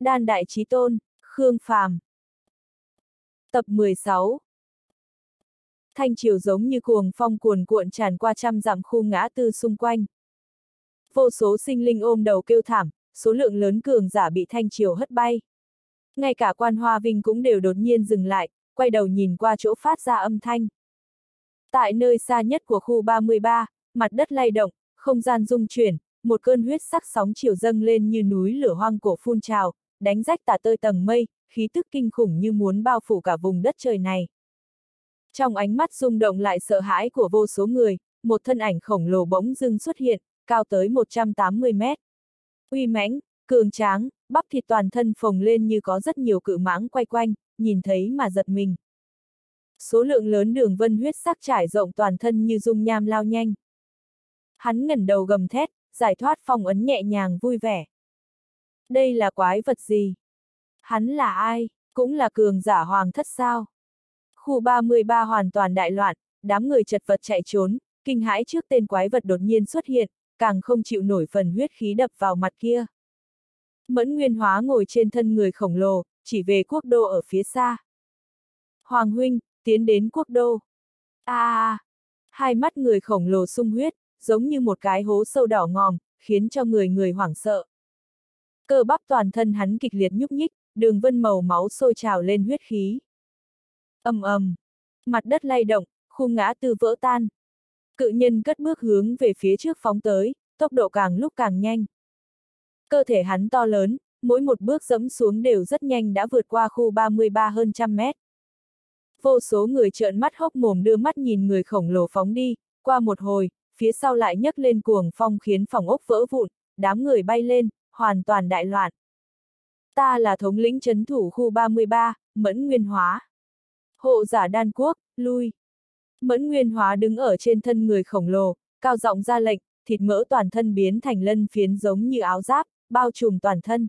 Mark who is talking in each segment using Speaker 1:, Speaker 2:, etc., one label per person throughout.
Speaker 1: Đan Đại Chí Tôn, Khương Phàm. Tập 16 Thanh chiều giống như cuồng phong cuồn cuộn tràn qua trăm dặm khu ngã tư xung quanh. Vô số sinh linh ôm đầu kêu thảm, số lượng lớn cường giả bị thanh chiều hất bay. Ngay cả quan hoa vinh cũng đều đột nhiên dừng lại, quay đầu nhìn qua chỗ phát ra âm thanh. Tại nơi xa nhất của khu 33, mặt đất lay động, không gian rung chuyển, một cơn huyết sắc sóng chiều dâng lên như núi lửa hoang cổ phun trào, đánh rách tả tơi tầng mây, khí tức kinh khủng như muốn bao phủ cả vùng đất trời này. Trong ánh mắt rung động lại sợ hãi của vô số người, một thân ảnh khổng lồ bỗng dưng xuất hiện, cao tới 180 mét. Uy mãnh, cường tráng, bắp thịt toàn thân phồng lên như có rất nhiều cự mãng quay quanh, nhìn thấy mà giật mình. Số lượng lớn đường vân huyết sắc trải rộng toàn thân như dung nham lao nhanh. Hắn ngẩng đầu gầm thét, giải thoát phong ấn nhẹ nhàng vui vẻ. Đây là quái vật gì? Hắn là ai? Cũng là cường giả hoàng thất sao? Khu 33 hoàn toàn đại loạn, đám người chật vật chạy trốn, kinh hãi trước tên quái vật đột nhiên xuất hiện, càng không chịu nổi phần huyết khí đập vào mặt kia. Mẫn Nguyên Hóa ngồi trên thân người khổng lồ, chỉ về quốc đô ở phía xa. Hoàng huynh, tiến đến quốc đô. A à, hai mắt người khổng lồ sung huyết, giống như một cái hố sâu đỏ ngòm, khiến cho người người hoảng sợ. Cơ bắp toàn thân hắn kịch liệt nhúc nhích, đường vân màu máu sôi trào lên huyết khí. ầm ầm, mặt đất lay động, khung ngã tư vỡ tan. Cự nhân cất bước hướng về phía trước phóng tới, tốc độ càng lúc càng nhanh. Cơ thể hắn to lớn, mỗi một bước dẫm xuống đều rất nhanh đã vượt qua khu 33 hơn trăm mét. Vô số người trợn mắt hốc mồm đưa mắt nhìn người khổng lồ phóng đi, qua một hồi, phía sau lại nhấc lên cuồng phong khiến phòng ốc vỡ vụn, đám người bay lên, hoàn toàn đại loạn. Ta là thống lĩnh chấn thủ khu 33, Mẫn Nguyên Hóa. Hộ giả đan quốc, lui. Mẫn Nguyên Hóa đứng ở trên thân người khổng lồ, cao giọng ra lệnh, thịt mỡ toàn thân biến thành lân phiến giống như áo giáp, bao trùm toàn thân.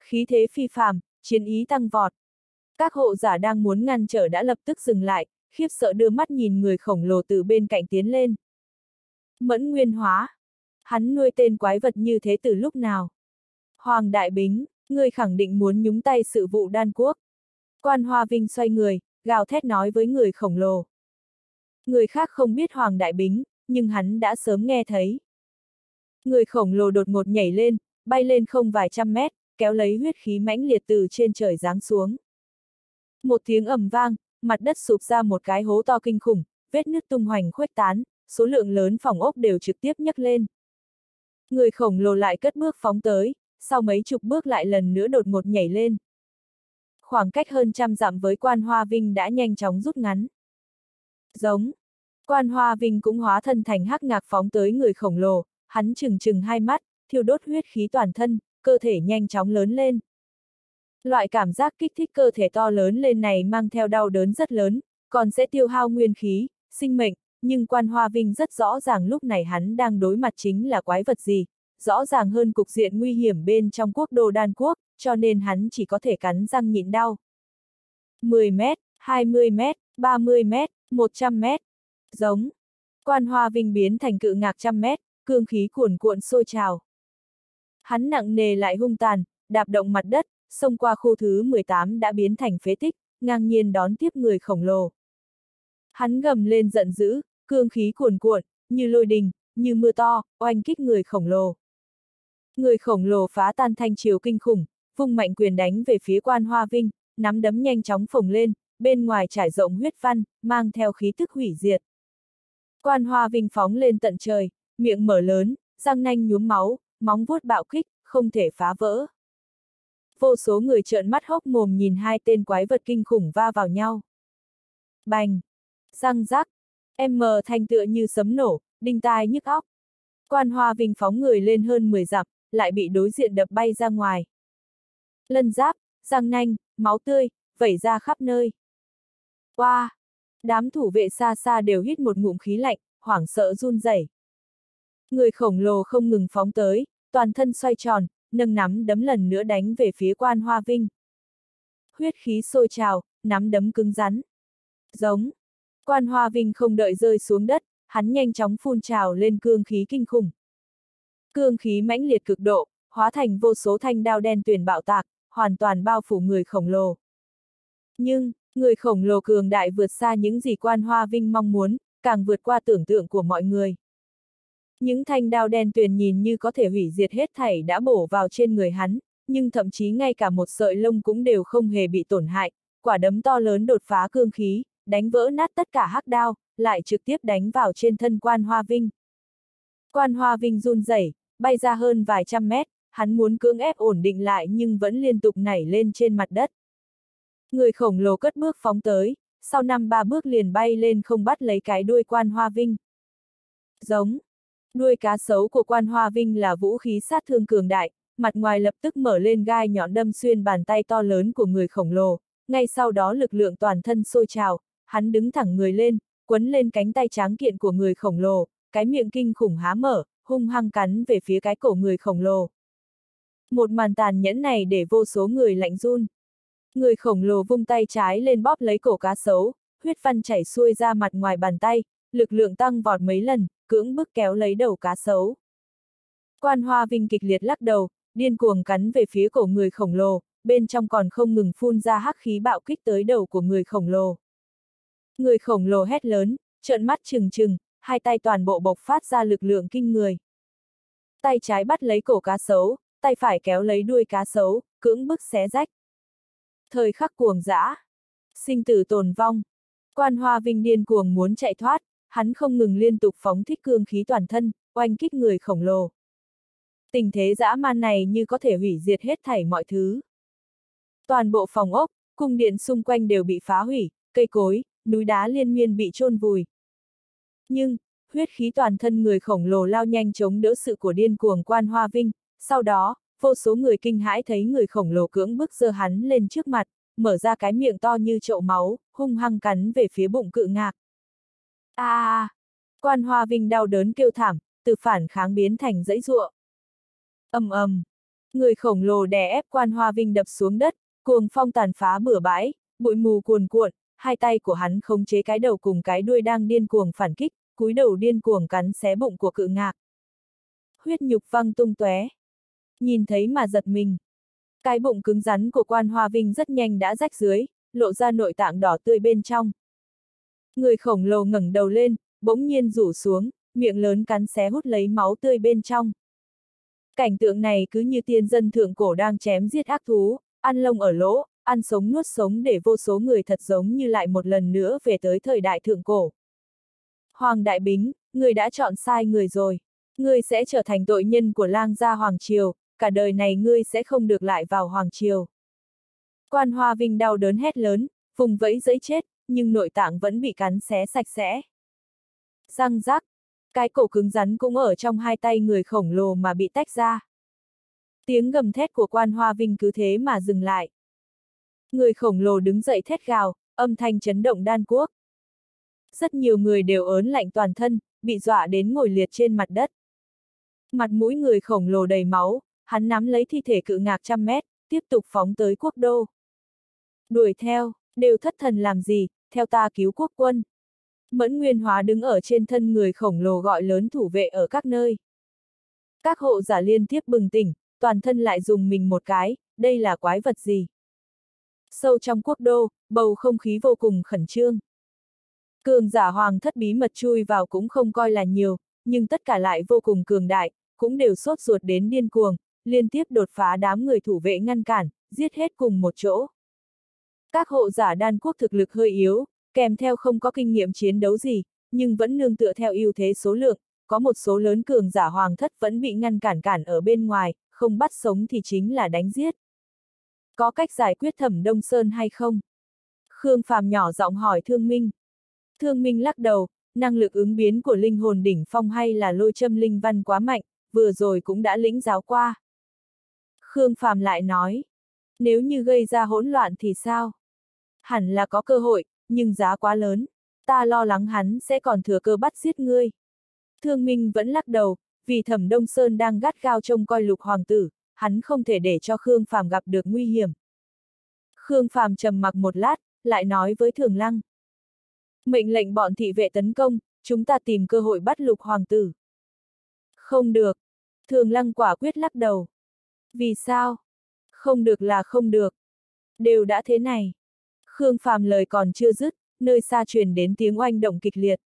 Speaker 1: Khí thế phi phàm, chiến ý tăng vọt. Các hộ giả đang muốn ngăn trở đã lập tức dừng lại, khiếp sợ đưa mắt nhìn người khổng lồ từ bên cạnh tiến lên. Mẫn Nguyên Hóa. Hắn nuôi tên quái vật như thế từ lúc nào? Hoàng Đại Bính, ngươi khẳng định muốn nhúng tay sự vụ đan quốc. Quan Hoa Vinh xoay người, gào thét nói với người khổng lồ. Người khác không biết Hoàng Đại Bính, nhưng hắn đã sớm nghe thấy. Người khổng lồ đột ngột nhảy lên, bay lên không vài trăm mét, kéo lấy huyết khí mãnh liệt từ trên trời giáng xuống. Một tiếng ầm vang, mặt đất sụp ra một cái hố to kinh khủng, vết nứt tung hoành khuếch tán, số lượng lớn phòng ốc đều trực tiếp nhấc lên. Người khổng lồ lại cất bước phóng tới, sau mấy chục bước lại lần nữa đột ngột nhảy lên. Khoảng cách hơn trăm dặm với quan hoa vinh đã nhanh chóng rút ngắn. Giống. Quan hoa vinh cũng hóa thân thành hắc ngạc phóng tới người khổng lồ, hắn chừng chừng hai mắt, thiêu đốt huyết khí toàn thân, cơ thể nhanh chóng lớn lên. Loại cảm giác kích thích cơ thể to lớn lên này mang theo đau đớn rất lớn, còn sẽ tiêu hao nguyên khí, sinh mệnh, nhưng quan hoa vinh rất rõ ràng lúc này hắn đang đối mặt chính là quái vật gì, rõ ràng hơn cục diện nguy hiểm bên trong quốc đô đan quốc, cho nên hắn chỉ có thể cắn răng nhịn đau. 10 mét, 20 mét, 30 mét, 100 mét. Giống. Quan hoa vinh biến thành cự ngạc trăm mét, cương khí cuồn cuộn sôi trào. Hắn nặng nề lại hung tàn, đạp động mặt đất, xông qua khu thứ 18 đã biến thành phế tích, ngang nhiên đón tiếp người khổng lồ. Hắn gầm lên giận dữ, cương khí cuồn cuộn, như lôi đình, như mưa to, oanh kích người khổng lồ. Người khổng lồ phá tan thanh chiều kinh khủng, vung mạnh quyền đánh về phía quan hoa vinh, nắm đấm nhanh chóng phồng lên, bên ngoài trải rộng huyết văn, mang theo khí thức hủy diệt. Quan hoa vinh phóng lên tận trời, miệng mở lớn, răng nanh nhuốm máu, móng vuốt bạo kích, không thể phá vỡ. Vô số người trợn mắt hốc mồm nhìn hai tên quái vật kinh khủng va vào nhau. Bành! Răng rác M thành thanh tựa như sấm nổ, đinh tai nhức óc. Quan hoa vinh phóng người lên hơn 10 dặm, lại bị đối diện đập bay ra ngoài. Lân giáp, răng nanh, máu tươi, vẩy ra khắp nơi. Qua! Wow. Đám thủ vệ xa xa đều hít một ngụm khí lạnh, hoảng sợ run rẩy. Người khổng lồ không ngừng phóng tới, toàn thân xoay tròn, nâng nắm đấm lần nữa đánh về phía quan hoa vinh. Huyết khí sôi trào, nắm đấm cứng rắn. Giống. Quan hoa vinh không đợi rơi xuống đất, hắn nhanh chóng phun trào lên cương khí kinh khủng. Cương khí mãnh liệt cực độ, hóa thành vô số thanh đao đen tuyền bạo tạc, hoàn toàn bao phủ người khổng lồ. Nhưng, người khổng lồ cường đại vượt xa những gì quan hoa vinh mong muốn, càng vượt qua tưởng tượng của mọi người. Những thanh đao đen tuyền nhìn như có thể hủy diệt hết thảy đã bổ vào trên người hắn, nhưng thậm chí ngay cả một sợi lông cũng đều không hề bị tổn hại, quả đấm to lớn đột phá cương khí, đánh vỡ nát tất cả hắc đao, lại trực tiếp đánh vào trên thân quan hoa vinh. Quan hoa vinh run rẩy, bay ra hơn vài trăm mét, hắn muốn cưỡng ép ổn định lại nhưng vẫn liên tục nảy lên trên mặt đất. Người khổng lồ cất bước phóng tới, sau năm ba bước liền bay lên không bắt lấy cái đuôi quan hoa vinh. Giống. Đuôi cá sấu của quan hoa vinh là vũ khí sát thương cường đại, mặt ngoài lập tức mở lên gai nhọn đâm xuyên bàn tay to lớn của người khổng lồ, ngay sau đó lực lượng toàn thân sôi trào, hắn đứng thẳng người lên, quấn lên cánh tay tráng kiện của người khổng lồ, cái miệng kinh khủng há mở, hung hăng cắn về phía cái cổ người khổng lồ. Một màn tàn nhẫn này để vô số người lạnh run. Người khổng lồ vung tay trái lên bóp lấy cổ cá sấu, huyết văn chảy xuôi ra mặt ngoài bàn tay, lực lượng tăng vọt mấy lần, cưỡng bức kéo lấy đầu cá sấu. Quan Hoa Vinh kịch liệt lắc đầu, điên cuồng cắn về phía cổ người khổng lồ, bên trong còn không ngừng phun ra hắc khí bạo kích tới đầu của người khổng lồ. Người khổng lồ hét lớn, trợn mắt trừng trừng, hai tay toàn bộ bộc phát ra lực lượng kinh người. Tay trái bắt lấy cổ cá sấu, tay phải kéo lấy đuôi cá sấu, cưỡng bức xé rách. Thời khắc cuồng dã, sinh tử tồn vong. Quan Hoa Vinh điên cuồng muốn chạy thoát, hắn không ngừng liên tục phóng thích cương khí toàn thân, oanh kích người khổng lồ. Tình thế dã man này như có thể hủy diệt hết thảy mọi thứ. Toàn bộ phòng ốc, cung điện xung quanh đều bị phá hủy, cây cối, núi đá liên miên bị chôn vùi. Nhưng, huyết khí toàn thân người khổng lồ lao nhanh chống đỡ sự của điên cuồng quan hoa vinh, sau đó, vô số người kinh hãi thấy người khổng lồ cưỡng bức giơ hắn lên trước mặt, mở ra cái miệng to như chậu máu, hung hăng cắn về phía bụng cự ngạc. A! À, quan hoa vinh đau đớn kêu thảm, từ phản kháng biến thành dãy ruộng. ầm ầm, người khổng lồ đè ép quan hoa vinh đập xuống đất, cuồng phong tàn phá bửa bãi, bụi mù cuồn cuộn, hai tay của hắn khống chế cái đầu cùng cái đuôi đang điên cuồng phản kích, cúi đầu điên cuồng cắn xé bụng của cự ngạc. Huyết nhục văng tung tóe. Nhìn thấy mà giật mình. Cái bụng cứng rắn của quan hoa vinh rất nhanh đã rách dưới, lộ ra nội tạng đỏ tươi bên trong. Người khổng lồ ngẩng đầu lên, bỗng nhiên rủ xuống, miệng lớn cắn xé hút lấy máu tươi bên trong. Cảnh tượng này cứ như tiên dân thượng cổ đang chém giết ác thú, ăn lông ở lỗ, ăn sống nuốt sống để vô số người thật giống như lại một lần nữa về tới thời đại thượng cổ. Hoàng Đại Bính, người đã chọn sai người rồi. Ngươi sẽ trở thành tội nhân của lang gia Hoàng Triều, cả đời này ngươi sẽ không được lại vào Hoàng Triều. Quan Hoa Vinh đau đớn hét lớn, vùng vẫy giấy chết, nhưng nội tạng vẫn bị cắn xé sạch sẽ. Răng rắc, cái cổ cứng rắn cũng ở trong hai tay người khổng lồ mà bị tách ra. Tiếng gầm thét của quan hoa vinh cứ thế mà dừng lại. Người khổng lồ đứng dậy thét gào, âm thanh chấn động đan quốc. Rất nhiều người đều ớn lạnh toàn thân, bị dọa đến ngồi liệt trên mặt đất. Mặt mũi người khổng lồ đầy máu, hắn nắm lấy thi thể cự ngạc trăm mét, tiếp tục phóng tới quốc đô. Đuổi theo, đều thất thần làm gì, theo ta cứu quốc quân. Mẫn Nguyên Hóa đứng ở trên thân người khổng lồ gọi lớn thủ vệ ở các nơi. Các hộ giả liên tiếp bừng tỉnh, toàn thân lại dùng mình một cái, đây là quái vật gì? Sâu trong quốc đô, bầu không khí vô cùng khẩn trương. Cường giả hoàng thất bí mật chui vào cũng không coi là nhiều, nhưng tất cả lại vô cùng cường đại, cũng đều sốt ruột đến điên cuồng, liên tiếp đột phá đám người thủ vệ ngăn cản, giết hết cùng một chỗ. Các hộ giả đan quốc thực lực hơi yếu, kèm theo không có kinh nghiệm chiến đấu gì, nhưng vẫn nương tựa theo ưu thế số lượng, có một số lớn cường giả hoàng thất vẫn bị ngăn cản cản ở bên ngoài, không bắt sống thì chính là đánh giết. Có cách giải quyết thẩm Đông Sơn hay không? Khương Phàm nhỏ giọng hỏi Thương Minh. Thương Minh lắc đầu, năng lực ứng biến của linh hồn đỉnh phong hay là lôi châm linh văn quá mạnh, vừa rồi cũng đã lĩnh giáo qua. Khương Phàm lại nói, nếu như gây ra hỗn loạn thì sao? Hẳn là có cơ hội, nhưng giá quá lớn, ta lo lắng hắn sẽ còn thừa cơ bắt giết ngươi. Thương Minh vẫn lắc đầu, vì Thẩm Đông Sơn đang gắt gao trông coi lục hoàng tử, hắn không thể để cho Khương Phàm gặp được nguy hiểm. Khương Phàm trầm mặc một lát, lại nói với Thường Lăng. Mệnh lệnh bọn thị vệ tấn công, chúng ta tìm cơ hội bắt lục hoàng tử. Không được. Thường Lăng quả quyết lắc đầu. Vì sao? Không được là không được. Đều đã thế này. Khương Phàm lời còn chưa dứt, nơi xa truyền đến tiếng oanh động kịch liệt.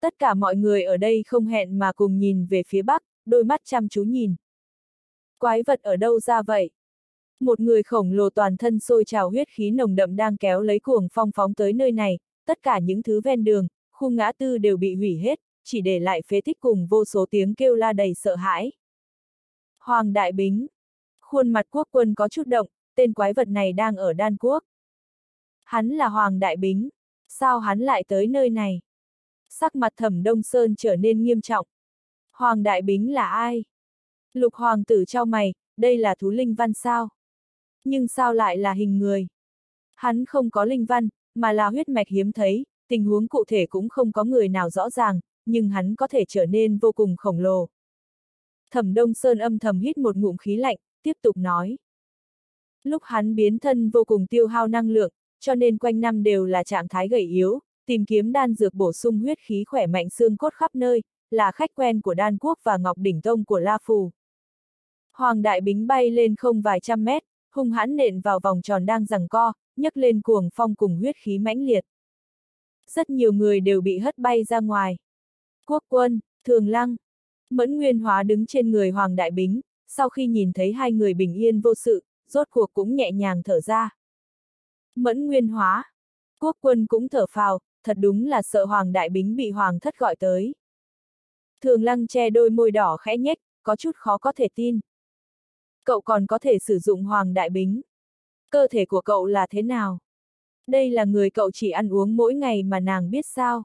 Speaker 1: Tất cả mọi người ở đây không hẹn mà cùng nhìn về phía bắc, đôi mắt chăm chú nhìn. Quái vật ở đâu ra vậy? Một người khổng lồ toàn thân sôi trào huyết khí nồng đậm đang kéo lấy cuồng phong phóng tới nơi này, tất cả những thứ ven đường, khu ngã tư đều bị hủy hết, chỉ để lại phế tích cùng vô số tiếng kêu la đầy sợ hãi. Hoàng Đại Bính Khuôn mặt quốc quân có chút động, tên quái vật này đang ở Đan Quốc. Hắn là Hoàng Đại Bính. Sao hắn lại tới nơi này? Sắc mặt thẩm Đông Sơn trở nên nghiêm trọng. Hoàng Đại Bính là ai? Lục Hoàng tử trao mày, đây là thú linh văn sao? Nhưng sao lại là hình người? Hắn không có linh văn, mà là huyết mạch hiếm thấy, tình huống cụ thể cũng không có người nào rõ ràng, nhưng hắn có thể trở nên vô cùng khổng lồ. Thẩm Đông Sơn âm thầm hít một ngụm khí lạnh, tiếp tục nói. Lúc hắn biến thân vô cùng tiêu hao năng lượng, cho nên quanh năm đều là trạng thái gầy yếu, tìm kiếm đan dược bổ sung huyết khí khỏe mạnh xương cốt khắp nơi, là khách quen của đan quốc và ngọc đỉnh tông của La Phù. Hoàng đại bính bay lên không vài trăm mét, hung hãn nện vào vòng tròn đang giằng co, nhấc lên cuồng phong cùng huyết khí mãnh liệt. Rất nhiều người đều bị hất bay ra ngoài. Quốc quân, thường lăng, mẫn nguyên hóa đứng trên người Hoàng đại bính, sau khi nhìn thấy hai người bình yên vô sự, rốt cuộc cũng nhẹ nhàng thở ra. Mẫn nguyên hóa. Quốc quân cũng thở phào, thật đúng là sợ Hoàng Đại Bính bị Hoàng thất gọi tới. Thường lăng che đôi môi đỏ khẽ nhếch, có chút khó có thể tin. Cậu còn có thể sử dụng Hoàng Đại Bính. Cơ thể của cậu là thế nào? Đây là người cậu chỉ ăn uống mỗi ngày mà nàng biết sao?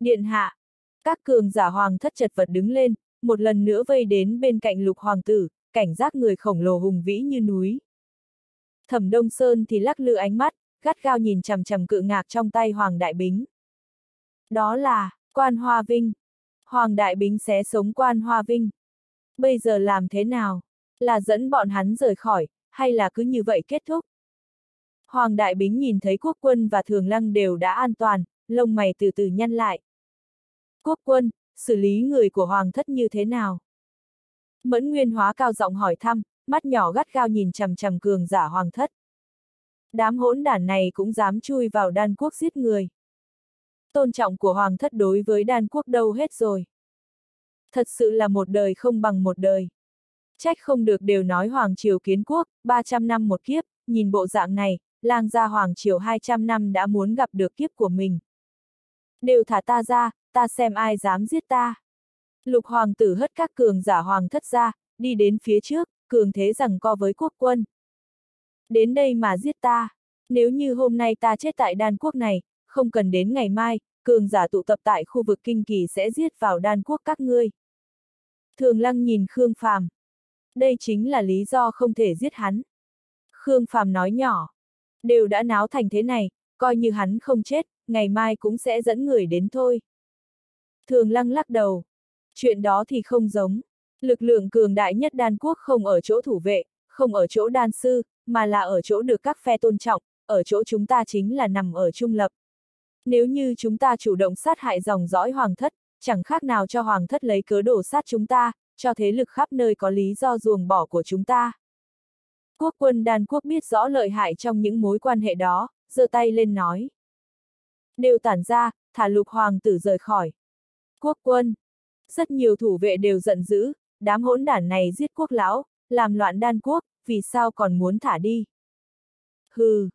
Speaker 1: Điện hạ. Các cường giả hoàng thất chật vật đứng lên, một lần nữa vây đến bên cạnh lục hoàng tử, cảnh giác người khổng lồ hùng vĩ như núi. Thẩm Đông Sơn thì lắc lư ánh mắt, gắt gao nhìn chằm chằm cự ngạc trong tay Hoàng Đại Bính. Đó là, quan Hoa Vinh. Hoàng Đại Bính xé sống quan Hoa Vinh. Bây giờ làm thế nào? Là dẫn bọn hắn rời khỏi, hay là cứ như vậy kết thúc? Hoàng Đại Bính nhìn thấy quốc quân và thường lăng đều đã an toàn, lông mày từ từ nhăn lại. Quốc quân, xử lý người của Hoàng thất như thế nào? Mẫn Nguyên Hóa cao giọng hỏi thăm, mắt nhỏ gắt gao nhìn chằm chằm cường giả Hoàng thất. Đám hỗn đản này cũng dám chui vào đan quốc giết người. Tôn trọng của Hoàng thất đối với đan quốc đâu hết rồi. Thật sự là một đời không bằng một đời. Trách không được đều nói Hoàng Triều kiến quốc, 300 năm một kiếp, nhìn bộ dạng này, lang gia Hoàng Triều 200 năm đã muốn gặp được kiếp của mình. Đều thả ta ra, ta xem ai dám giết ta. Lục hoàng tử hất các cường giả hoàng thất ra, đi đến phía trước, cường thế rằng co với quốc quân. Đến đây mà giết ta. Nếu như hôm nay ta chết tại đan quốc này, không cần đến ngày mai, cường giả tụ tập tại khu vực kinh kỳ sẽ giết vào đan quốc các ngươi. Thường lăng nhìn Khương Phàm. Đây chính là lý do không thể giết hắn. Khương Phàm nói nhỏ. Đều đã náo thành thế này, coi như hắn không chết, ngày mai cũng sẽ dẫn người đến thôi. Thường lăng lắc đầu. Chuyện đó thì không giống. Lực lượng cường đại nhất đan quốc không ở chỗ thủ vệ, không ở chỗ đan sư, mà là ở chỗ được các phe tôn trọng, ở chỗ chúng ta chính là nằm ở trung lập. Nếu như chúng ta chủ động sát hại dòng dõi hoàng thất, chẳng khác nào cho hoàng thất lấy cớ đổ sát chúng ta, cho thế lực khắp nơi có lý do ruồng bỏ của chúng ta. Quốc quân đan quốc biết rõ lợi hại trong những mối quan hệ đó, giơ tay lên nói. Đều tản ra, thả lục hoàng tử rời khỏi. Quốc quân. Rất nhiều thủ vệ đều giận dữ, đám hỗn đản này giết quốc lão, làm loạn đan quốc, vì sao còn muốn thả đi. Hừ.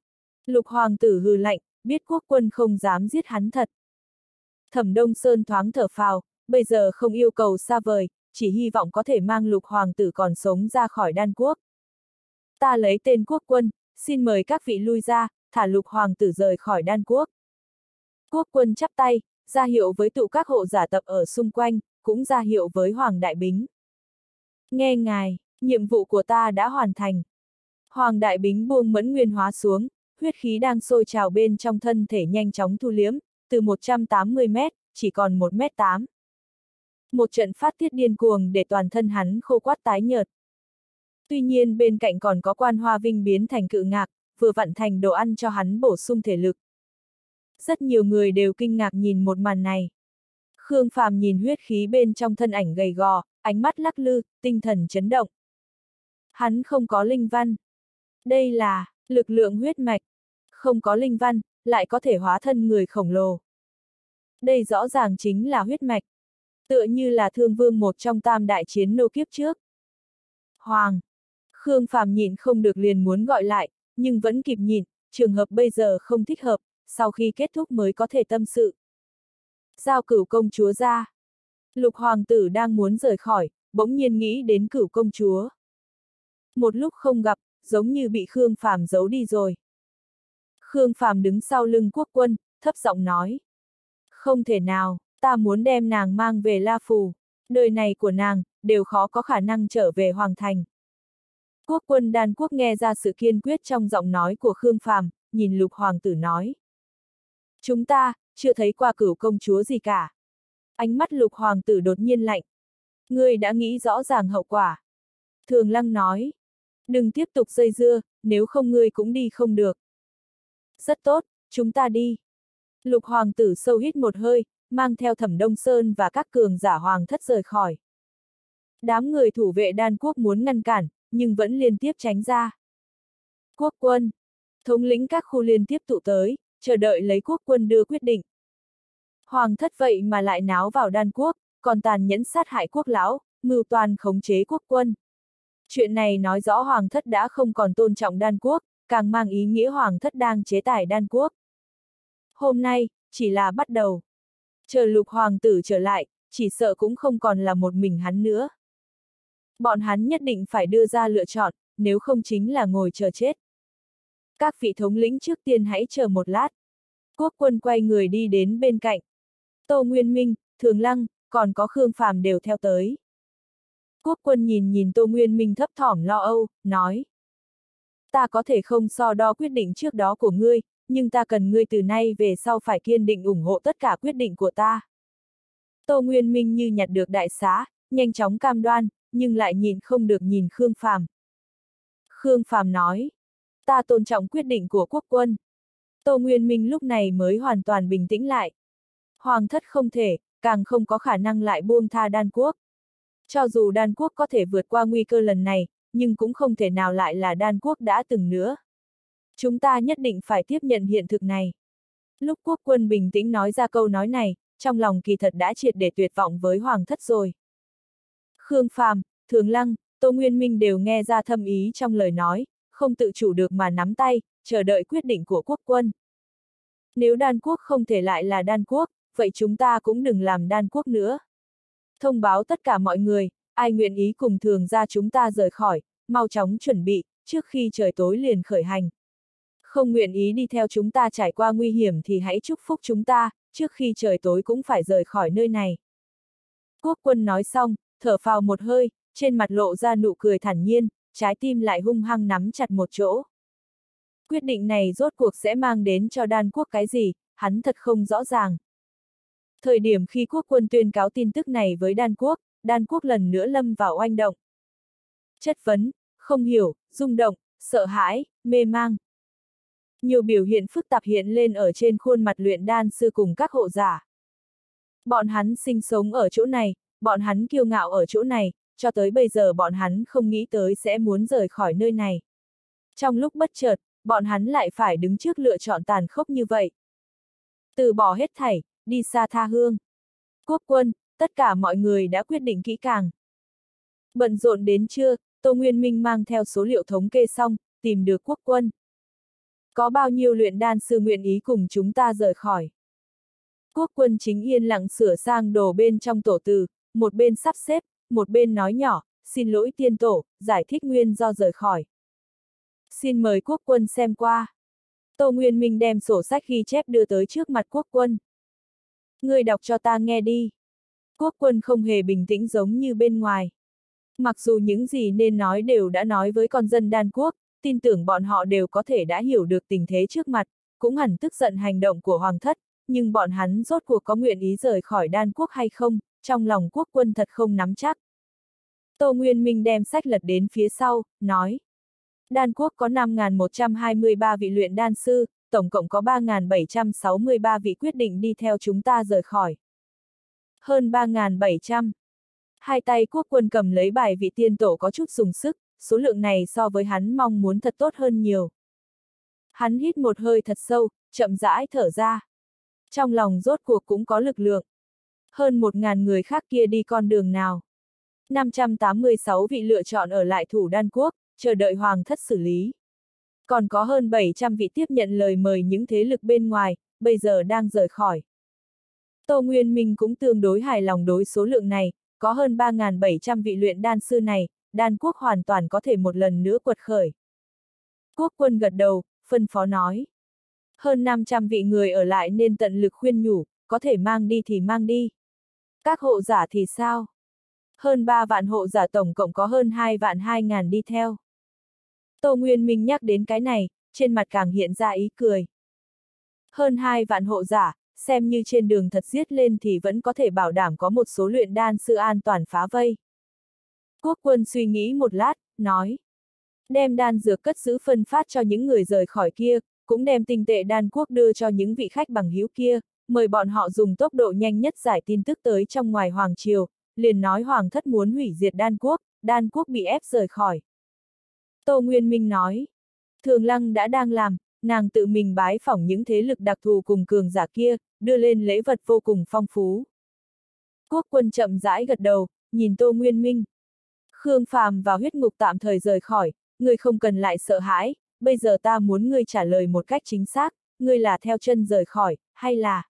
Speaker 1: Lục hoàng tử hừ lạnh, biết quốc quân không dám giết hắn thật. Thẩm Đông Sơn thoáng thở phào, bây giờ không yêu cầu xa vời, chỉ hy vọng có thể mang lục hoàng tử còn sống ra khỏi đan quốc. Ta lấy tên quốc quân, xin mời các vị lui ra, thả lục hoàng tử rời khỏi đan quốc. Quốc quân chắp tay, ra hiệu với tụ các hộ giả tập ở xung quanh, cũng ra hiệu với Hoàng Đại Bính. Nghe ngài, nhiệm vụ của ta đã hoàn thành. Hoàng Đại Bính buông mẫn nguyên hóa xuống, huyết khí đang sôi trào bên trong thân thể nhanh chóng thu liếm, từ 180 mét, chỉ còn 1 mét 8. Một trận phát tiết điên cuồng để toàn thân hắn khô quát tái nhợt. Tuy nhiên bên cạnh còn có quan hoa vinh biến thành cự ngạc, vừa vặn thành đồ ăn cho hắn bổ sung thể lực. Rất nhiều người đều kinh ngạc nhìn một màn này. Khương Phàm nhìn huyết khí bên trong thân ảnh gầy gò, ánh mắt lắc lư, tinh thần chấn động. Hắn không có linh văn. Đây là, lực lượng huyết mạch. Không có linh văn, lại có thể hóa thân người khổng lồ. Đây rõ ràng chính là huyết mạch. Tựa như là thương vương một trong tam đại chiến nô kiếp trước. Hoàng. Khương Phàm nhịn không được liền muốn gọi lại, nhưng vẫn kịp nhịn, trường hợp bây giờ không thích hợp, sau khi kết thúc mới có thể tâm sự. Giao cửu công chúa ra. Lục hoàng tử đang muốn rời khỏi, bỗng nhiên nghĩ đến cửu công chúa. Một lúc không gặp, giống như bị Khương Phàm giấu đi rồi. Khương Phàm đứng sau lưng quốc quân, thấp giọng nói. Không thể nào, ta muốn đem nàng mang về La Phù. Đời này của nàng, đều khó có khả năng trở về Hoàng Thành. Quốc quân đan quốc nghe ra sự kiên quyết trong giọng nói của Khương Phàm, nhìn lục hoàng tử nói. Chúng ta, chưa thấy qua cửu công chúa gì cả. Ánh mắt lục hoàng tử đột nhiên lạnh. Ngươi đã nghĩ rõ ràng hậu quả. Thường lăng nói. Đừng tiếp tục dây dưa, nếu không ngươi cũng đi không được. Rất tốt, chúng ta đi. Lục hoàng tử sâu hít một hơi, mang theo thẩm đông sơn và các cường giả hoàng thất rời khỏi. Đám người thủ vệ đan quốc muốn ngăn cản, nhưng vẫn liên tiếp tránh ra. Quốc quân, thống lĩnh các khu liên tiếp tụ tới, chờ đợi lấy quốc quân đưa quyết định. Hoàng thất vậy mà lại náo vào đan quốc, còn tàn nhẫn sát hại quốc lão, mưu toàn khống chế quốc quân. Chuyện này nói rõ hoàng thất đã không còn tôn trọng đan quốc, càng mang ý nghĩa hoàng thất đang chế tài đan quốc. Hôm nay, chỉ là bắt đầu. Chờ lục hoàng tử trở lại, chỉ sợ cũng không còn là một mình hắn nữa. Bọn hắn nhất định phải đưa ra lựa chọn, nếu không chính là ngồi chờ chết. Các vị thống lĩnh trước tiên hãy chờ một lát. Quốc quân quay người đi đến bên cạnh. Tô Nguyên Minh, Thường Lăng, còn có Khương Phàm đều theo tới. Quốc quân nhìn nhìn Tô Nguyên Minh thấp thỏm lo âu, nói. Ta có thể không so đo quyết định trước đó của ngươi, nhưng ta cần ngươi từ nay về sau phải kiên định ủng hộ tất cả quyết định của ta. Tô Nguyên Minh như nhặt được đại xá, nhanh chóng cam đoan, nhưng lại nhìn không được nhìn Khương Phàm. Khương Phàm nói, ta tôn trọng quyết định của quốc quân. Tô Nguyên Minh lúc này mới hoàn toàn bình tĩnh lại. Hoàng thất không thể, càng không có khả năng lại buông tha đan quốc. Cho dù đan quốc có thể vượt qua nguy cơ lần này, nhưng cũng không thể nào lại là đan quốc đã từng nữa. Chúng ta nhất định phải tiếp nhận hiện thực này. Lúc quốc quân bình tĩnh nói ra câu nói này, trong lòng kỳ thật đã triệt để tuyệt vọng với hoàng thất rồi. Khương Phàm, Thường Lăng, Tô Nguyên Minh đều nghe ra thâm ý trong lời nói, không tự chủ được mà nắm tay, chờ đợi quyết định của quốc quân. Nếu đan quốc không thể lại là đan quốc, vậy chúng ta cũng đừng làm đan quốc nữa. Thông báo tất cả mọi người, ai nguyện ý cùng thường ra chúng ta rời khỏi, mau chóng chuẩn bị, trước khi trời tối liền khởi hành. Không nguyện ý đi theo chúng ta trải qua nguy hiểm thì hãy chúc phúc chúng ta, trước khi trời tối cũng phải rời khỏi nơi này. Quốc quân nói xong, thở phào một hơi, trên mặt lộ ra nụ cười thản nhiên, trái tim lại hung hăng nắm chặt một chỗ. Quyết định này rốt cuộc sẽ mang đến cho đan quốc cái gì, hắn thật không rõ ràng. Thời điểm khi quốc quân tuyên cáo tin tức này với đan quốc, đan quốc lần nữa lâm vào oanh động. Chất vấn, không hiểu, rung động, sợ hãi, mê mang. Nhiều biểu hiện phức tạp hiện lên ở trên khuôn mặt luyện đan sư cùng các hộ giả. Bọn hắn sinh sống ở chỗ này, bọn hắn kiêu ngạo ở chỗ này, cho tới bây giờ bọn hắn không nghĩ tới sẽ muốn rời khỏi nơi này. Trong lúc bất chợt, bọn hắn lại phải đứng trước lựa chọn tàn khốc như vậy. Từ bỏ hết thảy, đi xa tha hương. Quốc quân, tất cả mọi người đã quyết định kỹ càng. Bận rộn đến trưa, Tô Nguyên Minh mang theo số liệu thống kê xong, tìm được quốc quân. Có bao nhiêu luyện đan sư nguyện ý cùng chúng ta rời khỏi. Quốc quân chính yên lặng sửa sang đồ bên trong tổ từ, một bên sắp xếp, một bên nói nhỏ, xin lỗi tiên tổ, giải thích nguyên do rời khỏi. Xin mời quốc quân xem qua. Tô Nguyên Minh đem sổ sách ghi chép đưa tới trước mặt quốc quân. Người đọc cho ta nghe đi. Quốc quân không hề bình tĩnh giống như bên ngoài. Mặc dù những gì nên nói đều đã nói với con dân đan quốc, tin tưởng bọn họ đều có thể đã hiểu được tình thế trước mặt, cũng hẳn tức giận hành động của hoàng thất, nhưng bọn hắn rốt cuộc có nguyện ý rời khỏi đan quốc hay không, trong lòng quốc quân thật không nắm chắc. Tô Nguyên Minh đem sách lật đến phía sau, nói. Đan quốc có 5.123 vị luyện đan sư, tổng cộng có 3.763 vị quyết định đi theo chúng ta rời khỏi. Hơn 3.700. Hai tay quốc quân cầm lấy bài vị tiên tổ có chút dùng sức, số lượng này so với hắn mong muốn thật tốt hơn nhiều. Hắn hít một hơi thật sâu, chậm rãi thở ra. Trong lòng rốt cuộc cũng có lực lượng. Hơn một ngàn người khác kia đi con đường nào. 586 vị lựa chọn ở lại thủ đan quốc, chờ đợi hoàng thất xử lý. Còn có hơn 700 vị tiếp nhận lời mời những thế lực bên ngoài, bây giờ đang rời khỏi. Tô Nguyên Minh cũng tương đối hài lòng đối số lượng này, có hơn 3.700 vị luyện đan sư này, đan quốc hoàn toàn có thể một lần nữa quật khởi. Quốc quân gật đầu, phân phó nói. Hơn 500 vị người ở lại nên tận lực khuyên nhủ, có thể mang đi thì mang đi. Các hộ giả thì sao? Hơn 3 vạn hộ giả tổng cộng có hơn 2 vạn 2 ngàn đi theo. Tô Nguyên Minh nhắc đến cái này, trên mặt càng hiện ra ý cười. Hơn 2 vạn hộ giả, xem như trên đường thật giết lên thì vẫn có thể bảo đảm có một số luyện đan sư an toàn phá vây. Quốc quân suy nghĩ một lát, nói. Đem đan dược cất giữ phân phát cho những người rời khỏi kia, cũng đem tinh tệ đan quốc đưa cho những vị khách bằng hiếu kia, mời bọn họ dùng tốc độ nhanh nhất giải tin tức tới trong ngoài Hoàng Triều, liền nói Hoàng thất muốn hủy diệt đan quốc, đan quốc bị ép rời khỏi. Tô Nguyên Minh nói, Thường Lăng đã đang làm, nàng tự mình bái phỏng những thế lực đặc thù cùng cường giả kia, đưa lên lễ vật vô cùng phong phú. Quốc quân chậm rãi gật đầu, nhìn Tô Nguyên Minh. Khương Phàm và huyết ngục tạm thời rời khỏi, ngươi không cần lại sợ hãi, bây giờ ta muốn ngươi trả lời một cách chính xác, ngươi là theo chân rời khỏi, hay là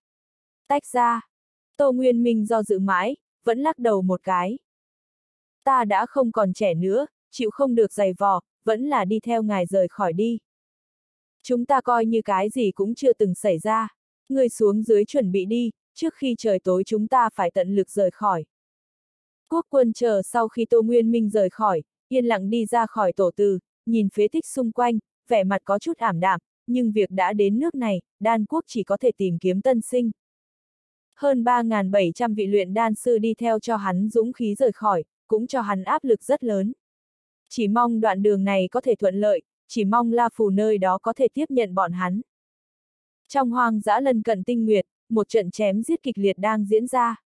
Speaker 1: tách ra. Tô Nguyên Minh do dự mãi, vẫn lắc đầu một cái. Ta đã không còn trẻ nữa, chịu không được giày vò, vẫn là đi theo ngài rời khỏi đi. Chúng ta coi như cái gì cũng chưa từng xảy ra. Ngươi xuống dưới chuẩn bị đi, trước khi trời tối chúng ta phải tận lực rời khỏi. Quốc quân chờ sau khi Tô Nguyên Minh rời khỏi, yên lặng đi ra khỏi tổ từ, nhìn phế tích xung quanh, vẻ mặt có chút ảm đạm, nhưng việc đã đến nước này, đan quốc chỉ có thể tìm kiếm tân sinh. Hơn 3.700 vị luyện đan sư đi theo cho hắn dũng khí rời khỏi, cũng cho hắn áp lực rất lớn. Chỉ mong đoạn đường này có thể thuận lợi, chỉ mong La Phù nơi đó có thể tiếp nhận bọn hắn. Trong hoang dã lần cận tinh nguyệt, một trận chém giết kịch liệt đang diễn ra.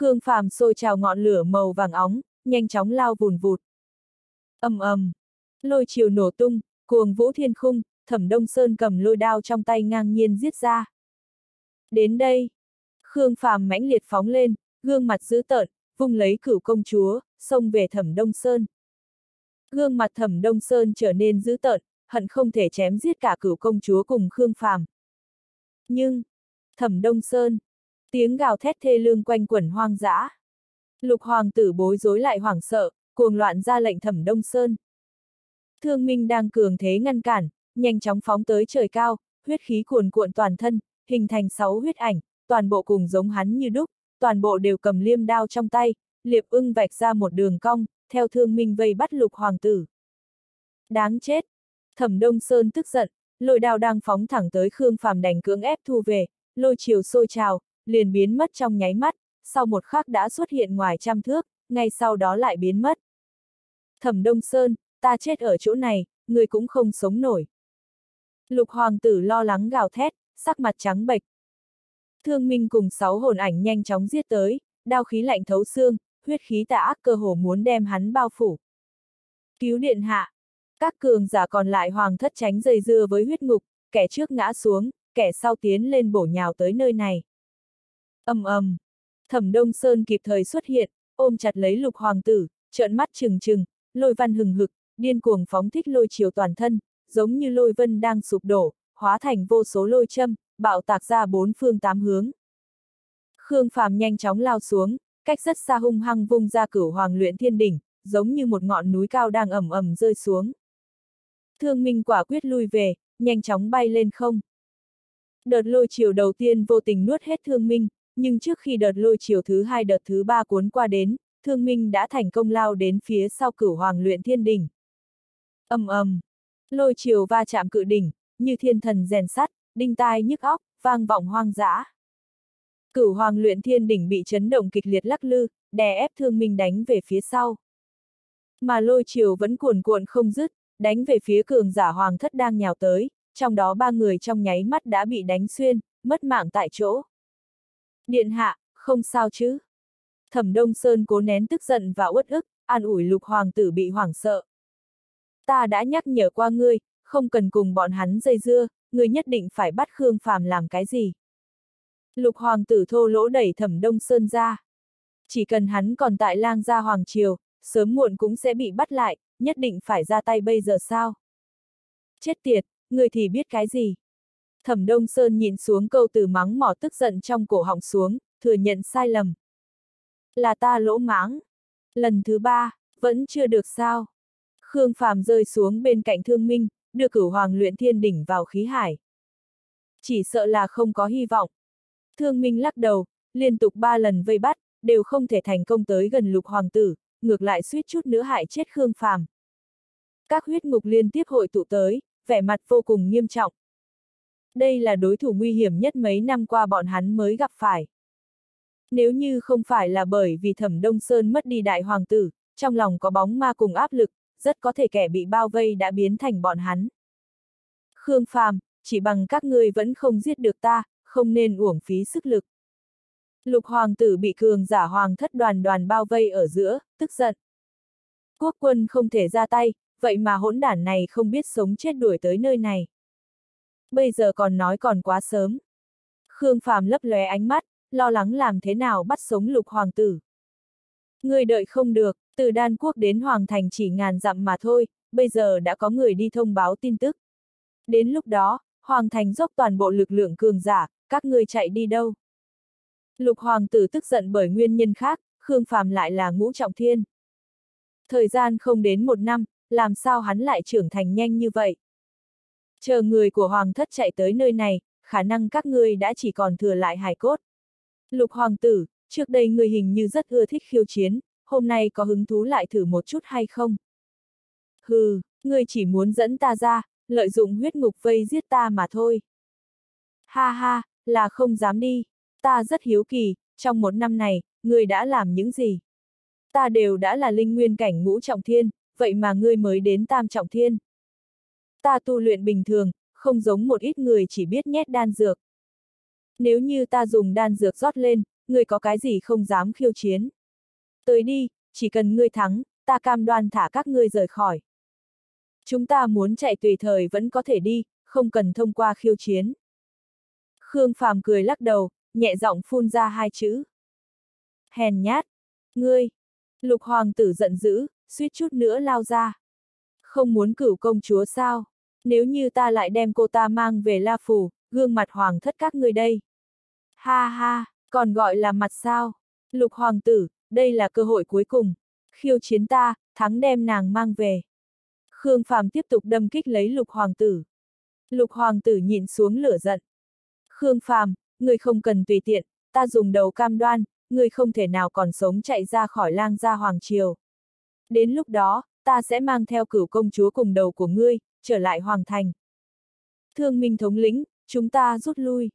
Speaker 1: Khương Phàm sôi trào ngọn lửa màu vàng óng, nhanh chóng lao vùn vụt. ầm ầm, lôi chiều nổ tung, cuồng vũ thiên khung, thẩm đông sơn cầm lôi đao trong tay ngang nhiên giết ra. Đến đây, Khương Phàm mãnh liệt phóng lên, gương mặt dữ tợn, vung lấy cửu công chúa, xông về thẩm đông sơn. Gương mặt thẩm đông sơn trở nên dữ tợn, hận không thể chém giết cả cửu công chúa cùng Khương Phàm. Nhưng, thẩm đông sơn, tiếng gào thét thê lương quanh quẩn hoang dã. Lục hoàng tử bối rối lại hoảng sợ, cuồng loạn ra lệnh thẩm đông sơn. Thương Minh đang cường thế ngăn cản, nhanh chóng phóng tới trời cao, huyết khí cuồn cuộn toàn thân, hình thành sáu huyết ảnh, toàn bộ cùng giống hắn như đúc, toàn bộ đều cầm liêm đao trong tay, liệp ưng vạch ra một đường cong, theo thương minh vây bắt lục hoàng tử. Đáng chết! Thẩm Đông Sơn tức giận, lôi đao đang phóng thẳng tới Khương Phàm đành cưỡng ép thu về, lôi chiều sôi trào, liền biến mất trong nháy mắt, sau một khắc đã xuất hiện ngoài trăm thước, ngay sau đó lại biến mất. Thẩm Đông Sơn, ta chết ở chỗ này, người cũng không sống nổi. Lục hoàng tử lo lắng gào thét, sắc mặt trắng bệch. Thương Minh cùng sáu hồn ảnh nhanh chóng giết tới, đao khí lạnh thấu xương, huyết khí tà ác cơ hồ muốn đem hắn bao phủ. Cứu điện hạ. Các cường giả còn lại hoàng thất tránh dây dưa với huyết ngục, kẻ trước ngã xuống, kẻ sau tiến lên bổ nhào tới nơi này ầm ầm, Thẩm Đông Sơn kịp thời xuất hiện, ôm chặt lấy lục hoàng tử, trợn mắt trừng trừng, lôi văn hừng hực, điên cuồng phóng thích lôi chiều toàn thân, giống như lôi vân đang sụp đổ, hóa thành vô số lôi châm, bạo tạc ra bốn phương tám hướng. Khương Phàm nhanh chóng lao xuống, cách rất xa hung hăng vung ra cửu hoàng luyện thiên đỉnh, giống như một ngọn núi cao đang ẩm ẩm rơi xuống. Thương Minh quả quyết lui về, nhanh chóng bay lên không. Đợt lôi chiều đầu tiên vô tình nuốt hết Thương Minh, nhưng trước khi đợt lôi chiều thứ hai đợt thứ ba cuốn qua đến, Thương Minh đã thành công lao đến phía sau cửu hoàng luyện thiên đỉnh. ầm ầm, lôi chiều va chạm cự đỉnh, như thiên thần rèn sắt, đinh tai nhức óc, vang vọng hoang dã. Cửu hoàng luyện thiên đỉnh bị chấn động kịch liệt lắc lư, đè ép thương minh đánh về phía sau. Mà lôi chiều vẫn cuồn cuộn không dứt, đánh về phía cường giả hoàng thất đang nhào tới, trong đó ba người trong nháy mắt đã bị đánh xuyên, mất mạng tại chỗ. Điện hạ, không sao chứ? Thẩm Đông Sơn cố nén tức giận và uất ức, an ủi lục hoàng tử bị hoảng sợ. Ta đã nhắc nhở qua ngươi, không cần cùng bọn hắn dây dưa, ngươi nhất định phải bắt Khương Phàm làm cái gì. Lục hoàng tử thô lỗ đẩy thẩm đông sơn ra. Chỉ cần hắn còn tại lang gia hoàng triều, sớm muộn cũng sẽ bị bắt lại, nhất định phải ra tay bây giờ sao? Chết tiệt, người thì biết cái gì? Thẩm Đông Sơn nhìn xuống câu từ mắng mỏ tức giận trong cổ họng xuống, thừa nhận sai lầm. Là ta lỗ mãng. Lần thứ ba, vẫn chưa được sao. Khương Phàm rơi xuống bên cạnh thương minh, đưa cửu hoàng luyện thiên đỉnh vào khí hải. Chỉ sợ là không có hy vọng. Thương minh lắc đầu, liên tục ba lần vây bắt, đều không thể thành công tới gần lục hoàng tử, ngược lại suýt chút nữa hại chết Khương Phàm. Các huyết ngục liên tiếp hội tụ tới, vẻ mặt vô cùng nghiêm trọng. Đây là đối thủ nguy hiểm nhất mấy năm qua bọn hắn mới gặp phải. Nếu như không phải là bởi vì thẩm Đông Sơn mất đi đại hoàng tử, trong lòng có bóng ma cùng áp lực, rất có thể kẻ bị bao vây đã biến thành bọn hắn. Khương Phàm, chỉ bằng các ngươi vẫn không giết được ta, không nên uổng phí sức lực. Lục hoàng tử bị cường giả hoàng thất đoàn đoàn bao vây ở giữa, tức giận. Quốc quân không thể ra tay, vậy mà hỗn đản này không biết sống chết đuổi tới nơi này. Bây giờ còn nói còn quá sớm. Khương Phàm lấp lóe ánh mắt, lo lắng làm thế nào bắt sống lục hoàng tử. Người đợi không được, từ đan quốc đến hoàng thành chỉ ngàn dặm mà thôi, bây giờ đã có người đi thông báo tin tức. Đến lúc đó, hoàng thành dốc toàn bộ lực lượng cường giả, các người chạy đi đâu? Lục hoàng tử tức giận bởi nguyên nhân khác, Khương Phàm lại là ngũ trọng thiên. Thời gian không đến một năm, làm sao hắn lại trưởng thành nhanh như vậy? Chờ người của hoàng thất chạy tới nơi này, khả năng các ngươi đã chỉ còn thừa lại hài cốt. Lục hoàng tử, trước đây người hình như rất ưa thích khiêu chiến, hôm nay có hứng thú lại thử một chút hay không? Hừ, ngươi chỉ muốn dẫn ta ra, lợi dụng huyết ngục vây giết ta mà thôi. Ha ha, là không dám đi. Ta rất hiếu kỳ, trong một năm này, ngươi đã làm những gì? Ta đều đã là linh nguyên cảnh ngũ trọng thiên, vậy mà ngươi mới đến tam trọng thiên. Ta tu luyện bình thường, không giống một ít người chỉ biết nhét đan dược. Nếu như ta dùng đan dược rót lên, ngươi có cái gì không dám khiêu chiến. Tới đi, chỉ cần ngươi thắng, ta cam đoan thả các ngươi rời khỏi. Chúng ta muốn chạy tùy thời vẫn có thể đi, không cần thông qua khiêu chiến. Khương Phàm cười lắc đầu, nhẹ giọng phun ra hai chữ. Hèn nhát! Ngươi! Lục hoàng tử giận dữ, suýt chút nữa lao ra. Không muốn cửu công chúa sao? Nếu như ta lại đem cô ta mang về La Phủ, gương mặt hoàng thất các ngươi đây. Ha ha, còn gọi là mặt sao? Lục hoàng tử, đây là cơ hội cuối cùng. Khiêu chiến ta, thắng đem nàng mang về. Khương Phàm tiếp tục đâm kích lấy lục hoàng tử. Lục hoàng tử nhìn xuống lửa giận. Khương Phàm, người không cần tùy tiện, ta dùng đầu cam đoan, người không thể nào còn sống chạy ra khỏi lang gia hoàng triều. Đến lúc đó, ta sẽ mang theo cửu công chúa cùng đầu của ngươi, trở lại hoàng thành. Thương minh thống lĩnh, chúng ta rút lui.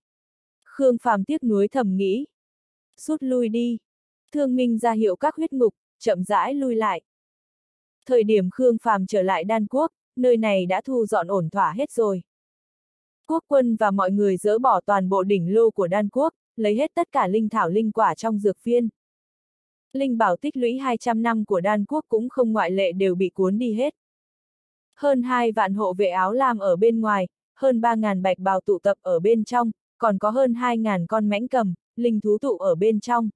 Speaker 1: Khương Phàm tiếc nuối thầm nghĩ. Rút lui đi. Thương minh ra hiệu các huyết ngục, chậm rãi lui lại. Thời điểm Khương Phàm trở lại đan quốc, nơi này đã thu dọn ổn thỏa hết rồi. Quốc quân và mọi người dỡ bỏ toàn bộ đỉnh lô của đan quốc, lấy hết tất cả linh thảo linh quả trong dược viên. Linh bảo tích lũy 200 năm của đan quốc cũng không ngoại lệ đều bị cuốn đi hết. Hơn 2 vạn hộ vệ áo lam ở bên ngoài, hơn 3.000 bạch bào tụ tập ở bên trong, còn có hơn 2.000 con mãnh cầm, linh thú tụ ở bên trong.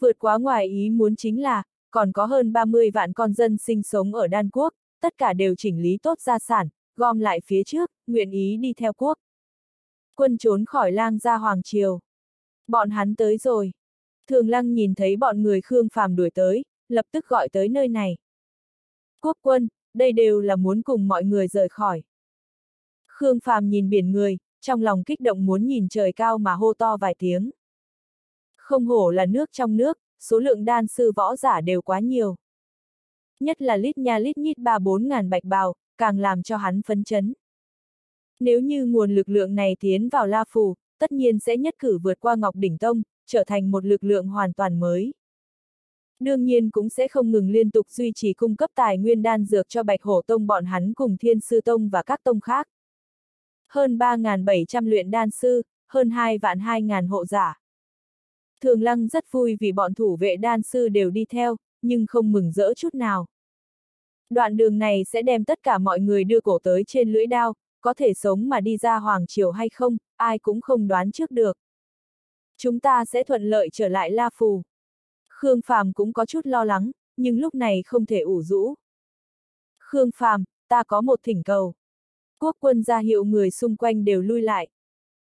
Speaker 1: Vượt quá ngoài ý muốn chính là, còn có hơn 30 vạn con dân sinh sống ở đan quốc, tất cả đều chỉnh lý tốt gia sản, gom lại phía trước, nguyện ý đi theo quốc. Quân trốn khỏi lang ra hoàng triều. Bọn hắn tới rồi. Thường lăng nhìn thấy bọn người Khương Phàm đuổi tới, lập tức gọi tới nơi này. Quốc quân, đây đều là muốn cùng mọi người rời khỏi. Khương Phàm nhìn biển người, trong lòng kích động muốn nhìn trời cao mà hô to vài tiếng. Không hổ là nước trong nước, số lượng đan sư võ giả đều quá nhiều. Nhất là lít nha lít nhít ba bốn ngàn bạch bào, càng làm cho hắn phấn chấn. Nếu như nguồn lực lượng này tiến vào La Phù, tất nhiên sẽ nhất cử vượt qua Ngọc Đỉnh Tông, trở thành một lực lượng hoàn toàn mới. Đương nhiên cũng sẽ không ngừng liên tục duy trì cung cấp tài nguyên đan dược cho Bạch Hổ Tông bọn hắn cùng Thiên Sư Tông và các tông khác. Hơn 3.700 luyện đan sư, hơn 2 vạn 2.000 hộ giả. Thường Lăng rất vui vì bọn thủ vệ đan sư đều đi theo, nhưng không mừng rỡ chút nào. Đoạn đường này sẽ đem tất cả mọi người đưa cổ tới trên lưỡi đao, có thể sống mà đi ra Hoàng Triều hay không, ai cũng không đoán trước được. Chúng ta sẽ thuận lợi trở lại La Phù. Khương Phàm cũng có chút lo lắng, nhưng lúc này không thể ủ rũ. Khương Phàm, ta có một thỉnh cầu. Quốc quân ra hiệu người xung quanh đều lui lại.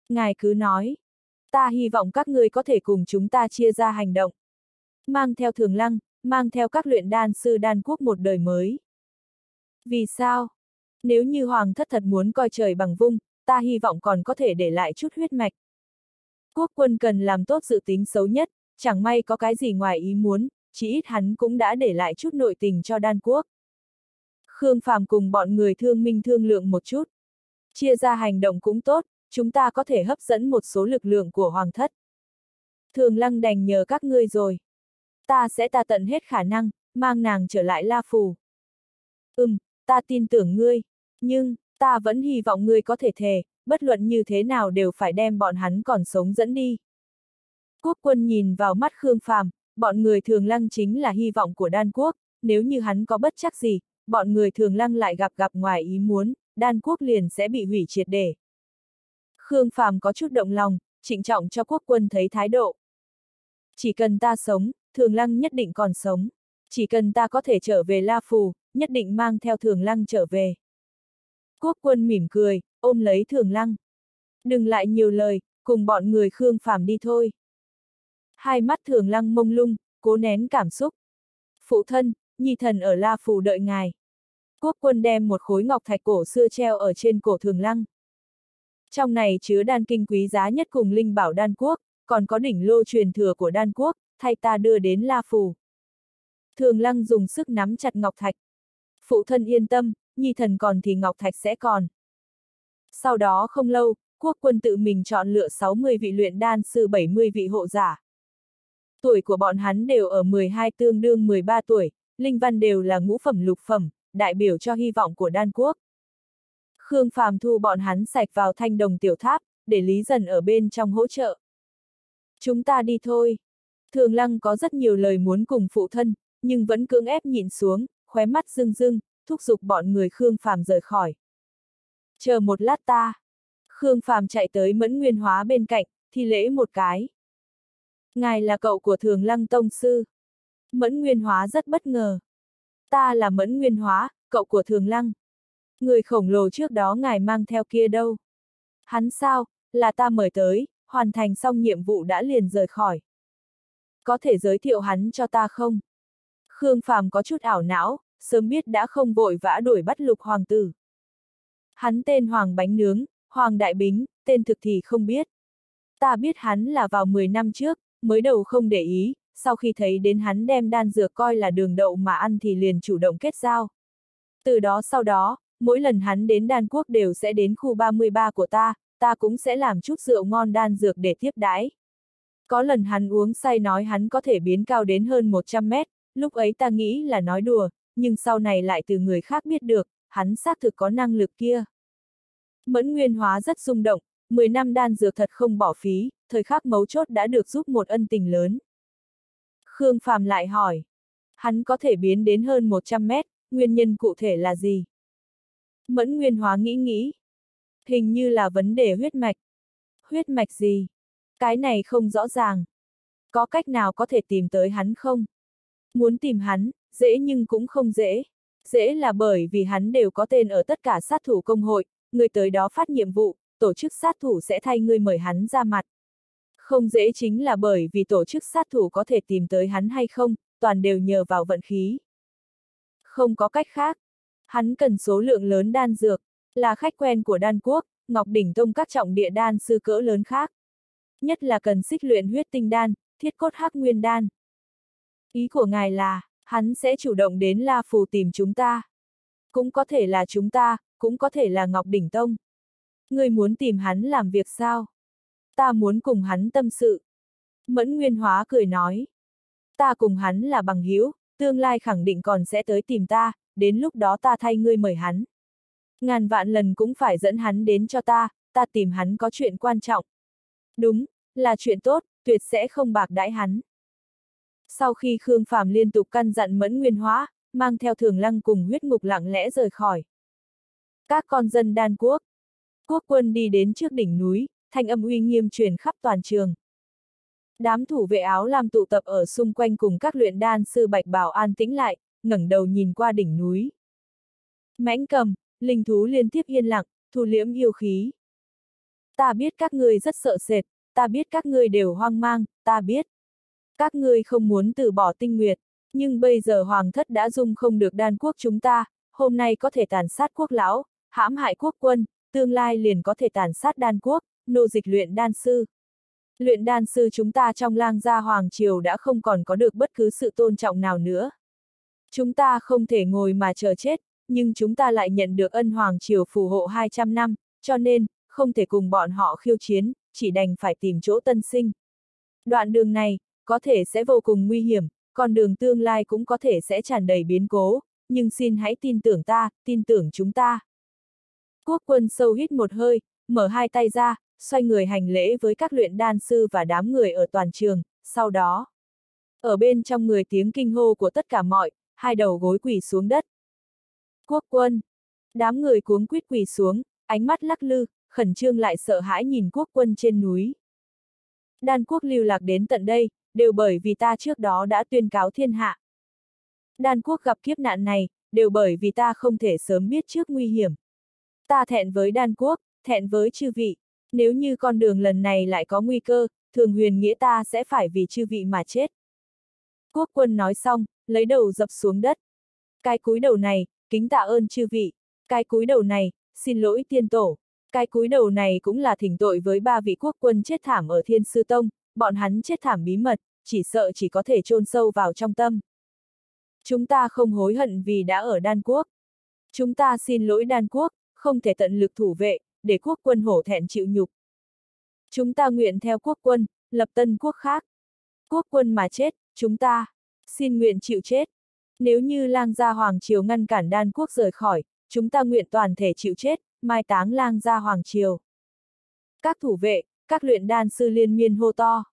Speaker 1: Ngài cứ nói. Ta hy vọng các ngươi có thể cùng chúng ta chia ra hành động. Mang theo thường lăng, mang theo các luyện đan sư đan quốc một đời mới. Vì sao? Nếu như Hoàng thất thật muốn coi trời bằng vung, ta hy vọng còn có thể để lại chút huyết mạch. Quốc quân cần làm tốt dự tính xấu nhất, chẳng may có cái gì ngoài ý muốn, chỉ ít hắn cũng đã để lại chút nội tình cho đan quốc. Khương Phàm cùng bọn người thương minh thương lượng một chút. Chia ra hành động cũng tốt, chúng ta có thể hấp dẫn một số lực lượng của Hoàng thất. Thường lăng đành nhờ các ngươi rồi. Ta sẽ ta tận hết khả năng, mang nàng trở lại La Phù. Ừm, ta tin tưởng ngươi, nhưng, ta vẫn hy vọng ngươi có thể thề, bất luận như thế nào đều phải đem bọn hắn còn sống dẫn đi. Quốc quân nhìn vào mắt Khương Phàm, bọn người thường lăng chính là hy vọng của đan quốc, nếu như hắn có bất chắc gì, bọn người thường lăng lại gặp gặp ngoài ý muốn, đan quốc liền sẽ bị hủy triệt để. Khương Phàm có chút động lòng, trịnh trọng cho quốc quân thấy thái độ. Chỉ cần ta sống, thường lăng nhất định còn sống. Chỉ cần ta có thể trở về La Phù, nhất định mang theo thường lăng trở về. Quốc quân mỉm cười, ôm lấy thường lăng. Đừng lại nhiều lời, cùng bọn người Khương Phàm đi thôi. Hai mắt thường lăng mông lung, cố nén cảm xúc. Phụ thân, nhi thần ở La Phù đợi ngài. Quốc quân đem một khối ngọc thạch cổ xưa treo ở trên cổ thường lăng. Trong này chứa đan kinh quý giá nhất cùng linh bảo đan quốc, còn có đỉnh lô truyền thừa của đan quốc, thay ta đưa đến La Phù. Thường lăng dùng sức nắm chặt ngọc thạch. Phụ thân yên tâm, nhi thần còn thì ngọc thạch sẽ còn. Sau đó không lâu, quốc quân tự mình chọn lựa 60 vị luyện đan sư 70 vị hộ giả. Tuổi của bọn hắn đều ở 12 tương đương 13 tuổi, linh văn đều là ngũ phẩm lục phẩm, đại biểu cho hy vọng của đan quốc. Khương Phàm thu bọn hắn sạch vào thanh đồng tiểu tháp, để Lý Dần ở bên trong hỗ trợ. Chúng ta đi thôi. Thường Lăng có rất nhiều lời muốn cùng phụ thân, nhưng vẫn cưỡng ép nhìn xuống, khóe mắt rưng rưng, thúc giục bọn người Khương Phàm rời khỏi. Chờ một lát ta. Khương Phàm chạy tới Mẫn Nguyên Hóa bên cạnh, thi lễ một cái. Ngài là cậu của Thường Lăng Tông Sư. Mẫn Nguyên Hóa rất bất ngờ. Ta là Mẫn Nguyên Hóa, cậu của Thường Lăng. Người khổng lồ trước đó ngài mang theo kia đâu? Hắn sao, là ta mời tới, hoàn thành xong nhiệm vụ đã liền rời khỏi. Có thể giới thiệu hắn cho ta không? Khương Phàm có chút ảo não, sớm biết đã không vội vã đuổi bắt lục hoàng tử. Hắn tên Hoàng Bánh Nướng, Hoàng Đại Bính, tên thực thì không biết. Ta biết hắn là vào 10 năm trước, mới đầu không để ý, sau khi thấy đến hắn đem đan dược coi là đường đậu mà ăn thì liền chủ động kết giao. Từ đó sau đó, mỗi lần hắn đến đan quốc đều sẽ đến khu 33 của ta, ta cũng sẽ làm chút rượu ngon đan dược để tiếp đãi. Có lần hắn uống say nói hắn có thể biến cao đến hơn 100 mét, lúc ấy ta nghĩ là nói đùa, nhưng sau này lại từ người khác biết được, hắn xác thực có năng lực kia. Mẫn Nguyên Hóa rất rung động, 10 năm đan dược thật không bỏ phí, thời khắc mấu chốt đã được giúp một ân tình lớn. Khương Phàm lại hỏi, hắn có thể biến đến hơn 100 mét, nguyên nhân cụ thể là gì? Mẫn Nguyên Hóa nghĩ nghĩ. Hình như là vấn đề huyết mạch. Huyết mạch gì? Cái này không rõ ràng. Có cách nào có thể tìm tới hắn không? Muốn tìm hắn, dễ nhưng cũng không dễ. Dễ là bởi vì hắn đều có tên ở tất cả sát thủ công hội, người tới đó phát nhiệm vụ, tổ chức sát thủ sẽ thay người mời hắn ra mặt. Không dễ chính là bởi vì tổ chức sát thủ có thể tìm tới hắn hay không, toàn đều nhờ vào vận khí. Không có cách khác. Hắn cần số lượng lớn đan dược, là khách quen của đan quốc, Ngọc Đỉnh Tông các trọng địa đan sư cỡ lớn khác. Nhất là cần xích luyện huyết tinh đan, thiết cốt hắc nguyên đan. Ý của ngài là, hắn sẽ chủ động đến La Phù tìm chúng ta. Cũng có thể là chúng ta, cũng có thể là Ngọc Đỉnh Tông. Người muốn tìm hắn làm việc sao? Ta muốn cùng hắn tâm sự. Mẫn Nguyên Hóa cười nói. Ta cùng hắn là bằng hữu, tương lai khẳng định còn sẽ tới tìm ta, đến lúc đó ta thay ngươi mời hắn. Ngàn vạn lần cũng phải dẫn hắn đến cho ta, ta tìm hắn có chuyện quan trọng. Đúng, là chuyện tốt, tuyệt sẽ không bạc đãi hắn. Sau khi Khương Phàm liên tục căn dặn Mẫn Nguyên Hóa, mang theo thường lăng cùng huyết ngục lặng lẽ rời khỏi. Các con dân đan quốc. Quốc quân đi đến trước đỉnh núi, thanh âm uy nghiêm truyền khắp toàn trường. Đám thủ vệ áo làm tụ tập ở xung quanh cùng các luyện đan sư bạch bảo an tĩnh lại, ngẩng đầu nhìn qua đỉnh núi. Mãnh cầm, linh thú liên tiếp yên lặng, thu liễm yêu khí. Ta biết các ngươi rất sợ sệt, ta biết các ngươi đều hoang mang, ta biết. Các ngươi không muốn từ bỏ tinh nguyệt, nhưng bây giờ hoàng thất đã dung không được đan quốc chúng ta, hôm nay có thể tàn sát quốc lão, hãm hại quốc quân, tương lai liền có thể tàn sát đan quốc, nô dịch luyện đan sư. Luyện đan sư chúng ta trong lang gia hoàng triều đã không còn có được bất cứ sự tôn trọng nào nữa. Chúng ta không thể ngồi mà chờ chết, nhưng chúng ta lại nhận được ân hoàng triều phù hộ 200 năm, cho nên, không thể cùng bọn họ khiêu chiến, chỉ đành phải tìm chỗ tân sinh. Đoạn đường này, có thể sẽ vô cùng nguy hiểm, con đường tương lai cũng có thể sẽ tràn đầy biến cố, nhưng xin hãy tin tưởng ta, tin tưởng chúng ta. Quốc quân sâu hít một hơi, mở hai tay ra, xoay người hành lễ với các luyện đan sư và đám người ở toàn trường, sau đó. Ở bên trong người tiếng kinh hô của tất cả mọi, hai đầu gối quỳ xuống đất. Quốc quân. Đám người cuống quýt quỳ xuống, ánh mắt lắc lư, khẩn trương lại sợ hãi nhìn quốc quân trên núi. Đan quốc lưu lạc đến tận đây, đều bởi vì ta trước đó đã tuyên cáo thiên hạ. Đan quốc gặp kiếp nạn này, đều bởi vì ta không thể sớm biết trước nguy hiểm. Ta thẹn với đan quốc, thẹn với chư vị, nếu như con đường lần này lại có nguy cơ, thường huyền nghĩa ta sẽ phải vì chư vị mà chết. Quốc quân nói xong, lấy đầu dập xuống đất. Cái cúi đầu này, kính tạ ơn chư vị. Cái cúi đầu này, xin lỗi tiên tổ. Cái cúi đầu này cũng là thỉnh tội với ba vị quốc quân chết thảm ở Thiên Sư Tông, bọn hắn chết thảm bí mật, chỉ sợ chỉ có thể chôn sâu vào trong tâm. Chúng ta không hối hận vì đã ở Đan Quốc. Chúng ta xin lỗi Đan Quốc, không thể tận lực thủ vệ, để quốc quân hổ thẹn chịu nhục. Chúng ta nguyện theo quốc quân, lập tân quốc khác. Quốc quân mà chết, chúng ta, xin nguyện chịu chết. Nếu như lang gia hoàng triều ngăn cản đan quốc rời khỏi, chúng ta nguyện toàn thể chịu chết, mai táng lang gia hoàng triều. Các thủ vệ, các luyện đan sư liên miên hô to.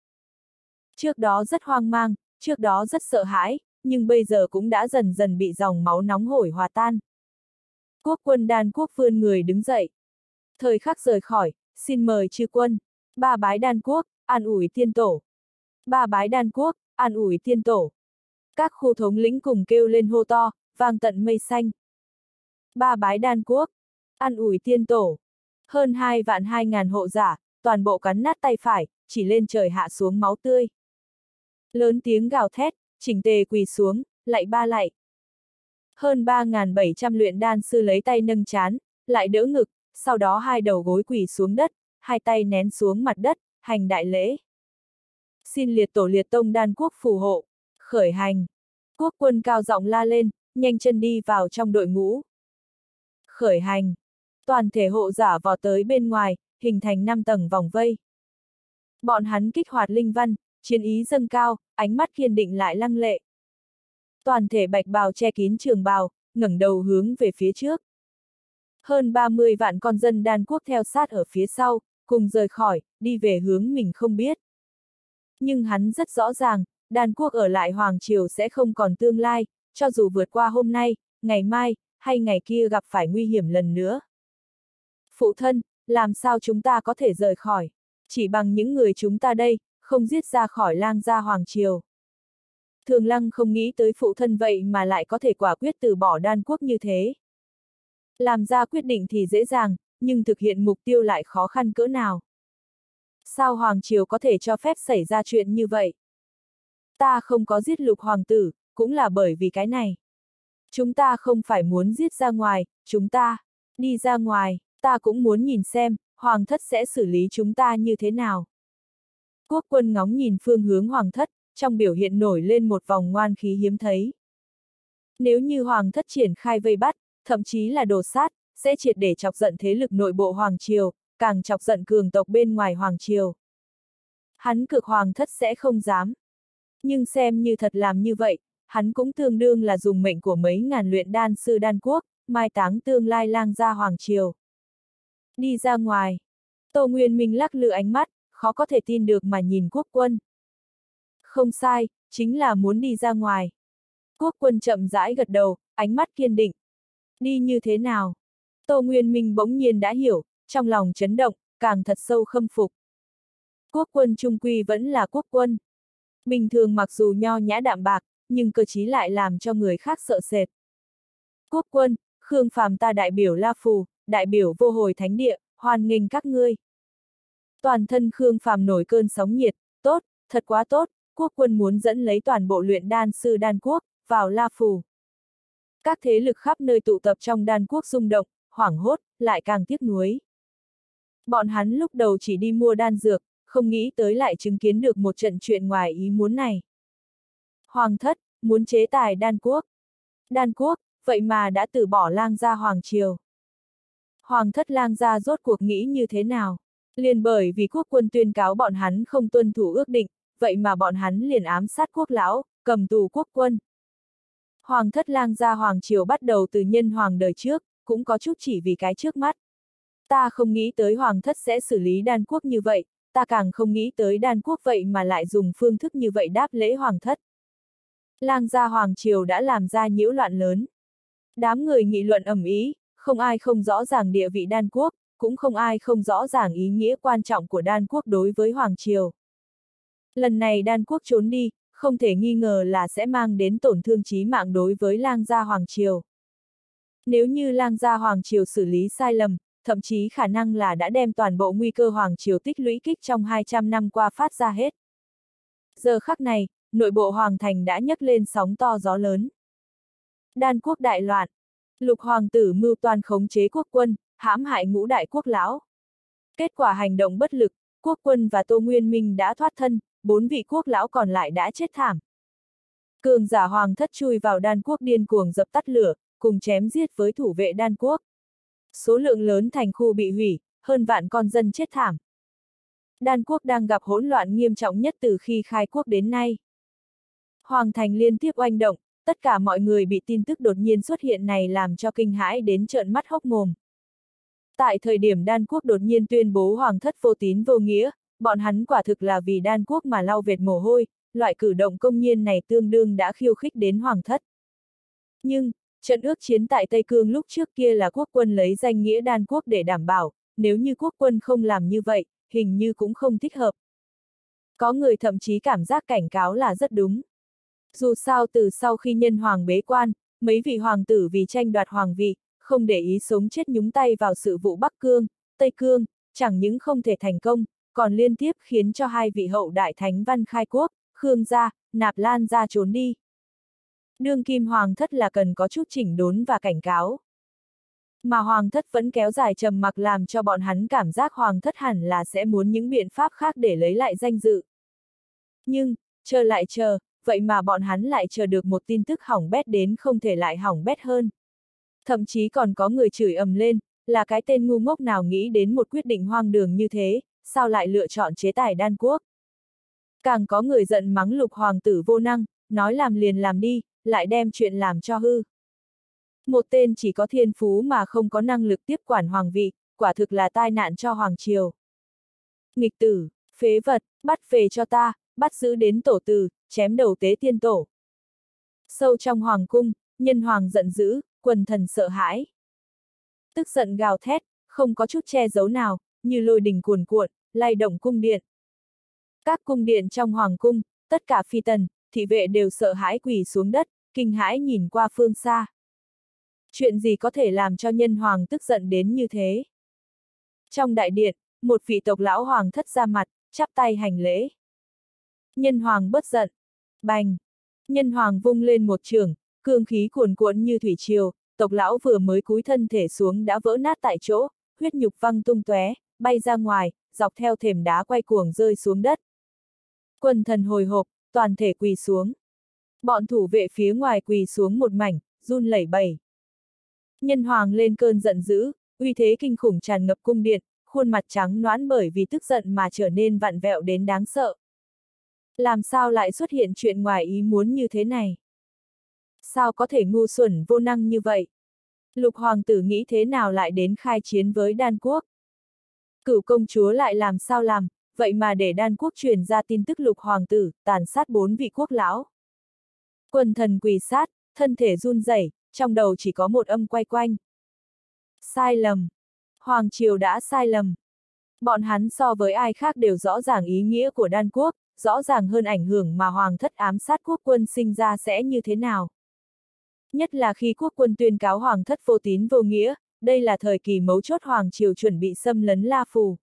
Speaker 1: Trước đó rất hoang mang, trước đó rất sợ hãi, nhưng bây giờ cũng đã dần dần bị dòng máu nóng hổi hòa tan. Quốc quân đan quốc vươn người đứng dậy. Thời khắc rời khỏi, xin mời chư quân. Ba bái đan quốc, an ủi tiên tổ. Ba bái đan quốc, an ủi tiên tổ. Các khu thống lĩnh cùng kêu lên hô to, vang tận mây xanh. Ba bái đan quốc, an ủi tiên tổ. Hơn hai vạn hai ngàn hộ giả, toàn bộ cắn nát tay phải, chỉ lên trời hạ xuống máu tươi. Lớn tiếng gào thét, chỉnh tề quỳ xuống, lạy ba lạy. Hơn 3.700 luyện đan sư lấy tay nâng chán, lại đỡ ngực, sau đó hai đầu gối quỳ xuống đất, hai tay nén xuống mặt đất, hành đại lễ. Xin liệt tổ liệt tông đan quốc phù hộ, khởi hành. Quốc quân cao giọng la lên, nhanh chân đi vào trong đội ngũ. Khởi hành. Toàn thể hộ giả vào tới bên ngoài, hình thành 5 tầng vòng vây. Bọn hắn kích hoạt linh văn, chiến ý dâng cao, ánh mắt kiên định lại lăng lệ. Toàn thể bạch bào che kín trường bào, ngẩng đầu hướng về phía trước. Hơn 30 vạn con dân đan quốc theo sát ở phía sau, cùng rời khỏi, đi về hướng mình không biết. Nhưng hắn rất rõ ràng, đan quốc ở lại Hoàng Triều sẽ không còn tương lai, cho dù vượt qua hôm nay, ngày mai, hay ngày kia gặp phải nguy hiểm lần nữa. Phụ thân, làm sao chúng ta có thể rời khỏi? Chỉ bằng những người chúng ta đây, không giết ra khỏi lang gia Hoàng Triều. Thường lăng không nghĩ tới phụ thân vậy mà lại có thể quả quyết từ bỏ đan quốc như thế. Làm ra quyết định thì dễ dàng, nhưng thực hiện mục tiêu lại khó khăn cỡ nào. Sao Hoàng Triều có thể cho phép xảy ra chuyện như vậy? Ta không có giết lục hoàng tử, cũng là bởi vì cái này. Chúng ta không phải muốn giết ra ngoài, chúng ta, đi ra ngoài, ta cũng muốn nhìn xem, hoàng thất sẽ xử lý chúng ta như thế nào. Quốc quân ngóng nhìn phương hướng hoàng thất, trong biểu hiện nổi lên một vòng ngoan khí hiếm thấy. Nếu như hoàng thất triển khai vây bắt, thậm chí là đồ sát, sẽ triệt để chọc giận thế lực nội bộ hoàng triều, càng chọc giận cường tộc bên ngoài hoàng triều. Hắn cực hoàng thất sẽ không dám. Nhưng xem như thật làm như vậy, hắn cũng tương đương là dùng mệnh của mấy ngàn luyện đan sư đan quốc, mai táng tương lai lang ra hoàng triều. Đi ra ngoài. Tô Nguyên Minh lắc lư ánh mắt, khó có thể tin được mà nhìn quốc quân. Không sai, chính là muốn đi ra ngoài. Quốc quân chậm rãi gật đầu, ánh mắt kiên định. Đi như thế nào? Tô Nguyên Minh bỗng nhiên đã hiểu, trong lòng chấn động, càng thật sâu khâm phục. Quốc quân trung quy vẫn là quốc quân. Bình thường mặc dù nho nhã đạm bạc, nhưng cơ chí lại làm cho người khác sợ sệt. Quốc quân, Khương Phàm ta đại biểu La Phù, đại biểu vô hồi thánh địa, hoan nghênh các ngươi. Toàn thân Khương Phàm nổi cơn sóng nhiệt, tốt, thật quá tốt, quốc quân muốn dẫn lấy toàn bộ luyện đan sư đan quốc, vào La Phù. Các thế lực khắp nơi tụ tập trong đan quốc rung động, hoảng hốt, lại càng tiếc nuối. Bọn hắn lúc đầu chỉ đi mua đan dược, không nghĩ tới lại chứng kiến được một trận chuyện ngoài ý muốn này. Hoàng thất, muốn chế tài đan quốc. Đan quốc, vậy mà đã từ bỏ lang gia hoàng triều. Hoàng thất lang gia rốt cuộc nghĩ như thế nào? Liền bởi vì quốc quân tuyên cáo bọn hắn không tuân thủ ước định, vậy mà bọn hắn liền ám sát quốc lão, cầm tù quốc quân. Hoàng thất lang gia hoàng triều bắt đầu từ nhân hoàng đời trước, cũng có chút chỉ vì cái trước mắt. Ta không nghĩ tới hoàng thất sẽ xử lý đan quốc như vậy, ta càng không nghĩ tới đan quốc vậy mà lại dùng phương thức như vậy đáp lễ hoàng thất. Lang gia hoàng triều đã làm ra nhiễu loạn lớn. Đám người nghị luận ẩm ý, không ai không rõ ràng địa vị đan quốc, cũng không ai không rõ ràng ý nghĩa quan trọng của đan quốc đối với hoàng triều. Lần này đan quốc trốn đi, không thể nghi ngờ là sẽ mang đến tổn thương chí mạng đối với lang gia hoàng triều. Nếu như lang gia hoàng triều xử lý sai lầm, thậm chí khả năng là đã đem toàn bộ nguy cơ hoàng triều tích lũy kích trong 200 năm qua phát ra hết. Giờ khắc này, nội bộ hoàng thành đã nhấc lên sóng to gió lớn. Đan quốc đại loạn. Lục hoàng tử mưu toàn khống chế quốc quân, hãm hại ngũ đại quốc lão. Kết quả hành động bất lực, quốc quân và Tô Nguyên Minh đã thoát thân, bốn vị quốc lão còn lại đã chết thảm. Cường giả hoàng thất chui vào đan quốc điên cuồng dập tắt lửa, cùng chém giết với thủ vệ đan quốc. Số lượng lớn thành khu bị hủy, hơn vạn con dân chết thảm. Đan quốc đang gặp hỗn loạn nghiêm trọng nhất từ khi khai quốc đến nay. Hoàng thành liên tiếp oanh động, tất cả mọi người bị tin tức đột nhiên xuất hiện này làm cho kinh hãi đến trợn mắt hốc mồm. Tại thời điểm đan quốc đột nhiên tuyên bố hoàng thất vô tín vô nghĩa, bọn hắn quả thực là vì đan quốc mà lau vệt mồ hôi, loại cử động công nhiên này tương đương đã khiêu khích đến hoàng thất. Nhưng, trận ước chiến tại Tây Cương lúc trước kia là quốc quân lấy danh nghĩa đan quốc để đảm bảo, nếu như quốc quân không làm như vậy, hình như cũng không thích hợp. Có người thậm chí cảm giác cảnh cáo là rất đúng. Dù sao từ sau khi nhân hoàng bế quan, mấy vị hoàng tử vì tranh đoạt hoàng vị, không để ý sống chết nhúng tay vào sự vụ Bắc Cương, Tây Cương, chẳng những không thể thành công, còn liên tiếp khiến cho hai vị hậu đại thánh văn khai quốc, Khương gia, Nạp Lan gia trốn đi. Đương kim hoàng thất là cần có chút chỉnh đốn và cảnh cáo. Mà hoàng thất vẫn kéo dài trầm mặc làm cho bọn hắn cảm giác hoàng thất hẳn là sẽ muốn những biện pháp khác để lấy lại danh dự. Nhưng, chờ lại chờ, vậy mà bọn hắn lại chờ được một tin tức hỏng bét đến không thể lại hỏng bét hơn. Thậm chí còn có người chửi ầm lên, là cái tên ngu ngốc nào nghĩ đến một quyết định hoang đường như thế, sao lại lựa chọn chế tài đan quốc. Càng có người giận mắng lục hoàng tử vô năng, nói làm liền làm đi, lại đem chuyện làm cho hư. Một tên chỉ có thiên phú mà không có năng lực tiếp quản hoàng vị, quả thực là tai nạn cho hoàng triều. Nghịch tử, phế vật, bắt về cho ta, bắt giữ đến tổ tử, chém đầu tế tiên tổ. Sâu trong hoàng cung, nhân hoàng giận dữ, quần thần sợ hãi. Tức giận gào thét, không có chút che giấu nào, như lôi đình cuồn cuộn, lay động cung điện. Các cung điện trong hoàng cung, tất cả phi tần, thị vệ đều sợ hãi quỳ xuống đất, kinh hãi nhìn qua phương xa. Chuyện gì có thể làm cho nhân hoàng tức giận đến như thế? Trong đại điện, một vị tộc lão hoàng thất ra mặt, chắp tay hành lễ. Nhân hoàng bất giận. Bành. Nhân hoàng vung lên một trường, cương khí cuồn cuộn như thủy triều, tộc lão vừa mới cúi thân thể xuống đã vỡ nát tại chỗ, huyết nhục văng tung tóe, bay ra ngoài, dọc theo thềm đá quay cuồng rơi xuống đất. Quần thần hồi hộp, toàn thể quỳ xuống. Bọn thủ vệ phía ngoài quỳ xuống một mảnh, run lẩy bẩy. Nhân hoàng lên cơn giận dữ, uy thế kinh khủng tràn ngập cung điện, khuôn mặt trắng noãn bởi vì tức giận mà trở nên vặn vẹo đến đáng sợ. Làm sao lại xuất hiện chuyện ngoài ý muốn như thế này? Sao có thể ngu xuẩn vô năng như vậy? Lục hoàng tử nghĩ thế nào lại đến khai chiến với đan quốc? Cửu công chúa lại làm sao làm, vậy mà để đan quốc truyền ra tin tức lục hoàng tử, tàn sát bốn vị quốc lão. Quần thần quỳ sát, thân thể run rẩy, trong đầu chỉ có một âm quay quanh. Sai lầm. Hoàng Triều đã sai lầm. Bọn hắn so với ai khác đều rõ ràng ý nghĩa của đan quốc, rõ ràng hơn ảnh hưởng mà hoàng thất ám sát quốc quân sinh ra sẽ như thế nào. Nhất là khi quốc quân tuyên cáo hoàng thất vô tín vô nghĩa, đây là thời kỳ mấu chốt hoàng triều chuẩn bị xâm lấn La Phù.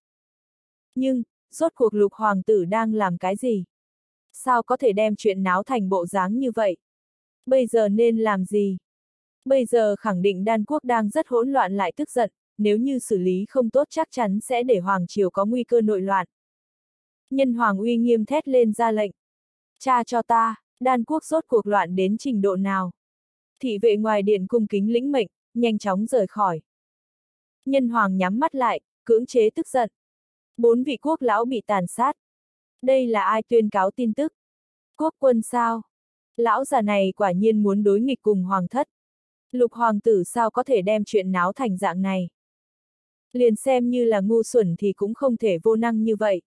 Speaker 1: Nhưng, rốt cuộc lục hoàng tử đang làm cái gì? Sao có thể đem chuyện náo thành bộ dáng như vậy? Bây giờ nên làm gì? Bây giờ khẳng định đan quốc đang rất hỗn loạn lại tức giận, nếu như xử lý không tốt chắc chắn sẽ để Hoàng Triều có nguy cơ nội loạn. Nhân Hoàng uy nghiêm thét lên ra lệnh. Cha cho ta, đan quốc rốt cuộc loạn đến trình độ nào? Thị vệ ngoài điện cung kính lĩnh mệnh, nhanh chóng rời khỏi. Nhân Hoàng nhắm mắt lại, cưỡng chế tức giận. Bốn vị quốc lão bị tàn sát. Đây là ai tuyên cáo tin tức? Quốc quân sao? Lão già này quả nhiên muốn đối nghịch cùng hoàng thất. Lục hoàng tử sao có thể đem chuyện náo thành dạng này? Liền xem như là ngu xuẩn thì cũng không thể vô năng như vậy.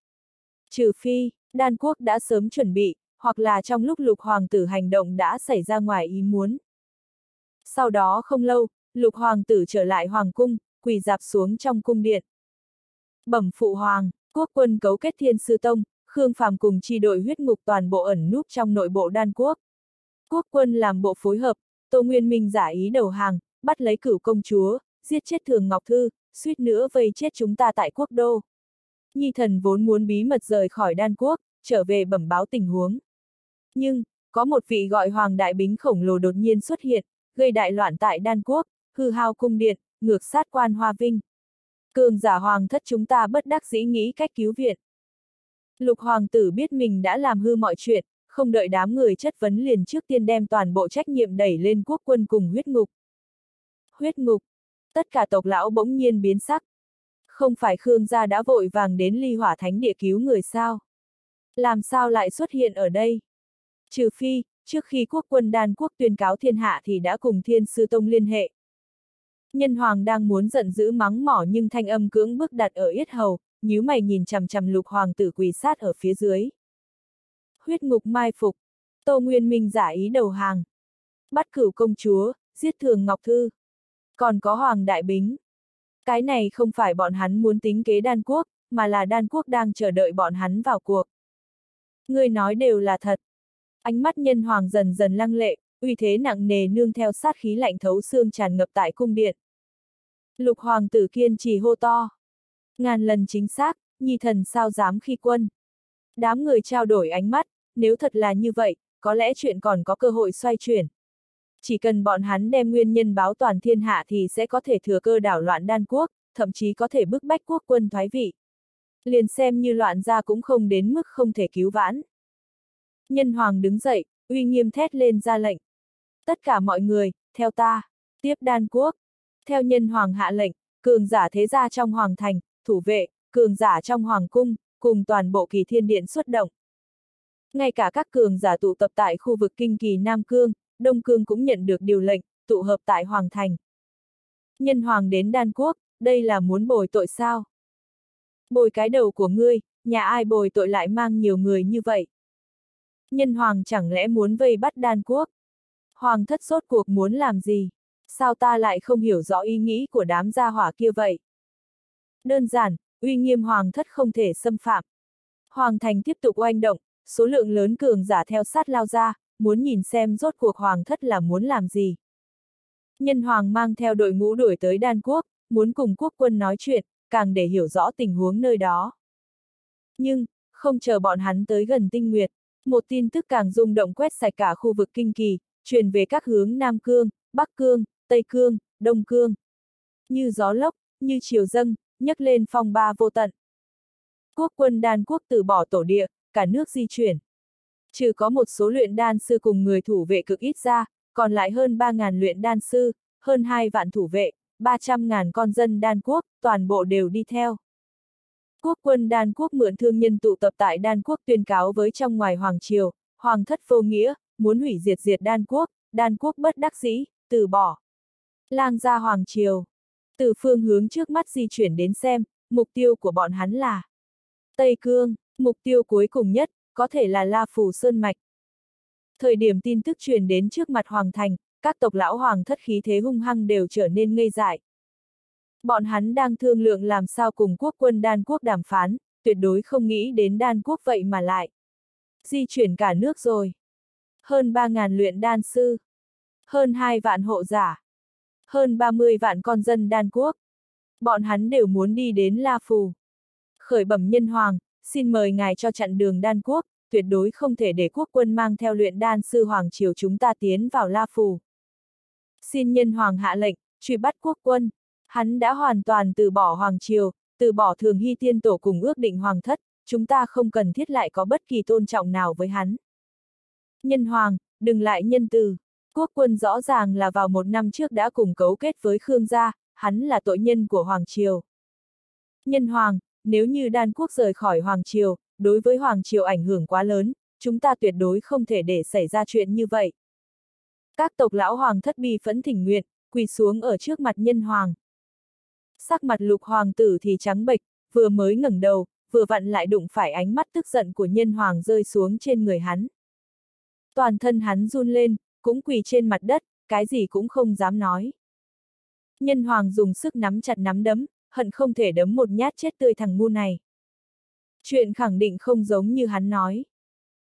Speaker 1: Trừ phi, đan quốc đã sớm chuẩn bị, hoặc là trong lúc lục hoàng tử hành động đã xảy ra ngoài ý muốn. Sau đó không lâu, lục hoàng tử trở lại hoàng cung, quỳ dạp xuống trong cung điện. Bẩm phụ hoàng, quốc quân cấu kết thiên sư tông, Khương Phàm cùng chi đội huyết ngục toàn bộ ẩn núp trong nội bộ đan quốc. Quốc quân làm bộ phối hợp, Tô Nguyên Minh giả ý đầu hàng, bắt lấy cửu công chúa, giết chết thường Ngọc Thư, suýt nữa vây chết chúng ta tại quốc đô. Nhi thần vốn muốn bí mật rời khỏi đan quốc, trở về bẩm báo tình huống. Nhưng, có một vị gọi Hoàng Đại Bính khổng lồ đột nhiên xuất hiện, gây đại loạn tại đan quốc, hư hao cung điện, ngược sát quan hoa vinh. Cường giả hoàng thất chúng ta bất đắc dĩ nghĩ cách cứu viện. Lục hoàng tử biết mình đã làm hư mọi chuyện, không đợi đám người chất vấn liền trước tiên đem toàn bộ trách nhiệm đẩy lên quốc quân cùng huyết ngục. Huyết ngục. Tất cả tộc lão bỗng nhiên biến sắc. Không phải Khương gia đã vội vàng đến ly hỏa thánh địa cứu người sao? Làm sao lại xuất hiện ở đây? Trừ phi, trước khi quốc quân đan quốc tuyên cáo thiên hạ thì đã cùng thiên sư tông liên hệ. Nhân hoàng đang muốn giận dữ mắng mỏ nhưng thanh âm cưỡng bức đặt ở yết hầu, nhíu mày nhìn chằm chằm lục hoàng tử quỳ sát ở phía dưới. Huyết ngục mai phục, Tô Nguyên Minh giả ý đầu hàng. Bắt cửu công chúa, giết thường Ngọc Thư. Còn có Hoàng Đại Bính. Cái này không phải bọn hắn muốn tính kế đan quốc, mà là đan quốc đang chờ đợi bọn hắn vào cuộc. Người nói đều là thật. Ánh mắt nhân hoàng dần dần lăng lệ, uy thế nặng nề nương theo sát khí lạnh thấu xương tràn ngập tại cung điện. Lục hoàng tử kiên trì hô to. Ngàn lần chính xác, nhi thần sao dám khi quân. Đám người trao đổi ánh mắt, nếu thật là như vậy, có lẽ chuyện còn có cơ hội xoay chuyển. Chỉ cần bọn hắn đem nguyên nhân báo toàn thiên hạ thì sẽ có thể thừa cơ đảo loạn đan quốc, thậm chí có thể bức bách quốc quân thoái vị. Liền xem như loạn ra cũng không đến mức không thể cứu vãn. Nhân hoàng đứng dậy, uy nghiêm thét lên ra lệnh. Tất cả mọi người, theo ta, tiếp đan quốc. Theo nhân hoàng hạ lệnh, cường giả thế gia trong hoàng thành, thủ vệ, cường giả trong hoàng cung, cùng toàn bộ kỳ thiên điện xuất động. Ngay cả các cường giả tụ tập tại khu vực kinh kỳ Nam Cương, Đông Cương cũng nhận được điều lệnh, tụ hợp tại Hoàng Thành. Nhân hoàng đến đan quốc, đây là muốn bồi tội sao? Bồi cái đầu của ngươi, nhà ai bồi tội lại mang nhiều người như vậy? Nhân hoàng chẳng lẽ muốn vây bắt đan quốc? Hoàng thất sốt cuộc muốn làm gì? Sao ta lại không hiểu rõ ý nghĩ của đám gia hỏa kia vậy? Đơn giản, uy nghiêm hoàng thất không thể xâm phạm. Hoàng thành tiếp tục oanh động, số lượng lớn cường giả theo sát lao ra, muốn nhìn xem rốt cuộc hoàng thất là muốn làm gì. Nhân hoàng mang theo đội ngũ đuổi tới đan quốc, muốn cùng quốc quân nói chuyện, càng để hiểu rõ tình huống nơi đó. Nhưng, không chờ bọn hắn tới gần tinh nguyệt, một tin tức càng rung động quét sạch cả khu vực kinh kỳ, truyền về các hướng Nam Cương, Bắc Cương, Tây Cương, Đông Cương. Như gió lốc, như chiều dâng, nhấc lên phong ba vô tận. Quốc quân đan quốc từ bỏ tổ địa, cả nước di chuyển. Trừ có một số luyện đan sư cùng người thủ vệ cực ít ra, còn lại hơn 3.000 luyện đan sư, hơn 2 vạn thủ vệ, 300.000 con dân đan quốc, toàn bộ đều đi theo. Quốc quân đan quốc mượn thương nhân tụ tập tại đan quốc tuyên cáo với trong ngoài hoàng triều, hoàng thất vô nghĩa, muốn hủy diệt diệt đan quốc, đan quốc bất đắc dĩ, từ bỏ. Lang gia hoàng triều. Từ phương hướng trước mắt di chuyển đến xem, mục tiêu của bọn hắn là Tây Cương, mục tiêu cuối cùng nhất, có thể là La Phù Sơn Mạch. Thời điểm tin tức truyền đến trước mặt Hoàng Thành, các tộc lão Hoàng thất khí thế hung hăng đều trở nên ngây dại. Bọn hắn đang thương lượng làm sao cùng quốc quân đan quốc đàm phán, tuyệt đối không nghĩ đến đan quốc vậy mà lại. Di chuyển cả nước rồi. Hơn 3.000 luyện đan sư. Hơn 2 vạn hộ giả. Hơn 30 vạn con dân đan quốc. Bọn hắn đều muốn đi đến La Phù. Khởi bẩm nhân hoàng, xin mời ngài cho chặn đường đan quốc, tuyệt đối không thể để quốc quân mang theo luyện đan sư Hoàng Triều chúng ta tiến vào La Phù. Xin nhân hoàng hạ lệnh, truy bắt quốc quân. Hắn đã hoàn toàn từ bỏ Hoàng Triều, từ bỏ thường hy tiên tổ cùng ước định Hoàng thất, chúng ta không cần thiết lại có bất kỳ tôn trọng nào với hắn. Nhân hoàng, đừng lại nhân từ. Quốc quân rõ ràng là vào một năm trước đã cùng cấu kết với Khương gia, hắn là tội nhân của Hoàng Triều. Nhân hoàng, nếu như đan quốc rời khỏi Hoàng Triều, đối với Hoàng Triều ảnh hưởng quá lớn, chúng ta tuyệt đối không thể để xảy ra chuyện như vậy. Các tộc lão hoàng thất bi phẫn thỉnh nguyện, quỳ xuống ở trước mặt nhân hoàng. Sắc mặt lục hoàng tử thì trắng bệch, vừa mới ngẩng đầu, vừa vặn lại đụng phải ánh mắt tức giận của nhân hoàng rơi xuống trên người hắn. Toàn thân hắn run lên, cũng quỳ trên mặt đất, cái gì cũng không dám nói. Nhân hoàng dùng sức nắm chặt nắm đấm, hận không thể đấm một nhát chết tươi thằng ngu này. Chuyện khẳng định không giống như hắn nói.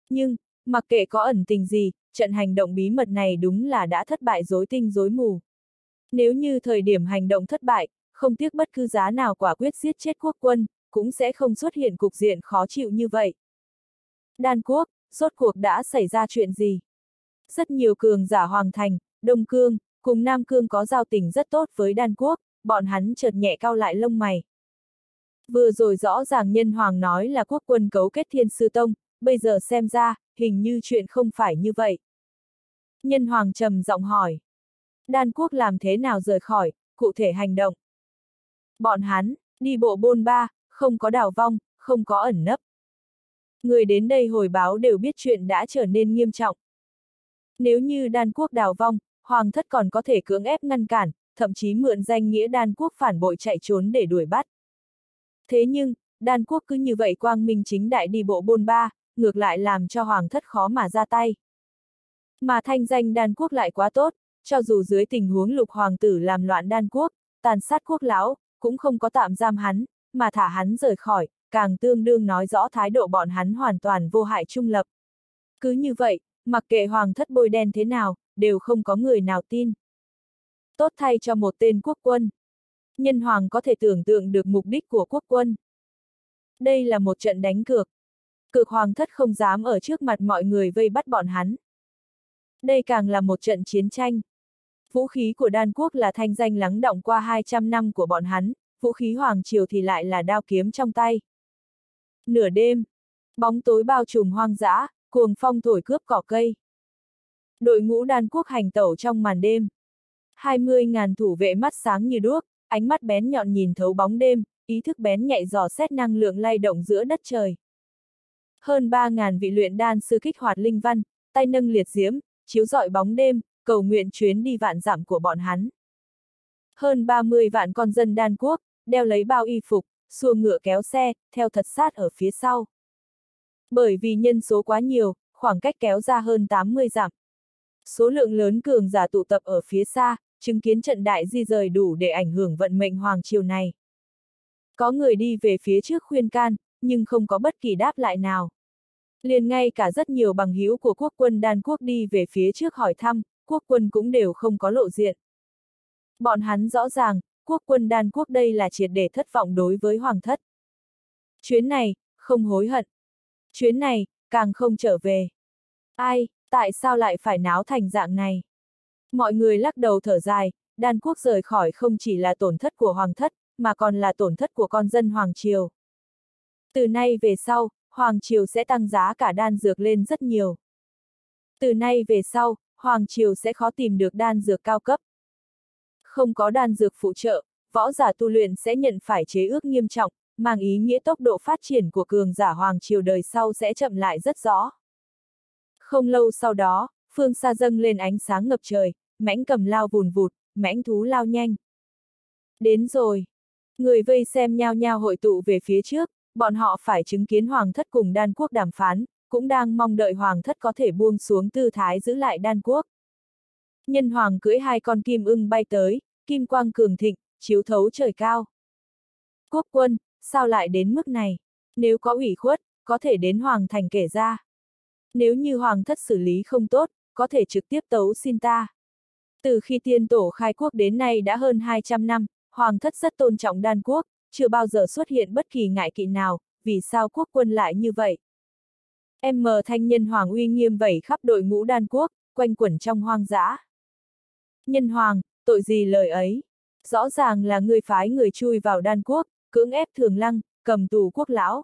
Speaker 1: Nhưng, mặc kệ có ẩn tình gì, trận hành động bí mật này đúng là đã thất bại dối tinh dối mù. Nếu như thời điểm hành động thất bại, không tiếc bất cứ giá nào quả quyết giết chết quốc quân, cũng sẽ không xuất hiện cục diện khó chịu như vậy. Đan quốc, rốt cuộc đã xảy ra chuyện gì? Rất nhiều cường giả Hoàng Thành, Đông Cương, cùng Nam Cương có giao tình rất tốt với Đan quốc, bọn hắn chợt nhẹ cao lại lông mày. Vừa rồi rõ ràng nhân hoàng nói là quốc quân cấu kết thiên sư tông, bây giờ xem ra, hình như chuyện không phải như vậy. Nhân hoàng trầm giọng hỏi. Đan quốc làm thế nào rời khỏi, cụ thể hành động. Bọn hắn, đi bộ bôn ba, không có đào vong, không có ẩn nấp. Người đến đây hồi báo đều biết chuyện đã trở nên nghiêm trọng. Nếu như đan quốc đào vong, hoàng thất còn có thể cưỡng ép ngăn cản, thậm chí mượn danh nghĩa đan quốc phản bội chạy trốn để đuổi bắt. Thế nhưng, đan quốc cứ như vậy quang minh chính đại đi bộ bôn ba, ngược lại làm cho hoàng thất khó mà ra tay. Mà thanh danh đan quốc lại quá tốt, cho dù dưới tình huống lục hoàng tử làm loạn đan quốc, tàn sát quốc lão, cũng không có tạm giam hắn, mà thả hắn rời khỏi, càng tương đương nói rõ thái độ bọn hắn hoàn toàn vô hại trung lập. Cứ như vậy, mặc kệ hoàng thất bôi đen thế nào, đều không có người nào tin. Tốt thay cho một tên quốc quân. Nhân hoàng có thể tưởng tượng được mục đích của quốc quân. Đây là một trận đánh cược. Cực hoàng thất không dám ở trước mặt mọi người vây bắt bọn hắn. Đây càng là một trận chiến tranh. Vũ khí của đan quốc là thanh danh lắng động qua 200 năm của bọn hắn, vũ khí hoàng triều thì lại là đao kiếm trong tay. Nửa đêm, bóng tối bao trùm hoang dã, cuồng phong thổi cướp cỏ cây. Đội ngũ đan quốc hành tẩu trong màn đêm. 20.000 thủ vệ mắt sáng như đuốc, ánh mắt bén nhọn nhìn thấu bóng đêm, ý thức bén nhạy dò xét năng lượng lay động giữa đất trời. Hơn 3.000 vị luyện đan sư kích hoạt linh văn, tay nâng liệt diễm, chiếu rọi bóng đêm, cầu nguyện chuyến đi vạn giảm của bọn hắn. Hơn 30 vạn con dân đan quốc, đeo lấy bao y phục, xua ngựa kéo xe, theo thật sát ở phía sau. Bởi vì nhân số quá nhiều, khoảng cách kéo ra hơn 80 dặm. Số lượng lớn cường giả tụ tập ở phía xa, chứng kiến trận đại di rời đủ để ảnh hưởng vận mệnh hoàng triều này. Có người đi về phía trước khuyên can, nhưng không có bất kỳ đáp lại nào. Liền ngay cả rất nhiều bằng hữu của quốc quân đan quốc đi về phía trước hỏi thăm, quốc quân cũng đều không có lộ diện. Bọn hắn rõ ràng, quốc quân đan quốc đây là triệt để thất vọng đối với hoàng thất. Chuyến này, không hối hận. Chuyến này, càng không trở về. Ai, tại sao lại phải náo thành dạng này? Mọi người lắc đầu thở dài, đan quốc rời khỏi không chỉ là tổn thất của hoàng thất, mà còn là tổn thất của con dân hoàng triều. Từ nay về sau, hoàng triều sẽ tăng giá cả đan dược lên rất nhiều. Từ nay về sau, hoàng triều sẽ khó tìm được đan dược cao cấp. Không có đan dược phụ trợ, võ giả tu luyện sẽ nhận phải chế ước nghiêm trọng, mang ý nghĩa tốc độ phát triển của cường giả hoàng triều đời sau sẽ chậm lại rất rõ. Không lâu sau đó, phương xa dâng lên ánh sáng ngập trời, mãnh cầm lao vùn vụt, mãnh thú lao nhanh. Đến rồi. Người vây xem nhao nhao hội tụ về phía trước, bọn họ phải chứng kiến hoàng thất cùng đan quốc đàm phán, cũng đang mong đợi hoàng thất có thể buông xuống tư thái giữ lại đan quốc. Nhân hoàng cưỡi hai con kim ưng bay tới, kim quang cường thịnh, chiếu thấu trời cao. Quốc quân, sao lại đến mức này? Nếu có ủy khuất, có thể đến hoàng thành kể ra. Nếu như hoàng thất xử lý không tốt, có thể trực tiếp tấu xin ta. Từ khi tiên tổ khai quốc đến nay đã hơn 200 năm, hoàng thất rất tôn trọng đan quốc, chưa bao giờ xuất hiện bất kỳ ngại kỵ nào, vì sao quốc quân lại như vậy? M thanh nhân hoàng uy nghiêm vẩy khắp đội ngũ đan quốc, quanh quẩn trong hoang dã. Nhân hoàng, tội gì lời ấy? Rõ ràng là người phái người chui vào đan quốc, cưỡng ép thường lăng, cầm tù quốc lão.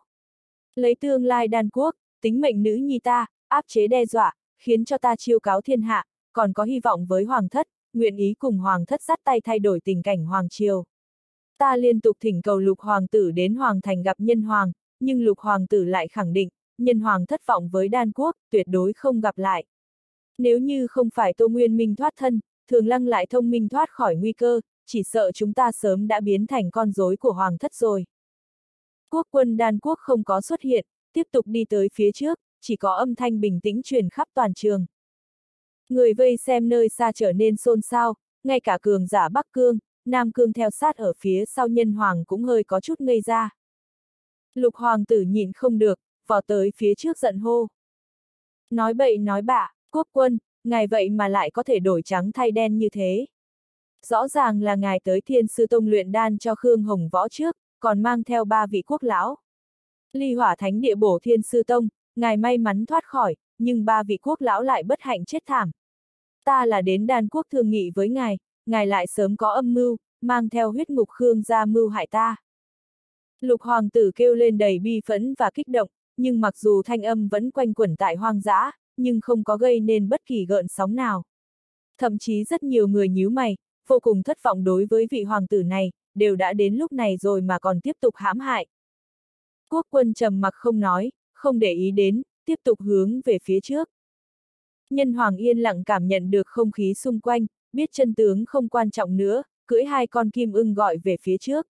Speaker 1: Lấy tương lai đan quốc, tính mệnh nữ nhi ta, áp chế đe dọa, khiến cho ta chiêu cáo thiên hạ, còn có hy vọng với hoàng thất, nguyện ý cùng hoàng thất sát tay thay đổi tình cảnh hoàng triều. Ta liên tục thỉnh cầu lục hoàng tử đến hoàng thành gặp nhân hoàng, nhưng lục hoàng tử lại khẳng định, nhân hoàng thất vọng với đan quốc, tuyệt đối không gặp lại. Nếu như không phải Tô Nguyên Minh thoát thân, thường lăng lại thông minh thoát khỏi nguy cơ, chỉ sợ chúng ta sớm đã biến thành con rối của hoàng thất rồi. Quốc quân đan quốc không có xuất hiện, tiếp tục đi tới phía trước, chỉ có âm thanh bình tĩnh truyền khắp toàn trường. Người vây xem nơi xa trở nên xôn xao, ngay cả cường giả Bắc Cương, Nam Cương theo sát ở phía sau nhân hoàng cũng hơi có chút ngây ra. Lục hoàng tử nhìn không được, vào tới phía trước giận hô. Nói bậy nói bạ, quốc quân, ngài vậy mà lại có thể đổi trắng thay đen như thế. Rõ ràng là ngài tới thiên sư tông luyện đan cho Khương Hồng Võ trước, còn mang theo ba vị quốc lão. Ly hỏa thánh địa bổ thiên sư tông, ngài may mắn thoát khỏi, nhưng ba vị quốc lão lại bất hạnh chết thảm. Ta là đến đan quốc thương nghị với ngài, ngài lại sớm có âm mưu, mang theo huyết ngục Khương ra mưu hại ta. Lục hoàng tử kêu lên đầy bi phẫn và kích động, nhưng mặc dù thanh âm vẫn quanh quẩn tại hoang dã, nhưng không có gây nên bất kỳ gợn sóng nào. Thậm chí rất nhiều người nhíu mày, vô cùng thất vọng đối với vị hoàng tử này, đều đã đến lúc này rồi mà còn tiếp tục hãm hại. Quốc quân trầm mặc không nói, không để ý đến, tiếp tục hướng về phía trước. Nhân hoàng yên lặng cảm nhận được không khí xung quanh, biết chân tướng không quan trọng nữa, cưỡi hai con kim ưng gọi về phía trước.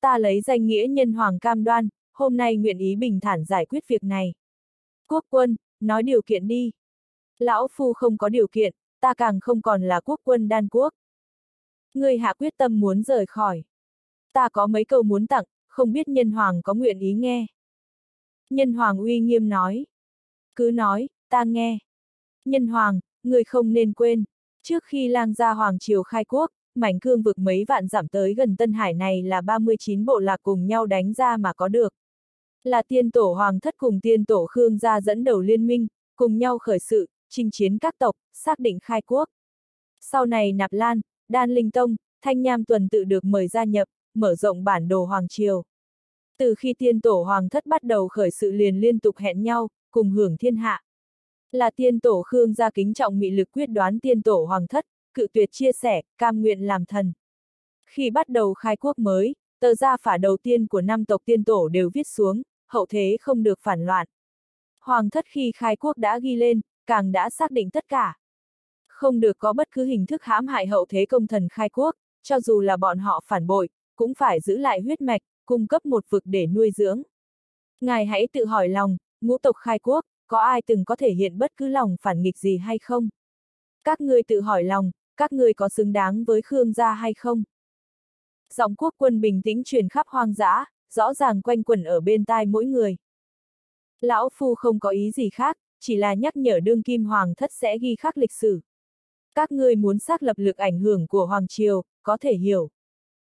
Speaker 1: Ta lấy danh nghĩa nhân hoàng cam đoan, hôm nay nguyện ý bình thản giải quyết việc này. Quốc quân, nói điều kiện đi. Lão Phu không có điều kiện, ta càng không còn là quốc quân đan quốc. Người hạ quyết tâm muốn rời khỏi. Ta có mấy câu muốn tặng, không biết nhân hoàng có nguyện ý nghe. Nhân hoàng uy nghiêm nói. Cứ nói, ta nghe. Nhân hoàng, người không nên quên, trước khi lang gia hoàng triều khai quốc, mảnh cương vực mấy vạn giảm tới gần Tân Hải này là 39 bộ lạc cùng nhau đánh ra mà có được. Là tiên tổ hoàng thất cùng tiên tổ Khương gia dẫn đầu liên minh, cùng nhau khởi sự, chinh chiến các tộc, xác định khai quốc. Sau này Nạp Lan, Đan Linh Tông, Thanh Nham tuần tự được mời gia nhập, mở rộng bản đồ Hoàng Triều. Từ khi tiên tổ Hoàng thất bắt đầu khởi sự liền liên tục hẹn nhau, cùng hưởng thiên hạ. Là tiên tổ Khương gia kính trọng mị lực quyết đoán tiên tổ Hoàng thất, cự tuyệt chia sẻ, cam nguyện làm thần. Khi bắt đầu khai quốc mới, tờ gia phả đầu tiên của năm tộc tiên tổ đều viết xuống, hậu thế không được phản loạn. Hoàng thất khi khai quốc đã ghi lên, càng đã xác định tất cả. Không được có bất cứ hình thức hãm hại hậu thế công thần khai quốc, cho dù là bọn họ phản bội, cũng phải giữ lại huyết mạch, cung cấp một vực để nuôi dưỡng. Ngài hãy tự hỏi lòng, ngũ tộc khai quốc, có ai từng có thể hiện bất cứ lòng phản nghịch gì hay không? Các ngươi tự hỏi lòng, các ngươi có xứng đáng với Khương gia hay không? Giọng quốc quân bình tĩnh truyền khắp hoang dã, rõ ràng quanh quẩn ở bên tai mỗi người. Lão Phu không có ý gì khác, chỉ là nhắc nhở đương kim hoàng thất sẽ ghi khắc lịch sử. Các ngươi muốn xác lập lực ảnh hưởng của Hoàng Triều, có thể hiểu.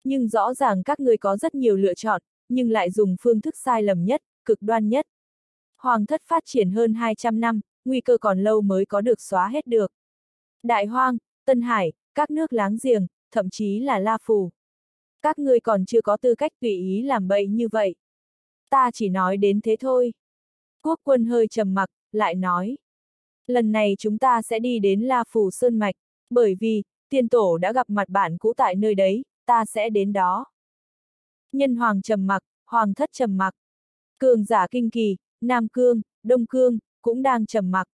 Speaker 1: Nhưng rõ ràng các ngươi có rất nhiều lựa chọn, nhưng lại dùng phương thức sai lầm nhất, cực đoan nhất. Hoàng thất phát triển hơn 200 năm, nguy cơ còn lâu mới có được xóa hết được. Đại Hoang, Tân Hải, các nước láng giềng, thậm chí là La Phù. Các ngươi còn chưa có tư cách tùy ý làm bậy như vậy. Ta chỉ nói đến thế thôi. Quốc quân hơi trầm mặc, lại nói. Lần này chúng ta sẽ đi đến La Phù Sơn Mạch, bởi vì, tiên tổ đã gặp mặt bạn cũ tại nơi đấy, ta sẽ đến đó. Nhân hoàng trầm mặc, hoàng thất trầm mặc. Cường giả kinh kỳ, Nam Cương, Đông Cương, cũng đang trầm mặc.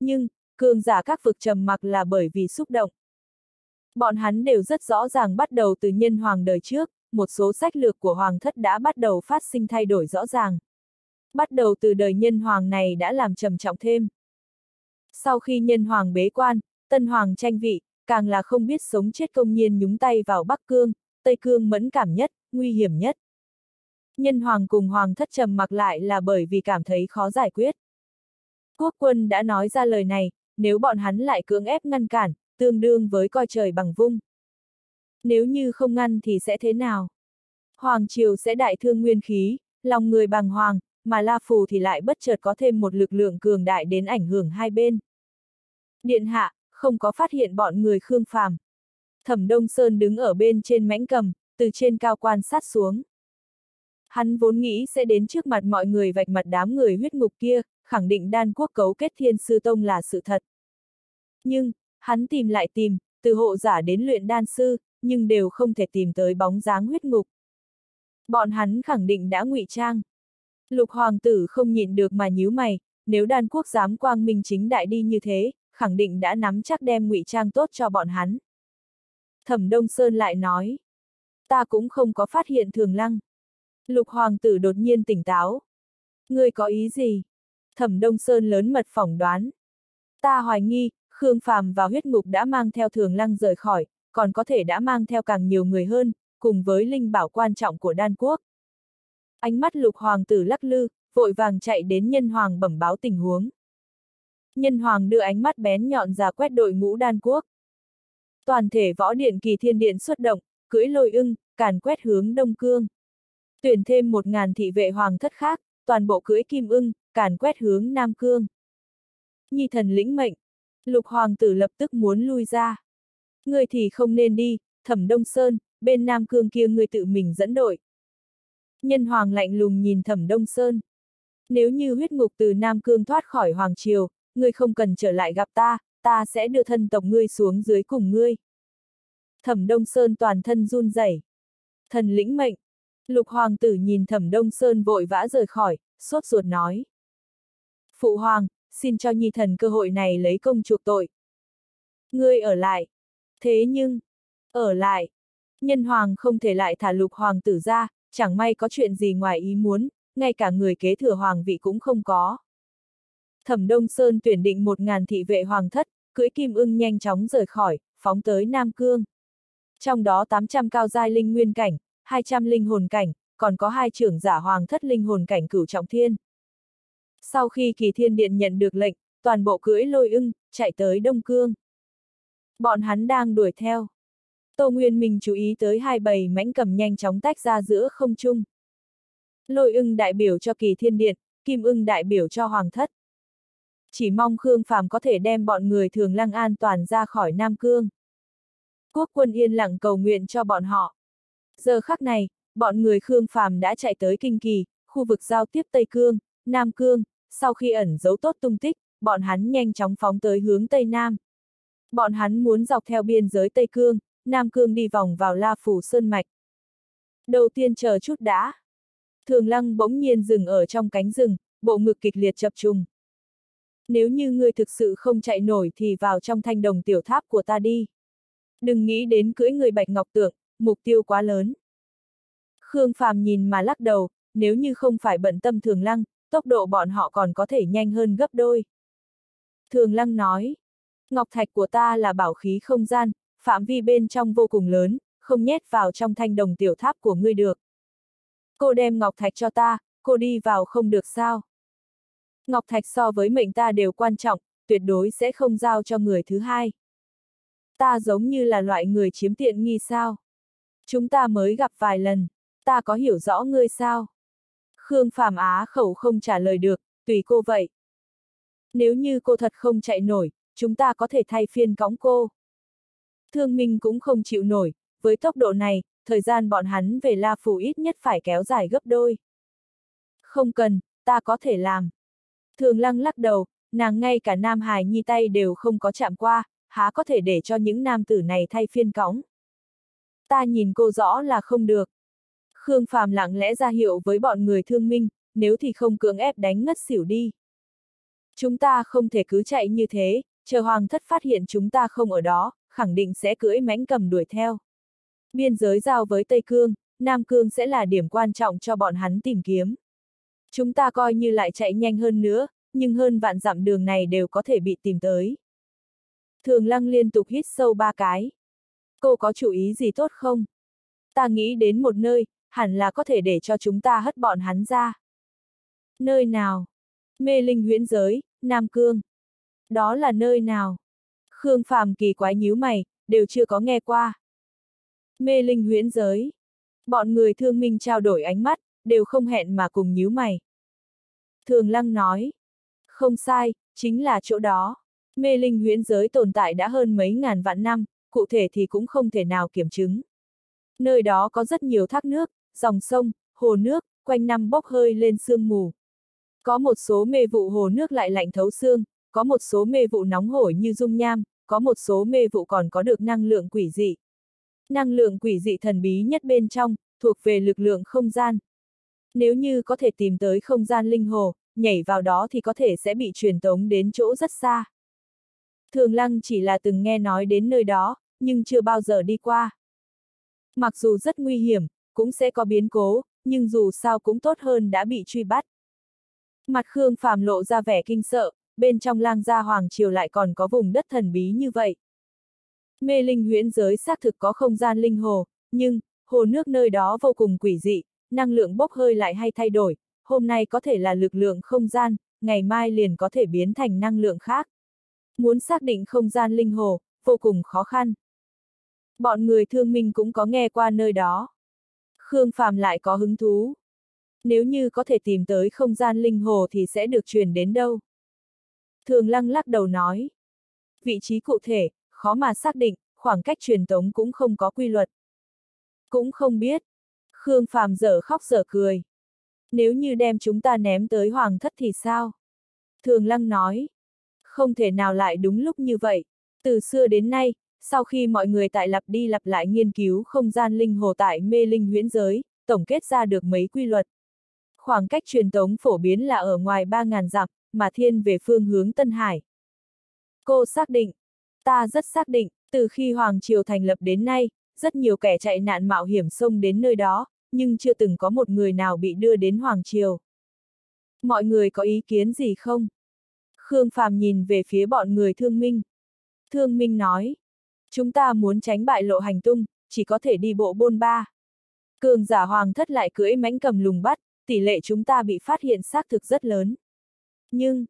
Speaker 1: Nhưng, cường giả các vực trầm mặc là bởi vì xúc động. Bọn hắn đều rất rõ ràng bắt đầu từ nhân hoàng đời trước, một số sách lược của hoàng thất đã bắt đầu phát sinh thay đổi rõ ràng. Bắt đầu từ đời nhân hoàng này đã làm trầm trọng thêm. Sau khi nhân hoàng bế quan, tân hoàng tranh vị, càng là không biết sống chết công nhiên nhúng tay vào Bắc Cương, Tây Cương mẫn cảm nhất, nguy hiểm nhất. Nhân hoàng cùng hoàng thất trầm mặc lại là bởi vì cảm thấy khó giải quyết. Quốc quân đã nói ra lời này, nếu bọn hắn lại cưỡng ép ngăn cản, tương đương với coi trời bằng vung. Nếu như không ngăn thì sẽ thế nào? Hoàng triều sẽ đại thương nguyên khí, lòng người bằng hoàng, mà La Phù thì lại bất chợt có thêm một lực lượng cường đại đến ảnh hưởng hai bên. Điện hạ, không có phát hiện bọn người Khương Phàm. Thẩm Đông Sơn đứng ở bên trên mãnh cầm, từ trên cao quan sát xuống. Hắn vốn nghĩ sẽ đến trước mặt mọi người vạch mặt đám người huyết ngục kia, khẳng định đan quốc cấu kết thiên sư tông là sự thật. Nhưng, hắn tìm lại tìm, từ hộ giả đến luyện đan sư, nhưng đều không thể tìm tới bóng dáng huyết ngục. Bọn hắn khẳng định đã ngụy trang. Lục hoàng tử không nhịn được mà nhíu mày, nếu đan quốc dám quang minh chính đại đi như thế, khẳng định đã nắm chắc đem ngụy trang tốt cho bọn hắn. Thẩm Đông Sơn lại nói, ta cũng không có phát hiện thường lăng. Lục hoàng tử đột nhiên tỉnh táo. Ngươi có ý gì? Thẩm Đông Sơn lớn mật phỏng đoán. Ta hoài nghi, Khương Phàm và huyết ngục đã mang theo thường lăng rời khỏi, còn có thể đã mang theo càng nhiều người hơn, cùng với linh bảo quan trọng của đan quốc. Ánh mắt lục hoàng tử lắc lư, vội vàng chạy đến nhân hoàng bẩm báo tình huống. Nhân hoàng đưa ánh mắt bén nhọn ra quét đội ngũ đan quốc. Toàn thể võ điện kỳ thiên điện xuất động, cưỡi lôi ưng, càn quét hướng đông cương. Tuyển thêm một ngàn thị vệ hoàng thất khác, toàn bộ cưỡi kim ưng, càn quét hướng nam cương. Nhi thần lĩnh mệnh, lục hoàng tử lập tức muốn lui ra. Người thì không nên đi, thẩm đông sơn, bên nam cương kia người tự mình dẫn đội. Nhân hoàng lạnh lùng nhìn thẩm đông sơn. Nếu như huyết ngục từ nam cương thoát khỏi hoàng triều, ngươi không cần trở lại gặp ta, ta sẽ đưa thân tộc ngươi xuống dưới cùng ngươi. Thẩm Đông Sơn toàn thân run rẩy. Thần lĩnh mệnh. Lục hoàng tử nhìn Thẩm Đông Sơn vội vã rời khỏi, sốt ruột nói. Phụ hoàng, xin cho nhi thần cơ hội này lấy công chuộc tội. Ngươi ở lại. Thế nhưng, ở lại. Nhân hoàng không thể lại thả lục hoàng tử ra, chẳng may có chuyện gì ngoài ý muốn, ngay cả người kế thừa hoàng vị cũng không có. Thẩm Đông Sơn tuyển định một ngàn thị vệ hoàng thất, cưỡi kim ưng nhanh chóng rời khỏi, phóng tới Nam Cương. Trong đó 800 cao giai linh nguyên cảnh, 200 linh hồn cảnh, còn có hai trưởng giả hoàng thất linh hồn cảnh cửu trọng thiên. Sau khi kỳ thiên điện nhận được lệnh, toàn bộ cưỡi lôi ưng, chạy tới Đông Cương. Bọn hắn đang đuổi theo. Tô Nguyên Minh chú ý tới hai bầy mãnh cầm nhanh chóng tách ra giữa không trung. Lôi ưng đại biểu cho kỳ thiên điện, kim ưng đại biểu cho hoàng thất chỉ mong Khương Phàm có thể đem bọn người thường lăng an toàn ra khỏi Nam Cương. Quốc quân yên lặng cầu nguyện cho bọn họ. Giờ khắc này, bọn người Khương Phàm đã chạy tới Kinh Kỳ, khu vực giao tiếp Tây Cương, Nam Cương, sau khi ẩn giấu tốt tung tích, bọn hắn nhanh chóng phóng tới hướng Tây Nam. Bọn hắn muốn dọc theo biên giới Tây Cương, Nam Cương đi vòng vào La Phủ Sơn Mạch. Đầu tiên chờ chút đã. Thường lăng bỗng nhiên dừng ở trong cánh rừng, bộ ngực kịch liệt chập trùng. Nếu như ngươi thực sự không chạy nổi thì vào trong thanh đồng tiểu tháp của ta đi. Đừng nghĩ đến cưỡi người bạch ngọc tượng, mục tiêu quá lớn. Khương Phàm nhìn mà lắc đầu, nếu như không phải bận tâm Thường Lăng, tốc độ bọn họ còn có thể nhanh hơn gấp đôi. Thường Lăng nói, Ngọc Thạch của ta là bảo khí không gian, phạm vi bên trong vô cùng lớn, không nhét vào trong thanh đồng tiểu tháp của ngươi được. Cô đem Ngọc Thạch cho ta, cô đi vào không được sao? Ngọc Thạch so với mệnh ta đều quan trọng, tuyệt đối sẽ không giao cho người thứ hai. Ta giống như là loại người chiếm tiện nghi sao? Chúng ta mới gặp vài lần, ta có hiểu rõ ngươi sao? Khương Phạm Á khẩu không trả lời được, tùy cô vậy. Nếu như cô thật không chạy nổi, chúng ta có thể thay phiên cõng cô. Thương Minh cũng không chịu nổi, với tốc độ này, thời gian bọn hắn về La Phủ ít nhất phải kéo dài gấp đôi. Không cần, ta có thể làm. Thường lăng lắc đầu, nàng ngay cả nam hài nhi tay đều không có chạm qua, há có thể để cho những nam tử này thay phiên cõng. Ta nhìn cô rõ là không được. Khương Phàm lặng lẽ ra hiệu với bọn người thương minh, nếu thì không cưỡng ép đánh ngất xỉu đi. Chúng ta không thể cứ chạy như thế, chờ hoàng thất phát hiện chúng ta không ở đó, khẳng định sẽ cưỡi mãnh cầm đuổi theo. Biên giới giao với Tây Cương, Nam Cương sẽ là điểm quan trọng cho bọn hắn tìm kiếm. Chúng ta coi như lại chạy nhanh hơn nữa, nhưng hơn vạn dặm đường này đều có thể bị tìm tới. Thường lăng liên tục hít sâu ba cái. Cô có chủ ý gì tốt không? Ta nghĩ đến một nơi, hẳn là có thể để cho chúng ta hất bọn hắn ra. Nơi nào? Mê linh huyễn giới, Nam Cương. Đó là nơi nào? Khương Phàm kỳ quái nhíu mày, đều chưa có nghe qua. Mê linh huyễn giới. Bọn người thương minh trao đổi ánh mắt, đều không hẹn mà cùng nhíu mày. Thường Lăng nói. Không sai, chính là chỗ đó. Mê linh huyễn giới tồn tại đã hơn mấy ngàn vạn năm, cụ thể thì cũng không thể nào kiểm chứng. Nơi đó có rất nhiều thác nước, dòng sông, hồ nước, quanh năm bốc hơi lên sương mù. Có một số mê vụ hồ nước lại lạnh thấu xương, có một số mê vụ nóng hổi như dung nham, có một số mê vụ còn có được năng lượng quỷ dị. Năng lượng quỷ dị thần bí nhất bên trong, thuộc về lực lượng không gian. Nếu như có thể tìm tới không gian linh hồ, nhảy vào đó thì có thể sẽ bị truyền tống đến chỗ rất xa. Thường Lăng chỉ là từng nghe nói đến nơi đó, nhưng chưa bao giờ đi qua. Mặc dù rất nguy hiểm, cũng sẽ có biến cố, nhưng dù sao cũng tốt hơn đã bị truy bắt. Mặt Khương Phàm lộ ra vẻ kinh sợ, bên trong lang gia hoàng triều lại còn có vùng đất thần bí như vậy. Mê linh huyễn giới xác thực có không gian linh hồ, nhưng, hồ nước nơi đó vô cùng quỷ dị, năng lượng bốc hơi lại hay thay đổi, hôm nay có thể là lực lượng không gian, ngày mai liền có thể biến thành năng lượng khác. Muốn xác định không gian linh hồ, vô cùng khó khăn. Bọn người thương minh cũng có nghe qua nơi đó. Khương Phàm lại có hứng thú. Nếu như có thể tìm tới không gian linh hồ thì sẽ được truyền đến đâu? Thường lăng lắc đầu nói. Vị trí cụ thể, khó mà xác định, khoảng cách truyền tống cũng không có quy luật. Cũng không biết. Khương Phàm dở khóc dở cười. Nếu như đem chúng ta ném tới hoàng thất thì sao? Thường lăng nói. Không thể nào lại đúng lúc như vậy. Từ xưa đến nay, sau khi mọi người tại lặp đi lặp lại nghiên cứu không gian linh hồ tại mê linh huyễn giới, tổng kết ra được mấy quy luật. Khoảng cách truyền tống phổ biến là ở ngoài 3.000 dặm, mà thiên về phương hướng Tân Hải. Cô xác định, ta rất xác định, từ khi Hoàng Triều thành lập đến nay, rất nhiều kẻ chạy nạn mạo hiểm sông đến nơi đó, nhưng chưa từng có một người nào bị đưa đến Hoàng Triều. Mọi người có ý kiến gì không? Khương Phàm nhìn về phía bọn người thương minh. Thương minh nói, chúng ta muốn tránh bại lộ hành tung, chỉ có thể đi bộ bôn ba. Cường giả hoàng thất lại cưỡi mãnh cầm lùng bắt, tỷ lệ chúng ta bị phát hiện xác thực rất lớn. Nhưng,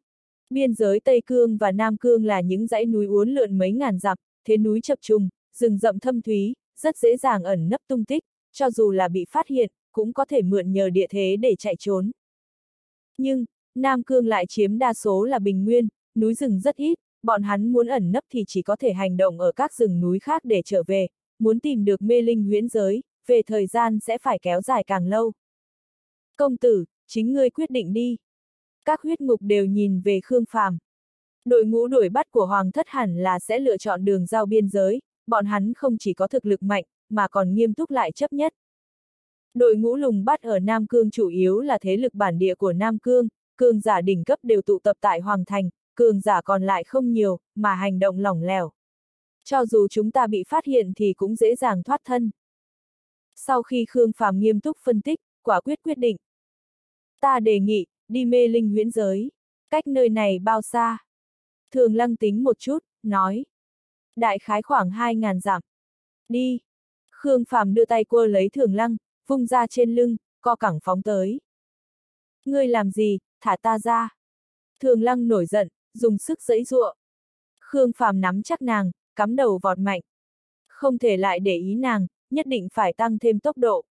Speaker 1: biên giới Tây Cương và Nam Cương là những dãy núi uốn lượn mấy ngàn dặm, thế núi chập trùng, rừng rậm thâm thúy, rất dễ dàng ẩn nấp tung tích, cho dù là bị phát hiện, cũng có thể mượn nhờ địa thế để chạy trốn. Nhưng, Nam Cương lại chiếm đa số là bình nguyên, núi rừng rất ít, bọn hắn muốn ẩn nấp thì chỉ có thể hành động ở các rừng núi khác để trở về, muốn tìm được mê linh huyễn giới, về thời gian sẽ phải kéo dài càng lâu. Công tử, chính ngươi quyết định đi. Các huyết ngục đều nhìn về Khương Phàm. Đội ngũ đuổi bắt của Hoàng thất hẳn là sẽ lựa chọn đường giao biên giới, bọn hắn không chỉ có thực lực mạnh, mà còn nghiêm túc lại chấp nhất. Đội ngũ lùng bắt ở Nam Cương chủ yếu là thế lực bản địa của Nam Cương, cường giả đỉnh cấp đều tụ tập tại Hoàng Thành, cường giả còn lại không nhiều, mà hành động lỏng lẻo. Cho dù chúng ta bị phát hiện thì cũng dễ dàng thoát thân. Sau khi Khương Phàm nghiêm túc phân tích, quả quyết quyết định. Ta đề nghị, đi mê linh huyễn giới. Cách nơi này bao xa? Thường lăng tính một chút, nói. Đại khái khoảng 2.000 dặm. Đi. Khương Phàm đưa tay quơ lấy thường lăng, vung ra trên lưng, co cẳng phóng tới. Ngươi làm gì, thả ta ra. Thường lăng nổi giận, dùng sức dẫy giụa. Khương Phàm nắm chắc nàng, cắm đầu vọt mạnh. Không thể lại để ý nàng, nhất định phải tăng thêm tốc độ.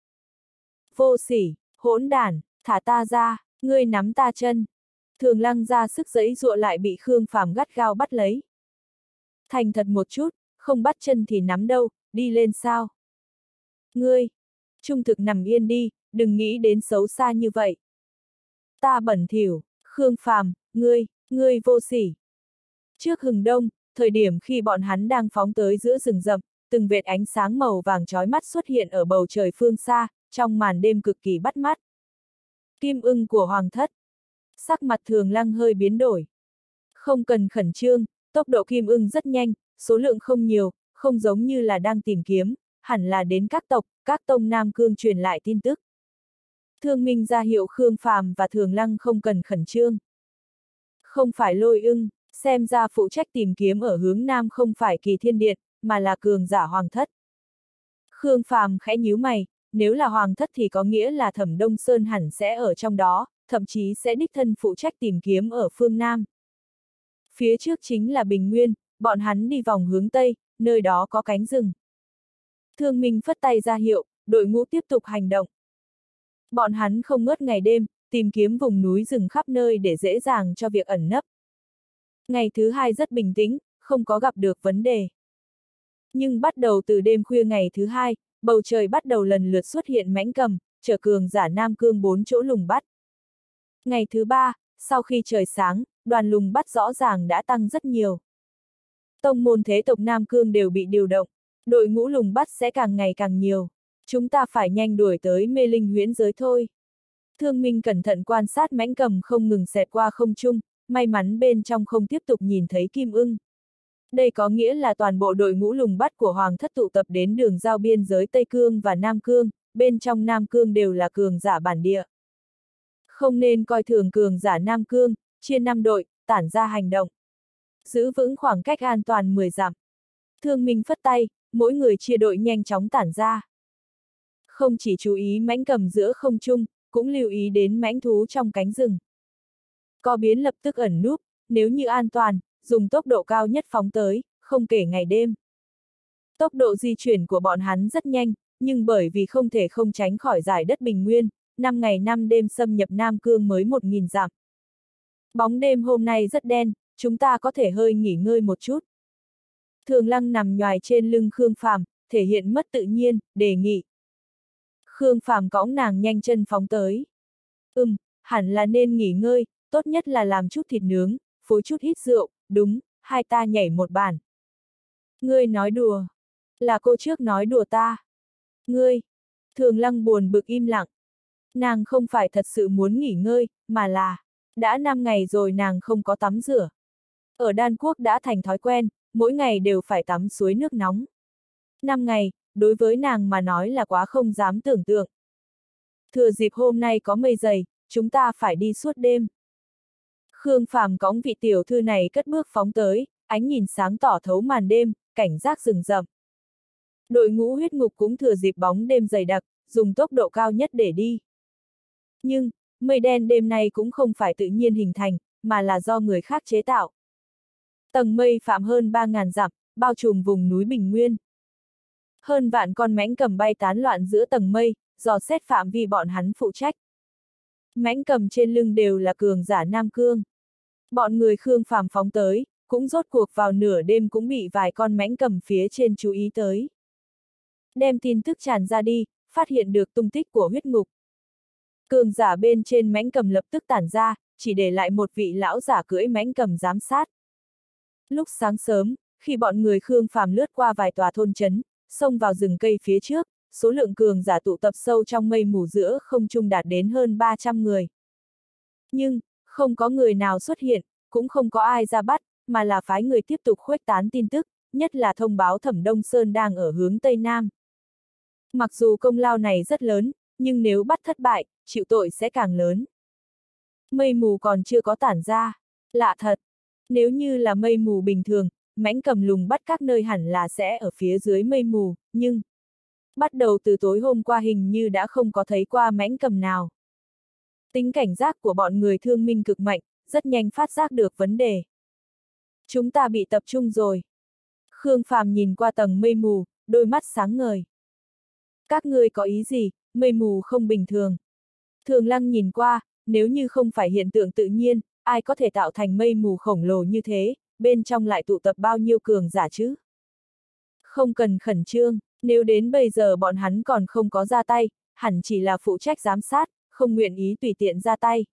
Speaker 1: Vô sỉ, hỗn đản, thả ta ra, ngươi nắm ta chân. Thường lăng ra sức dẫy dụa lại bị Khương Phàm gắt gao bắt lấy. Thành thật một chút, không bắt chân thì nắm đâu, đi lên sao. Ngươi, trung thực nằm yên đi, đừng nghĩ đến xấu xa như vậy. Ta bẩn thỉu, Khương Phàm, ngươi, ngươi vô sỉ. Trước hừng đông, thời điểm khi bọn hắn đang phóng tới giữa rừng rậm, từng vệt ánh sáng màu vàng chói mắt xuất hiện ở bầu trời phương xa, trong màn đêm cực kỳ bắt mắt. Kim ưng của hoàng thất. Sắc mặt thường lăng hơi biến đổi. Không cần khẩn trương, tốc độ kim ưng rất nhanh, số lượng không nhiều, không giống như là đang tìm kiếm, hẳn là đến các tộc, các tông Nam Cương truyền lại tin tức. Thương Minh ra hiệu Khương Phàm và Thường Lăng không cần khẩn trương. Không phải lôi ưng, xem ra phụ trách tìm kiếm ở hướng Nam không phải kỳ thiên điện, mà là cường giả hoàng thất. Khương Phàm khẽ nhíu mày, nếu là hoàng thất thì có nghĩa là thẩm Đông Sơn hẳn sẽ ở trong đó, thậm chí sẽ đích thân phụ trách tìm kiếm ở phương Nam. Phía trước chính là Bình Nguyên, bọn hắn đi vòng hướng Tây, nơi đó có cánh rừng. Thương Minh phất tay ra hiệu, đội ngũ tiếp tục hành động. Bọn hắn không ngớt ngày đêm, tìm kiếm vùng núi rừng khắp nơi để dễ dàng cho việc ẩn nấp. Ngày thứ hai rất bình tĩnh, không có gặp được vấn đề. Nhưng bắt đầu từ đêm khuya ngày thứ hai, bầu trời bắt đầu lần lượt xuất hiện mãnh cầm, trở cường giả Nam Cương bốn chỗ lùng bắt. Ngày thứ ba, sau khi trời sáng, đoàn lùng bắt rõ ràng đã tăng rất nhiều. Tông môn thế tộc Nam Cương đều bị điều động, đội ngũ lùng bắt sẽ càng ngày càng nhiều. Chúng ta phải nhanh đuổi tới mê linh huyễn giới thôi. Thương Minh cẩn thận quan sát mãnh cầm không ngừng xẹt qua không trung, may mắn bên trong không tiếp tục nhìn thấy kim ưng. Đây có nghĩa là toàn bộ đội ngũ lùng bắt của Hoàng thất tụ tập đến đường giao biên giới Tây Cương và Nam Cương, bên trong Nam Cương đều là cường giả bản địa. Không nên coi thường cường giả Nam Cương, chia năm đội, tản ra hành động. Giữ vững khoảng cách an toàn 10 dặm. Thương Minh phất tay, mỗi người chia đội nhanh chóng tản ra. Không chỉ chú ý mãnh cầm giữa không trung, cũng lưu ý đến mãnh thú trong cánh rừng. Có biến lập tức ẩn núp, nếu như an toàn, dùng tốc độ cao nhất phóng tới, không kể ngày đêm. Tốc độ di chuyển của bọn hắn rất nhanh, nhưng bởi vì không thể không tránh khỏi giải đất bình nguyên, 5 ngày 5 đêm xâm nhập Nam Cương mới 1.000 dặm. Bóng đêm hôm nay rất đen, chúng ta có thể hơi nghỉ ngơi một chút. Thường lăng nằm nhòi trên lưng Khương Phàm, thể hiện mất tự nhiên, đề nghị. Khương Phàm cõng nàng nhanh chân phóng tới. Ừm, hẳn là nên nghỉ ngơi, tốt nhất là làm chút thịt nướng, phối chút hít rượu, đúng, hai ta nhảy một bản. Ngươi nói đùa. Là cô trước nói đùa ta. Ngươi. Thường lăng buồn bực im lặng. Nàng không phải thật sự muốn nghỉ ngơi, mà là, đã 5 ngày rồi nàng không có tắm rửa. Ở Đan Quốc đã thành thói quen, mỗi ngày đều phải tắm suối nước nóng. 5 ngày, đối với nàng mà nói là quá không dám tưởng tượng. Thừa dịp hôm nay có mây dày, chúng ta phải đi suốt đêm. Khương Phàm cõng vị tiểu thư này cất bước phóng tới, ánh nhìn sáng tỏ thấu màn đêm, cảnh giác rừng rậm. Đội ngũ huyết ngục cũng thừa dịp bóng đêm dày đặc, dùng tốc độ cao nhất để đi. Nhưng, mây đen đêm nay cũng không phải tự nhiên hình thành, mà là do người khác chế tạo. Tầng mây phạm hơn 3.000 dặm, bao trùm vùng núi Bình Nguyên. Hơn vạn con mãnh cầm bay tán loạn giữa tầng mây, dò xét phạm vi bọn hắn phụ trách. Mãnh cầm trên lưng đều là cường giả Nam Cương. Bọn người Khương Phàm phóng tới, cũng rốt cuộc vào nửa đêm cũng bị vài con mãnh cầm phía trên chú ý tới. Đem tin tức tràn ra đi, phát hiện được tung tích của huyết ngục. Cường giả bên trên mãnh cầm lập tức tản ra, chỉ để lại một vị lão giả cưỡi mãnh cầm giám sát. Lúc sáng sớm, khi bọn người Khương Phàm lướt qua vài tòa thôn trấn, xông vào rừng cây phía trước, số lượng cường giả tụ tập sâu trong mây mù giữa không trung đạt đến hơn 300 người. Nhưng, không có người nào xuất hiện, cũng không có ai ra bắt, mà là phái người tiếp tục khuếch tán tin tức, nhất là thông báo Thẩm Đông Sơn đang ở hướng Tây Nam. Mặc dù công lao này rất lớn, nhưng nếu bắt thất bại, chịu tội sẽ càng lớn. Mây mù còn chưa có tản ra. Lạ thật. Nếu như là mây mù bình thường, mãnh cầm lùng bắt các nơi hẳn là sẽ ở phía dưới mây mù, nhưng... Bắt đầu từ tối hôm qua hình như đã không có thấy qua mãnh cầm nào. Tính cảnh giác của bọn người thương minh cực mạnh, rất nhanh phát giác được vấn đề. Chúng ta bị tập trung rồi. Khương Phàm nhìn qua tầng mây mù, đôi mắt sáng ngời. Các ngươi có ý gì, mây mù không bình thường. Thường lăng nhìn qua, nếu như không phải hiện tượng tự nhiên, ai có thể tạo thành mây mù khổng lồ như thế, bên trong lại tụ tập bao nhiêu cường giả chứ? Không cần khẩn trương, nếu đến bây giờ bọn hắn còn không có ra tay, hẳn chỉ là phụ trách giám sát, không nguyện ý tùy tiện ra tay.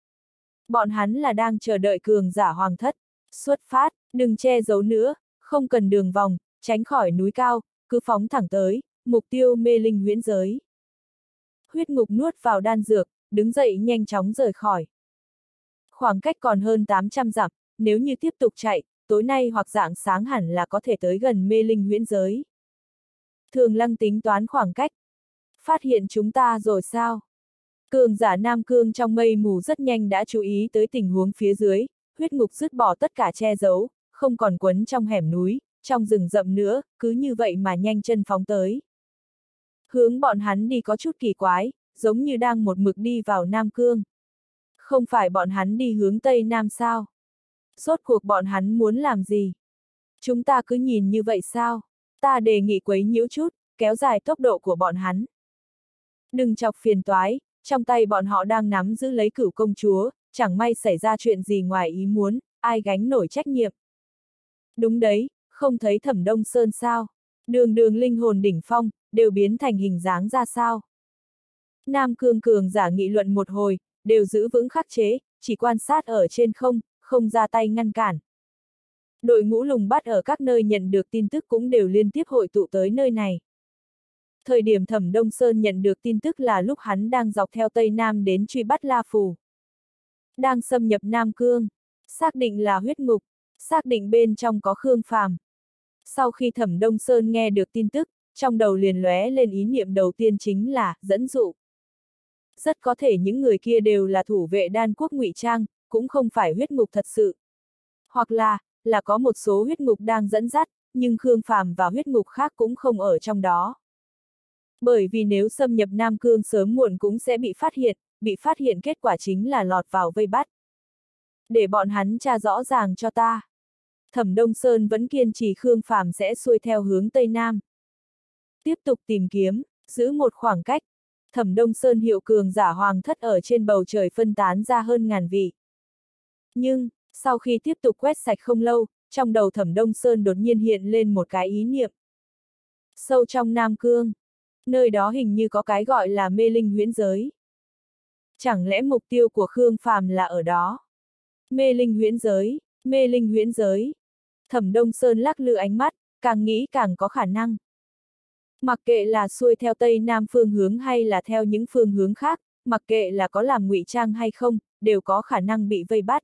Speaker 1: Bọn hắn là đang chờ đợi cường giả hoàng thất. Xuất phát, đừng che giấu nữa, không cần đường vòng, tránh khỏi núi cao, cứ phóng thẳng tới, mục tiêu mê linh huyễn giới. Huyết ngục nuốt vào đan dược, đứng dậy nhanh chóng rời khỏi. Khoảng cách còn hơn 800 dặm, nếu như tiếp tục chạy, tối nay hoặc dạng sáng hẳn là có thể tới gần mê linh huyễn giới. Thường lăng tính toán khoảng cách. Phát hiện chúng ta rồi sao? Cường giả Nam Cương trong mây mù rất nhanh đã chú ý tới tình huống phía dưới, huyết ngục dứt bỏ tất cả che giấu, không còn quấn trong hẻm núi, trong rừng rậm nữa, cứ như vậy mà nhanh chân phóng tới. Hướng bọn hắn đi có chút kỳ quái, giống như đang một mực đi vào Nam Cương. Không phải bọn hắn đi hướng Tây Nam sao? Sốt cuộc bọn hắn muốn làm gì? Chúng ta cứ nhìn như vậy sao? Ta đề nghị quấy nhiễu chút, kéo dài tốc độ của bọn hắn. Đừng chọc phiền toái, trong tay bọn họ đang nắm giữ lấy cửu công chúa, chẳng may xảy ra chuyện gì ngoài ý muốn, ai gánh nổi trách nhiệm. Đúng đấy, không thấy thẩm đông sơn sao? Đường đường linh hồn đỉnh phong, đều biến thành hình dáng ra sao? Nam Cương Cường giả nghị luận một hồi, đều giữ vững khắc chế, chỉ quan sát ở trên không, không ra tay ngăn cản. Đội ngũ lùng bắt ở các nơi nhận được tin tức cũng đều liên tiếp hội tụ tới nơi này. Thời điểm Thẩm Đông Sơn nhận được tin tức là lúc hắn đang dọc theo Tây Nam đến truy bắt La Phù. Đang xâm nhập Nam Cương, xác định là huyết ngục, xác định bên trong có Khương Phàm. Sau khi Thẩm Đông Sơn nghe được tin tức, trong đầu liền lóe lên ý niệm đầu tiên chính là dẫn dụ. Rất có thể những người kia đều là thủ vệ đan quốc ngụy trang, cũng không phải huyết ngục thật sự. Hoặc là, là có một số huyết ngục đang dẫn dắt, nhưng Khương Phàm và huyết ngục khác cũng không ở trong đó. Bởi vì nếu xâm nhập Nam Cương sớm muộn cũng sẽ bị phát hiện, bị phát hiện kết quả chính là lọt vào vây bắt. Để bọn hắn tra rõ ràng cho ta. Thẩm Đông Sơn vẫn kiên trì Khương Phàm sẽ xuôi theo hướng Tây Nam. Tiếp tục tìm kiếm, giữ một khoảng cách. Thẩm Đông Sơn hiệu cường giả hoàng thất ở trên bầu trời phân tán ra hơn ngàn vị. Nhưng, sau khi tiếp tục quét sạch không lâu, trong đầu Thẩm Đông Sơn đột nhiên hiện lên một cái ý niệm. Sâu trong Nam Cương, nơi đó hình như có cái gọi là mê linh huyễn giới. Chẳng lẽ mục tiêu của Khương Phàm là ở đó? Mê linh huyễn giới, mê linh huyễn giới. Thẩm Đông Sơn lắc lư ánh mắt, càng nghĩ càng có khả năng. Mặc kệ là xuôi theo Tây Nam phương hướng hay là theo những phương hướng khác, mặc kệ là có làm ngụy trang hay không, đều có khả năng bị vây bắt.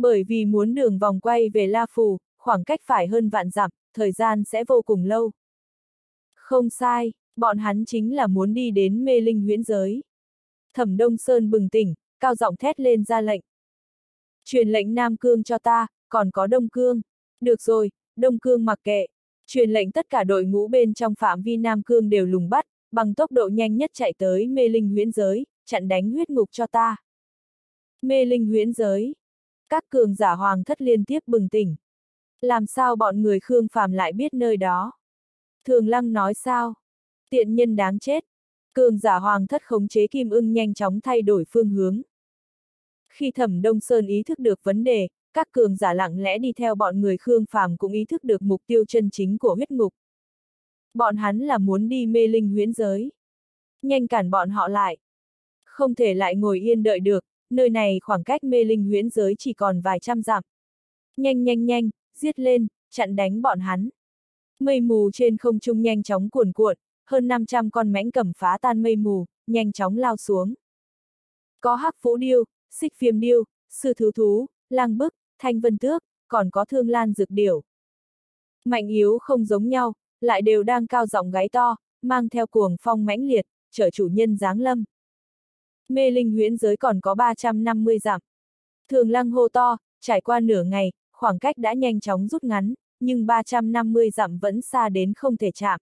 Speaker 1: Bởi vì muốn đường vòng quay về La Phù, khoảng cách phải hơn vạn dặm, thời gian sẽ vô cùng lâu. Không sai, bọn hắn chính là muốn đi đến mê linh huyễn giới. Thẩm Đông Sơn bừng tỉnh, cao giọng thét lên ra lệnh. Truyền lệnh Nam Cương cho ta, còn có Đông Cương. Được rồi, Đông Cương mặc kệ. Truyền lệnh tất cả đội ngũ bên trong phạm vi Nam Cương đều lùng bắt, bằng tốc độ nhanh nhất chạy tới mê linh huyễn giới, chặn đánh huyết ngục cho ta. Mê linh huyễn giới. Các cường giả hoàng thất liên tiếp bừng tỉnh. Làm sao bọn người Khương Phàm lại biết nơi đó? Thường Lăng nói sao? Tiện nhân đáng chết. Cường giả hoàng thất khống chế kim ưng nhanh chóng thay đổi phương hướng. Khi thẩm Đông Sơn ý thức được vấn đề, các cường giả lặng lẽ đi theo bọn người Khương Phàm cũng ý thức được mục tiêu chân chính của huyết ngục. Bọn hắn là muốn đi mê linh huyễn giới. Nhanh cản bọn họ lại. Không thể lại ngồi yên đợi được, nơi này khoảng cách mê linh huyễn giới chỉ còn vài trăm dặm. Nhanh nhanh nhanh, giết lên, chặn đánh bọn hắn. Mây mù trên không trung nhanh chóng cuồn cuộn, hơn 500 con mãnh cầm phá tan mây mù, nhanh chóng lao xuống. Có hắc phú điêu, xích phiêm điêu, sư thứ thú, lang bức, thanh vân tước, còn có thương lan dược điểu. Mạnh yếu không giống nhau, lại đều đang cao giọng gáy to, mang theo cuồng phong mãnh liệt, chở chủ nhân giáng lâm. Mê linh huyễn giới còn có 350 dặm. Thường lăng hô to, trải qua nửa ngày, khoảng cách đã nhanh chóng rút ngắn, nhưng 350 dặm vẫn xa đến không thể chạm.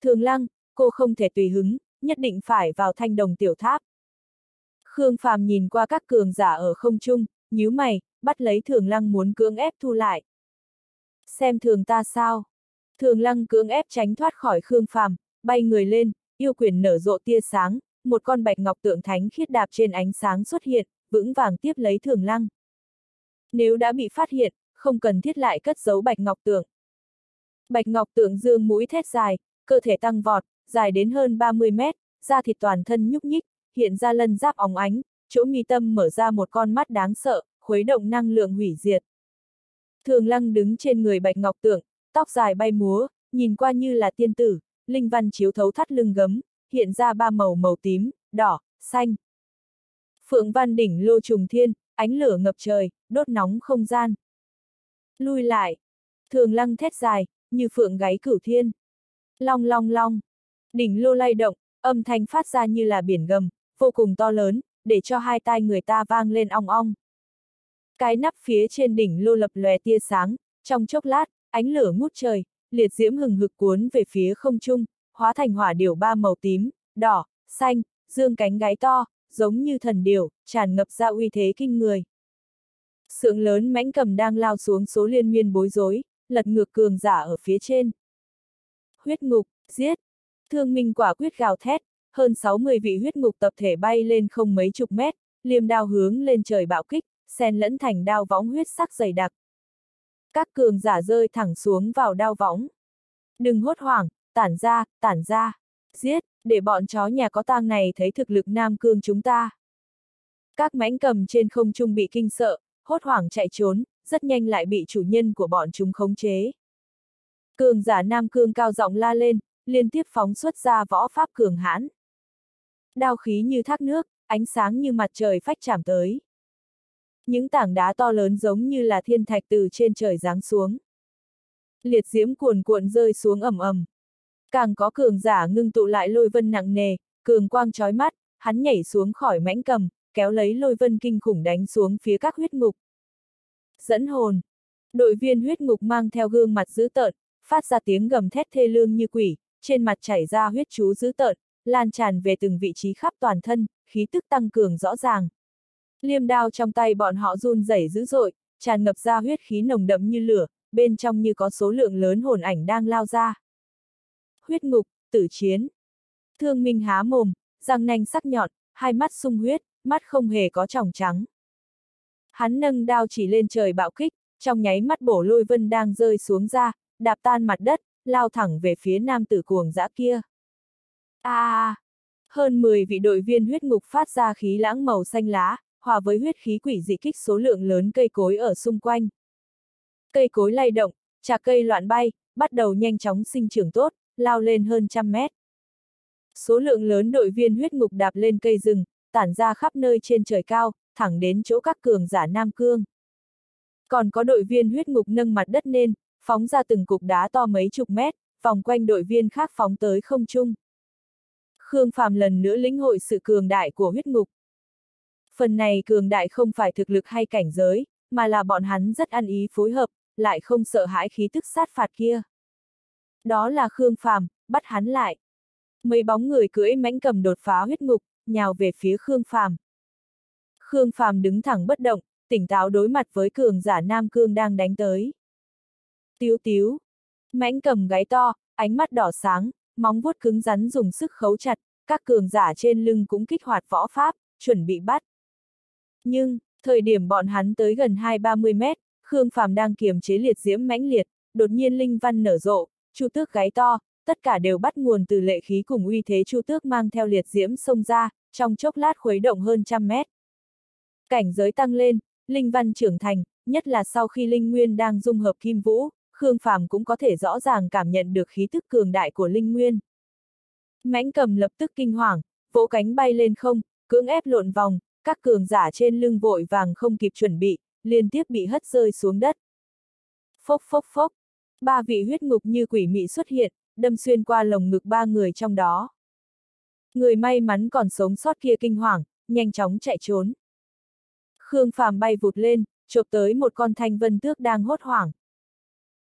Speaker 1: Thường lăng, cô không thể tùy hứng, nhất định phải vào thanh đồng tiểu tháp. Khương Phàm nhìn qua các cường giả ở không trung, nhíu mày, bắt lấy thường lăng muốn cưỡng ép thu lại. Xem thường ta sao? Thường lăng cưỡng ép tránh thoát khỏi Khương Phàm, bay người lên, yêu quyền nở rộ tia sáng, một con bạch ngọc tượng thánh khiết đạp trên ánh sáng xuất hiện, vững vàng tiếp lấy thường lăng. Nếu đã bị phát hiện, không cần thiết lại cất giấu bạch ngọc tượng. Bạch ngọc tượng dương mũi thét dài, cơ thể tăng vọt, dài đến hơn 30 mét, da thịt toàn thân nhúc nhích, hiện ra lân giáp óng ánh, chỗ mi tâm mở ra một con mắt đáng sợ, khuấy động năng lượng hủy diệt. Thường lăng đứng trên người bạch ngọc tượng, tóc dài bay múa, nhìn qua như là tiên tử, linh văn chiếu thấu thắt lưng gấm, hiện ra ba màu màu tím, đỏ, xanh. Phượng văn đỉnh lô trùng thiên, ánh lửa ngập trời, đốt nóng không gian. Lui lại. Thường lăng thét dài, như phượng gáy cửu thiên. Long long long. Đỉnh lô lay động, âm thanh phát ra như là biển gầm, vô cùng to lớn, để cho hai tai người ta vang lên ong ong. Cái nắp phía trên đỉnh lô lập lòe tia sáng, trong chốc lát, ánh lửa ngút trời, liệt diễm hừng hực cuốn về phía không trung, hóa thành hỏa điểu ba màu tím, đỏ, xanh, dương cánh gáy to, giống như thần điểu, tràn ngập ra uy thế kinh người. Sượng lớn mãnh cầm đang lao xuống số liên miên bối rối, lật ngược cường giả ở phía trên. Huyết ngục, giết! Thương minh quả quyết gào thét, hơn 60 vị huyết ngục tập thể bay lên không mấy chục mét, liềm đao hướng lên trời bạo kích, xen lẫn thành đao võng huyết sắc dày đặc. Các cường giả rơi thẳng xuống vào đao võng. Đừng hốt hoảng, tản ra, tản ra, giết, để bọn chó nhà có tang này thấy thực lực nam cương chúng ta. Các mãnh cầm trên không trung bị kinh sợ, hốt hoảng chạy trốn, rất nhanh lại bị chủ nhân của bọn chúng khống chế. Cường giả nam cương cao giọng la lên, liên tiếp phóng xuất ra võ pháp cường hãn. Đao khí như thác nước, ánh sáng như mặt trời phách chạm tới. Những tảng đá to lớn giống như là thiên thạch từ trên trời giáng xuống. Liệt diễm cuồn cuộn rơi xuống ầm ầm. Càng có cường giả ngưng tụ lại lôi vân nặng nề, cường quang trói mắt, hắn nhảy xuống khỏi mãnh cầm, kéo lấy lôi vân kinh khủng đánh xuống phía các huyết ngục. Dẫn hồn. Đội viên huyết ngục mang theo gương mặt dữ tợn, phát ra tiếng gầm thét thê lương như quỷ, trên mặt chảy ra huyết chú dữ tợn, lan tràn về từng vị trí khắp toàn thân, khí tức tăng cường rõ ràng. Liêm đao trong tay bọn họ run rẩy dữ dội, tràn ngập ra huyết khí nồng đậm như lửa, bên trong như có số lượng lớn hồn ảnh đang lao ra. Huyết ngục, tử chiến. Thương Minh há mồm, răng nanh sắc nhọn, hai mắt sung huyết, mắt không hề có tròng trắng. Hắn nâng đao chỉ lên trời bạo kích, trong nháy mắt bổ lôi vân đang rơi xuống ra, đạp tan mặt đất, lao thẳng về phía nam tử cuồng dã kia. A! À, hơn 10 vị đội viên huyết ngục phát ra khí lãng màu xanh lá, hòa với huyết khí quỷ dị kích số lượng lớn cây cối ở xung quanh. Cây cối lay động, trà cây loạn bay, bắt đầu nhanh chóng sinh trưởng tốt, lao lên hơn trăm mét. Số lượng lớn đội viên huyết ngục đạp lên cây rừng, tản ra khắp nơi trên trời cao, thẳng đến chỗ các cường giả Nam Cương. Còn có đội viên huyết ngục nâng mặt đất lên, phóng ra từng cục đá to mấy chục mét, vòng quanh đội viên khác phóng tới không trung. Khương Phàm lần nữa lĩnh hội sự cường đại của huyết ngục. Phần này cường đại không phải thực lực hay cảnh giới, mà là bọn hắn rất ăn ý phối hợp, lại không sợ hãi khí tức sát phạt kia. Đó là Khương Phàm, bắt hắn lại. Mấy bóng người cưỡi mãnh cầm đột phá huyết ngục, nhào về phía Khương Phàm. Khương Phàm đứng thẳng bất động, tỉnh táo đối mặt với cường giả Nam Cương đang đánh tới. Tiếu tiếu. Mãnh cầm gáy to, ánh mắt đỏ sáng, móng vuốt cứng rắn dùng sức khấu chặt, các cường giả trên lưng cũng kích hoạt võ pháp, chuẩn bị bắt. Nhưng, thời điểm bọn hắn tới gần 2-30 mét, Khương Phàm đang kiềm chế liệt diễm mãnh liệt, đột nhiên linh văn nở rộ, chu tước gáy to, tất cả đều bắt nguồn từ lệ khí cùng uy thế chu tước mang theo liệt diễm xông ra, trong chốc lát khuấy động hơn trăm mét. Cảnh giới tăng lên, linh văn trưởng thành, nhất là sau khi linh nguyên đang dung hợp kim vũ, Khương Phàm cũng có thể rõ ràng cảm nhận được khí tức cường đại của linh nguyên. Mãnh cầm lập tức kinh hoàng, vỗ cánh bay lên không, cưỡng ép lộn vòng, các cường giả trên lưng vội vàng không kịp chuẩn bị, liên tiếp bị hất rơi xuống đất. Phốc phốc phốc, ba vị huyết ngục như quỷ mị xuất hiện, đâm xuyên qua lồng ngực ba người trong đó. Người may mắn còn sống sót kia kinh hoàng, nhanh chóng chạy trốn. Khương Phàm bay vụt lên, chộp tới một con thanh vân tước đang hốt hoảng.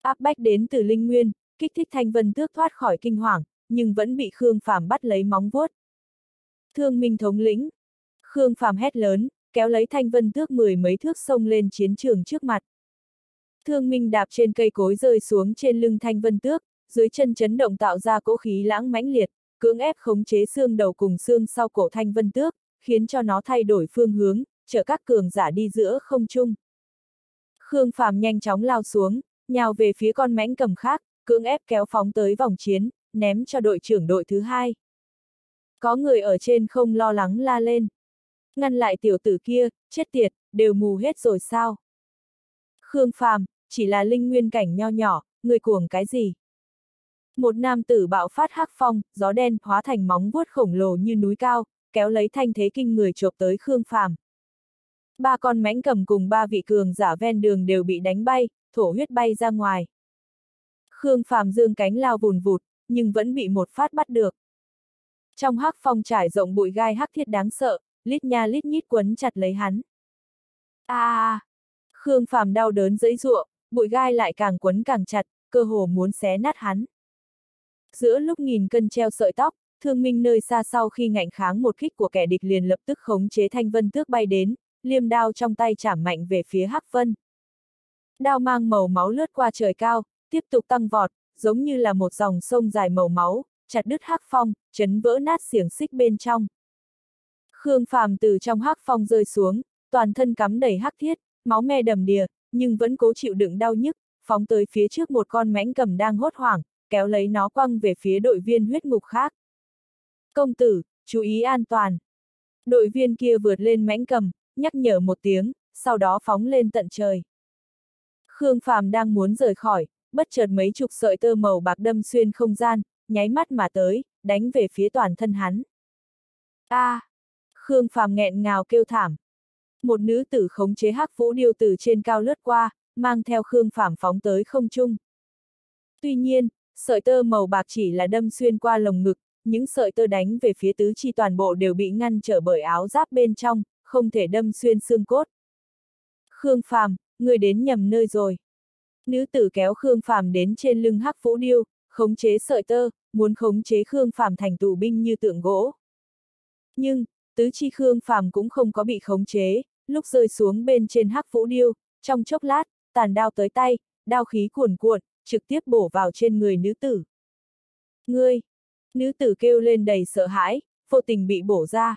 Speaker 1: Áp bách đến từ linh nguyên, kích thích thanh vân tước thoát khỏi kinh hoàng, nhưng vẫn bị Khương Phàm bắt lấy móng vuốt. Thương minh thống lĩnh. Khương Phàm hét lớn, kéo lấy thanh vân tước mười mấy thước sông lên chiến trường trước mặt. Thương minh đạp trên cây cối rơi xuống trên lưng thanh vân tước, dưới chân chấn động tạo ra cỗ khí lãng mãnh liệt, cưỡng ép khống chế xương đầu cùng xương sau cổ thanh vân tước, khiến cho nó thay đổi phương hướng, chở các cường giả đi giữa không trung. Khương Phàm nhanh chóng lao xuống, nhào về phía con mãnh cầm khác, cưỡng ép kéo phóng tới vòng chiến, ném cho đội trưởng đội thứ hai. Có người ở trên không lo lắng la lên. Ngăn lại tiểu tử kia, chết tiệt, đều mù hết rồi sao? Khương Phàm, chỉ là linh nguyên cảnh nho nhỏ, người cuồng cái gì? Một nam tử bạo phát hắc phong, gió đen hóa thành móng vuốt khổng lồ như núi cao, kéo lấy thanh thế kinh người chộp tới Khương Phàm. Ba con mãnh cầm cùng ba vị cường giả ven đường đều bị đánh bay, thổ huyết bay ra ngoài. Khương Phàm dương cánh lao vùn vụt, nhưng vẫn bị một phát bắt được. Trong hắc phong trải rộng bụi gai hắc thiết đáng sợ, lít nha lít nhít quấn chặt lấy hắn. A à, Khương Phàm đau đớn dẫy ruộng, bụi gai lại càng quấn càng chặt, cơ hồ muốn xé nát hắn. Giữa lúc nghìn cân treo sợi tóc, thương minh nơi xa sau khi ngạnh kháng một kích của kẻ địch liền lập tức khống chế thanh vân tước bay đến, liêm đao trong tay chảm mạnh về phía hắc vân. Đao mang màu máu lướt qua trời cao, tiếp tục tăng vọt, giống như là một dòng sông dài màu máu, chặt đứt hắc phong, chấn vỡ nát xiềng xích bên trong. Khương Phàm từ trong hắc phong rơi xuống, toàn thân cắm đầy hắc thiết, máu me đầm đìa, nhưng vẫn cố chịu đựng đau nhức, phóng tới phía trước một con mãnh cầm đang hốt hoảng, kéo lấy nó quăng về phía đội viên huyết ngục khác. Công tử, chú ý an toàn. Đội viên kia vượt lên mãnh cầm, nhắc nhở một tiếng, sau đó phóng lên tận trời. Khương Phàm đang muốn rời khỏi, bất chợt mấy chục sợi tơ màu bạc đâm xuyên không gian, nháy mắt mà tới, đánh về phía toàn thân hắn. A! À, Khương Phàm nghẹn ngào kêu thảm. Một nữ tử khống chế hắc vũ điêu từ trên cao lướt qua, mang theo Khương phạm phóng tới không trung. Tuy nhiên, sợi tơ màu bạc chỉ là đâm xuyên qua lồng ngực, những sợi tơ đánh về phía tứ chi toàn bộ đều bị ngăn trở bởi áo giáp bên trong, không thể đâm xuyên xương cốt. Khương Phàm, người đến nhầm nơi rồi. Nữ tử kéo Khương Phàm đến trên lưng hắc vũ điêu, khống chế sợi tơ, muốn khống chế Khương Phàm thành tù binh như tượng gỗ. Nhưng, tứ chi Khương Phàm cũng không có bị khống chế, lúc rơi xuống bên trên hắc vũ điêu, trong chốc lát, tàn đao tới tay, đao khí cuồn cuộn, trực tiếp bổ vào trên người nữ tử. Ngươi! Nữ tử kêu lên đầy sợ hãi, vô tình bị bổ ra.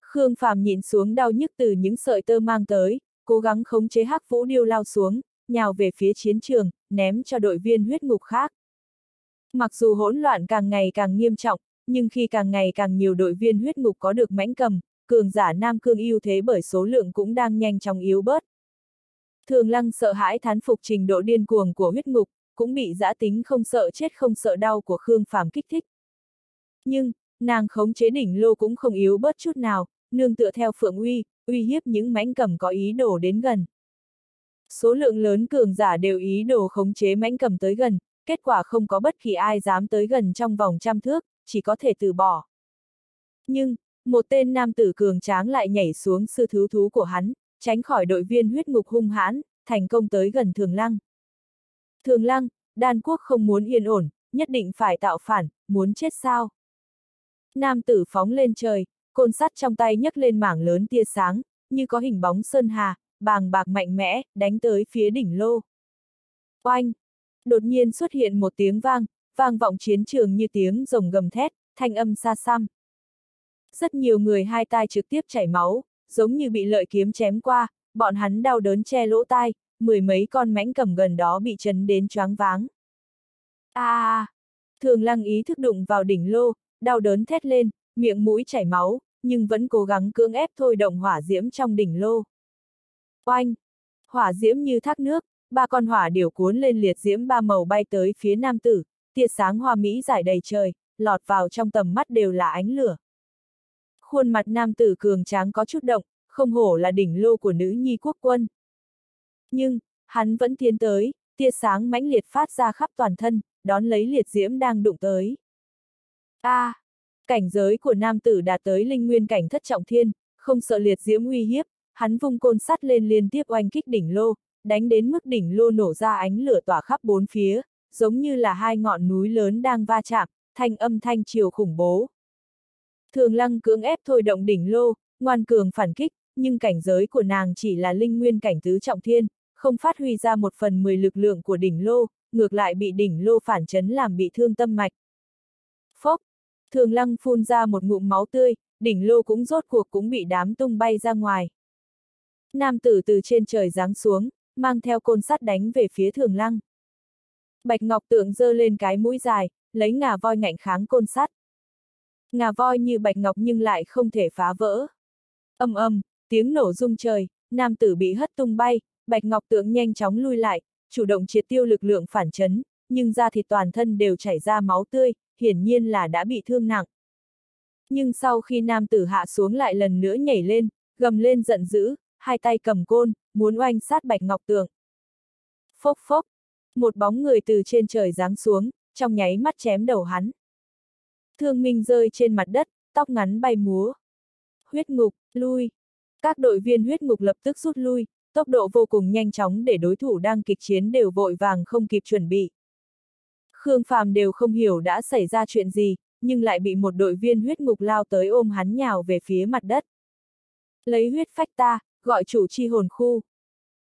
Speaker 1: Khương Phàm nhìn xuống đau nhức từ những sợi tơ mang tới, cố gắng khống chế hắc vũ điêu lao xuống, nhào về phía chiến trường, ném cho đội viên huyết ngục khác. Mặc dù hỗn loạn càng ngày càng nghiêm trọng, nhưng khi càng ngày càng nhiều đội viên huyết ngục có được mãnh cầm, cường giả Nam Cương ưu thế bởi số lượng cũng đang nhanh chóng yếu bớt. Thường lăng sợ hãi thán phục trình độ điên cuồng của huyết ngục, cũng bị giã tính không sợ chết không sợ đau của Khương Phàm kích thích. Nhưng, nàng khống chế đỉnh lô cũng không yếu bớt chút nào, nương tựa theo Phượng Uy, uy hiếp những mãnh cầm có ý đồ đến gần. Số lượng lớn cường giả đều ý đồ khống chế mãnh cầm tới gần, kết quả không có bất kỳ ai dám tới gần trong vòng trăm thước, chỉ có thể từ bỏ. Nhưng, một tên nam tử cường tráng lại nhảy xuống sư thứ thú của hắn, tránh khỏi đội viên huyết ngục hung hãn, thành công tới gần Thường Lăng. Thường Lăng, đan quốc không muốn yên ổn, nhất định phải tạo phản, muốn chết sao? Nam tử phóng lên trời, côn sắt trong tay nhấc lên mảng lớn tia sáng, như có hình bóng sơn hà, bàng bạc mạnh mẽ, đánh tới phía đỉnh lô. Oanh! Đột nhiên xuất hiện một tiếng vang, vang vọng chiến trường như tiếng rồng gầm thét, thanh âm xa xăm. Rất nhiều người hai tai trực tiếp chảy máu, giống như bị lợi kiếm chém qua, bọn hắn đau đớn che lỗ tai, mười mấy con mãnh cầm gần đó bị chấn đến choáng váng. A! À, thường lăng ý thức đụng vào đỉnh lô, đau đớn thét lên, miệng mũi chảy máu, nhưng vẫn cố gắng cưỡng ép thôi động hỏa diễm trong đỉnh lô. Oanh! Hỏa diễm như thác nước, ba con hỏa điểu cuốn lên liệt diễm ba màu bay tới phía nam tử, tia sáng hoa mỹ giải đầy trời, lọt vào trong tầm mắt đều là ánh lửa. Khuôn mặt nam tử cường tráng có chút động, không hổ là đỉnh lô của nữ nhi quốc quân. Nhưng, hắn vẫn tiến tới, tia sáng mãnh liệt phát ra khắp toàn thân, đón lấy liệt diễm đang đụng tới. A, à, cảnh giới của nam tử đạt tới linh nguyên cảnh thất trọng thiên, không sợ liệt diễm uy hiếp, hắn vung côn sắt lên liên tiếp oanh kích đỉnh lô, đánh đến mức đỉnh lô nổ ra ánh lửa tỏa khắp bốn phía, giống như là hai ngọn núi lớn đang va chạm, thanh âm thanh chiều khủng bố. Thường lăng cưỡng ép thôi động đỉnh lô, ngoan cường phản kích, nhưng cảnh giới của nàng chỉ là linh nguyên cảnh tứ trọng thiên, không phát huy ra một phần mười lực lượng của đỉnh lô, ngược lại bị đỉnh lô phản chấn làm bị thương tâm mạch. Phốc! Thường lăng phun ra một ngụm máu tươi, đỉnh lô cũng rốt cuộc cũng bị đám tung bay ra ngoài. Nam tử từ trên trời giáng xuống, mang theo côn sắt đánh về phía thường lăng. Bạch Ngọc Tượng giơ lên cái mũi dài, lấy ngà voi ngạnh kháng côn sắt. Ngà voi như bạch ngọc nhưng lại không thể phá vỡ. Âm âm, tiếng nổ rung trời, nam tử bị hất tung bay, bạch ngọc tượng nhanh chóng lui lại, chủ động triệt tiêu lực lượng phản chấn, nhưng da thịt toàn thân đều chảy ra máu tươi, hiển nhiên là đã bị thương nặng. Nhưng sau khi nam tử hạ xuống lại lần nữa nhảy lên, gầm lên giận dữ, hai tay cầm côn, muốn oanh sát bạch ngọc tượng. Phốc phốc, một bóng người từ trên trời giáng xuống, trong nháy mắt chém đầu hắn. Thương Minh rơi trên mặt đất, tóc ngắn bay múa. Huyết ngục, lui. Các đội viên huyết ngục lập tức rút lui, tốc độ vô cùng nhanh chóng để đối thủ đang kịch chiến đều vội vàng không kịp chuẩn bị. Khương Phàm đều không hiểu đã xảy ra chuyện gì, nhưng lại bị một đội viên huyết ngục lao tới ôm hắn nhào về phía mặt đất. Lấy huyết phách ta, gọi chủ chi hồn khu.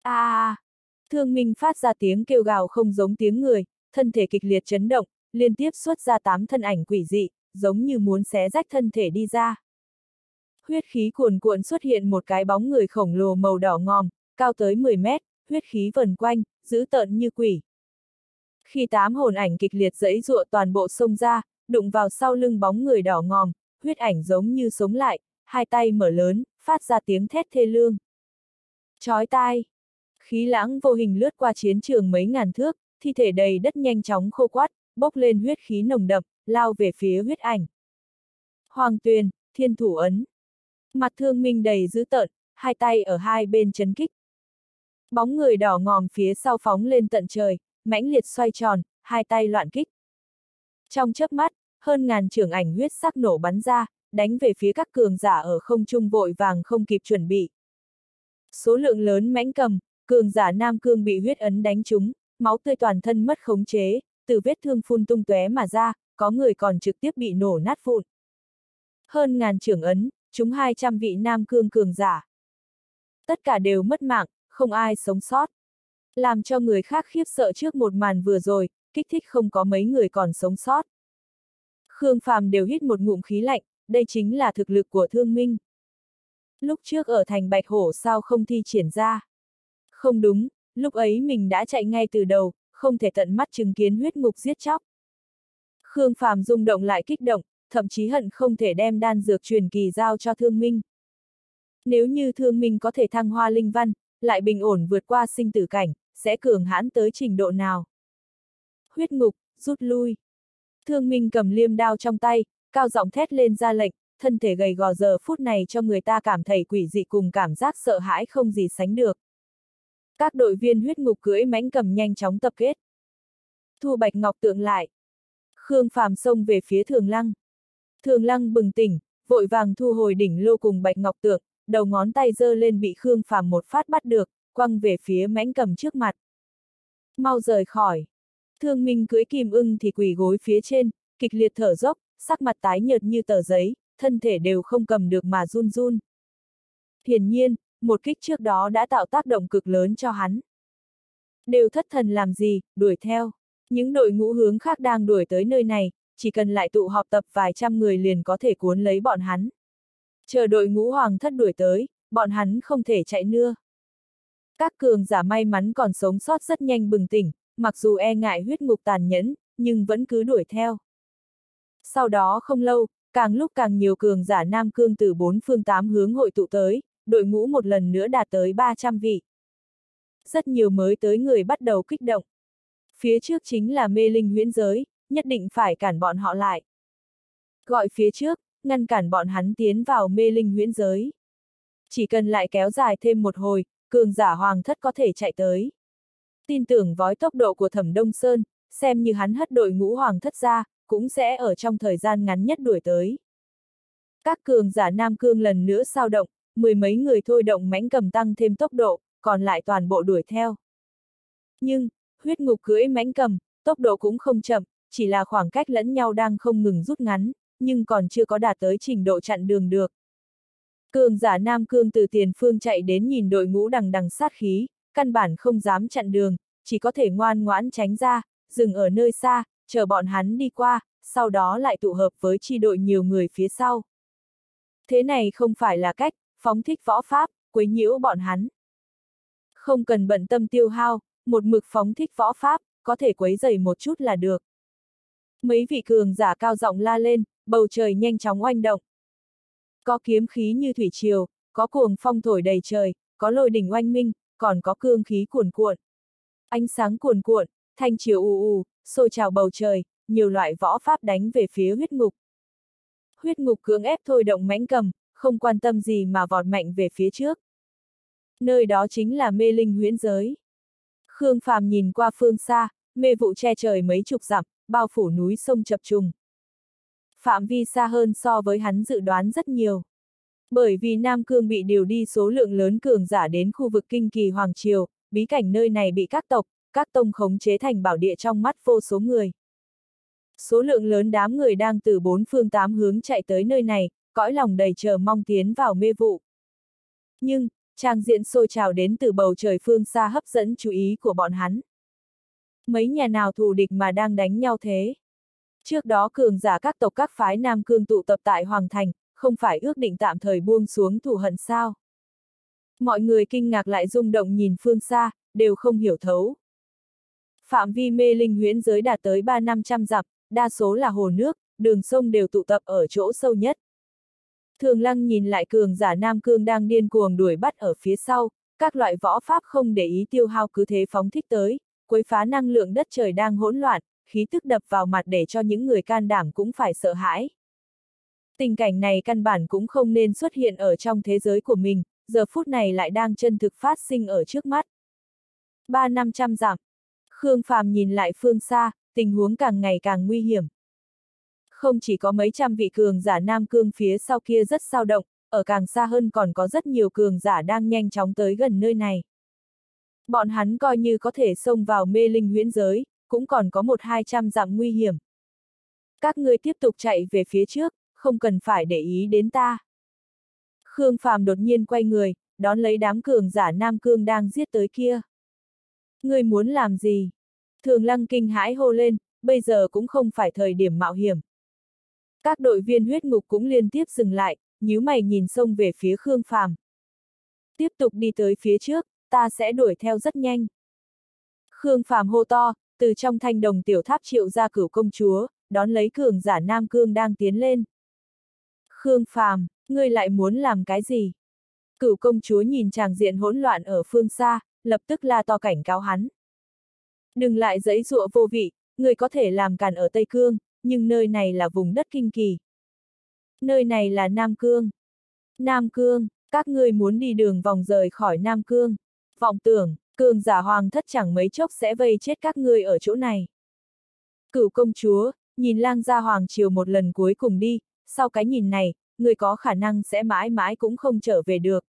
Speaker 1: A à, Thương Minh phát ra tiếng kêu gào không giống tiếng người, thân thể kịch liệt chấn động, liên tiếp xuất ra tám thân ảnh quỷ dị, giống như muốn xé rách thân thể đi ra. Huyết khí cuồn cuộn xuất hiện một cái bóng người khổng lồ màu đỏ ngòm, cao tới 10 mét, huyết khí vần quanh, dữ tợn như quỷ. Khi tám hồn ảnh kịch liệt dẫy dụa toàn bộ sông ra, đụng vào sau lưng bóng người đỏ ngòm, huyết ảnh giống như sống lại, hai tay mở lớn, phát ra tiếng thét thê lương. Chói tai! Khí lãng vô hình lướt qua chiến trường mấy ngàn thước, thi thể đầy đất nhanh chóng khô quát, bốc lên huyết khí nồng đậm, lao về phía huyết ảnh. Hoàng tuyền, thiên thủ ấn. Mặt thương minh đầy dữ tợn, hai tay ở hai bên chấn kích. Bóng người đỏ ngòm phía sau phóng lên tận trời, mãnh liệt xoay tròn, hai tay loạn kích. Trong chớp mắt, hơn ngàn trưởng ảnh huyết sắc nổ bắn ra, đánh về phía các cường giả ở không trung vội vàng không kịp chuẩn bị. Số lượng lớn mãnh cầm, cường giả Nam Cương bị huyết ấn đánh trúng, máu tươi toàn thân mất khống chế, từ vết thương phun tung tóe mà ra, có người còn trực tiếp bị nổ nát vụn. Hơn ngàn trưởng ấn, chúng 200 vị Nam Cương cường giả. Tất cả đều mất mạng, không ai sống sót. Làm cho người khác khiếp sợ trước một màn vừa rồi, kích thích không có mấy người còn sống sót. Khương Phàm đều hít một ngụm khí lạnh, đây chính là thực lực của thương minh. Lúc trước ở thành Bạch Hổ sao không thi triển ra? Không đúng, lúc ấy mình đã chạy ngay từ đầu, không thể tận mắt chứng kiến huyết ngục giết chóc. Khương Phàm rung động lại kích động, thậm chí hận không thể đem đan dược truyền kỳ giao cho thương minh. Nếu như thương minh có thể thăng hoa linh văn, lại bình ổn vượt qua sinh tử cảnh, sẽ cường hãn tới trình độ nào? Huyết ngục, rút lui. Thương minh cầm liêm đao trong tay, cao giọng thét lên ra lệnh, thân thể gầy gò giờ phút này cho người ta cảm thấy quỷ dị cùng cảm giác sợ hãi không gì sánh được. Các đội viên huyết ngục cưỡi mãnh cầm nhanh chóng tập kết. Thu Bạch Ngọc tượng lại. Khương Phàm xông về phía Thường Lăng. Thường Lăng bừng tỉnh, vội vàng thu hồi đỉnh lô cùng Bạch Ngọc tượng, đầu ngón tay giơ lên bị Khương Phàm một phát bắt được, quăng về phía mãnh cầm trước mặt. Mau rời khỏi. Thương Minh cưới kim ưng thì quỳ gối phía trên, kịch liệt thở dốc, sắc mặt tái nhợt như tờ giấy, thân thể đều không cầm được mà run run. Hiển nhiên, một kích trước đó đã tạo tác động cực lớn cho hắn. Đều thất thần làm gì, đuổi theo. Những đội ngũ hướng khác đang đuổi tới nơi này, chỉ cần lại tụ họp tập vài trăm người liền có thể cuốn lấy bọn hắn. Chờ đội ngũ hoàng thất đuổi tới, bọn hắn không thể chạy nưa. Các cường giả may mắn còn sống sót rất nhanh bừng tỉnh, mặc dù e ngại huyết ngục tàn nhẫn, nhưng vẫn cứ đuổi theo. Sau đó không lâu, càng lúc càng nhiều cường giả Nam Cương từ bốn phương tám hướng hội tụ tới, đội ngũ một lần nữa đạt tới 300 vị. Rất nhiều mới tới người bắt đầu kích động. Phía trước chính là mê linh huyễn giới, nhất định phải cản bọn họ lại. Gọi phía trước, ngăn cản bọn hắn tiến vào mê linh huyễn giới. Chỉ cần lại kéo dài thêm một hồi, cường giả hoàng thất có thể chạy tới. Tin tưởng vói tốc độ của thẩm Đông Sơn, xem như hắn hất đội ngũ hoàng thất ra, cũng sẽ ở trong thời gian ngắn nhất đuổi tới. Các cường giả Nam Cương lần nữa sao động, mười mấy người thôi động mãnh cầm tăng thêm tốc độ, còn lại toàn bộ đuổi theo. Nhưng, huyết ngục cưỡi mãnh cầm, tốc độ cũng không chậm, chỉ là khoảng cách lẫn nhau đang không ngừng rút ngắn, nhưng còn chưa có đạt tới trình độ chặn đường được. Cường giả Nam Cương từ tiền phương chạy đến nhìn đội ngũ đằng đằng sát khí, căn bản không dám chặn đường, chỉ có thể ngoan ngoãn tránh ra, dừng ở nơi xa, chờ bọn hắn đi qua, sau đó lại tụ hợp với chi đội nhiều người phía sau. Thế này không phải là cách, phóng thích võ pháp, quấy nhiễu bọn hắn. Không cần bận tâm tiêu hao, một mực phóng thích võ pháp, có thể quấy dày một chút là được. Mấy vị cường giả cao giọng la lên, bầu trời nhanh chóng oanh động. Có kiếm khí như thủy triều, có cuồng phong thổi đầy trời, có lôi đỉnh oanh minh, còn có cương khí cuồn cuộn. Ánh sáng cuồn cuộn, thanh chiều ù ù, sôi trào bầu trời, nhiều loại võ pháp đánh về phía huyết ngục. Huyết ngục cưỡng ép thôi động mãnh cầm, không quan tâm gì mà vọt mạnh về phía trước. Nơi đó chính là mê linh huyễn giới. Khương Phàm nhìn qua phương xa, mê vụ che trời mấy chục dặm, bao phủ núi sông chập trùng. phạm vi xa hơn so với hắn dự đoán rất nhiều. Bởi vì Nam Cương bị điều đi số lượng lớn cường giả đến khu vực kinh kỳ Hoàng Triều, bí cảnh nơi này bị các tộc, các tông khống chế thành bảo địa trong mắt vô số người. Số lượng lớn đám người đang từ bốn phương tám hướng chạy tới nơi này, cõi lòng đầy chờ mong tiến vào mê vụ. Nhưng, trang diện sôi trào đến từ bầu trời phương xa hấp dẫn chú ý của bọn hắn. Mấy nhà nào thù địch mà đang đánh nhau thế? Trước đó cường giả các tộc các phái Nam Cương tụ tập tại Hoàng Thành, không phải ước định tạm thời buông xuống thù hận sao? Mọi người kinh ngạc lại rung động nhìn phương xa, đều không hiểu thấu. Phạm vi mê linh huyễn giới đạt tới 3 năm trăm dặm, đa số là hồ nước, đường sông đều tụ tập ở chỗ sâu nhất. Thường lăng nhìn lại cường giả Nam Cương đang điên cuồng đuổi bắt ở phía sau, các loại võ pháp không để ý tiêu hao cứ thế phóng thích tới, quấy phá năng lượng đất trời đang hỗn loạn, khí tức đập vào mặt để cho những người can đảm cũng phải sợ hãi. Tình cảnh này căn bản cũng không nên xuất hiện ở trong thế giới của mình, giờ phút này lại đang chân thực phát sinh ở trước mắt. Ba năm trăm dặm. Khương Phàm nhìn lại phương xa, tình huống càng ngày càng nguy hiểm. Không chỉ có mấy trăm vị cường giả Nam Cương phía sau kia rất sao động, ở càng xa hơn còn có rất nhiều cường giả đang nhanh chóng tới gần nơi này. Bọn hắn coi như có thể xông vào mê linh huyễn giới, cũng còn có một hai trăm dặm nguy hiểm. Các ngươi tiếp tục chạy về phía trước, không cần phải để ý đến ta. Khương Phàm đột nhiên quay người, đón lấy đám cường giả Nam Cương đang giết tới kia. Ngươi muốn làm gì? Thường lăng kinh hãi hô lên, bây giờ cũng không phải thời điểm mạo hiểm. Các đội viên huyết ngục cũng liên tiếp dừng lại, nhíu mày nhìn sông về phía Khương Phàm. Tiếp tục đi tới phía trước, ta sẽ đuổi theo rất nhanh. Khương Phàm hô to, từ trong thanh đồng tiểu tháp triệu ra cửu công chúa, đón lấy cường giả Nam Cương đang tiến lên. Khương Phàm, ngươi lại muốn làm cái gì? Cửu công chúa nhìn chàng diện hỗn loạn ở phương xa, lập tức la to cảnh cáo hắn. Đừng lại giấy dụa vô vị, người có thể làm càn ở Tây Cương, nhưng nơi này là vùng đất kinh kỳ. Nơi này là Nam Cương. Nam Cương, các ngươi muốn đi đường vòng rời khỏi Nam Cương. Vọng tưởng, cường giả hoàng thất chẳng mấy chốc sẽ vây chết các ngươi ở chỗ này. Cửu công chúa, nhìn lang gia hoàng triều một lần cuối cùng đi, sau cái nhìn này, người có khả năng sẽ mãi mãi cũng không trở về được.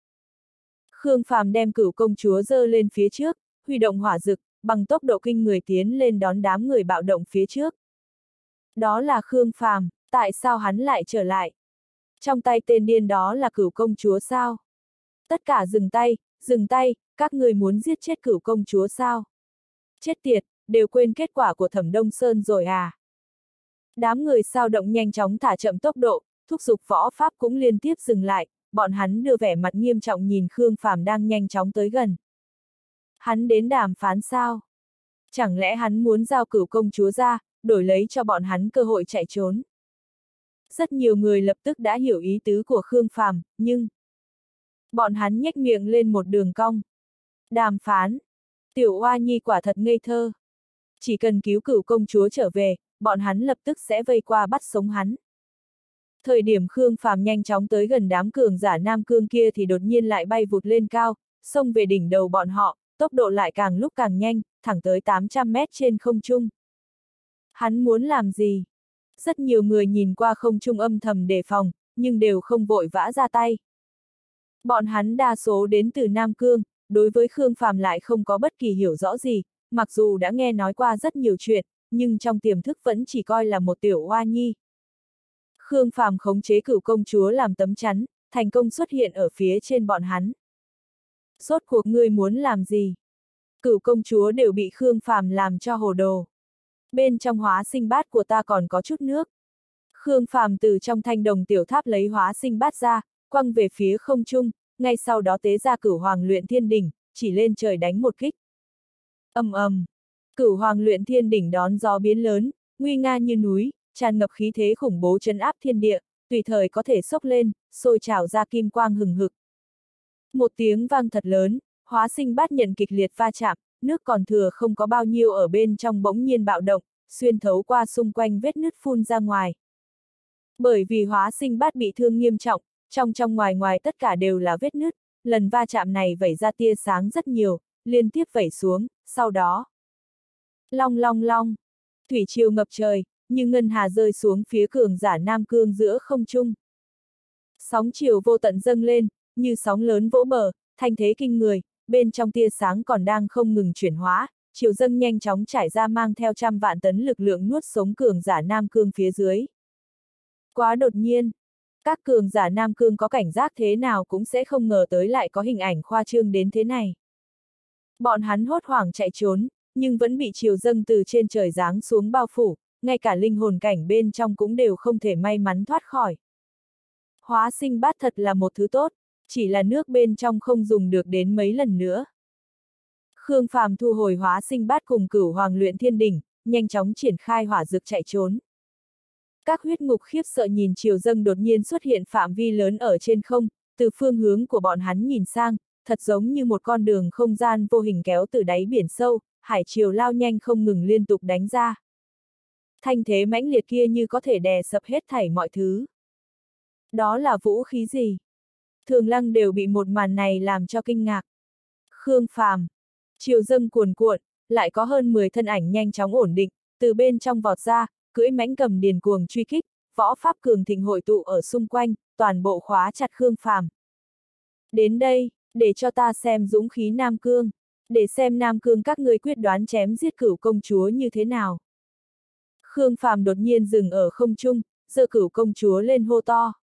Speaker 1: Khương Phàm đem cửu công chúa dơ lên phía trước, huy động hỏa dực, bằng tốc độ kinh người tiến lên đón đám người bạo động phía trước. Đó là Khương Phàm, tại sao hắn lại trở lại? Trong tay tên điên đó là cửu công chúa sao? Tất cả dừng tay, dừng tay, các người muốn giết chết cửu công chúa sao? Chết tiệt, đều quên kết quả của thẩm Đông Sơn rồi à? Đám người sao động nhanh chóng thả chậm tốc độ, thúc giục võ pháp cũng liên tiếp dừng lại, bọn hắn đưa vẻ mặt nghiêm trọng nhìn Khương Phàm đang nhanh chóng tới gần. Hắn đến đàm phán sao? Chẳng lẽ hắn muốn giao cửu công chúa ra, đổi lấy cho bọn hắn cơ hội chạy trốn? Rất nhiều người lập tức đã hiểu ý tứ của Khương Phàm, nhưng... Bọn hắn nhếch miệng lên một đường cong. Đàm phán. Tiểu Hoa Nhi quả thật ngây thơ. Chỉ cần cứu cửu công chúa trở về, bọn hắn lập tức sẽ vây qua bắt sống hắn. Thời điểm Khương Phàm nhanh chóng tới gần đám cường giả Nam Cương kia thì đột nhiên lại bay vụt lên cao, xông về đỉnh đầu bọn họ, tốc độ lại càng lúc càng nhanh, thẳng tới 800 mét trên không trung. Hắn muốn làm gì? Rất nhiều người nhìn qua không trung âm thầm đề phòng, nhưng đều không vội vã ra tay. Bọn hắn đa số đến từ Nam Cương, đối với Khương Phàm lại không có bất kỳ hiểu rõ gì, mặc dù đã nghe nói qua rất nhiều chuyện, nhưng trong tiềm thức vẫn chỉ coi là một tiểu hoa nhi. Khương Phàm khống chế cửu công chúa làm tấm chắn, thành công xuất hiện ở phía trên bọn hắn. Rốt cuộc ngươi muốn làm gì? Cửu công chúa đều bị Khương Phàm làm cho hồ đồ. Bên trong hóa sinh bát của ta còn có chút nước. Khương Phàm từ trong thanh đồng tiểu tháp lấy hóa sinh bát ra, quăng về phía không trung, ngay sau đó tế ra cửu hoàng luyện thiên đỉnh, chỉ lên trời đánh một kích. ầm ầm, cửu hoàng luyện thiên đỉnh đón gió biến lớn, nguy nga như núi, tràn ngập khí thế khủng bố chấn áp thiên địa, tùy thời có thể sốc lên, sôi trào ra kim quang hừng hực. Một tiếng vang thật lớn, hóa sinh bát nhận kịch liệt va chạm, nước còn thừa không có bao nhiêu ở bên trong bỗng nhiên bạo động, xuyên thấu qua xung quanh vết nứt phun ra ngoài. Bởi vì hóa sinh bát bị thương nghiêm trọng, trong trong ngoài ngoài tất cả đều là vết nứt, lần va chạm này vẩy ra tia sáng rất nhiều, liên tiếp vẩy xuống, sau đó. Long long long, thủy triều ngập trời, như ngân hà rơi xuống phía cường giả Nam Cương giữa không trung. Sóng chiều vô tận dâng lên, như sóng lớn vỗ bờ, thanh thế kinh người, bên trong tia sáng còn đang không ngừng chuyển hóa, chiều dâng nhanh chóng trải ra mang theo trăm vạn tấn lực lượng nuốt sống cường giả Nam Cương phía dưới. Quá đột nhiên, các cường giả Nam Cương có cảnh giác thế nào cũng sẽ không ngờ tới lại có hình ảnh khoa trương đến thế này. Bọn hắn hốt hoảng chạy trốn, nhưng vẫn bị chiều dâng từ trên trời giáng xuống bao phủ, ngay cả linh hồn cảnh bên trong cũng đều không thể may mắn thoát khỏi. Hóa sinh bát thật là một thứ tốt, chỉ là nước bên trong không dùng được đến mấy lần nữa. Khương Phàm thu hồi hóa sinh bát cùng cửu hoàng luyện thiên đỉnh, nhanh chóng triển khai hỏa dược chạy trốn. Các huyết ngục khiếp sợ nhìn chiều dâng đột nhiên xuất hiện phạm vi lớn ở trên không, từ phương hướng của bọn hắn nhìn sang, thật giống như một con đường không gian vô hình kéo từ đáy biển sâu, hải chiều lao nhanh không ngừng liên tục đánh ra. Thanh thế mãnh liệt kia như có thể đè sập hết thảy mọi thứ. Đó là vũ khí gì? Thường lăng đều bị một màn này làm cho kinh ngạc. Khương Phàm, chiều dâng cuồn cuộn, lại có hơn 10 thân ảnh nhanh chóng ổn định, từ bên trong vọt ra, cưỡi mãnh cầm điền cuồng truy kích, võ pháp cường thịnh hội tụ ở xung quanh, toàn bộ khóa chặt Khương Phàm. Đến đây, để cho ta xem dũng khí Nam Cương, để xem Nam Cương các ngươi quyết đoán chém giết cửu công chúa như thế nào. Khương Phàm đột nhiên dừng ở không trung, giơ cửu công chúa lên hô to.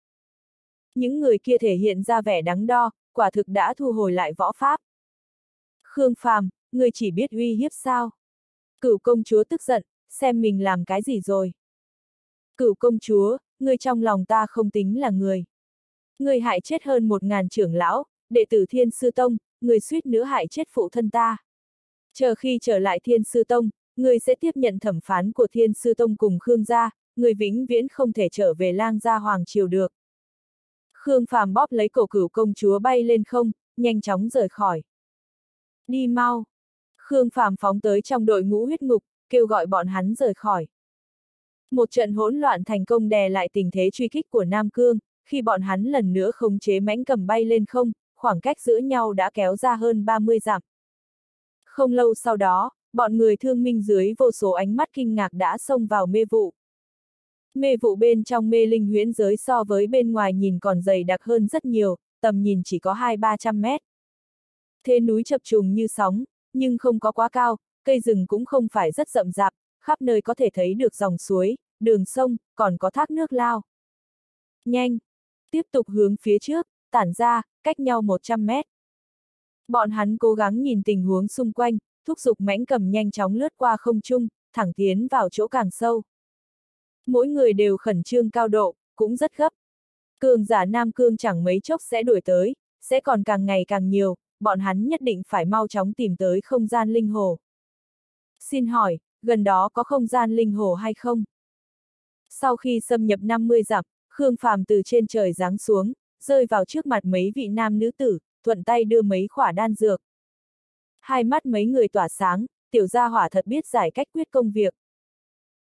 Speaker 1: Những người kia thể hiện ra vẻ đắng đo, quả thực đã thu hồi lại võ pháp. Khương Phàm, người chỉ biết uy hiếp sao? Cửu công chúa tức giận, xem mình làm cái gì rồi. Cửu công chúa, người trong lòng ta không tính là người. Người hại chết hơn một ngàn trưởng lão, đệ tử thiên sư tông, người suýt nữa hại chết phụ thân ta. Chờ khi trở lại thiên sư tông, người sẽ tiếp nhận thẩm phán của thiên sư tông cùng Khương gia, người vĩnh viễn không thể trở về lang gia hoàng triều được. Khương Phàm bóp lấy cổ cửu công chúa bay lên không, nhanh chóng rời khỏi. Đi mau! Khương Phàm phóng tới trong đội ngũ huyết ngục, kêu gọi bọn hắn rời khỏi. Một trận hỗn loạn thành công đè lại tình thế truy kích của Nam Cương, khi bọn hắn lần nữa khống chế mãnh cầm bay lên không, khoảng cách giữa nhau đã kéo ra hơn 30 dặm. Không lâu sau đó, bọn người thương minh dưới vô số ánh mắt kinh ngạc đã xông vào mê vụ. Mê vụ bên trong mê linh huyễn giới so với bên ngoài nhìn còn dày đặc hơn rất nhiều, tầm nhìn chỉ có 2-300 mét. Thế núi chập trùng như sóng, nhưng không có quá cao, cây rừng cũng không phải rất rậm rạp, khắp nơi có thể thấy được dòng suối, đường sông, còn có thác nước lao. Nhanh! Tiếp tục hướng phía trước, tản ra, cách nhau 100 mét. Bọn hắn cố gắng nhìn tình huống xung quanh, thúc giục mãnh cầm nhanh chóng lướt qua không trung, thẳng tiến vào chỗ càng sâu. Mỗi người đều khẩn trương cao độ, cũng rất gấp. Cường giả Nam Cương chẳng mấy chốc sẽ đuổi tới, sẽ còn càng ngày càng nhiều, bọn hắn nhất định phải mau chóng tìm tới không gian linh hồ. Xin hỏi, gần đó có không gian linh hồ hay không? Sau khi xâm nhập 50 dặm, Khương Phàm từ trên trời giáng xuống, rơi vào trước mặt mấy vị nam nữ tử, thuận tay đưa mấy khỏa đan dược. Hai mắt mấy người tỏa sáng, tiểu gia hỏa thật biết giải cách quyết công việc.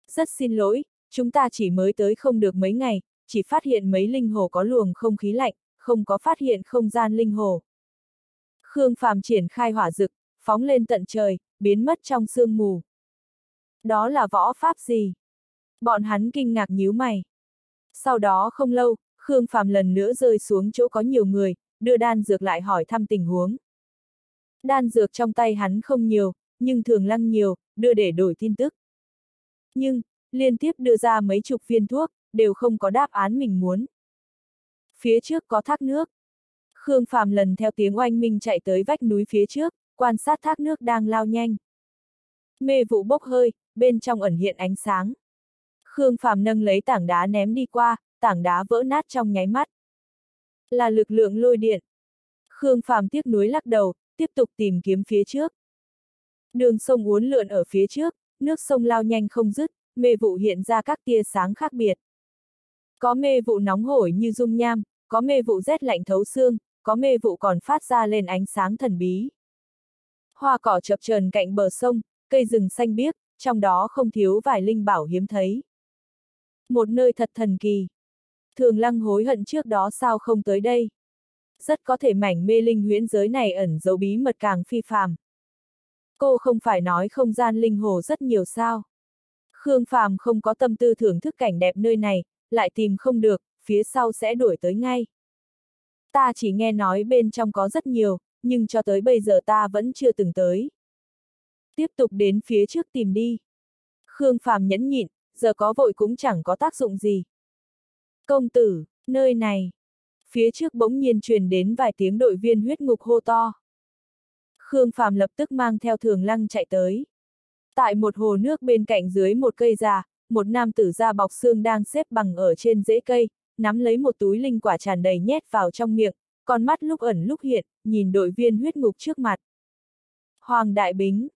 Speaker 1: Rất xin lỗi, chúng ta chỉ mới tới không được mấy ngày, chỉ phát hiện mấy linh hồ có luồng không khí lạnh, không có phát hiện không gian linh hồ. Khương Phàm triển khai hỏa dực, phóng lên tận trời, biến mất trong sương mù. Đó là võ pháp gì? Bọn hắn kinh ngạc nhíu mày. Sau đó không lâu, Khương Phàm lần nữa rơi xuống chỗ có nhiều người, đưa đan dược lại hỏi thăm tình huống. Đan dược trong tay hắn không nhiều, nhưng thường lăng nhiều, đưa để đổi tin tức. Nhưng, liên tiếp đưa ra mấy chục viên thuốc, đều không có đáp án mình muốn. Phía trước có thác nước. Khương Phàm lần theo tiếng oanh minh chạy tới vách núi phía trước, quan sát thác nước đang lao nhanh. Mê vụ bốc hơi, bên trong ẩn hiện ánh sáng. Khương Phàm nâng lấy tảng đá ném đi qua, tảng đá vỡ nát trong nháy mắt. Là lực lượng lôi điện. Khương Phàm tiếc núi lắc đầu, tiếp tục tìm kiếm phía trước. Đường sông uốn lượn ở phía trước, nước sông lao nhanh không dứt, mê vụ hiện ra các tia sáng khác biệt. Có mê vụ nóng hổi như dung nham, có mê vụ rét lạnh thấu xương, có mê vụ còn phát ra lên ánh sáng thần bí. Hoa cỏ chập chờn cạnh bờ sông, cây rừng xanh biếc, trong đó không thiếu vài linh bảo hiếm thấy. Một nơi thật thần kỳ. Thường lăng hối hận trước đó sao không tới đây. Rất có thể mảnh mê linh huyễn giới này ẩn dấu bí mật càng phi phàm. Cô không phải nói không gian linh hồ rất nhiều sao. Khương Phàm không có tâm tư thưởng thức cảnh đẹp nơi này, lại tìm không được, phía sau sẽ đuổi tới ngay. Ta chỉ nghe nói bên trong có rất nhiều, nhưng cho tới bây giờ ta vẫn chưa từng tới. Tiếp tục đến phía trước tìm đi. Khương Phàm nhẫn nhịn, giờ có vội cũng chẳng có tác dụng gì. Công tử, nơi này. Phía trước bỗng nhiên truyền đến vài tiếng đội viên huyết ngục hô to. Khương Phàm lập tức mang theo thường lăng chạy tới. Tại một hồ nước bên cạnh dưới một cây già, một nam tử da bọc xương đang xếp bằng ở trên rễ cây, nắm lấy một túi linh quả tràn đầy nhét vào trong miệng, con mắt lúc ẩn lúc hiện, nhìn đội viên huyết ngục trước mặt. Hoàng Đại Bính.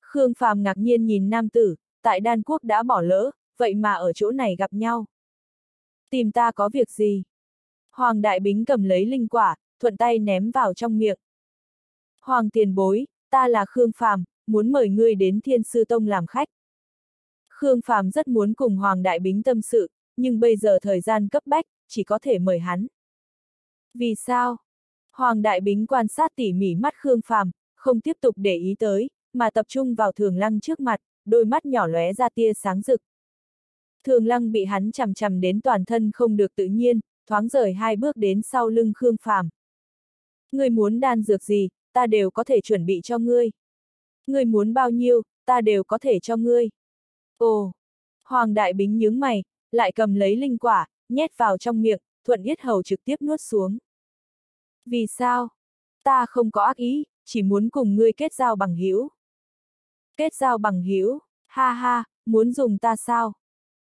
Speaker 1: Khương Phàm ngạc nhiên nhìn nam tử, tại đan quốc đã bỏ lỡ, vậy mà ở chỗ này gặp nhau. Tìm ta có việc gì? Hoàng Đại Bính cầm lấy linh quả, thuận tay ném vào trong miệng. Hoàng tiền bối, ta là Khương Phàm, muốn mời ngươi đến Thiên Sư Tông làm khách. Khương Phàm rất muốn cùng Hoàng Đại Bính tâm sự, nhưng bây giờ thời gian cấp bách, chỉ có thể mời hắn. Vì sao? Hoàng Đại Bính quan sát tỉ mỉ mắt Khương Phàm, không tiếp tục để ý tới, mà tập trung vào Thường Lăng trước mặt, đôi mắt nhỏ lóe ra tia sáng rực. Thường Lăng bị hắn chằm chằm đến toàn thân không được tự nhiên, thoáng rời hai bước đến sau lưng Khương Phàm. Ngươi muốn đan dược gì, ta đều có thể chuẩn bị cho ngươi. Ngươi muốn bao nhiêu, ta đều có thể cho ngươi. Ồ! Hoàng Đại Bính nhướng mày, lại cầm lấy linh quả, nhét vào trong miệng, thuận yết hầu trực tiếp nuốt xuống. Vì sao? Ta không có ác ý, chỉ muốn cùng ngươi kết giao bằng hữu. Kết giao bằng hữu, ha ha, muốn dùng ta sao?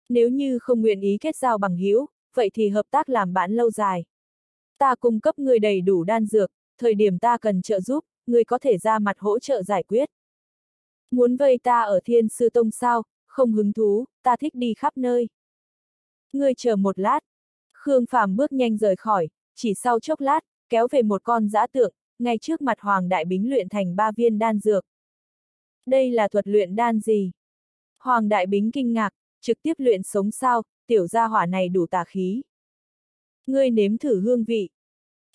Speaker 1: Nếu như không nguyện ý kết giao bằng hữu, vậy thì hợp tác làm bạn lâu dài. Ta cung cấp ngươi đầy đủ đan dược, thời điểm ta cần trợ giúp, ngươi có thể ra mặt hỗ trợ giải quyết. Muốn vây ta ở thiên sư tông sao, không hứng thú, ta thích đi khắp nơi. Ngươi chờ một lát. Khương Phàm bước nhanh rời khỏi, chỉ sau chốc lát, kéo về một con dã tượng, ngay trước mặt Hoàng Đại Bính luyện thành ba viên đan dược. Đây là thuật luyện đan gì? Hoàng Đại Bính kinh ngạc, trực tiếp luyện sống sao, tiểu gia hỏa này đủ tà khí. Ngươi nếm thử hương vị.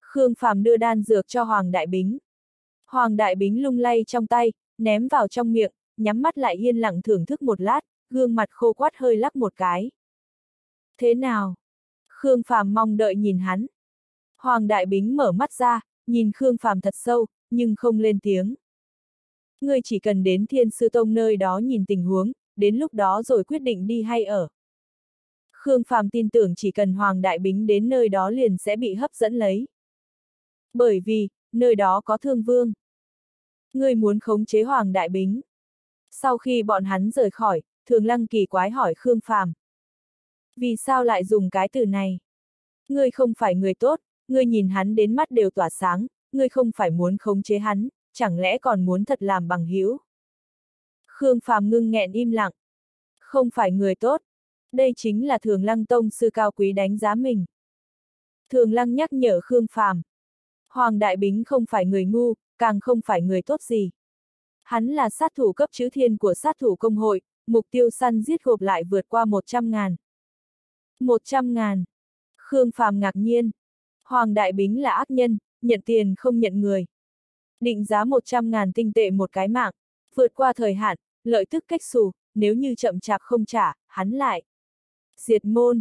Speaker 1: Khương Phàm đưa đan dược cho Hoàng Đại Bính. Hoàng Đại Bính lung lay trong tay, ném vào trong miệng, nhắm mắt lại yên lặng thưởng thức một lát, gương mặt khô quát hơi lắc một cái. Thế nào? Khương Phàm mong đợi nhìn hắn. Hoàng Đại Bính mở mắt ra, nhìn Khương Phàm thật sâu, nhưng không lên tiếng. Ngươi chỉ cần đến Thiên Sư Tông nơi đó nhìn tình huống, đến lúc đó rồi quyết định đi hay ở. Khương Phàm tin tưởng chỉ cần Hoàng Đại Bính đến nơi đó liền sẽ bị hấp dẫn lấy. Bởi vì, nơi đó có thương vương. Ngươi muốn khống chế Hoàng Đại Bính. Sau khi bọn hắn rời khỏi, Thường Lăng kỳ quái hỏi Khương Phàm. Vì sao lại dùng cái từ này? Ngươi không phải người tốt, ngươi nhìn hắn đến mắt đều tỏa sáng, ngươi không phải muốn khống chế hắn, chẳng lẽ còn muốn thật làm bằng hữu? Khương Phàm ngưng nghẹn im lặng. Không phải người tốt. Đây chính là Thường Lăng Tông sư cao quý đánh giá mình. Thường Lăng nhắc nhở Khương Phàm. Hoàng Đại Bính không phải người ngu, càng không phải người tốt gì. Hắn là sát thủ cấp chữ thiên của sát thủ công hội, mục tiêu săn giết gộp lại vượt qua 100 ngàn. 100 ngàn. Khương Phàm ngạc nhiên. Hoàng Đại Bính là ác nhân, nhận tiền không nhận người. Định giá 100 ngàn tinh tệ một cái mạng, vượt qua thời hạn, lợi tức cách xù, nếu như chậm chạp không trả, hắn lại. Diệt môn.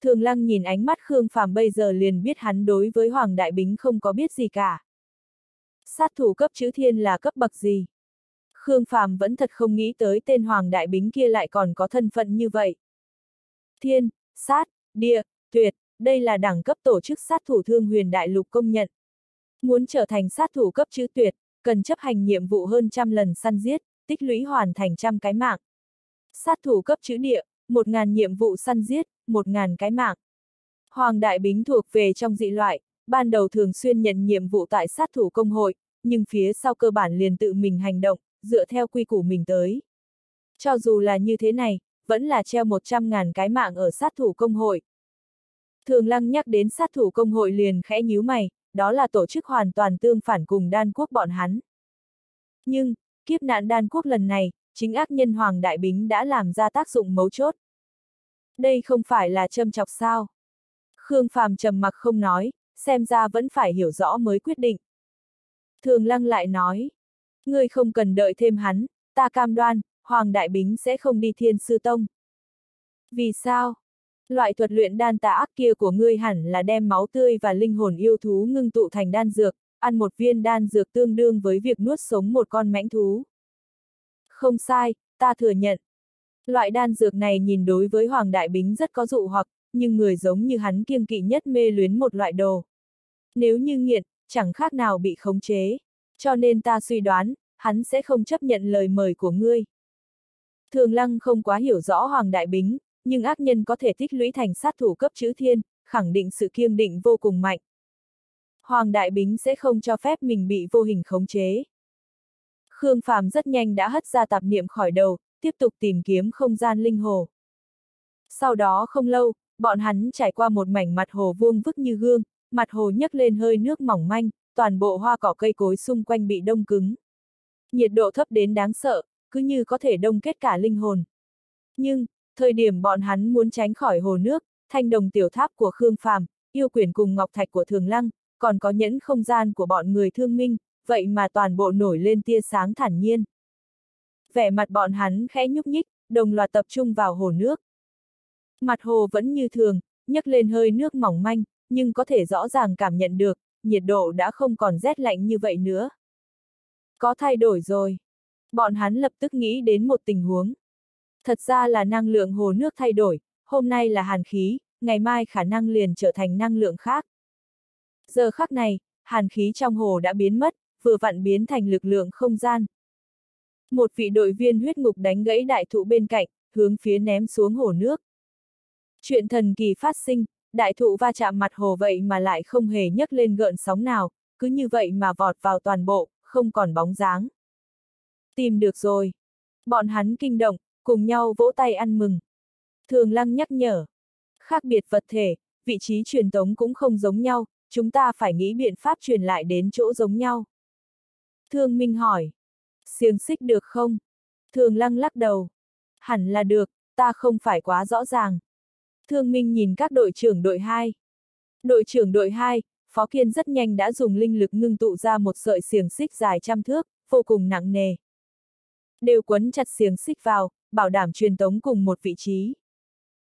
Speaker 1: Thường Lăng nhìn ánh mắt Khương Phàm bây giờ liền biết hắn đối với Hoàng Đại Bính không có biết gì cả. Sát thủ cấp chữ thiên là cấp bậc gì? Khương Phàm vẫn thật không nghĩ tới tên Hoàng Đại Bính kia lại còn có thân phận như vậy. Thiên, sát, địa, tuyệt, đây là đẳng cấp tổ chức sát thủ thương huyền đại lục công nhận. Muốn trở thành sát thủ cấp chữ tuyệt, cần chấp hành nhiệm vụ hơn trăm lần săn giết, tích lũy hoàn thành trăm cái mạng. Sát thủ cấp chữ địa, một ngàn nhiệm vụ săn giết, một ngàn cái mạng. Hoàng Đại Bính thuộc về trong dị loại, ban đầu thường xuyên nhận nhiệm vụ tại sát thủ công hội, nhưng phía sau cơ bản liền tự mình hành động, dựa theo quy củ mình tới. Cho dù là như thế này, vẫn là treo 100 ngàn cái mạng ở sát thủ công hội. Thường lăng nhắc đến sát thủ công hội liền khẽ nhíu mày, đó là tổ chức hoàn toàn tương phản cùng đan quốc bọn hắn. Nhưng, kiếp nạn đan quốc lần này, chính ác nhân Hoàng Đại Bính đã làm ra tác dụng mấu chốt. Đây không phải là châm chọc sao. Khương Phàm trầm mặc không nói, xem ra vẫn phải hiểu rõ mới quyết định. Thường lăng lại nói, ngươi không cần đợi thêm hắn, ta cam đoan, Hoàng Đại Bính sẽ không đi thiên sư tông. Vì sao? Loại thuật luyện đan tà ác kia của ngươi hẳn là đem máu tươi và linh hồn yêu thú ngưng tụ thành đan dược, ăn một viên đan dược tương đương với việc nuốt sống một con mãnh thú. Không sai, ta thừa nhận. Loại đan dược này nhìn đối với Hoàng Đại Bính rất có dụ hoặc, nhưng người giống như hắn kiêng kỵ nhất mê luyến một loại đồ. Nếu như nghiện, chẳng khác nào bị khống chế. Cho nên ta suy đoán, hắn sẽ không chấp nhận lời mời của ngươi. Thường Lăng không quá hiểu rõ Hoàng Đại Bính, nhưng ác nhân có thể tích lũy thành sát thủ cấp chữ thiên, khẳng định sự kiêng định vô cùng mạnh. Hoàng Đại Bính sẽ không cho phép mình bị vô hình khống chế. Khương Phàm rất nhanh đã hất ra tạp niệm khỏi đầu, tiếp tục tìm kiếm không gian linh hồ. Sau đó không lâu, bọn hắn trải qua một mảnh mặt hồ vuông vức như gương, mặt hồ nhấc lên hơi nước mỏng manh, toàn bộ hoa cỏ cây cối xung quanh bị đông cứng. Nhiệt độ thấp đến đáng sợ, cứ như có thể đông kết cả linh hồn. Nhưng, thời điểm bọn hắn muốn tránh khỏi hồ nước, thanh đồng tiểu tháp của Khương Phàm, yêu quyển cùng ngọc thạch của Thường Lăng, còn có nhẫn không gian của bọn người thương minh, vậy mà toàn bộ nổi lên tia sáng thản nhiên. Vẻ mặt bọn hắn khẽ nhúc nhích, đồng loạt tập trung vào hồ nước. Mặt hồ vẫn như thường, nhấc lên hơi nước mỏng manh, nhưng có thể rõ ràng cảm nhận được, nhiệt độ đã không còn rét lạnh như vậy nữa. Có thay đổi rồi. Bọn hắn lập tức nghĩ đến một tình huống. Thật ra là năng lượng hồ nước thay đổi, hôm nay là hàn khí, ngày mai khả năng liền trở thành năng lượng khác. Giờ khắc này, hàn khí trong hồ đã biến mất, vừa vặn biến thành lực lượng không gian. Một vị đội viên huyết ngục đánh gãy đại thụ bên cạnh, hướng phía ném xuống hồ nước. Chuyện thần kỳ phát sinh, đại thụ va chạm mặt hồ vậy mà lại không hề nhấc lên gợn sóng nào, cứ như vậy mà vọt vào toàn bộ, không còn bóng dáng. Tìm được rồi. Bọn hắn kinh động, cùng nhau vỗ tay ăn mừng. Thường lăng nhắc nhở. Khác biệt vật thể, vị trí truyền tống cũng không giống nhau, chúng ta phải nghĩ biện pháp truyền lại đến chỗ giống nhau. Thương Minh hỏi. Xiềng xích được không? Thường lăng lắc đầu. Hẳn là được, ta không phải quá rõ ràng. Thương Minh nhìn các đội trưởng đội 2. Đội trưởng đội 2, Phó Kiên rất nhanh đã dùng linh lực ngưng tụ ra một sợi xiềng xích dài trăm thước, vô cùng nặng nề. Đều quấn chặt xiềng xích vào, bảo đảm truyền tống cùng một vị trí.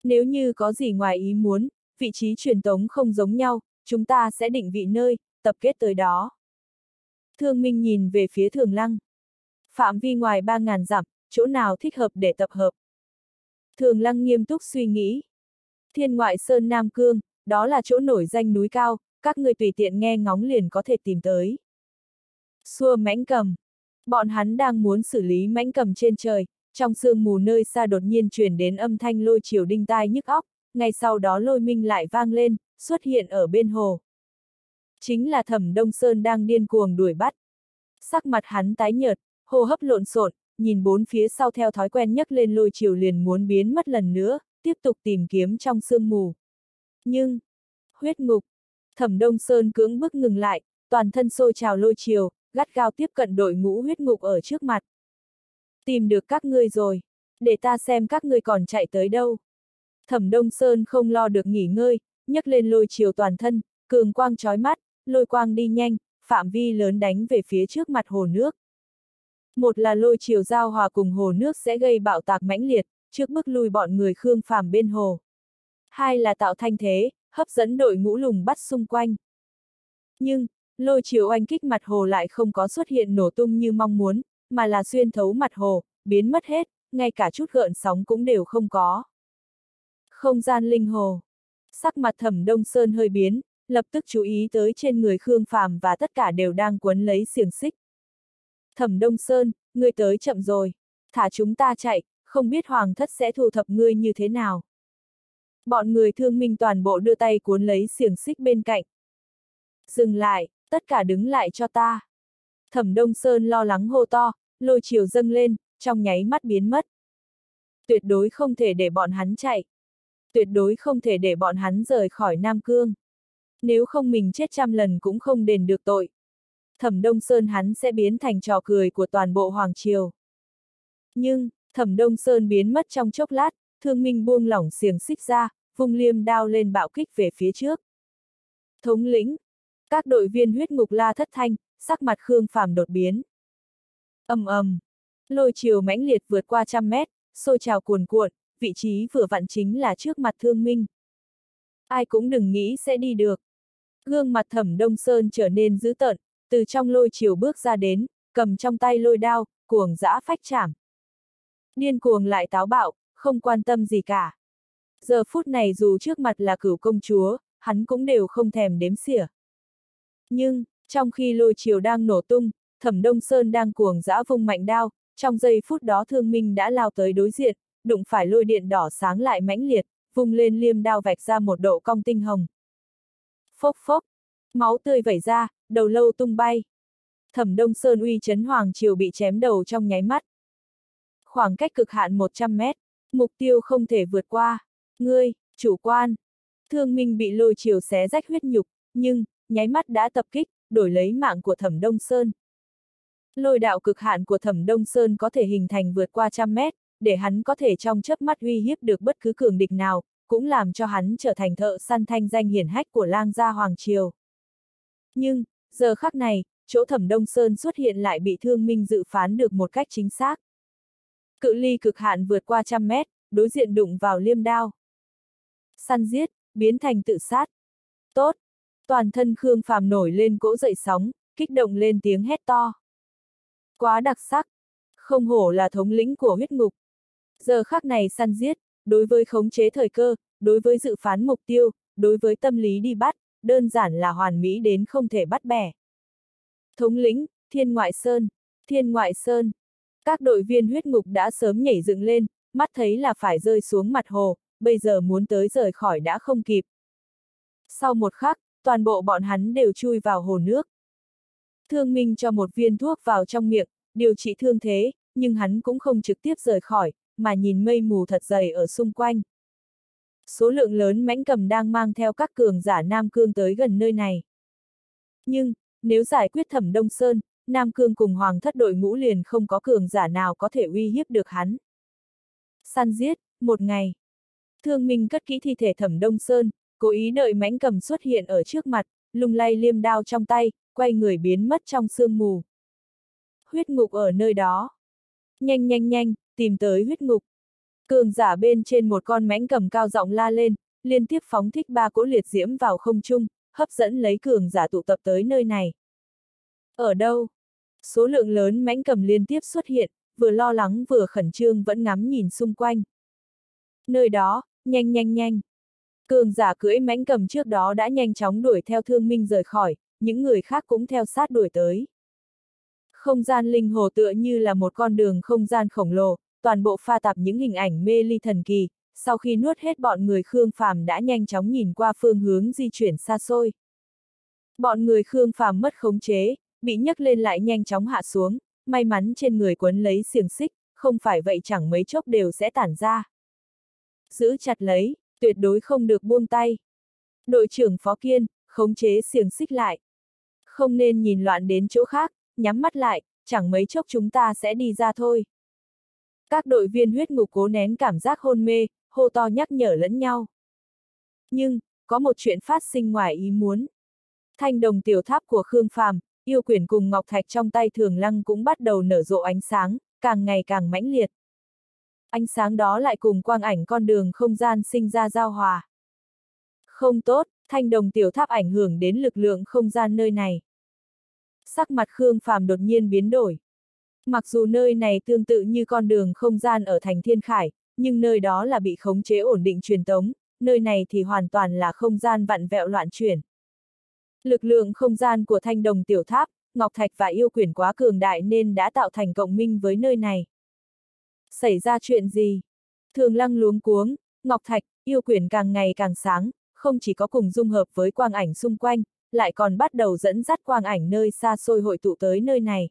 Speaker 1: Nếu như có gì ngoài ý muốn, vị trí truyền tống không giống nhau, chúng ta sẽ định vị nơi, tập kết tới đó. Thương Minh nhìn về phía Thường Lăng. Phạm vi ngoài 3.000 dặm, chỗ nào thích hợp để tập hợp. Thường Lăng nghiêm túc suy nghĩ. Thiên ngoại Sơn Nam Cương, đó là chỗ nổi danh núi cao, các người tùy tiện nghe ngóng liền có thể tìm tới. Xua mãnh cầm. Bọn hắn đang muốn xử lý mãnh cầm trên trời, trong sương mù nơi xa đột nhiên truyền đến âm thanh lôi chiều đinh tai nhức óc, ngay sau đó lôi minh lại vang lên, xuất hiện ở bên hồ. Chính là thẩm Đông Sơn đang điên cuồng đuổi bắt. Sắc mặt hắn tái nhợt, hô hấp lộn xộn, nhìn bốn phía sau theo thói quen nhấc lên lôi chiều liền muốn biến mất lần nữa, tiếp tục tìm kiếm trong sương mù. Nhưng, huyết ngục, thẩm Đông Sơn cưỡng bức ngừng lại, toàn thân sôi trào lôi chiều, gắt gao tiếp cận đội ngũ huyết ngục ở trước mặt. Tìm được các ngươi rồi, để ta xem các ngươi còn chạy tới đâu. Thẩm Đông Sơn không lo được nghỉ ngơi, nhấc lên lôi chiều toàn thân, cường quang trói mắt, lôi quang đi nhanh, phạm vi lớn đánh về phía trước mặt hồ nước. Một là lôi chiều giao hòa cùng hồ nước sẽ gây bạo tạc mãnh liệt, trước bức lui bọn người khương phàm bên hồ. Hai là tạo thanh thế, hấp dẫn đội ngũ lùng bắt xung quanh. Nhưng, lôi chiều oanh kích mặt hồ lại không có xuất hiện nổ tung như mong muốn, mà là xuyên thấu mặt hồ, biến mất hết, ngay cả chút gợn sóng cũng đều không có. Không gian linh hồ. Sắc mặt thẩm đông sơn hơi biến, lập tức chú ý tới trên người Khương Phàm và tất cả đều đang quấn lấy xiềng xích. Thẩm Đông Sơn, ngươi tới chậm rồi. Thả chúng ta chạy, không biết Hoàng thất sẽ thu thập ngươi như thế nào. Bọn người thương minh toàn bộ đưa tay cuốn lấy xiềng xích bên cạnh. Dừng lại, tất cả đứng lại cho ta. Thẩm Đông Sơn lo lắng hô to, lôi chiều dâng lên, trong nháy mắt biến mất. Tuyệt đối không thể để bọn hắn chạy. Tuyệt đối không thể để bọn hắn rời khỏi Nam Cương. Nếu không mình chết trăm lần cũng không đền được tội. Thẩm Đông Sơn hắn sẽ biến thành trò cười của toàn bộ Hoàng Triều. Nhưng, Thẩm Đông Sơn biến mất trong chốc lát, thương minh buông lỏng xiềng xích ra, vung liêm đao lên bạo kích về phía trước. Thống lĩnh, các đội viên huyết ngục la thất thanh, sắc mặt Khương Phàm đột biến. ầm ầm, Lôi chiều mãnh liệt vượt qua trăm mét, sôi trào cuồn cuộn, vị trí vừa vặn chính là trước mặt thương minh. Ai cũng đừng nghĩ sẽ đi được. Gương mặt thẩm đông sơn trở nên dữ tợn, từ trong lôi chiều bước ra đến, cầm trong tay lôi đao, cuồng dã phách chảm. Điên cuồng lại táo bạo, không quan tâm gì cả. Giờ phút này dù trước mặt là cửu công chúa, hắn cũng đều không thèm đếm xỉa. Nhưng, trong khi lôi chiều đang nổ tung, thẩm đông sơn đang cuồng dã vung mạnh đao, trong giây phút đó thương minh đã lao tới đối diện, đụng phải lôi điện đỏ sáng lại mãnh liệt, vung lên liêm đao vạch ra một độ cong tinh hồng. Phốc phốc, máu tươi vẩy ra, đầu lâu tung bay. Thẩm Đông Sơn uy chấn hoàng triều bị chém đầu trong nháy mắt. Khoảng cách cực hạn 100 mét, mục tiêu không thể vượt qua. Ngươi, chủ quan. Thương Minh bị lôi chiều xé rách huyết nhục, nhưng, nháy mắt đã tập kích, đổi lấy mạng của Thẩm Đông Sơn. Lôi đạo cực hạn của Thẩm Đông Sơn có thể hình thành vượt qua trăm mét, để hắn có thể trong chớp mắt uy hiếp được bất cứ cường địch nào, cũng làm cho hắn trở thành thợ săn thanh danh hiển hách của lang gia Hoàng Triều. Nhưng, giờ khắc này, chỗ thẩm Đông Sơn xuất hiện lại bị thương minh dự phán được một cách chính xác. Cự ly cực hạn vượt qua trăm mét, đối diện đụng vào liêm đao. Săn giết, biến thành tự sát. Tốt! Toàn thân Khương Phàm nổi lên cỗ dậy sóng, kích động lên tiếng hét to. Quá đặc sắc! Không hổ là thống lĩnh của huyết ngục. Giờ khắc này săn giết, đối với khống chế thời cơ, đối với dự phán mục tiêu, đối với tâm lý đi bắt, đơn giản là hoàn mỹ đến không thể bắt bẻ. Thống lĩnh, Thiên Ngoại Sơn, Thiên Ngoại Sơn. Các đội viên huyết ngục đã sớm nhảy dựng lên, mắt thấy là phải rơi xuống mặt hồ, bây giờ muốn tới rời khỏi đã không kịp. Sau một khắc, toàn bộ bọn hắn đều chui vào hồ nước. Thương Minh cho một viên thuốc vào trong miệng, điều trị thương thế, nhưng hắn cũng không trực tiếp rời khỏi, mà nhìn mây mù thật dày ở xung quanh. Số lượng lớn mãnh cầm đang mang theo các cường giả Nam Cương tới gần nơi này. Nhưng, nếu giải quyết thẩm Đông Sơn, Nam Cương cùng Hoàng thất đội ngũ liền không có cường giả nào có thể uy hiếp được hắn. Săn giết, một ngày. Thương Minh cất kỹ thi thể thẩm Đông Sơn, cố ý đợi mãnh cầm xuất hiện ở trước mặt, lung lay liêm đao trong tay, quay người biến mất trong sương mù. Huyết ngục ở nơi đó. Nhanh nhanh nhanh, tìm tới huyết ngục. Cường giả bên trên một con mãnh cầm cao giọng la lên, liên tiếp phóng thích ba cỗ liệt diễm vào không trung, hấp dẫn lấy cường giả tụ tập tới nơi này. Ở đâu? Số lượng lớn mãnh cầm liên tiếp xuất hiện, vừa lo lắng vừa khẩn trương vẫn ngắm nhìn xung quanh. Nơi đó, nhanh nhanh nhanh. Cường giả cưỡi mãnh cầm trước đó đã nhanh chóng đuổi theo thương minh rời khỏi, những người khác cũng theo sát đuổi tới. Không gian linh hồ tựa như là một con đường không gian khổng lồ, toàn bộ pha tạp những hình ảnh mê ly thần kỳ, sau khi nuốt hết bọn người Khương Phàm đã nhanh chóng nhìn qua phương hướng di chuyển xa xôi. Bọn người Khương Phàm mất khống chế, bị nhấc lên lại nhanh chóng hạ xuống, may mắn trên người quấn lấy xiềng xích, không phải vậy chẳng mấy chốc đều sẽ tản ra. Giữ chặt lấy, tuyệt đối không được buông tay. Đội trưởng Phó Kiên, khống chế xiềng xích lại. Không nên nhìn loạn đến chỗ khác, nhắm mắt lại, chẳng mấy chốc chúng ta sẽ đi ra thôi. Các đội viên huyết ngục cố nén cảm giác hôn mê, hô to nhắc nhở lẫn nhau. Nhưng, có một chuyện phát sinh ngoài ý muốn. Thanh đồng tiểu tháp của Khương Phàm, yêu quyển cùng ngọc thạch trong tay thường lăng cũng bắt đầu nở rộ ánh sáng, càng ngày càng mãnh liệt. Ánh sáng đó lại cùng quang ảnh con đường không gian sinh ra giao hòa. Không tốt, thanh đồng tiểu tháp ảnh hưởng đến lực lượng không gian nơi này. Sắc mặt Khương Phàm đột nhiên biến đổi. Mặc dù nơi này tương tự như con đường không gian ở thành Thiên Khải, nhưng nơi đó là bị khống chế ổn định truyền tống, nơi này thì hoàn toàn là không gian vặn vẹo loạn chuyển. Lực lượng không gian của thanh đồng tiểu tháp, Ngọc Thạch và yêu quyển quá cường đại nên đã tạo thành cộng minh với nơi này. Xảy ra chuyện gì? Thường lăng luống cuống, Ngọc Thạch, yêu quyển càng ngày càng sáng, không chỉ có cùng dung hợp với quang ảnh xung quanh, lại còn bắt đầu dẫn dắt quang ảnh nơi xa xôi hội tụ tới nơi này.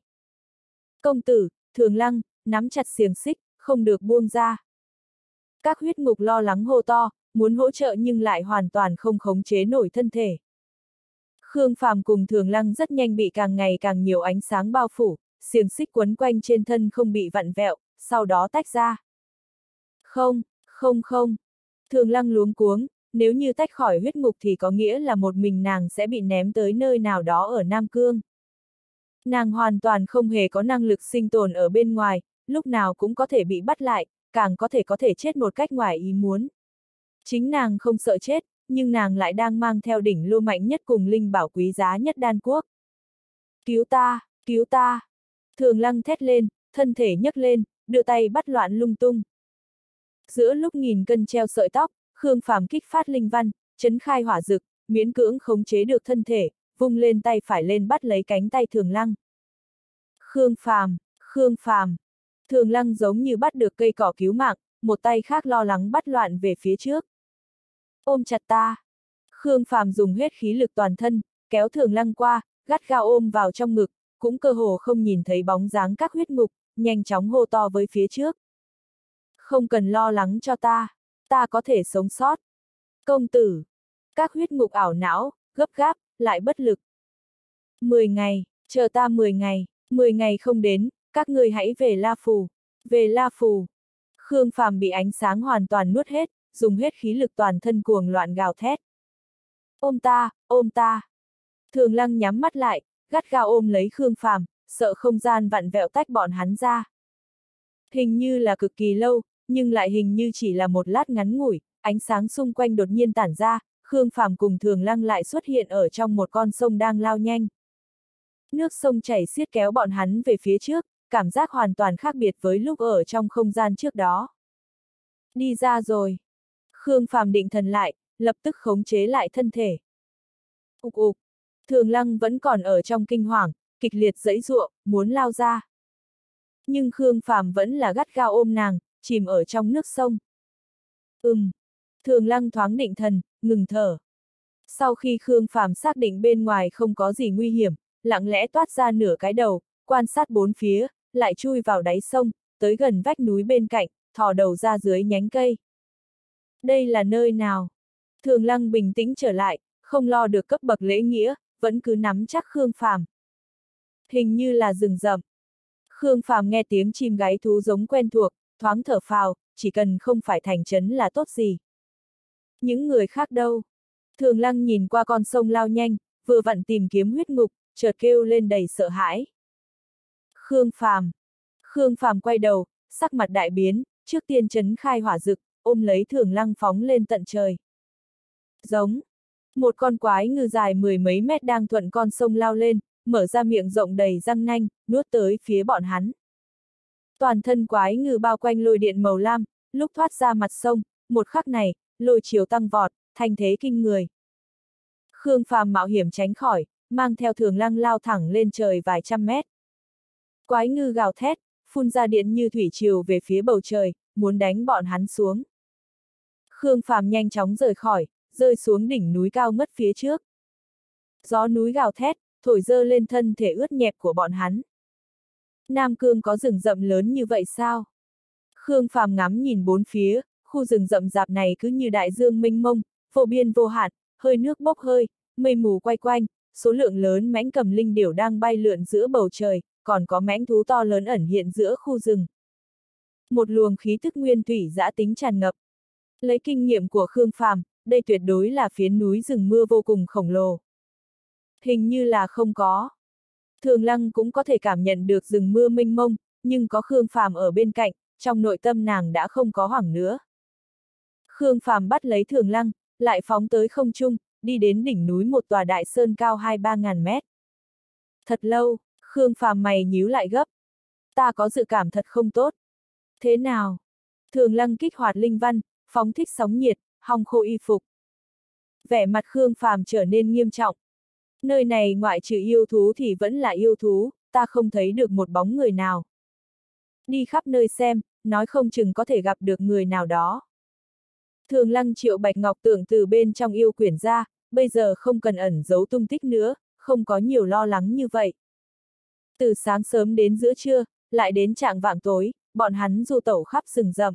Speaker 1: Công tử, thường lăng, nắm chặt xiềng xích, không được buông ra. Các huyết ngục lo lắng hô to, muốn hỗ trợ nhưng lại hoàn toàn không khống chế nổi thân thể. Khương Phàm cùng Thường Lăng rất nhanh bị càng ngày càng nhiều ánh sáng bao phủ, xiềng xích quấn quanh trên thân không bị vặn vẹo, sau đó tách ra. Không, không không. Thường Lăng luống cuống, nếu như tách khỏi huyết ngục thì có nghĩa là một mình nàng sẽ bị ném tới nơi nào đó ở Nam Cương. Nàng hoàn toàn không hề có năng lực sinh tồn ở bên ngoài, lúc nào cũng có thể bị bắt lại, càng có thể có thể chết một cách ngoài ý muốn. Chính nàng không sợ chết, nhưng nàng lại đang mang theo đỉnh lô mạnh nhất cùng linh bảo quý giá nhất đan quốc. Cứu ta, cứu ta! Thường lăng thét lên, thân thể nhấc lên, đưa tay bắt loạn lung tung. Giữa lúc nghìn cân treo sợi tóc, Khương Phàm kích phát linh văn, chấn khai hỏa dực, miễn cưỡng khống chế được thân thể, vung lên tay phải lên bắt lấy cánh tay Thường Lăng. Khương Phàm, Khương Phàm. Thường Lăng giống như bắt được cây cỏ cứu mạng, một tay khác lo lắng bắt loạn về phía trước. Ôm chặt ta. Khương Phàm dùng hết khí lực toàn thân, kéo Thường Lăng qua, gắt gao ôm vào trong ngực, cũng cơ hồ không nhìn thấy bóng dáng các huyết ngục, nhanh chóng hô to với phía trước. Không cần lo lắng cho ta, ta có thể sống sót. Công tử. Các huyết ngục ảo não, gấp gáp, lại bất lực. Mười ngày, chờ ta mười ngày, mười ngày không đến, các người hãy về La Phù. Về La Phù. Khương Phàm bị ánh sáng hoàn toàn nuốt hết, dùng hết khí lực toàn thân cuồng loạn gào thét. Ôm ta, ôm ta. Thường lăng nhắm mắt lại, gắt gao ôm lấy Khương Phàm, sợ không gian vặn vẹo tách bọn hắn ra. Hình như là cực kỳ lâu, nhưng lại hình như chỉ là một lát ngắn ngủi, ánh sáng xung quanh đột nhiên tản ra, Khương Phàm cùng Thường Lăng lại xuất hiện ở trong một con sông đang lao nhanh. Nước sông chảy xiết kéo bọn hắn về phía trước, cảm giác hoàn toàn khác biệt với lúc ở trong không gian trước đó. Đi ra rồi. Khương Phàm định thần lại, lập tức khống chế lại thân thể. Ục ục. Thường Lăng vẫn còn ở trong kinh hoàng, kịch liệt dẫy ruộng, muốn lao ra. Nhưng Khương Phàm vẫn là gắt gao ôm nàng, chìm ở trong nước sông. Ừm. Thường Lăng thoáng định thần, ngừng thở. Sau khi Khương Phàm xác định bên ngoài không có gì nguy hiểm, lặng lẽ toát ra nửa cái đầu, quan sát bốn phía, lại chui vào đáy sông, tới gần vách núi bên cạnh, thò đầu ra dưới nhánh cây. Đây là nơi nào? Thường Lăng bình tĩnh trở lại, không lo được cấp bậc lễ nghĩa, vẫn cứ nắm chắc Khương Phàm. Hình như là rừng rậm. Khương Phàm nghe tiếng chim gáy thú giống quen thuộc, thoáng thở phào, chỉ cần không phải thành trấn là tốt gì. Những người khác đâu? Thường lăng nhìn qua con sông lao nhanh, vừa vặn tìm kiếm huyết ngục, chợt kêu lên đầy sợ hãi. Khương Phàm. Khương Phàm quay đầu, sắc mặt đại biến, trước tiên chấn khai hỏa dực, ôm lấy thường lăng phóng lên tận trời. Giống. Một con quái ngư dài mười mấy mét đang thuận con sông lao lên, mở ra miệng rộng đầy răng nanh, nuốt tới phía bọn hắn. Toàn thân quái ngư bao quanh lôi điện màu lam, lúc thoát ra mặt sông, một khắc này, lôi chiều tăng vọt, thành thế kinh người. Khương Phàm mạo hiểm tránh khỏi, mang theo thường lăng lao thẳng lên trời vài trăm mét. Quái ngư gào thét, phun ra điện như thủy triều về phía bầu trời, muốn đánh bọn hắn xuống. Khương Phàm nhanh chóng rời khỏi, rơi xuống đỉnh núi cao ngất phía trước. Gió núi gào thét, thổi dơ lên thân thể ướt nhẹp của bọn hắn. Nam Cương có rừng rậm lớn như vậy sao? Khương Phàm ngắm nhìn bốn phía, khu rừng rậm rạp này cứ như đại dương mênh mông, vô biên vô hạn, hơi nước bốc hơi, mây mù quay quanh, số lượng lớn mãnh cầm linh điểu đang bay lượn giữa bầu trời, còn có mãnh thú to lớn ẩn hiện giữa khu rừng. Một luồng khí thức nguyên thủy dã tính tràn ngập. Lấy kinh nghiệm của Khương Phàm, đây tuyệt đối là phiến núi rừng mưa vô cùng khổng lồ. Hình như là không có. Thường Lăng cũng có thể cảm nhận được rừng mưa mênh mông, nhưng có Khương Phàm ở bên cạnh, trong nội tâm nàng đã không có hoảng nữa. Khương Phàm bắt lấy Thường Lăng, lại phóng tới không trung, đi đến đỉnh núi một tòa đại sơn cao 2-3 ngàn mét. Thật lâu, Khương Phàm mày nhíu lại gấp. Ta có dự cảm thật không tốt. Thế nào? Thường Lăng kích hoạt linh văn, phóng thích sóng nhiệt, hong khô y phục. Vẻ mặt Khương Phàm trở nên nghiêm trọng. Nơi này ngoại trừ yêu thú thì vẫn là yêu thú, ta không thấy được một bóng người nào. Đi khắp nơi xem, nói không chừng có thể gặp được người nào đó. Thường lăng triệu bạch ngọc tưởng từ bên trong yêu quyển ra, bây giờ không cần ẩn giấu tung tích nữa, không có nhiều lo lắng như vậy. Từ sáng sớm đến giữa trưa, lại đến trạng vạng tối, bọn hắn du tẩu khắp rừng rậm.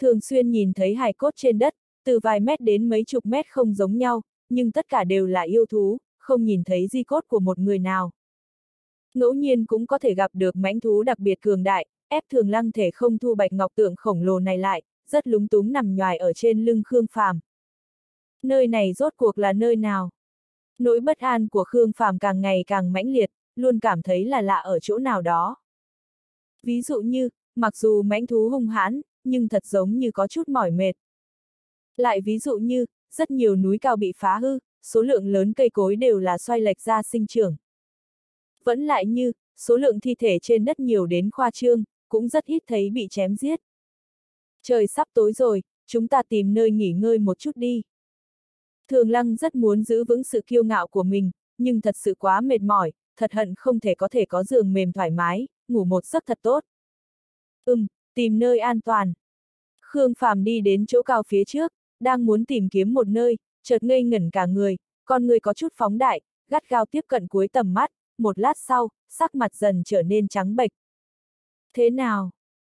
Speaker 1: Thường xuyên nhìn thấy hài cốt trên đất, từ vài mét đến mấy chục mét không giống nhau, nhưng tất cả đều là yêu thú, không nhìn thấy di cốt của một người nào. Ngẫu nhiên cũng có thể gặp được mãnh thú đặc biệt cường đại, ép thường lăng thể không thu bạch ngọc tượng khổng lồ này lại, rất lúng túng nằm nhòi ở trên lưng Khương Phàm. Nơi này rốt cuộc là nơi nào? Nỗi bất an của Khương Phàm càng ngày càng mãnh liệt, luôn cảm thấy là lạ ở chỗ nào đó. Ví dụ như, mặc dù mãnh thú hung hãn, nhưng thật giống như có chút mỏi mệt. Lại ví dụ như, rất nhiều núi cao bị phá hư, số lượng lớn cây cối đều là xoay lệch ra sinh trưởng. Vẫn lại như, số lượng thi thể trên đất nhiều đến khoa trương, cũng rất ít thấy bị chém giết. Trời sắp tối rồi, chúng ta tìm nơi nghỉ ngơi một chút đi. Thường Lăng rất muốn giữ vững sự kiêu ngạo của mình, nhưng thật sự quá mệt mỏi, thật hận không thể có thể có giường mềm thoải mái, ngủ một giấc thật tốt. Ừm, tìm nơi an toàn. Khương Phàm đi đến chỗ cao phía trước, đang muốn tìm kiếm một nơi, chợt ngây ngẩn cả người, con người có chút phóng đại, gắt gao tiếp cận cuối tầm mắt, một lát sau, sắc mặt dần trở nên trắng bệch. Thế nào?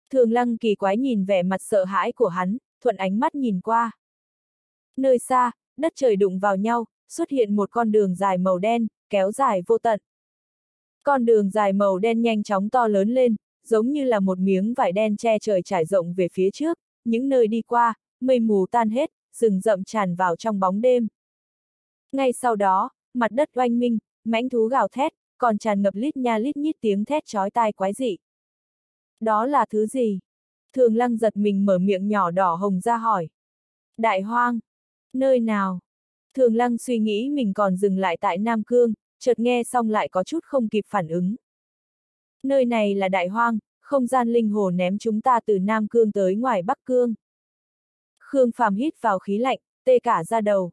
Speaker 1: Thường lăng kỳ quái nhìn vẻ mặt sợ hãi của hắn, thuận ánh mắt nhìn qua. Nơi xa, đất trời đụng vào nhau, xuất hiện một con đường dài màu đen, kéo dài vô tận. Con đường dài màu đen nhanh chóng to lớn lên, giống như là một miếng vải đen che trời trải rộng về phía trước, những nơi đi qua, mây mù tan hết, rừng rậm tràn vào trong bóng đêm. Ngay sau đó, mặt đất oanh minh, mãnh thú gào thét, còn tràn ngập lít nha lít nhít tiếng thét chói tai quái dị. Đó là thứ gì? Thường lăng giật mình mở miệng nhỏ đỏ hồng ra hỏi. Đại hoang. Nơi nào? Thường lăng suy nghĩ mình còn dừng lại tại Nam Cương, chợt nghe xong lại có chút không kịp phản ứng. Nơi này là đại hoang, không gian linh hồ ném chúng ta từ Nam Cương tới ngoài Bắc Cương. Khương Phàm hít vào khí lạnh, tê cả ra đầu.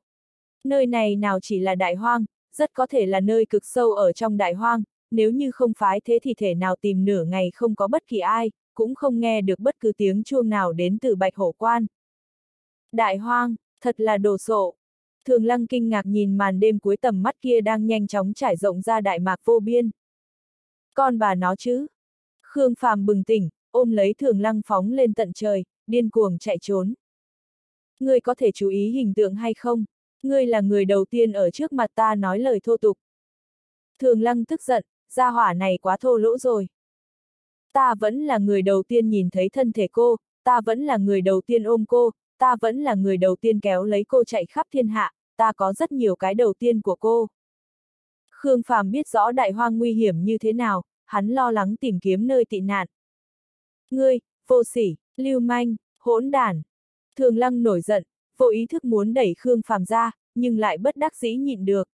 Speaker 1: Nơi này nào chỉ là đại hoang, rất có thể là nơi cực sâu ở trong đại hoang, nếu như không phái thế thì thể nào tìm nửa ngày không có bất kỳ ai, cũng không nghe được bất cứ tiếng chuông nào đến từ bạch hổ quan. Đại hoang, thật là đồ sộ. Thường lăng kinh ngạc nhìn màn đêm cuối tầm mắt kia đang nhanh chóng trải rộng ra đại mạc vô biên. Con bà nó chứ. Khương Phàm bừng tỉnh, ôm lấy thường lăng phóng lên tận trời, điên cuồng chạy trốn. Ngươi có thể chú ý hình tượng hay không? Ngươi là người đầu tiên ở trước mặt ta nói lời thô tục. Thường lăng tức giận, gia hỏa này quá thô lỗ rồi. Ta vẫn là người đầu tiên nhìn thấy thân thể cô, ta vẫn là người đầu tiên ôm cô, ta vẫn là người đầu tiên kéo lấy cô chạy khắp thiên hạ, ta có rất nhiều cái đầu tiên của cô. Khương Phàm biết rõ đại hoang nguy hiểm như thế nào, hắn lo lắng tìm kiếm nơi tị nạn. Ngươi, vô sỉ, lưu manh, hỗn đản. Thường lăng nổi giận, vô ý thức muốn đẩy Khương Phàm ra, nhưng lại bất đắc dĩ nhịn được.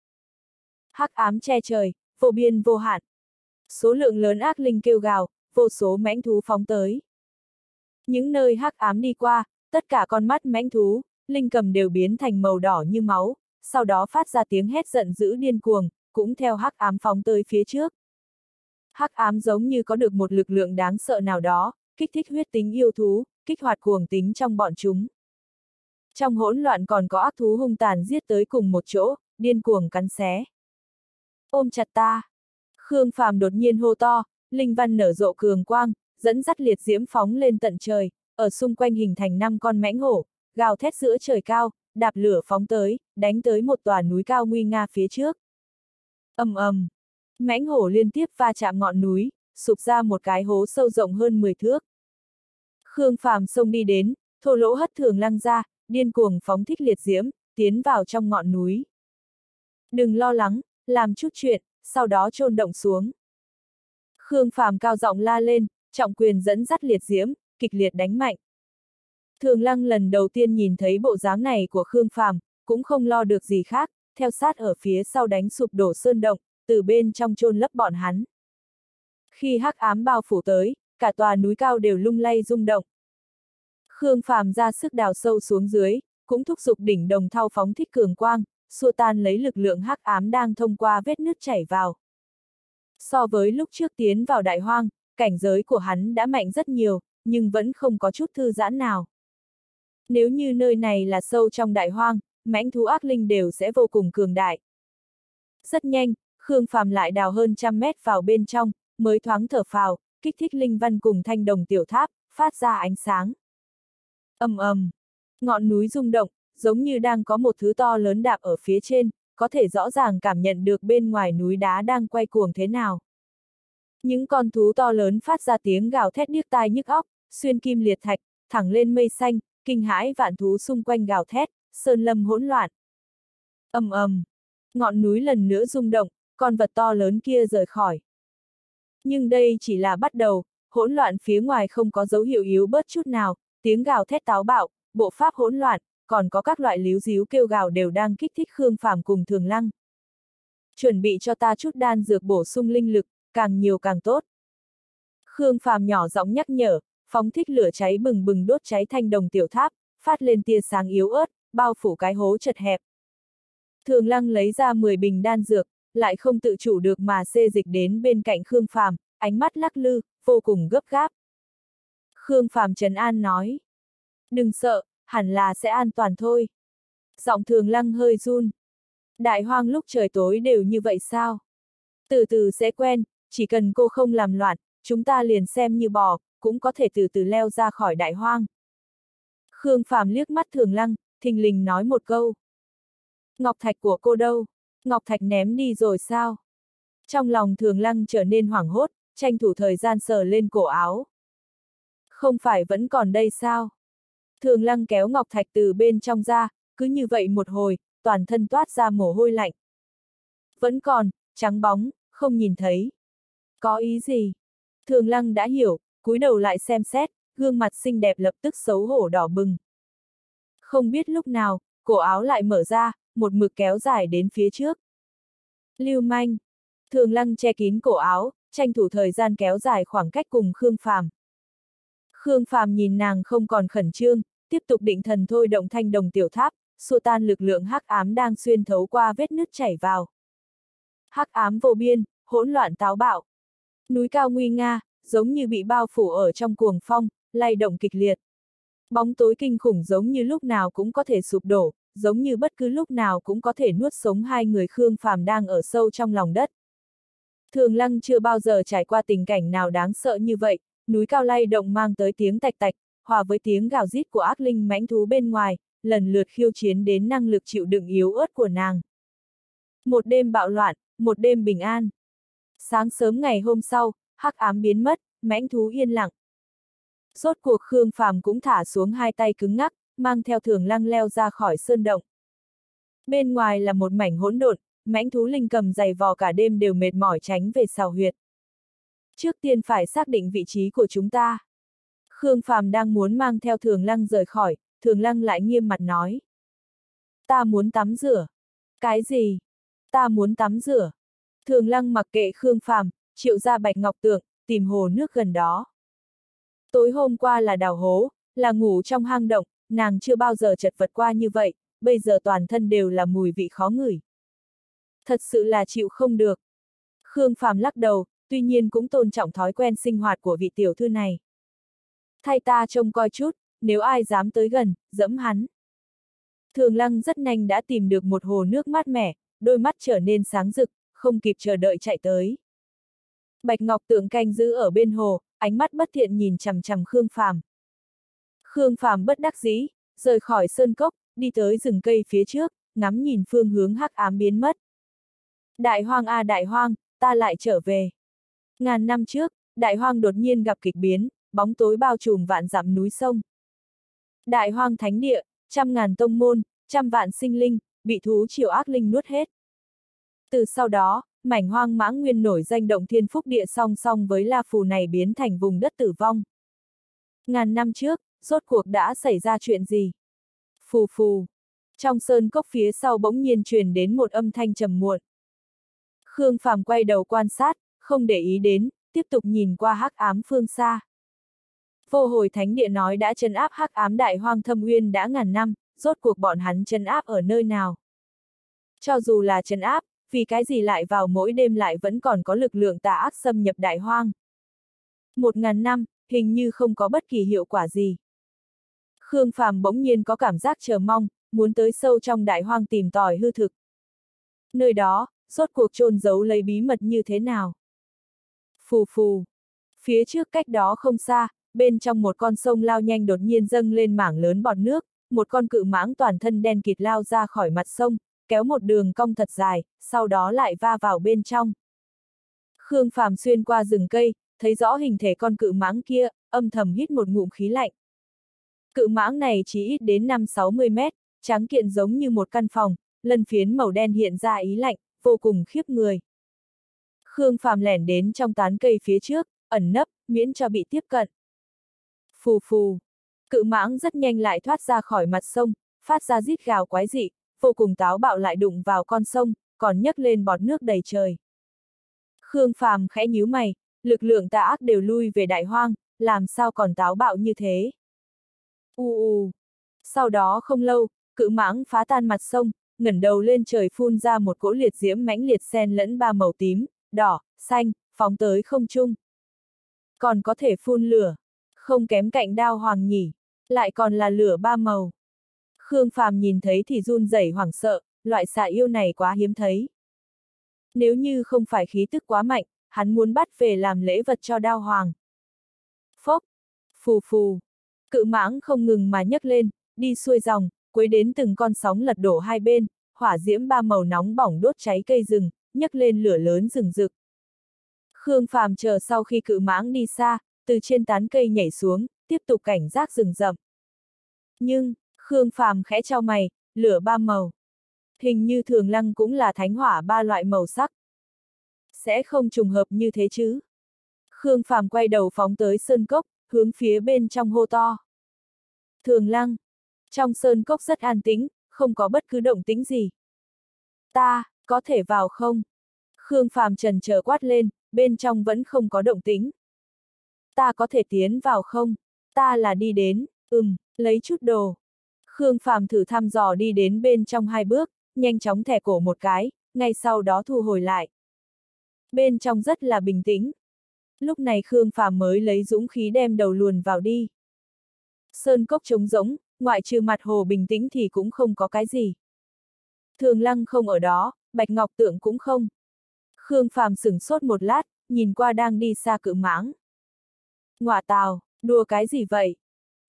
Speaker 1: Hắc ám che trời, vô biên vô hạn. Số lượng lớn ác linh kêu gào, vô số mãnh thú phóng tới. Những nơi hắc ám đi qua, tất cả con mắt mãnh thú, linh cầm đều biến thành màu đỏ như máu, sau đó phát ra tiếng hét giận dữ điên cuồng, cũng theo hắc ám phóng tới phía trước. Hắc ám giống như có được một lực lượng đáng sợ nào đó, kích thích huyết tính yêu thú, kích hoạt cuồng tính trong bọn chúng. Trong hỗn loạn còn có ác thú hung tàn giết tới cùng một chỗ, điên cuồng cắn xé. Ôm chặt ta! Khương Phàm đột nhiên hô to, linh văn nở rộ cường quang, dẫn dắt liệt diễm phóng lên tận trời, ở xung quanh hình thành năm con mãnh hổ, gào thét giữa trời cao, đạp lửa phóng tới, đánh tới một tòa núi cao nguy nga phía trước ầm ầm, mãnh hổ liên tiếp va chạm ngọn núi, sụp ra một cái hố sâu rộng hơn 10 thước. Khương Phàm xông đi đến, thô lỗ hất thường lăng ra, điên cuồng phóng thích liệt diễm, tiến vào trong ngọn núi. Đừng lo lắng, làm chút chuyện, sau đó trôn động xuống. Khương Phàm cao giọng la lên, trọng quyền dẫn dắt liệt diễm, kịch liệt đánh mạnh. Thường Lăng lần đầu tiên nhìn thấy bộ dáng này của Khương Phàm, cũng không lo được gì khác, theo sát ở phía sau đánh sụp đổ sơn động, từ bên trong chôn lấp bọn hắn. Khi hắc ám bao phủ tới, cả tòa núi cao đều lung lay rung động. Khương Phàm ra sức đào sâu xuống dưới, cũng thúc giục đỉnh đồng thao phóng thích cường quang, xua tan lấy lực lượng hắc ám đang thông qua vết nứt chảy vào. So với lúc trước tiến vào đại hoang, cảnh giới của hắn đã mạnh rất nhiều, nhưng vẫn không có chút thư giãn nào. Nếu như nơi này là sâu trong đại hoang, mãnh thú ác linh đều sẽ vô cùng cường đại. Rất nhanh, Khương Phàm lại đào hơn trăm mét vào bên trong, mới thoáng thở phào, kích thích linh văn cùng thanh đồng tiểu tháp, phát ra ánh sáng. ầm ầm, ngọn núi rung động, giống như đang có một thứ to lớn đạp ở phía trên, có thể rõ ràng cảm nhận được bên ngoài núi đá đang quay cuồng thế nào. Những con thú to lớn phát ra tiếng gào thét điếc tai nhức óc, xuyên kim liệt thạch, thẳng lên mây xanh, kinh hãi vạn thú xung quanh gào thét, sơn lâm hỗn loạn. ầm ầm, ngọn núi lần nữa rung động, con vật to lớn kia rời khỏi. Nhưng đây chỉ là bắt đầu, hỗn loạn phía ngoài không có dấu hiệu yếu bớt chút nào, tiếng gào thét táo bạo, bộ pháp hỗn loạn, còn có các loại líu díu kêu gào đều đang kích thích Khương Phàm cùng Thường Lăng. Chuẩn bị cho ta chút đan dược bổ sung linh lực, càng nhiều càng tốt. Khương Phàm nhỏ giọng nhắc nhở, phóng thích lửa cháy bừng bừng đốt cháy thanh đồng tiểu tháp, phát lên tia sáng yếu ớt, bao phủ cái hố chật hẹp. Thường Lăng lấy ra 10 bình đan dược, lại không tự chủ được mà xê dịch đến bên cạnh Khương Phàm, ánh mắt lắc lư, vô cùng gấp gáp. Khương Phàm trấn an nói. Đừng sợ, hẳn là sẽ an toàn thôi. Giọng thường lăng hơi run. Đại hoang lúc trời tối đều như vậy sao? Từ từ sẽ quen, chỉ cần cô không làm loạn, chúng ta liền xem như bò, cũng có thể từ từ leo ra khỏi đại hoang. Khương Phàm liếc mắt thường lăng, thình lình nói một câu. Ngọc thạch của cô đâu? Ngọc thạch ném đi rồi sao? Trong lòng thường lăng trở nên hoảng hốt, tranh thủ thời gian sờ lên cổ áo. Không phải vẫn còn đây sao? Thường lăng kéo ngọc thạch từ bên trong ra, cứ như vậy một hồi, toàn thân toát ra mồ hôi lạnh. Vẫn còn, trắng bóng, không nhìn thấy. Có ý gì? Thường lăng đã hiểu, cúi đầu lại xem xét, gương mặt xinh đẹp lập tức xấu hổ đỏ bừng. Không biết lúc nào, cổ áo lại mở ra, một mực kéo dài đến phía trước. Lưu manh. Thường lăng che kín cổ áo, tranh thủ thời gian kéo dài khoảng cách cùng Khương Phàm. Khương Phàm nhìn nàng không còn khẩn trương, tiếp tục định thần thôi động thanh đồng tiểu tháp, xua tan lực lượng hắc ám đang xuyên thấu qua vết nứt chảy vào. Hắc ám vô biên, hỗn loạn táo bạo. Núi cao nguy nga, giống như bị bao phủ ở trong cuồng phong, lay động kịch liệt. Bóng tối kinh khủng giống như lúc nào cũng có thể sụp đổ, giống như bất cứ lúc nào cũng có thể nuốt sống hai người Khương Phàm đang ở sâu trong lòng đất. Thường Lăng chưa bao giờ trải qua tình cảnh nào đáng sợ như vậy, núi cao lay động mang tới tiếng tạch tạch, hòa với tiếng gào rít của ác linh mãnh thú bên ngoài, lần lượt khiêu chiến đến năng lực chịu đựng yếu ớt của nàng. Một đêm bạo loạn, một đêm bình an. Sáng sớm ngày hôm sau, hắc ám biến mất, mãnh thú yên lặng. Rốt cuộc Khương Phàm cũng thả xuống hai tay cứng ngắc, mang theo thường lăng leo ra khỏi sơn động. Bên ngoài là một mảnh hỗn độn, mãnh thú linh cầm dày vò cả đêm đều mệt mỏi tránh về xào huyệt. Trước tiên phải xác định vị trí của chúng ta. Khương Phàm đang muốn mang theo Thường Lăng rời khỏi, Thường Lăng lại nghiêm mặt nói. Ta muốn tắm rửa. Cái gì? Ta muốn tắm rửa. Thường Lăng mặc kệ Khương Phàm, triệu ra bạch ngọc tượng, tìm hồ nước gần đó. Tối hôm qua là đào hố, là ngủ trong hang động, nàng chưa bao giờ chật vật qua như vậy, bây giờ toàn thân đều là mùi vị khó ngửi. Thật sự là chịu không được. Khương Phàm lắc đầu, tuy nhiên cũng tôn trọng thói quen sinh hoạt của vị tiểu thư này. Thay ta trông coi chút, nếu ai dám tới gần, dẫm hắn. Thường Lăng rất nhanh đã tìm được một hồ nước mát mẻ, đôi mắt trở nên sáng rực, không kịp chờ đợi chạy tới. Bạch Ngọc tượng canh giữ ở bên hồ, ánh mắt bất thiện nhìn chằm chằm Khương Phàm. Khương Phàm bất đắc dĩ, rời khỏi sơn cốc, đi tới rừng cây phía trước, ngắm nhìn phương hướng hắc ám biến mất. Đại hoang a à đại hoang, ta lại trở về. Ngàn năm trước, đại hoang đột nhiên gặp kịch biến, bóng tối bao trùm vạn dặm núi sông. Đại hoang thánh địa, trăm ngàn tông môn, trăm vạn sinh linh, bị thú triều ác linh nuốt hết. Từ sau đó, mảnh hoang mãng nguyên nổi danh động thiên phúc địa song song với La Phù này biến thành vùng đất tử vong. Ngàn năm trước, rốt cuộc đã xảy ra chuyện gì? Phù phù. Trong sơn cốc phía sau bỗng nhiên truyền đến một âm thanh trầm muộn. Khương Phàm quay đầu quan sát, không để ý đến, tiếp tục nhìn qua hắc ám phương xa. Vô hồi thánh địa nói đã chân áp hắc ám đại hoang thâm uyên đã ngàn năm, rốt cuộc bọn hắn chân áp ở nơi nào. Cho dù là chân áp, vì cái gì lại vào mỗi đêm lại vẫn còn có lực lượng tà ác xâm nhập đại hoang. Một ngàn năm, hình như không có bất kỳ hiệu quả gì. Khương Phàm bỗng nhiên có cảm giác chờ mong, muốn tới sâu trong đại hoang tìm tòi hư thực. Nơi đó, rốt cuộc trôn giấu lấy bí mật như thế nào? Phù phù. Phía trước cách đó không xa, bên trong một con sông lao nhanh đột nhiên dâng lên mảng lớn bọt nước, một con cự mãng toàn thân đen kịt lao ra khỏi mặt sông, kéo một đường cong thật dài, sau đó lại va vào bên trong. Khương Phàm xuyên qua rừng cây, thấy rõ hình thể con cự mãng kia, âm thầm hít một ngụm khí lạnh. Cự mãng này chỉ ít đến 5-60 mét, trắng kiện giống như một căn phòng, lân phiến màu đen hiện ra ý lạnh, vô cùng khiếp người. Khương Phàm lẻn đến trong tán cây phía trước, ẩn nấp, miễn cho bị tiếp cận. Phù phù. Cự mãng rất nhanh lại thoát ra khỏi mặt sông, phát ra rít gào quái dị, vô cùng táo bạo lại đụng vào con sông, còn nhấc lên bọt nước đầy trời. Khương Phàm khẽ nhíu mày, lực lượng tà ác đều lui về đại hoang, làm sao còn táo bạo như thế. U u. Sau đó không lâu, cự mãng phá tan mặt sông, ngẩng đầu lên trời phun ra một cỗ liệt diễm mãnh liệt xen lẫn ba màu tím, đỏ, xanh, phóng tới không trung. Còn có thể phun lửa, không kém cạnh đao hoàng nhỉ, lại còn là lửa ba màu. Khương Phàm nhìn thấy thì run rẩy hoảng sợ, loại xạ yêu này quá hiếm thấy. Nếu như không phải khí tức quá mạnh, hắn muốn bắt về làm lễ vật cho đao hoàng. Phốc, phù phù, cự mãng không ngừng mà nhấc lên, đi xuôi dòng, quấy đến từng con sóng lật đổ hai bên, hỏa diễm ba màu nóng bỏng đốt cháy cây rừng, nhấc lên lửa lớn rừng rực. Khương Phàm chờ sau khi cự mãng đi xa, từ trên tán cây nhảy xuống, tiếp tục cảnh giác rừng rậm. Nhưng, Khương Phàm khẽ trao mày, lửa ba màu. Hình như thường lăng cũng là thánh hỏa ba loại màu sắc. Sẽ không trùng hợp như thế chứ. Khương Phàm quay đầu phóng tới sơn cốc, hướng phía bên trong hô to. Thường lăng. Trong sơn cốc rất an tĩnh, không có bất cứ động tĩnh gì. Ta, có thể vào không? Khương Phàm trần chờ quát lên, bên trong vẫn không có động tĩnh. Ta có thể tiến vào không? Ta là đi đến, ừm, lấy chút đồ. Khương Phàm thử thăm dò đi đến bên trong hai bước, nhanh chóng thẻ cổ một cái, ngay sau đó thu hồi lại. Bên trong rất là bình tĩnh. Lúc này Khương Phàm mới lấy dũng khí đem đầu luồn vào đi. Sơn cốc trống rỗng, ngoại trừ mặt hồ bình tĩnh thì cũng không có cái gì. Thường lăng không ở đó, bạch ngọc tượng cũng không. Khương Phàm sửng sốt một lát, nhìn qua đang đi xa cự mãng. Ngọa tào, đùa cái gì vậy?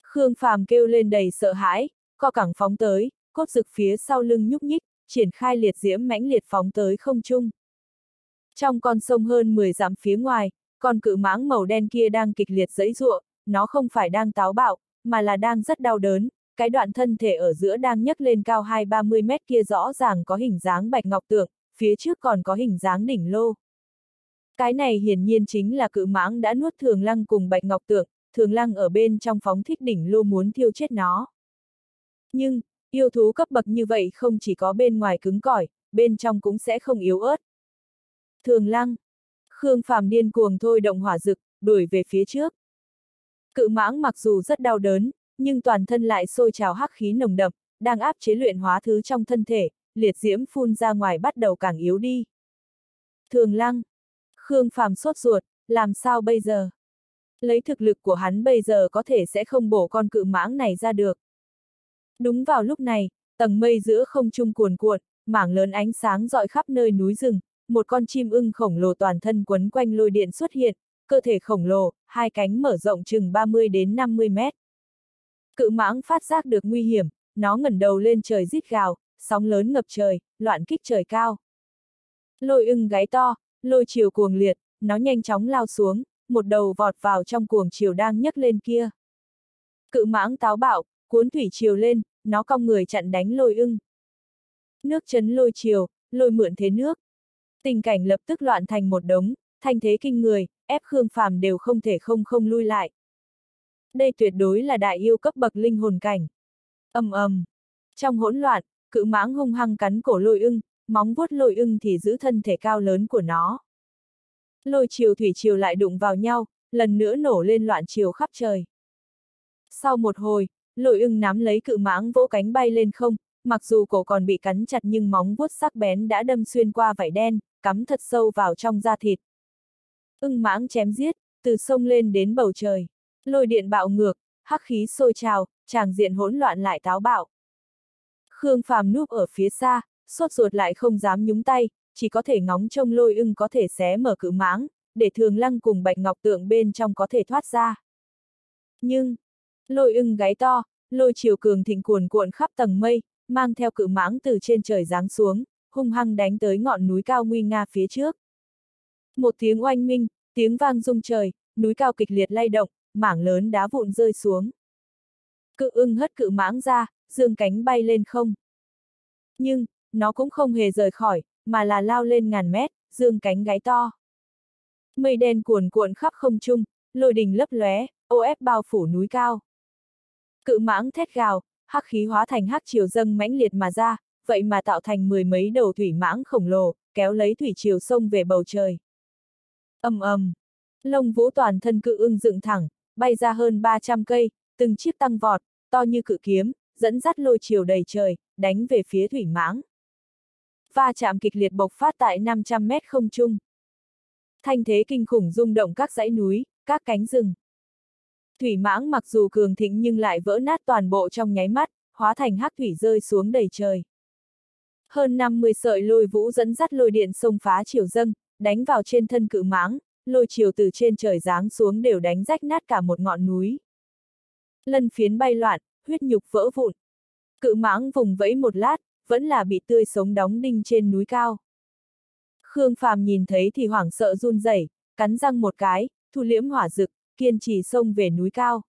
Speaker 1: Khương Phàm kêu lên đầy sợ hãi, co cẳng phóng tới, cốt rực phía sau lưng nhúc nhích, triển khai liệt diễm mãnh liệt phóng tới không trung. Trong con sông hơn 10 dặm phía ngoài, con cự mãng màu đen kia đang kịch liệt dẫy ruộng, nó không phải đang táo bạo, mà là đang rất đau đớn, cái đoạn thân thể ở giữa đang nhấc lên cao 2-30 mét kia rõ ràng có hình dáng bạch ngọc tượng, phía trước còn có hình dáng đỉnh lô. Cái này hiển nhiên chính là cự mãng đã nuốt thường lăng cùng bạch ngọc tượng, thường lăng ở bên trong phóng thích đỉnh lô muốn thiêu chết nó. Nhưng, yêu thú cấp bậc như vậy không chỉ có bên ngoài cứng cỏi, bên trong cũng sẽ không yếu ớt. Thường lăng. Khương Phàm điên cuồng thôi động hỏa dực, đuổi về phía trước. Cự mãng mặc dù rất đau đớn, nhưng toàn thân lại sôi trào hắc khí nồng đậm, đang áp chế luyện hóa thứ trong thân thể, liệt diễm phun ra ngoài bắt đầu càng yếu đi. Thường lăng. Khương Phàm sốt ruột, làm sao bây giờ? Lấy thực lực của hắn bây giờ có thể sẽ không bổ con cự mãng này ra được. Đúng vào lúc này, tầng mây giữa không trung cuồn cuộn, mảng lớn ánh sáng dọi khắp nơi núi rừng, một con chim ưng khổng lồ toàn thân quấn quanh lôi điện xuất hiện, cơ thể khổng lồ, hai cánh mở rộng chừng 30 đến 50 mét. Cự mãng phát giác được nguy hiểm, nó ngẩng đầu lên trời rít gào, sóng lớn ngập trời, loạn kích trời cao. Lôi ưng gáy to, lôi chiều cuồng liệt, nó nhanh chóng lao xuống, một đầu vọt vào trong cuồng chiều đang nhấc lên kia. Cự mãng táo bạo, cuốn thủy chiều lên, nó cong người chặn đánh lôi ưng. Nước chấn lôi chiều, lôi mượn thế nước. Tình cảnh lập tức loạn thành một đống, thanh thế kinh người, ép Khương Phàm đều không thể không không lui lại. Đây tuyệt đối là đại yêu cấp bậc linh hồn cảnh. ầm ầm. Trong hỗn loạn, cự mãng hung hăng cắn cổ lôi ưng, móng vuốt lôi ưng thì giữ thân thể cao lớn của nó. Lôi chiều thủy chiều lại đụng vào nhau, lần nữa nổ lên loạn chiều khắp trời. Sau một hồi, lôi ưng nắm lấy cự mãng vỗ cánh bay lên không, mặc dù cổ còn bị cắn chặt nhưng móng vuốt sắc bén đã đâm xuyên qua vảy đen, cắm thật sâu vào trong da thịt. Ưng mãng chém giết, từ sông lên đến bầu trời. Lôi điện bạo ngược, hắc khí sôi trào, tràng diện hỗn loạn lại táo bạo. Khương Phàm núp ở phía xa, sốt ruột lại không dám nhúng tay, chỉ có thể ngóng trông lôi ưng có thể xé mở cự mãng, để thường lăng cùng bạch ngọc tượng bên trong có thể thoát ra. Nhưng, lôi ưng gáy to, lôi chiều cường thịnh cuồn cuộn khắp tầng mây, mang theo cự mãng từ trên trời giáng xuống, hung hăng đánh tới ngọn núi cao nguy nga phía trước. Một tiếng oanh minh, tiếng vang rung trời, núi cao kịch liệt lay động, mảng lớn đá vụn rơi xuống. Cự ưng hất cự mãng ra, dương cánh bay lên không. Nhưng, nó cũng không hề rời khỏi, mà là lao lên ngàn mét, dương cánh gáy to. Mây đen cuồn cuộn khắp không trung, lôi đình lấp lóe, ô ép bao phủ núi cao. Cự mãng thét gào, hắc khí hóa thành hắc triều dâng mãnh liệt mà ra, vậy mà tạo thành mười mấy đầu thủy mãng khổng lồ, kéo lấy thủy triều sông về bầu trời. ầm ầm, lông vũ toàn thân cự ưng dựng thẳng, bay ra hơn 300 cây, từng chiếc tăng vọt, to như cự kiếm, dẫn dắt lôi chiều đầy trời, đánh về phía thủy mãng. Va chạm kịch liệt bộc phát tại 500 mét không trung. Thanh thế kinh khủng rung động các dãy núi, các cánh rừng. Thủy mãng mặc dù cường thịnh nhưng lại vỡ nát toàn bộ trong nháy mắt, hóa thành hắc thủy rơi xuống đầy trời. Hơn 50 sợi lôi vũ dẫn dắt lôi điện xông phá chiều dâng, đánh vào trên thân cự mãng, lôi chiều từ trên trời giáng xuống đều đánh rách nát cả một ngọn núi. Lân phiến bay loạn, huyết nhục vỡ vụn. Cự mãng vùng vẫy một lát, vẫn là bị tươi sống đóng đinh trên núi cao. Khương Phàm nhìn thấy thì hoảng sợ run rẩy, cắn răng một cái, thu liễm hỏa dực, kiên trì sông về núi cao.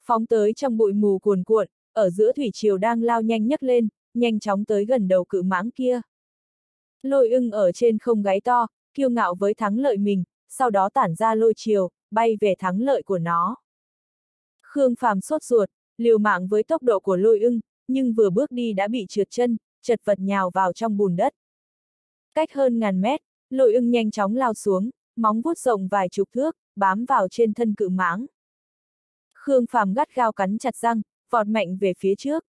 Speaker 1: Phóng tới trong bụi mù cuồn cuộn, ở giữa thủy triều đang lao nhanh nhất lên, nhanh chóng tới gần đầu cự mãng kia. Lôi ưng ở trên không gáy to, kiêu ngạo với thắng lợi mình, sau đó tản ra lôi chiều, bay về thắng lợi của nó. Khương Phàm sốt ruột, liều mạng với tốc độ của lôi ưng, nhưng vừa bước đi đã bị trượt chân, chật vật nhào vào trong bùn đất. Cách hơn ngàn mét, lôi ưng nhanh chóng lao xuống, móng vuốt rộng vài chục thước, bám vào trên thân cự mãng. Khương Phàm gắt gao cắn chặt răng, vọt mạnh về phía trước.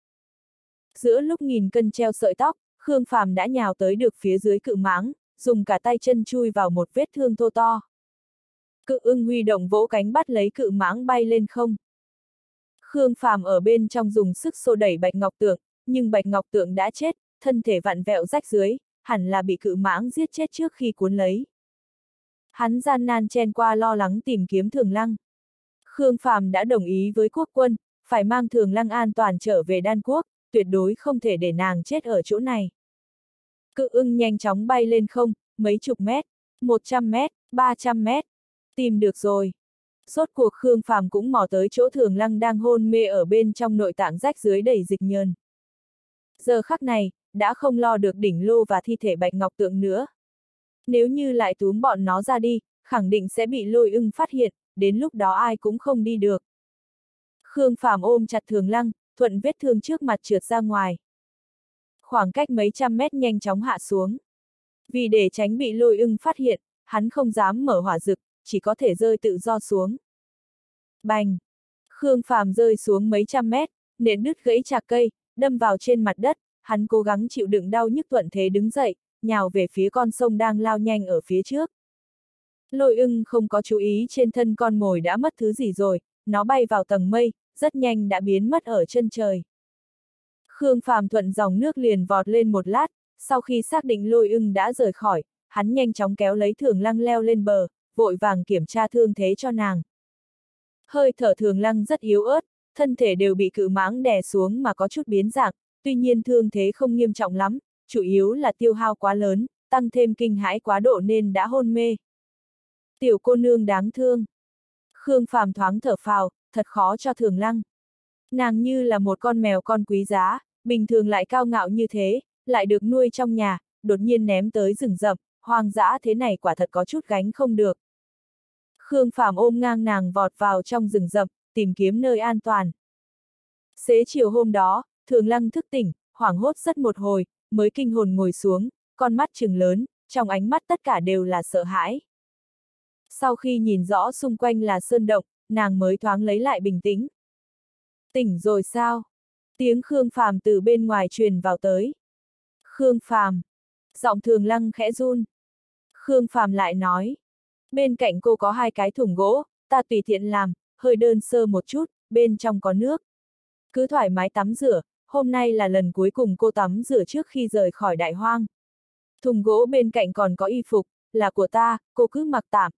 Speaker 1: Giữa lúc nghìn cân treo sợi tóc, Khương Phàm đã nhào tới được phía dưới cự mãng, dùng cả tay chân chui vào một vết thương thô to. Cự ưng huy động vỗ cánh bắt lấy cự mãng bay lên không. Khương Phàm ở bên trong dùng sức xô đẩy Bạch Ngọc Tượng, nhưng Bạch Ngọc Tượng đã chết, thân thể vặn vẹo rách dưới, hẳn là bị cự mãng giết chết trước khi cuốn lấy. Hắn gian nan chen qua lo lắng tìm kiếm Thường Lăng. Khương Phàm đã đồng ý với quốc quân, phải mang Thường Lăng an toàn trở về đan quốc, tuyệt đối không thể để nàng chết ở chỗ này. Cự ưng nhanh chóng bay lên không, mấy chục mét, 100 mét, 300 mét. Tìm được rồi. Rốt cuộc Khương Phàm cũng mò tới chỗ Thường Lăng đang hôn mê ở bên trong nội tạng rách dưới đầy dịch nhờn. Giờ khắc này, đã không lo được đỉnh lô và thi thể bạch ngọc tượng nữa. Nếu như lại túm bọn nó ra đi, khẳng định sẽ bị lôi ưng phát hiện, đến lúc đó ai cũng không đi được. Khương Phạm ôm chặt Thường Lăng, thuận vết thương trước mặt trượt ra ngoài. Khoảng cách mấy trăm mét nhanh chóng hạ xuống. Vì để tránh bị lôi ưng phát hiện, hắn không dám mở hỏa rực, chỉ có thể rơi tự do xuống. Bành! Khương Phàm rơi xuống mấy trăm mét, nện đứt gãy chạc cây, đâm vào trên mặt đất, hắn cố gắng chịu đựng đau nhức thuận thế đứng dậy, nhào về phía con sông đang lao nhanh ở phía trước. Lôi ưng không có chú ý trên thân con mồi đã mất thứ gì rồi, nó bay vào tầng mây, rất nhanh đã biến mất ở chân trời. Khương Phàm thuận dòng nước liền vọt lên một lát, sau khi xác định lôi ưng đã rời khỏi, hắn nhanh chóng kéo lấy thường lăng leo lên bờ, vội vàng kiểm tra thương thế cho nàng. Hơi thở thường lăng rất yếu ớt, thân thể đều bị cự mãng đè xuống mà có chút biến dạng, tuy nhiên thương thế không nghiêm trọng lắm, chủ yếu là tiêu hao quá lớn, tăng thêm kinh hãi quá độ nên đã hôn mê. Tiểu cô nương đáng thương. Khương Phàm thoáng thở phào, thật khó cho thường lăng. Nàng như là một con mèo con quý giá, bình thường lại cao ngạo như thế, lại được nuôi trong nhà, đột nhiên ném tới rừng rậm, hoang dã thế này quả thật có chút gánh không được. Khương Phạm ôm ngang nàng vọt vào trong rừng rậm, tìm kiếm nơi an toàn. Xế chiều hôm đó, Thường Lăng thức tỉnh, hoảng hốt rất một hồi, mới kinh hồn ngồi xuống, con mắt trừng lớn, trong ánh mắt tất cả đều là sợ hãi. Sau khi nhìn rõ xung quanh là sơn động, nàng mới thoáng lấy lại bình tĩnh. Tỉnh rồi sao? Tiếng Khương Phàm từ bên ngoài truyền vào tới. Khương Phàm. Giọng thường lăng khẽ run. Khương Phàm lại nói. Bên cạnh cô có hai cái thùng gỗ, ta tùy tiện làm, hơi đơn sơ một chút, bên trong có nước. Cứ thoải mái tắm rửa, hôm nay là lần cuối cùng cô tắm rửa trước khi rời khỏi đại hoang. Thùng gỗ bên cạnh còn có y phục, là của ta, cô cứ mặc tạm.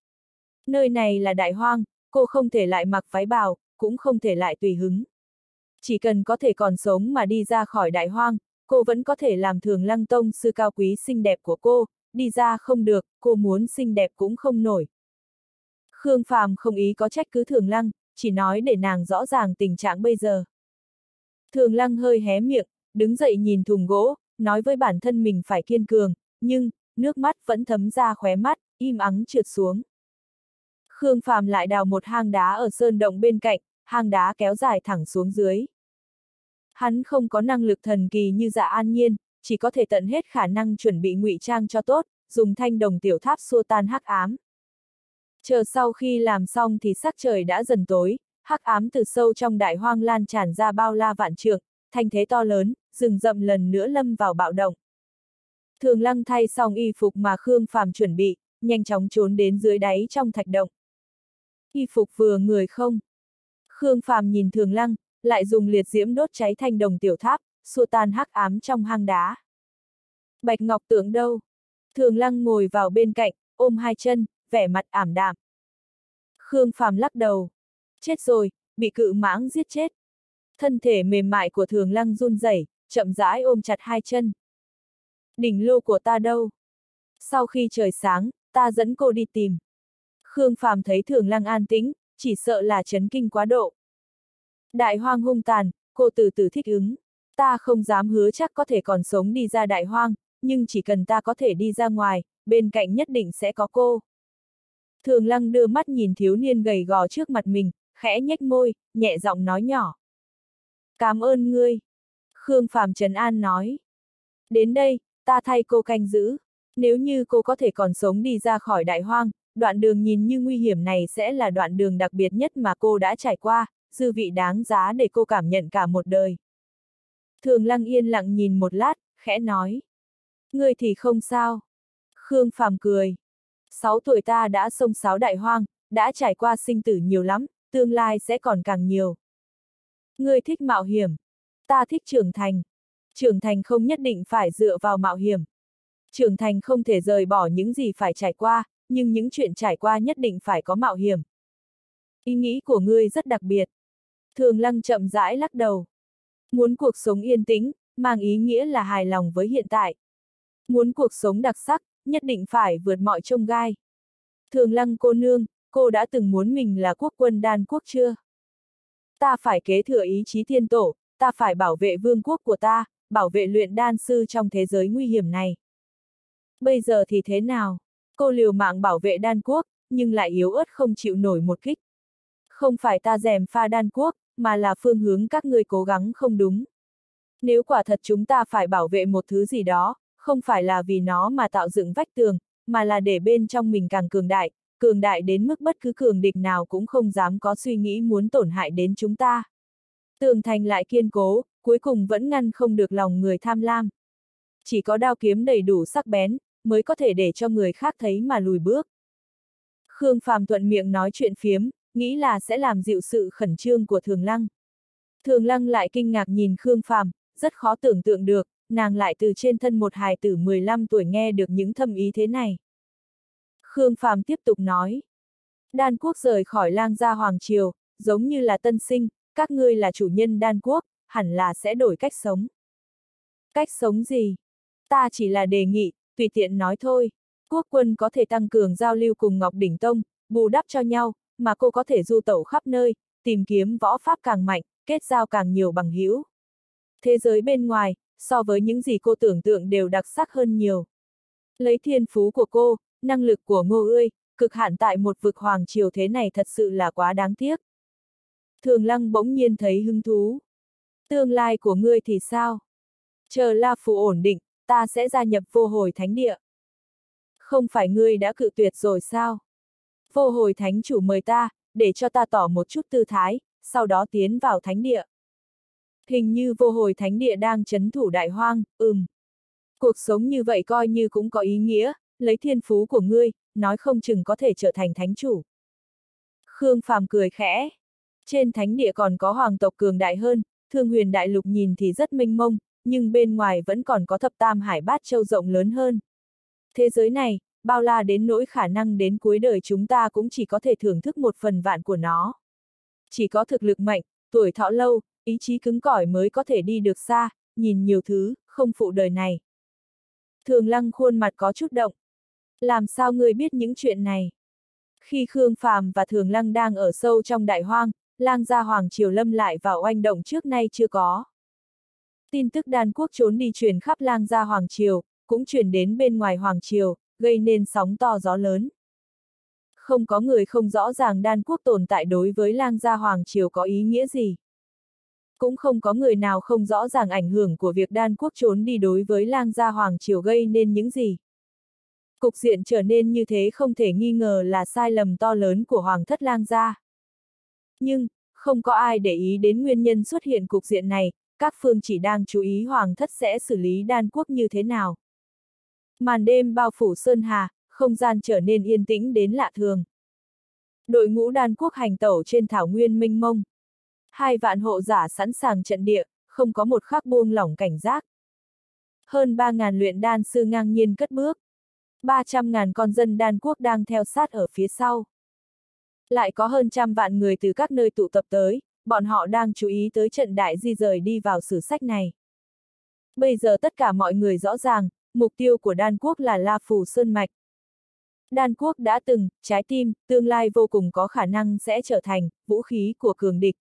Speaker 1: Nơi này là đại hoang, cô không thể lại mặc váy bào, cũng không thể lại tùy hứng. Chỉ cần có thể còn sống mà đi ra khỏi đại hoang, cô vẫn có thể làm thường lăng tông sư cao quý xinh đẹp của cô, đi ra không được, cô muốn xinh đẹp cũng không nổi. Khương Phàm không ý có trách cứ thường lăng, chỉ nói để nàng rõ ràng tình trạng bây giờ. Thường lăng hơi hé miệng, đứng dậy nhìn thùng gỗ, nói với bản thân mình phải kiên cường, nhưng, nước mắt vẫn thấm ra khóe mắt, im ắng trượt xuống. Khương Phàm lại đào một hang đá ở sơn động bên cạnh, hang đá kéo dài thẳng xuống dưới. Hắn không có năng lực thần kỳ như dạ an nhiên, chỉ có thể tận hết khả năng chuẩn bị ngụy trang cho tốt, dùng thanh đồng tiểu tháp xua tan hắc ám. Chờ sau khi làm xong thì sắc trời đã dần tối, hắc ám từ sâu trong đại hoang lan tràn ra bao la vạn trượng, thanh thế to lớn, rừng rậm lần nữa lâm vào bạo động. Thường lăng thay xong y phục mà Khương Phàm chuẩn bị, nhanh chóng trốn đến dưới đáy trong thạch động. Y phục vừa người không? Khương Phàm nhìn Thường lăng, lại dùng liệt diễm đốt cháy thanh đồng tiểu tháp, xua tan hắc ám trong hang đá. Bạch Ngọc tưởng đâu? Thường lăng ngồi vào bên cạnh, ôm hai chân, vẻ mặt ảm đạm. Khương Phàm lắc đầu. Chết rồi, bị cự mãng giết chết. Thân thể mềm mại của thường lăng run rẩy, chậm rãi ôm chặt hai chân. Đỉnh lô của ta đâu? Sau khi trời sáng, ta dẫn cô đi tìm. Khương Phàm thấy thường lăng an tĩnh, chỉ sợ là chấn kinh quá độ. Đại hoang hung tàn, cô từ từ thích ứng. Ta không dám hứa chắc có thể còn sống đi ra đại hoang, nhưng chỉ cần ta có thể đi ra ngoài, bên cạnh nhất định sẽ có cô. Thường lăng đưa mắt nhìn thiếu niên gầy gò trước mặt mình, khẽ nhếch môi, nhẹ giọng nói nhỏ. Cảm ơn ngươi. Khương Phạm Trần An nói. Đến đây, ta thay cô canh giữ. Nếu như cô có thể còn sống đi ra khỏi đại hoang, đoạn đường nhìn như nguy hiểm này sẽ là đoạn đường đặc biệt nhất mà cô đã trải qua, dư vị đáng giá để cô cảm nhận cả một đời. Thường Lăng yên lặng nhìn một lát, khẽ nói. Ngươi thì không sao. Khương Phàm cười. Sáu tuổi ta đã sông sáo đại hoang, đã trải qua sinh tử nhiều lắm, tương lai sẽ còn càng nhiều. Ngươi thích mạo hiểm. Ta thích trưởng thành. Trưởng thành không nhất định phải dựa vào mạo hiểm. Trưởng thành không thể rời bỏ những gì phải trải qua, nhưng những chuyện trải qua nhất định phải có mạo hiểm. Ý nghĩ của ngươi rất đặc biệt. Thường lăng chậm rãi lắc đầu. Muốn cuộc sống yên tĩnh, mang ý nghĩa là hài lòng với hiện tại. Muốn cuộc sống đặc sắc, nhất định phải vượt mọi trông gai. Thường lăng cô nương, cô đã từng muốn mình là quốc quân đan quốc chưa? Ta phải kế thừa ý chí thiên tổ, ta phải bảo vệ vương quốc của ta, bảo vệ luyện đan sư trong thế giới nguy hiểm này. Bây giờ thì thế nào? Cô liều mạng bảo vệ đan quốc, nhưng lại yếu ớt không chịu nổi một kích. Không phải ta rèm pha đan quốc, mà là phương hướng các ngươi cố gắng không đúng. Nếu quả thật chúng ta phải bảo vệ một thứ gì đó, không phải là vì nó mà tạo dựng vách tường, mà là để bên trong mình càng cường đại, cường đại đến mức bất cứ cường địch nào cũng không dám có suy nghĩ muốn tổn hại đến chúng ta. Tường thành lại kiên cố, cuối cùng vẫn ngăn không được lòng người tham lam. Chỉ có đao kiếm đầy đủ sắc bén, mới có thể để cho người khác thấy mà lùi bước. Khương Phàm thuận miệng nói chuyện phiếm, nghĩ là sẽ làm dịu sự khẩn trương của Thường Lăng. Thường Lăng lại kinh ngạc nhìn Khương Phàm, rất khó tưởng tượng được, nàng lại từ trên thân một hài tử 15 tuổi nghe được những thâm ý thế này. Khương Phàm tiếp tục nói. Đan quốc rời khỏi lang gia hoàng triều, giống như là tân sinh, các ngươi là chủ nhân đan quốc, hẳn là sẽ đổi cách sống. Cách sống gì? Ta chỉ là đề nghị, tùy tiện nói thôi. Quốc quân có thể tăng cường giao lưu cùng Ngọc Đỉnh Tông, bù đắp cho nhau, mà cô có thể du tẩu khắp nơi, tìm kiếm võ pháp càng mạnh, kết giao càng nhiều bằng hữu. Thế giới bên ngoài, so với những gì cô tưởng tượng đều đặc sắc hơn nhiều. Lấy thiên phú của cô, năng lực của ngô ươi, cực hạn tại một vực hoàng triều thế này thật sự là quá đáng tiếc. Thường lăng bỗng nhiên thấy hứng thú. Tương lai của ngươi thì sao? Chờ La Phù ổn định, ta sẽ gia nhập vô hồi thánh địa. Không phải ngươi đã cự tuyệt rồi sao? Vô hồi thánh chủ mời ta, để cho ta tỏ một chút tư thái, sau đó tiến vào thánh địa. Hình như vô hồi thánh địa đang chấn thủ đại hoang, ừm. Cuộc sống như vậy coi như cũng có ý nghĩa, lấy thiên phú của ngươi, nói không chừng có thể trở thành thánh chủ. Khương Phàm cười khẽ. Trên thánh địa còn có hoàng tộc cường đại hơn, thương huyền đại lục nhìn thì rất minh mông, nhưng bên ngoài vẫn còn có thập tam hải bát châu rộng lớn hơn. Thế giới này, bao la đến nỗi khả năng đến cuối đời chúng ta cũng chỉ có thể thưởng thức một phần vạn của nó. Chỉ có thực lực mạnh, tuổi thọ lâu, ý chí cứng cỏi mới có thể đi được xa, nhìn nhiều thứ, không phụ đời này. Thường lăng khuôn mặt có chút động. Làm sao ngươi biết những chuyện này? Khi Khương Phàm và Thường Lăng đang ở sâu trong đại hoang, lang gia Hoàng Triều Lâm lại vào oanh động trước nay chưa có. Tin tức đan quốc trốn đi truyền khắp lang gia Hoàng Triều, cũng truyền đến bên ngoài Hoàng Triều, gây nên sóng to gió lớn. Không có người không rõ ràng đan quốc tồn tại đối với lang gia hoàng triều có ý nghĩa gì. Cũng không có người nào không rõ ràng ảnh hưởng của việc đan quốc trốn đi đối với lang gia hoàng triều gây nên những gì. Cục diện trở nên như thế không thể nghi ngờ là sai lầm to lớn của hoàng thất lang gia. Nhưng, không có ai để ý đến nguyên nhân xuất hiện cục diện này, các phương chỉ đang chú ý hoàng thất sẽ xử lý đan quốc như thế nào. Màn đêm bao phủ Sơn Hà, không gian trở nên yên tĩnh đến lạ thường. Đội ngũ đan quốc hành tẩu trên thảo nguyên minh mông. Hai vạn hộ giả sẵn sàng trận địa, không có một khắc buông lỏng cảnh giác. Hơn 3.000 luyện đan sư ngang nhiên cất bước. 300.000 con dân đan quốc đang theo sát ở phía sau. Lại có hơn trăm vạn người từ các nơi tụ tập tới, bọn họ đang chú ý tới trận đại di rời đi vào sử sách này. Bây giờ tất cả mọi người rõ ràng, mục tiêu của đan quốc là La Phù Sơn Mạch. Đan quốc đã từng, trái tim, tương lai vô cùng có khả năng sẽ trở thành, vũ khí của cường địch.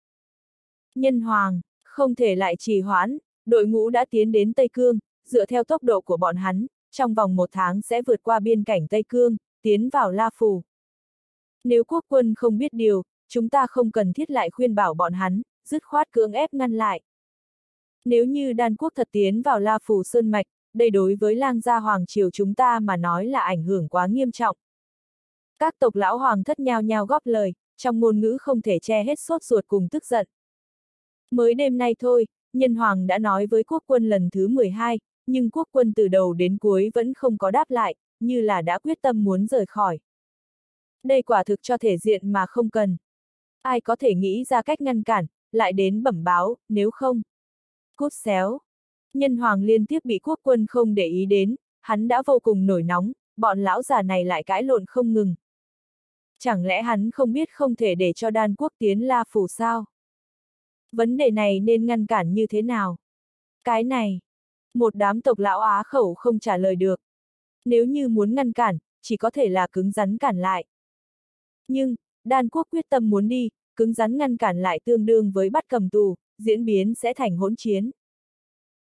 Speaker 1: Nhân hoàng, không thể lại trì hoãn, đội ngũ đã tiến đến Tây Cương, dựa theo tốc độ của bọn hắn, trong vòng một tháng sẽ vượt qua biên cảnh Tây Cương, tiến vào La Phù. Nếu quốc quân không biết điều, chúng ta không cần thiết lại khuyên bảo bọn hắn, dứt khoát cưỡng ép ngăn lại. Nếu như đan quốc thật tiến vào La Phù Sơn Mạch, đây đối với lang gia hoàng triều chúng ta mà nói là ảnh hưởng quá nghiêm trọng. Các tộc lão hoàng thất nhao nhao góp lời, trong ngôn ngữ không thể che hết sốt ruột cùng tức giận. Mới đêm nay thôi, nhân hoàng đã nói với quốc quân lần thứ 12, nhưng quốc quân từ đầu đến cuối vẫn không có đáp lại, như là đã quyết tâm muốn rời khỏi. Đây quả thực cho thể diện mà không cần. Ai có thể nghĩ ra cách ngăn cản, lại đến bẩm báo, nếu không. Cút xéo. Nhân hoàng liên tiếp bị quốc quân không để ý đến, hắn đã vô cùng nổi nóng, bọn lão già này lại cãi lộn không ngừng. Chẳng lẽ hắn không biết không thể để cho đan quốc tiến la phủ sao? Vấn đề này nên ngăn cản như thế nào? Cái này, một đám tộc lão á khẩu không trả lời được. Nếu như muốn ngăn cản, chỉ có thể là cứng rắn cản lại. Nhưng, đan quốc quyết tâm muốn đi, cứng rắn ngăn cản lại tương đương với bắt cầm tù, diễn biến sẽ thành hỗn chiến.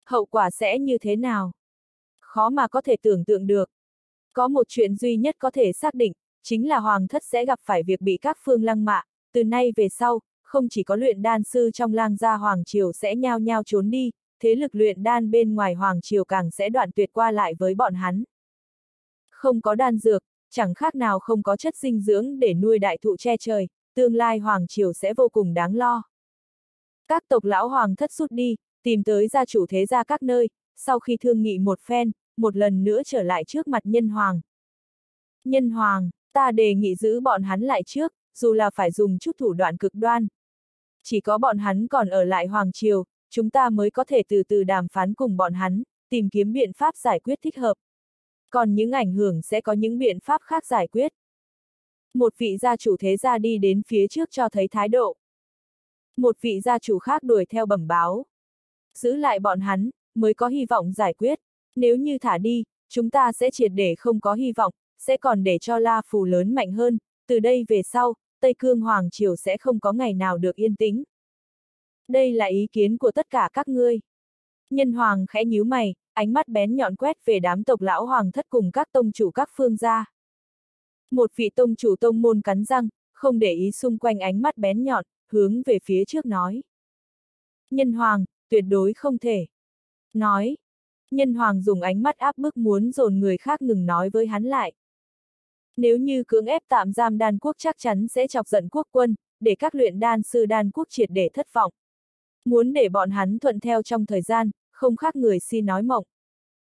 Speaker 1: Hậu quả sẽ như thế nào? Khó mà có thể tưởng tượng được. Có một chuyện duy nhất có thể xác định, chính là hoàng thất sẽ gặp phải việc bị các phương lăng mạ, từ nay về sau, không chỉ có luyện đan sư trong lang gia hoàng triều sẽ nhao nhao trốn đi, thế lực luyện đan bên ngoài hoàng triều càng sẽ đoạn tuyệt qua lại với bọn hắn. Không có đan dược, chẳng khác nào không có chất dinh dưỡng để nuôi đại thụ che trời, tương lai hoàng triều sẽ vô cùng đáng lo. Các tộc lão hoàng thất rút đi, tìm tới gia chủ thế gia các nơi, sau khi thương nghị một phen, một lần nữa trở lại trước mặt nhân hoàng. Nhân hoàng, ta đề nghị giữ bọn hắn lại trước, dù là phải dùng chút thủ đoạn cực đoan. Chỉ có bọn hắn còn ở lại hoàng triều, chúng ta mới có thể từ từ đàm phán cùng bọn hắn, tìm kiếm biện pháp giải quyết thích hợp. Còn những ảnh hưởng sẽ có những biện pháp khác giải quyết. Một vị gia chủ thế gia đi đến phía trước cho thấy thái độ. Một vị gia chủ khác đuổi theo bẩm báo. Giữ lại bọn hắn, mới có hy vọng giải quyết. Nếu như thả đi, chúng ta sẽ triệt để không có hy vọng, sẽ còn để cho La Phù lớn mạnh hơn, từ đây về sau, Tây Cương Hoàng Triều sẽ không có ngày nào được yên tĩnh. Đây là ý kiến của tất cả các ngươi. Nhân Hoàng khẽ nhíu mày, ánh mắt bén nhọn quét về đám tộc lão hoàng thất cùng các tông chủ các phương gia. Một vị tông chủ tông môn cắn răng, không để ý xung quanh ánh mắt bén nhọn, hướng về phía trước nói. Nhân Hoàng, tuyệt đối không thể. Nói. Nhân Hoàng dùng ánh mắt áp bức muốn dồn người khác ngừng nói với hắn lại. Nếu như cưỡng ép tạm giam đan quốc chắc chắn sẽ chọc giận quốc quân, để các luyện đan sư đan quốc triệt để thất vọng. Muốn để bọn hắn thuận theo trong thời gian, không khác người si nói mộng.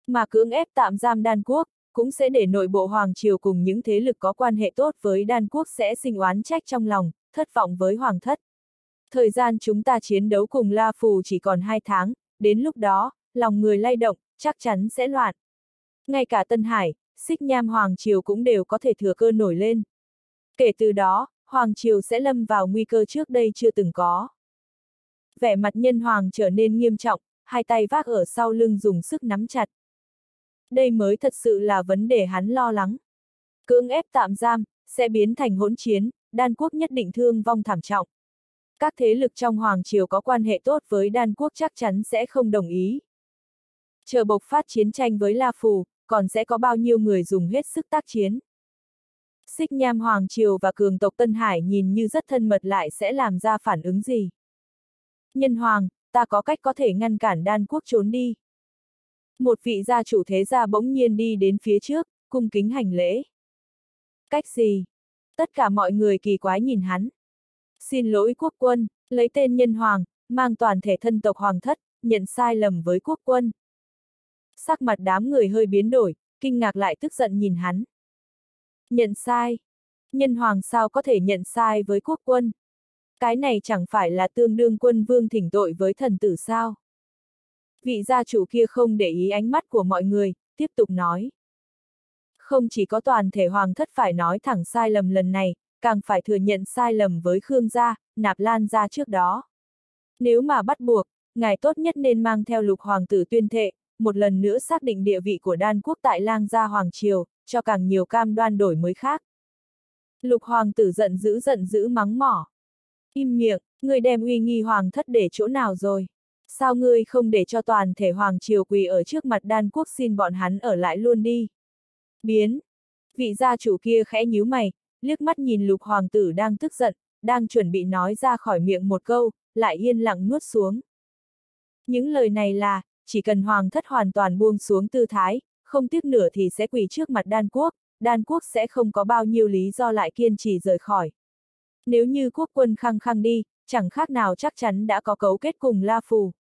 Speaker 1: Mà cưỡng ép tạm giam đan quốc, cũng sẽ để nội bộ Hoàng Triều cùng những thế lực có quan hệ tốt với đan quốc sẽ sinh oán trách trong lòng, thất vọng với Hoàng thất. Thời gian chúng ta chiến đấu cùng La Phù chỉ còn hai tháng, đến lúc đó, lòng người lay động, chắc chắn sẽ loạn. Ngay cả Tân Hải, xích nham Hoàng Triều cũng đều có thể thừa cơ nổi lên. Kể từ đó, Hoàng Triều sẽ lâm vào nguy cơ trước đây chưa từng có. Vẻ mặt nhân Hoàng trở nên nghiêm trọng, hai tay vác ở sau lưng dùng sức nắm chặt. Đây mới thật sự là vấn đề hắn lo lắng. Cưỡng ép tạm giam, sẽ biến thành hỗn chiến, đan quốc nhất định thương vong thảm trọng. Các thế lực trong Hoàng Triều có quan hệ tốt với đan quốc chắc chắn sẽ không đồng ý. Chờ bộc phát chiến tranh với La Phù, còn sẽ có bao nhiêu người dùng hết sức tác chiến. Xích Nham Hoàng Triều và cường tộc Tân Hải nhìn như rất thân mật lại sẽ làm ra phản ứng gì. Nhân Hoàng, ta có cách có thể ngăn cản đan quốc trốn đi. Một vị gia chủ thế gia bỗng nhiên đi đến phía trước, cung kính hành lễ. Cách gì? Tất cả mọi người kỳ quái nhìn hắn. Xin lỗi quốc quân, lấy tên nhân hoàng, mang toàn thể thân tộc hoàng thất, nhận sai lầm với quốc quân. Sắc mặt đám người hơi biến đổi, kinh ngạc lại tức giận nhìn hắn. Nhận sai. Nhân hoàng sao có thể nhận sai với quốc quân? Cái này chẳng phải là tương đương quân vương thỉnh tội với thần tử sao? Vị gia chủ kia không để ý ánh mắt của mọi người, tiếp tục nói. Không chỉ có toàn thể hoàng thất phải nói thẳng sai lầm lần này, càng phải thừa nhận sai lầm với Khương gia, nạp lan gia trước đó. Nếu mà bắt buộc, ngài tốt nhất nên mang theo lục hoàng tử tuyên thệ, một lần nữa xác định địa vị của đan quốc tại lang gia hoàng triều, cho càng nhiều cam đoan đổi mới khác. Lục hoàng tử giận dữ giận dữ mắng mỏ. Im miệng, người đem uy nghi hoàng thất để chỗ nào rồi? Sao ngươi không để cho toàn thể hoàng triều quỳ ở trước mặt đan quốc xin bọn hắn ở lại luôn đi? Biến! Vị gia chủ kia khẽ nhíu mày, liếc mắt nhìn lục hoàng tử đang tức giận, đang chuẩn bị nói ra khỏi miệng một câu, lại yên lặng nuốt xuống. Những lời này là, chỉ cần hoàng thất hoàn toàn buông xuống tư thái, không tiếc nửa thì sẽ quỳ trước mặt đan quốc, đan quốc sẽ không có bao nhiêu lý do lại kiên trì rời khỏi. Nếu như quốc quân khăng khăng đi, chẳng khác nào chắc chắn đã có cấu kết cùng La Phù.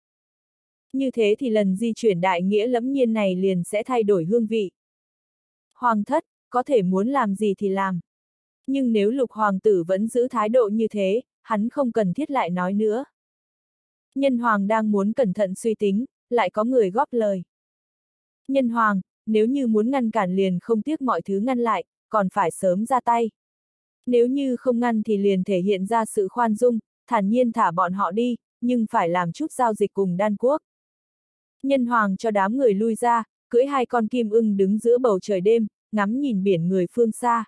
Speaker 1: Như thế thì lần di chuyển đại nghĩa lẫm nhiên này liền sẽ thay đổi hương vị. Hoàng thất, có thể muốn làm gì thì làm. Nhưng nếu lục hoàng tử vẫn giữ thái độ như thế, hắn không cần thiết lại nói nữa. Nhân hoàng đang muốn cẩn thận suy tính, lại có người góp lời. Nhân hoàng, nếu như muốn ngăn cản liền không tiếc mọi thứ ngăn lại, còn phải sớm ra tay. Nếu như không ngăn thì liền thể hiện ra sự khoan dung, thản nhiên thả bọn họ đi, nhưng phải làm chút giao dịch cùng đan quốc. Nhân hoàng cho đám người lui ra, cưỡi hai con kim ưng đứng giữa bầu trời đêm, ngắm nhìn biển người phương xa.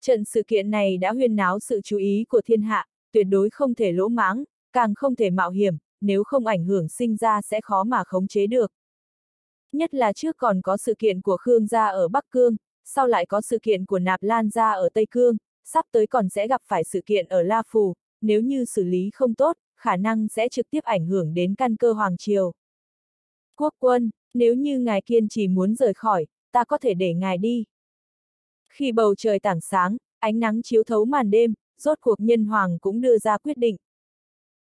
Speaker 1: Trận sự kiện này đã huyên náo sự chú ý của thiên hạ, tuyệt đối không thể lỗ mãng, càng không thể mạo hiểm, nếu không ảnh hưởng sinh ra sẽ khó mà khống chế được. Nhất là trước còn có sự kiện của Khương gia ở Bắc Cương, sau lại có sự kiện của Nạp Lan gia ở Tây Cương, sắp tới còn sẽ gặp phải sự kiện ở La Phù, nếu như xử lý không tốt, khả năng sẽ trực tiếp ảnh hưởng đến căn cơ Hoàng Triều. Quốc quân, nếu như ngài kiên trì muốn rời khỏi, ta có thể để ngài đi. Khi bầu trời tảng sáng, ánh nắng chiếu thấu màn đêm, rốt cuộc nhân hoàng cũng đưa ra quyết định.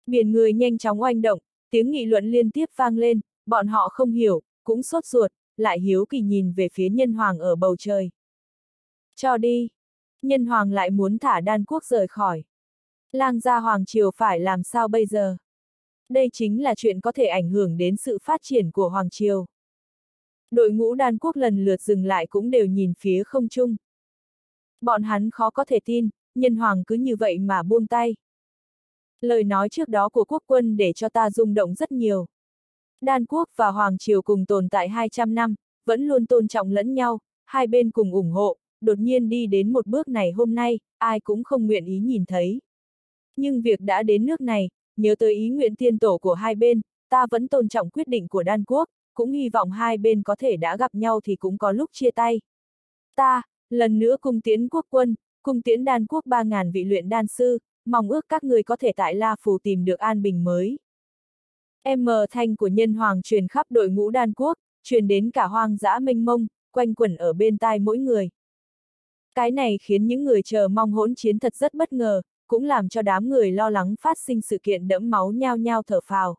Speaker 1: Biển người nhanh chóng oanh động, tiếng nghị luận liên tiếp vang lên, bọn họ không hiểu, cũng sốt ruột, lại hiếu kỳ nhìn về phía nhân hoàng ở bầu trời. Cho đi. Nhân hoàng lại muốn thả đan quốc rời khỏi. Lang gia hoàng triều phải làm sao bây giờ? Đây chính là chuyện có thể ảnh hưởng đến sự phát triển của hoàng triều. Đội ngũ đan quốc lần lượt dừng lại cũng đều nhìn phía không trung. Bọn hắn khó có thể tin, nhân hoàng cứ như vậy mà buông tay. Lời nói trước đó của quốc quân để cho ta rung động rất nhiều. Đan quốc và Hoàng Triều cùng tồn tại 200 năm, vẫn luôn tôn trọng lẫn nhau, hai bên cùng ủng hộ, đột nhiên đi đến một bước này hôm nay, ai cũng không nguyện ý nhìn thấy. Nhưng việc đã đến nước này, nhớ tới ý nguyện tiên tổ của hai bên, ta vẫn tôn trọng quyết định của đan quốc, cũng hy vọng hai bên có thể đã gặp nhau thì cũng có lúc chia tay. Ta, lần nữa cung tiến quốc quân, cung tiến đan quốc 3.000 vị luyện đan sư, mong ước các người có thể tại La Phù tìm được an bình mới. M thanh của nhân hoàng truyền khắp đội ngũ đan quốc, truyền đến cả hoang dã mênh mông, quanh quẩn ở bên tai mỗi người. Cái này khiến những người chờ mong hỗn chiến thật rất bất ngờ, cũng làm cho đám người lo lắng phát sinh sự kiện đẫm máu nhao nhao thở phào.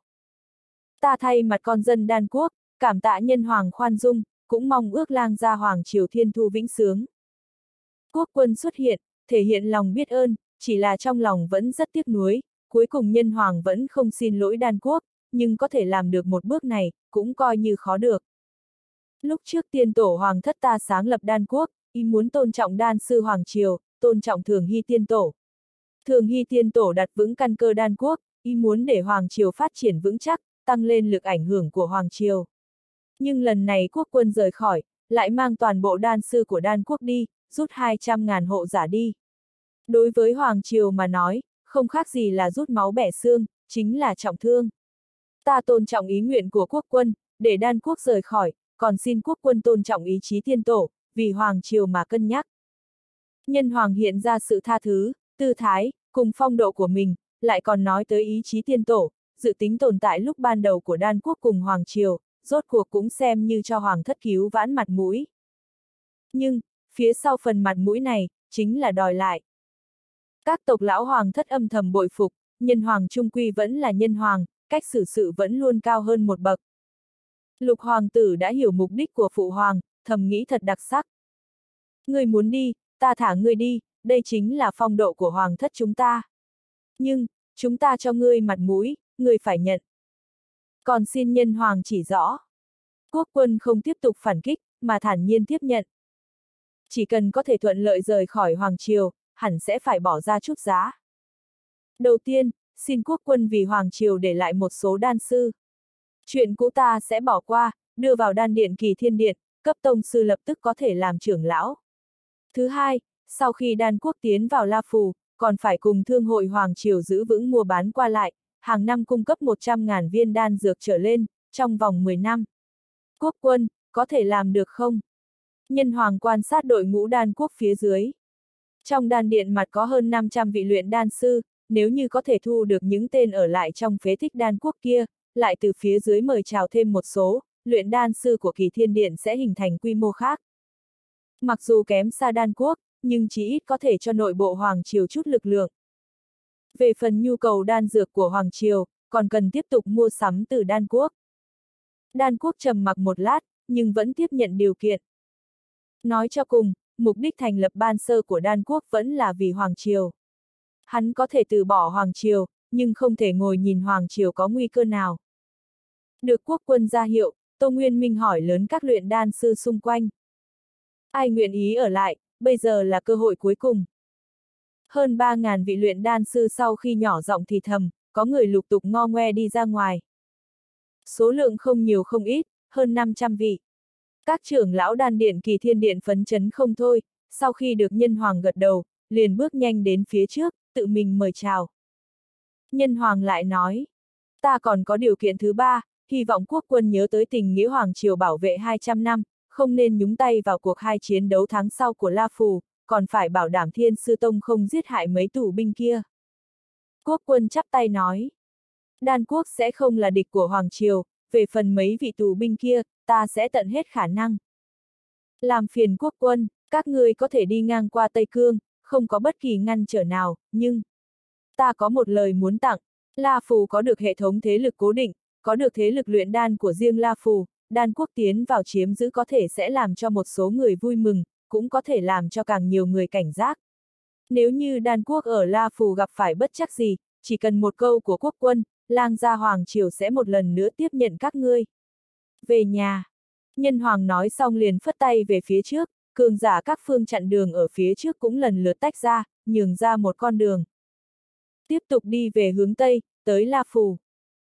Speaker 1: Ta thay mặt con dân đan quốc, cảm tạ nhân hoàng khoan dung, cũng mong ước lang gia hoàng triều thiên thu vĩnh sướng. Quốc quân xuất hiện, thể hiện lòng biết ơn, chỉ là trong lòng vẫn rất tiếc nuối, cuối cùng nhân hoàng vẫn không xin lỗi đan quốc, nhưng có thể làm được một bước này, cũng coi như khó được. Lúc trước tiên tổ hoàng thất ta sáng lập đan quốc, ý muốn tôn trọng đan sư hoàng triều, tôn trọng thường hy tiên tổ. Thường hy tiên tổ đặt vững căn cơ đan quốc, ý muốn để hoàng triều phát triển vững chắc, tăng lên lực ảnh hưởng của hoàng triều. Nhưng lần này quốc quân rời khỏi, lại mang toàn bộ đan sư của đan quốc đi, rút 200.000 hộ giả đi. Đối với hoàng triều mà nói, không khác gì là rút máu bẻ xương, chính là trọng thương. Ta tôn trọng ý nguyện của quốc quân, để đan quốc rời khỏi, còn xin quốc quân tôn trọng ý chí tiên tổ, vì hoàng triều mà cân nhắc. Nhân hoàng hiện ra sự tha thứ, tư thái, cùng phong độ của mình, lại còn nói tới ý chí tiên tổ, dự tính tồn tại lúc ban đầu của đan quốc cùng hoàng triều, rốt cuộc cũng xem như cho hoàng thất cứu vãn mặt mũi. Nhưng, phía sau phần mặt mũi này, chính là đòi lại. Các tộc lão hoàng thất âm thầm bội phục, nhân hoàng trung quy vẫn là nhân hoàng, cách xử sự vẫn luôn cao hơn một bậc. Lục hoàng tử đã hiểu mục đích của phụ hoàng, thầm nghĩ thật đặc sắc. Người muốn đi, ta thả người đi, đây chính là phong độ của hoàng thất chúng ta. Nhưng, chúng ta cho ngươi mặt mũi, ngươi phải nhận. Còn xin nhân hoàng chỉ rõ. Quốc quân không tiếp tục phản kích, mà thản nhiên tiếp nhận. Chỉ cần có thể thuận lợi rời khỏi hoàng triều, hẳn sẽ phải bỏ ra chút giá. Đầu tiên, xin quốc quân vì hoàng triều để lại một số đan sư. Chuyện cũ ta sẽ bỏ qua, đưa vào đan điện kỳ thiên điện, cấp tông sư lập tức có thể làm trưởng lão. Thứ hai, sau khi đan quốc tiến vào La Phù, còn phải cùng thương hội Hoàng Triều giữ vững mua bán qua lại, hàng năm cung cấp 100.000 viên đan dược trở lên, trong vòng 10 năm. Quốc quân, có thể làm được không? Nhân Hoàng quan sát đội ngũ đan quốc phía dưới. Trong đan điện mặt có hơn 500 vị luyện đan sư, nếu như có thể thu được những tên ở lại trong phế Thích đan quốc kia, lại từ phía dưới mời chào thêm một số, luyện đan sư của kỳ thiên điện sẽ hình thành quy mô khác. Mặc dù kém xa đan quốc, nhưng chỉ ít có thể cho nội bộ Hoàng Triều chút lực lượng. Về phần nhu cầu đan dược của Hoàng Triều, còn cần tiếp tục mua sắm từ đan quốc. Đan quốc trầm mặc một lát, nhưng vẫn tiếp nhận điều kiện. Nói cho cùng, mục đích thành lập ban sơ của đan quốc vẫn là vì Hoàng Triều. Hắn có thể từ bỏ Hoàng Triều, nhưng không thể ngồi nhìn Hoàng Triều có nguy cơ nào. Được quốc quân ra hiệu, Tô Nguyên Minh hỏi lớn các luyện đan sư xung quanh. Ai nguyện ý ở lại, bây giờ là cơ hội cuối cùng. Hơn 3.000 vị luyện đan sư sau khi nhỏ giọng thì thầm, có người lục tục ngo ngoe đi ra ngoài. Số lượng không nhiều không ít, hơn 500 vị. Các trưởng lão đan điện kỳ thiên điện phấn chấn không thôi, sau khi được nhân hoàng gật đầu, liền bước nhanh đến phía trước, tự mình mời chào. Nhân hoàng lại nói, ta còn có điều kiện thứ ba, hy vọng quốc quân nhớ tới tình nghĩa hoàng triều bảo vệ 200 năm, không nên nhúng tay vào cuộc hai chiến đấu tháng sau của La Phù, còn phải bảo đảm thiên sư tông không giết hại mấy tù binh kia. Quốc quân chắp tay nói, đan quốc sẽ không là địch của Hoàng Triều, về phần mấy vị tù binh kia, ta sẽ tận hết khả năng. Làm phiền quốc quân, các ngươi có thể đi ngang qua Tây Cương, không có bất kỳ ngăn trở nào, nhưng... Ta có một lời muốn tặng, La Phù có được hệ thống thế lực cố định, có được thế lực luyện đan của riêng La Phù, đan quốc tiến vào chiếm giữ có thể sẽ làm cho một số người vui mừng, cũng có thể làm cho càng nhiều người cảnh giác. Nếu như đan quốc ở La Phù gặp phải bất chắc gì, chỉ cần một câu của quốc quân, lang gia hoàng triều sẽ một lần nữa tiếp nhận các ngươi. Về nhà. Nhân hoàng nói xong liền phất tay về phía trước, cường giả các phương chặn đường ở phía trước cũng lần lượt tách ra, nhường ra một con đường. Tiếp tục đi về hướng Tây, tới La Phù.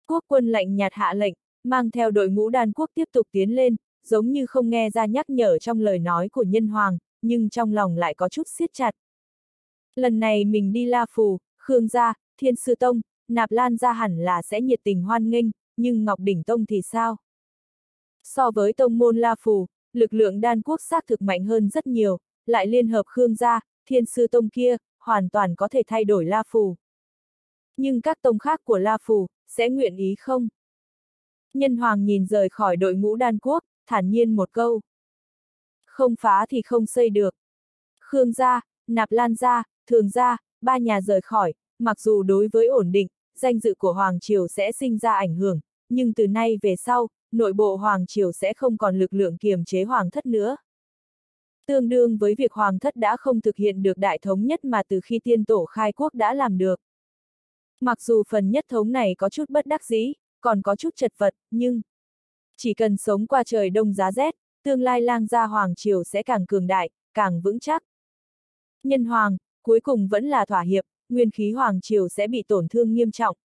Speaker 1: Quốc quân lạnh nhạt hạ lệnh, mang theo đội ngũ đan quốc tiếp tục tiến lên, giống như không nghe ra nhắc nhở trong lời nói của nhân hoàng, nhưng trong lòng lại có chút siết chặt. Lần này mình đi La Phù, Khương gia, Thiên Sư Tông, Nạp Lan gia hẳn là sẽ nhiệt tình hoan nghênh, nhưng Ngọc Đỉnh Tông thì sao? So với tông môn La Phù, lực lượng đan quốc xác thực mạnh hơn rất nhiều, lại liên hợp Khương gia, Thiên Sư Tông kia, hoàn toàn có thể thay đổi La Phù. Nhưng các tông khác của La Phù, sẽ nguyện ý không? Nhân hoàng nhìn rời khỏi đội ngũ đan quốc, thản nhiên một câu. Không phá thì không xây được. Khương gia, Nạp Lan gia, Thường gia, ba nhà rời khỏi, mặc dù đối với ổn định, danh dự của Hoàng Triều sẽ sinh ra ảnh hưởng, nhưng từ nay về sau, nội bộ Hoàng Triều sẽ không còn lực lượng kiềm chế Hoàng thất nữa. Tương đương với việc Hoàng thất đã không thực hiện được đại thống nhất mà từ khi tiên tổ khai quốc đã làm được. Mặc dù phần nhất thống này có chút bất đắc dĩ, còn có chút chật vật, nhưng chỉ cần sống qua trời đông giá rét, tương lai lang gia hoàng triều sẽ càng cường đại, càng vững chắc. Nhân hoàng, cuối cùng vẫn là thỏa hiệp, nguyên khí hoàng triều sẽ bị tổn thương nghiêm trọng.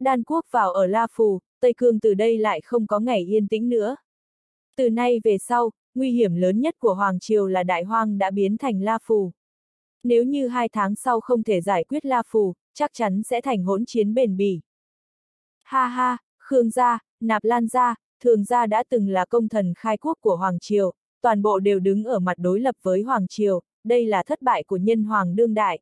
Speaker 1: Đan quốc vào ở La Phù, Tây Cương từ đây lại không có ngày yên tĩnh nữa. Từ nay về sau, nguy hiểm lớn nhất của Hoàng Triều là Đại Hoang đã biến thành La Phù. Nếu như hai tháng sau không thể giải quyết La Phù, chắc chắn sẽ thành hỗn chiến bền bỉ. Ha ha, Khương gia, Nạp Lan gia, Thường gia đã từng là công thần khai quốc của Hoàng Triều, toàn bộ đều đứng ở mặt đối lập với Hoàng Triều, đây là thất bại của nhân hoàng đương đại.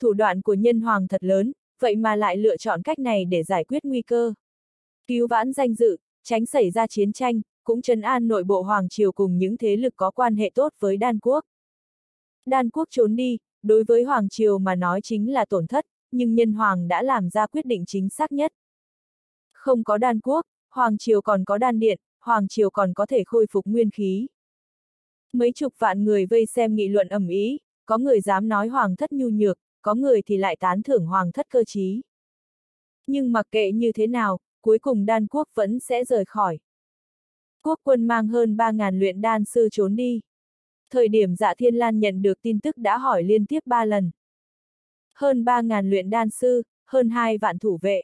Speaker 1: Thủ đoạn của nhân hoàng thật lớn, vậy mà lại lựa chọn cách này để giải quyết nguy cơ. Cứu vãn danh dự, tránh xảy ra chiến tranh, cũng trấn an nội bộ hoàng triều cùng những thế lực có quan hệ tốt với đan quốc. Đan quốc trốn đi, đối với hoàng triều mà nói chính là tổn thất, nhưng nhân hoàng đã làm ra quyết định chính xác nhất. Không có đan quốc, hoàng triều còn có đan điện, hoàng triều còn có thể khôi phục nguyên khí. Mấy chục vạn người vây xem nghị luận ầm ý, có người dám nói hoàng thất nhu nhược, có người thì lại tán thưởng hoàng thất cơ trí. Nhưng mặc kệ như thế nào, cuối cùng đan quốc vẫn sẽ rời khỏi. Quốc quân mang hơn 3.000 luyện đan sư trốn đi. Thời điểm dạ thiên lan nhận được tin tức đã hỏi liên tiếp 3 lần. Hơn 3.000 luyện đan sư, hơn 2 vạn thủ vệ.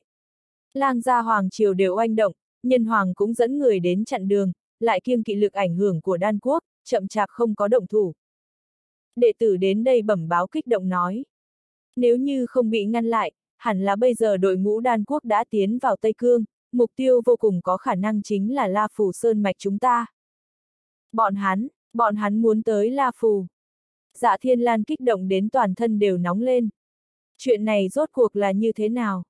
Speaker 1: Lang gia hoàng triều đều oanh động, nhân hoàng cũng dẫn người đến chặn đường, lại kiêng kỵ lực ảnh hưởng của đan quốc, chậm chạp không có động thủ. Đệ tử đến đây bẩm báo kích động nói. Nếu như không bị ngăn lại, hẳn là bây giờ đội ngũ đan quốc đã tiến vào Tây Cương, mục tiêu vô cùng có khả năng chính là La Phù Sơn Mạch chúng ta. Bọn hắn, bọn hắn muốn tới La Phù. Dạ Thiên Lan kích động đến toàn thân đều nóng lên. Chuyện này rốt cuộc là như thế nào?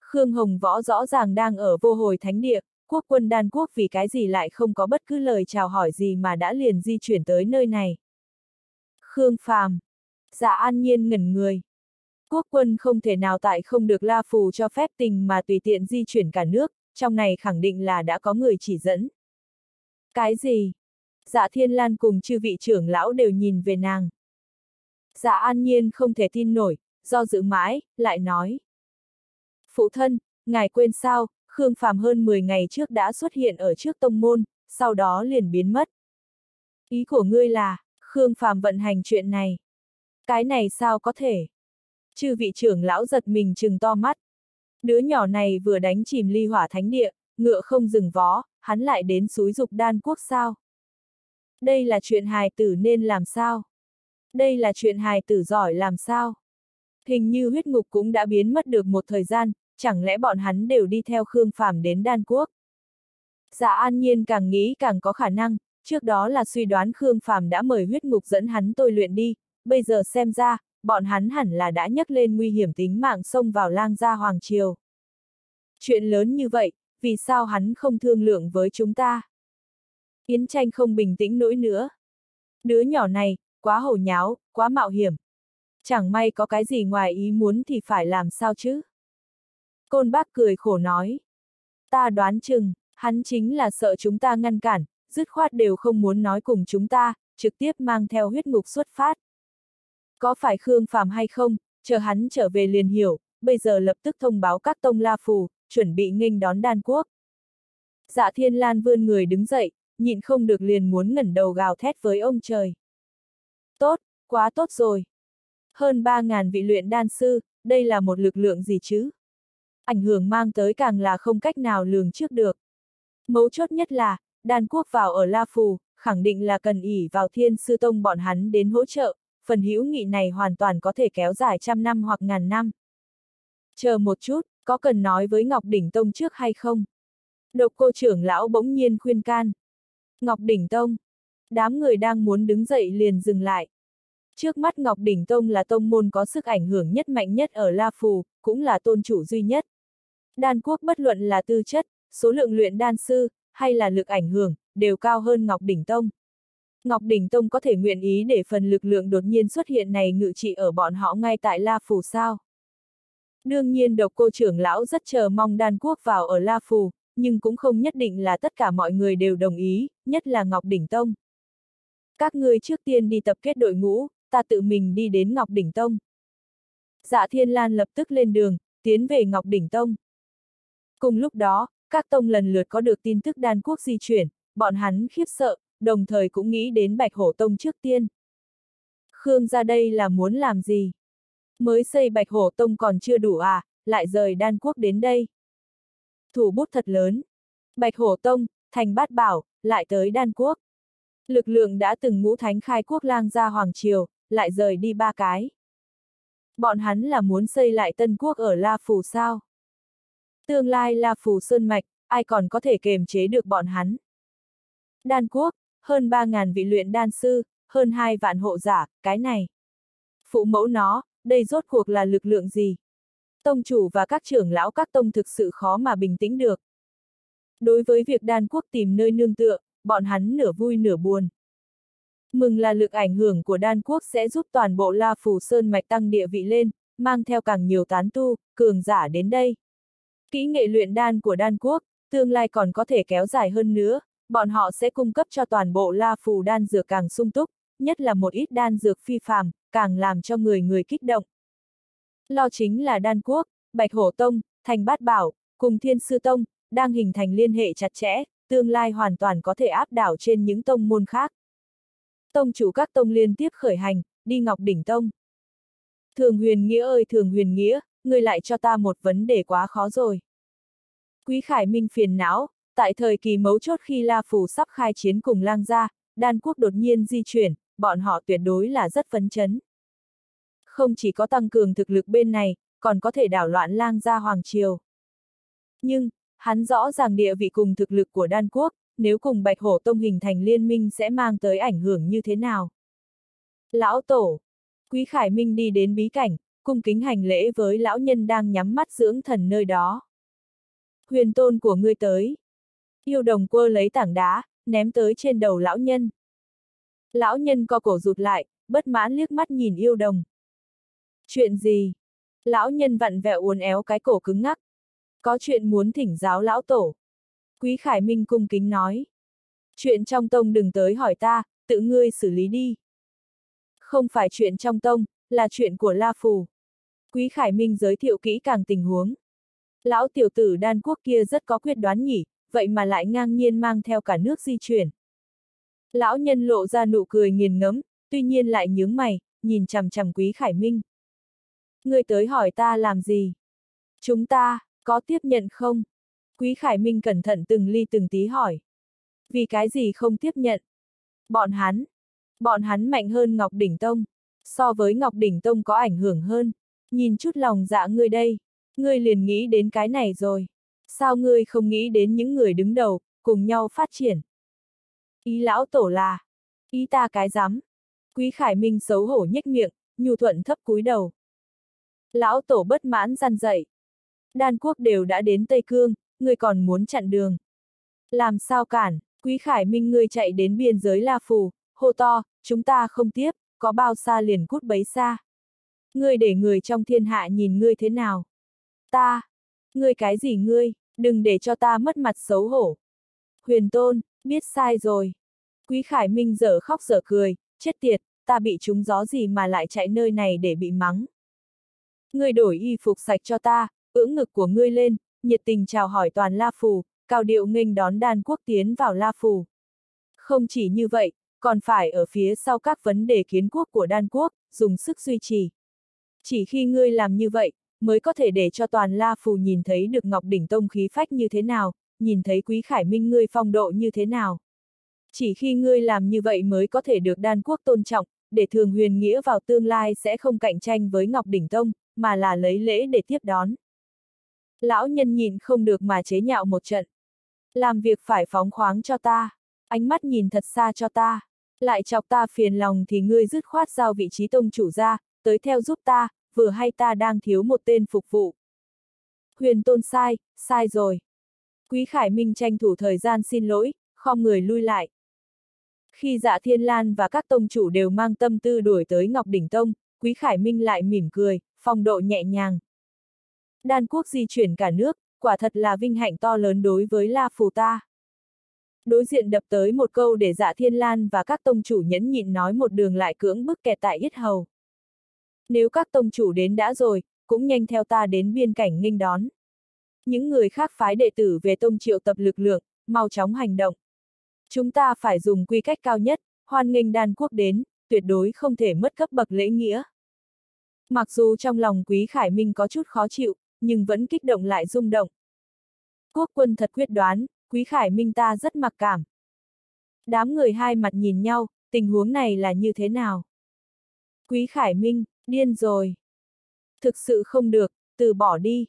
Speaker 1: Khương Hồng Võ rõ ràng đang ở vô hồi thánh địa, quốc quân đan quốc vì cái gì lại không có bất cứ lời chào hỏi gì mà đã liền di chuyển tới nơi này. Khương Phàm. Dạ an nhiên ngẩn người. Quốc quân không thể nào tại không được La Phù cho phép tình mà tùy tiện di chuyển cả nước, trong này khẳng định là đã có người chỉ dẫn. Cái gì? Dạ Thiên Lan cùng chư vị trưởng lão đều nhìn về nàng. Dạ An Nhiên không thể tin nổi, do dự mãi, lại nói. Phụ thân, ngài quên sao, Khương Phàm hơn 10 ngày trước đã xuất hiện ở trước tông môn, sau đó liền biến mất. Ý của ngươi là, Khương Phàm vận hành chuyện này. Cái này sao có thể? Chư vị trưởng lão giật mình trừng to mắt. Đứa nhỏ này vừa đánh chìm ly hỏa thánh địa, ngựa không dừng vó, hắn lại đến suối dục đan quốc sao? Đây là chuyện hài tử nên làm sao? Đây là chuyện hài tử giỏi làm sao? Hình như huyết ngục cũng đã biến mất được một thời gian, chẳng lẽ bọn hắn đều đi theo Khương Phàm đến đan quốc? Dạ an nhiên càng nghĩ càng có khả năng, trước đó là suy đoán Khương Phàm đã mời huyết ngục dẫn hắn tôi luyện đi, bây giờ xem ra, bọn hắn hẳn là đã nhấc lên nguy hiểm tính mạng xông vào lang gia hoàng triều. Chuyện lớn như vậy, vì sao hắn không thương lượng với chúng ta? Yến tranh không bình tĩnh nỗi nữa. Đứa nhỏ này, quá hồ nháo, quá mạo hiểm. Chẳng may có cái gì ngoài ý muốn thì phải làm sao chứ? Côn bác cười khổ nói. Ta đoán chừng, hắn chính là sợ chúng ta ngăn cản, dứt khoát đều không muốn nói cùng chúng ta, trực tiếp mang theo huyết ngục xuất phát. Có phải Khương Phàm hay không, chờ hắn trở về liền hiểu, bây giờ lập tức thông báo các tông la phù, chuẩn bị nghênh đón đan quốc. Dạ thiên lan vươn người đứng dậy, nhịn không được liền muốn ngẩn đầu gào thét với ông trời. Tốt, quá tốt rồi. Hơn 3.000 vị luyện đan sư, đây là một lực lượng gì chứ? Ảnh hưởng mang tới càng là không cách nào lường trước được. Mấu chốt nhất là, đan quốc vào ở La Phù, khẳng định là cần ỉ vào thiên sư tông bọn hắn đến hỗ trợ, phần hữu nghị này hoàn toàn có thể kéo dài trăm năm hoặc ngàn năm. Chờ một chút, có cần nói với Ngọc Đỉnh Tông trước hay không? Độc cô trưởng lão bỗng nhiên khuyên can. Ngọc Đỉnh Tông. Đám người đang muốn đứng dậy liền dừng lại. Trước mắt Ngọc Đỉnh Tông là tông môn có sức ảnh hưởng nhất mạnh nhất ở La Phù, cũng là tôn chủ duy nhất. Đan quốc bất luận là tư chất, số lượng luyện đan sư, hay là lực ảnh hưởng, đều cao hơn Ngọc Đỉnh Tông. Ngọc Đỉnh Tông có thể nguyện ý để phần lực lượng đột nhiên xuất hiện này ngự trị ở bọn họ ngay tại La Phủ sao. Đương nhiên độc cô trưởng lão rất chờ mong đan quốc vào ở La Phủ, nhưng cũng không nhất định là tất cả mọi người đều đồng ý, nhất là Ngọc Đỉnh Tông. Các ngươi trước tiên đi tập kết đội ngũ, ta tự mình đi đến Ngọc Đỉnh Tông. Dạ Thiên Lan lập tức lên đường, tiến về Ngọc Đỉnh Tông. Cùng lúc đó, các tông lần lượt có được tin tức đan quốc di chuyển, bọn hắn khiếp sợ, đồng thời cũng nghĩ đến Bạch Hổ Tông trước tiên. Khương ra đây là muốn làm gì? Mới xây Bạch Hổ Tông còn chưa đủ à, lại rời đan quốc đến đây. Thủ bút thật lớn. Bạch Hổ Tông, thành bát bảo, lại tới đan quốc. Lực lượng đã từng ngũ thánh khai quốc lang ra Hoàng Triều, lại rời đi ba cái. Bọn hắn là muốn xây lại tân quốc ở La Phù sao? Tương lai La Phù Sơn Mạch, ai còn có thể kềm chế được bọn hắn? Đan quốc, hơn 3.000 vị luyện đan sư, hơn hai vạn hộ giả, cái này. Phụ mẫu nó, đây rốt cuộc là lực lượng gì? Tông chủ và các trưởng lão các tông thực sự khó mà bình tĩnh được. Đối với việc đan quốc tìm nơi nương tựa, bọn hắn nửa vui nửa buồn. Mừng là lực ảnh hưởng của đan quốc sẽ giúp toàn bộ La Phù Sơn mạch tăng địa vị lên, mang theo càng nhiều tán tu, cường giả đến đây. Kỹ nghệ luyện đan của đan quốc, tương lai còn có thể kéo dài hơn nữa, bọn họ sẽ cung cấp cho toàn bộ La Phù đan dược càng sung túc, nhất là một ít đan dược phi phàm, càng làm cho người người kích động. Lo chính là đan quốc, Bạch Hổ Tông, Thành Bát Bảo, cùng Thiên Sư Tông, đang hình thành liên hệ chặt chẽ, tương lai hoàn toàn có thể áp đảo trên những tông môn khác. Tông chủ các tông liên tiếp khởi hành, đi Ngọc Đỉnh Tông. Thường huyền nghĩa ơi thường huyền nghĩa, người lại cho ta một vấn đề quá khó rồi. Quý Khải Minh phiền não, tại thời kỳ mấu chốt khi La Phù sắp khai chiến cùng lang gia, đan quốc đột nhiên di chuyển, bọn họ tuyệt đối là rất phấn chấn. Không chỉ có tăng cường thực lực bên này, còn có thể đảo loạn lang gia hoàng triều. Nhưng, hắn rõ ràng địa vị cùng thực lực của đan quốc, nếu cùng Bạch Hổ Tông hình thành liên minh sẽ mang tới ảnh hưởng như thế nào. Lão Tổ Quý Khải Minh đi đến bí cảnh, cung kính hành lễ với lão nhân đang nhắm mắt dưỡng thần nơi đó. Huyền tôn của ngươi tới. Yêu đồng quơ lấy tảng đá, ném tới trên đầu lão nhân. Lão nhân co cổ rụt lại, bất mãn liếc mắt nhìn yêu đồng. Chuyện gì? Lão nhân vặn vẹo uốn éo cái cổ cứng ngắc. Có chuyện muốn thỉnh giáo lão tổ. Quý Khải Minh cung kính nói. Chuyện trong tông đừng tới hỏi ta, tự ngươi xử lý đi. Không phải chuyện trong tông, là chuyện của La Phù. Quý Khải Minh giới thiệu kỹ càng tình huống. Lão tiểu tử đan quốc kia rất có quyết đoán nhỉ, vậy mà lại ngang nhiên mang theo cả nước di chuyển. Lão nhân lộ ra nụ cười nghiền ngấm, tuy nhiên lại nhướng mày, nhìn chằm chằm Quý Khải Minh. Người tới hỏi ta làm gì? Chúng ta, có tiếp nhận không? Quý Khải Minh cẩn thận từng ly từng tí hỏi. Vì cái gì không tiếp nhận? Bọn hắn. Bọn hắn mạnh hơn Ngọc Đỉnh Tông. So với Ngọc Đỉnh Tông có ảnh hưởng hơn. Nhìn chút lòng dạ ngươi đây. Ngươi liền nghĩ đến cái này rồi. Sao ngươi không nghĩ đến những người đứng đầu, cùng nhau phát triển? Ý lão tổ là. Ý ta cái dám. Quý Khải Minh xấu hổ nhếch miệng, nhu thuận thấp cúi đầu. Lão tổ bất mãn gian dậy. Đan quốc đều đã đến Tây Cương, ngươi còn muốn chặn đường. Làm sao cản, quý khải minh ngươi chạy đến biên giới La Phù, hô to, chúng ta không tiếp, có bao xa liền cút bấy xa. Ngươi để người trong thiên hạ nhìn ngươi thế nào? Ta! Ngươi cái gì ngươi, đừng để cho ta mất mặt xấu hổ. Huyền tôn, biết sai rồi. Quý Khải Minh dở khóc dở cười, chết tiệt, ta bị trúng gió gì mà lại chạy nơi này để bị mắng. Ngươi đổi y phục sạch cho ta, ưỡng ngực của ngươi lên, nhiệt tình chào hỏi toàn La Phù, cao điệu nghênh đón đan quốc tiến vào La Phù. Không chỉ như vậy, còn phải ở phía sau các vấn đề kiến quốc của đan quốc, dùng sức duy trì. Chỉ khi ngươi làm như vậy, mới có thể để cho toàn La Phù nhìn thấy được Ngọc Đỉnh Tông khí phách như thế nào, nhìn thấy Quý Khải Minh ngươi phong độ như thế nào. Chỉ khi ngươi làm như vậy mới có thể được đan quốc tôn trọng, để thường huyền nghĩa vào tương lai sẽ không cạnh tranh với Ngọc Đỉnh Tông, mà là lấy lễ để tiếp đón. Lão nhân nhìn không được mà chế nhạo một trận. Làm việc phải phóng khoáng cho ta, ánh mắt nhìn thật xa cho ta, lại chọc ta phiền lòng thì ngươi dứt khoát giao vị trí tông chủ ra, tới theo giúp ta, vừa hay ta đang thiếu một tên phục vụ. Huyền tôn sai, sai rồi. Quý Khải Minh tranh thủ thời gian xin lỗi, không người lui lại. Khi dạ thiên lan và các tông chủ đều mang tâm tư đuổi tới Ngọc Đỉnh Tông, Quý Khải Minh lại mỉm cười, phong độ nhẹ nhàng. Đan quốc di chuyển cả nước, quả thật là vinh hạnh to lớn đối với La Phù ta. Đối diện đập tới một câu để dạ thiên lan và các tông chủ nhẫn nhịn nói một đường lại cưỡng bức kẹt tại yết hầu. Nếu các tông chủ đến đã rồi, cũng nhanh theo ta đến biên cảnh nghênh đón. Những người khác phái đệ tử về tông triệu tập lực lượng, mau chóng hành động. Chúng ta phải dùng quy cách cao nhất, hoan nghênh đan quốc đến, tuyệt đối không thể mất cấp bậc lễ nghĩa. Mặc dù trong lòng quý khải minh có chút khó chịu, nhưng vẫn kích động lại rung động. Quốc quân thật quyết đoán, quý khải minh ta rất mặc cảm. Đám người hai mặt nhìn nhau, tình huống này là như thế nào? Quý khải minh, điên rồi. Thực sự không được, từ bỏ đi.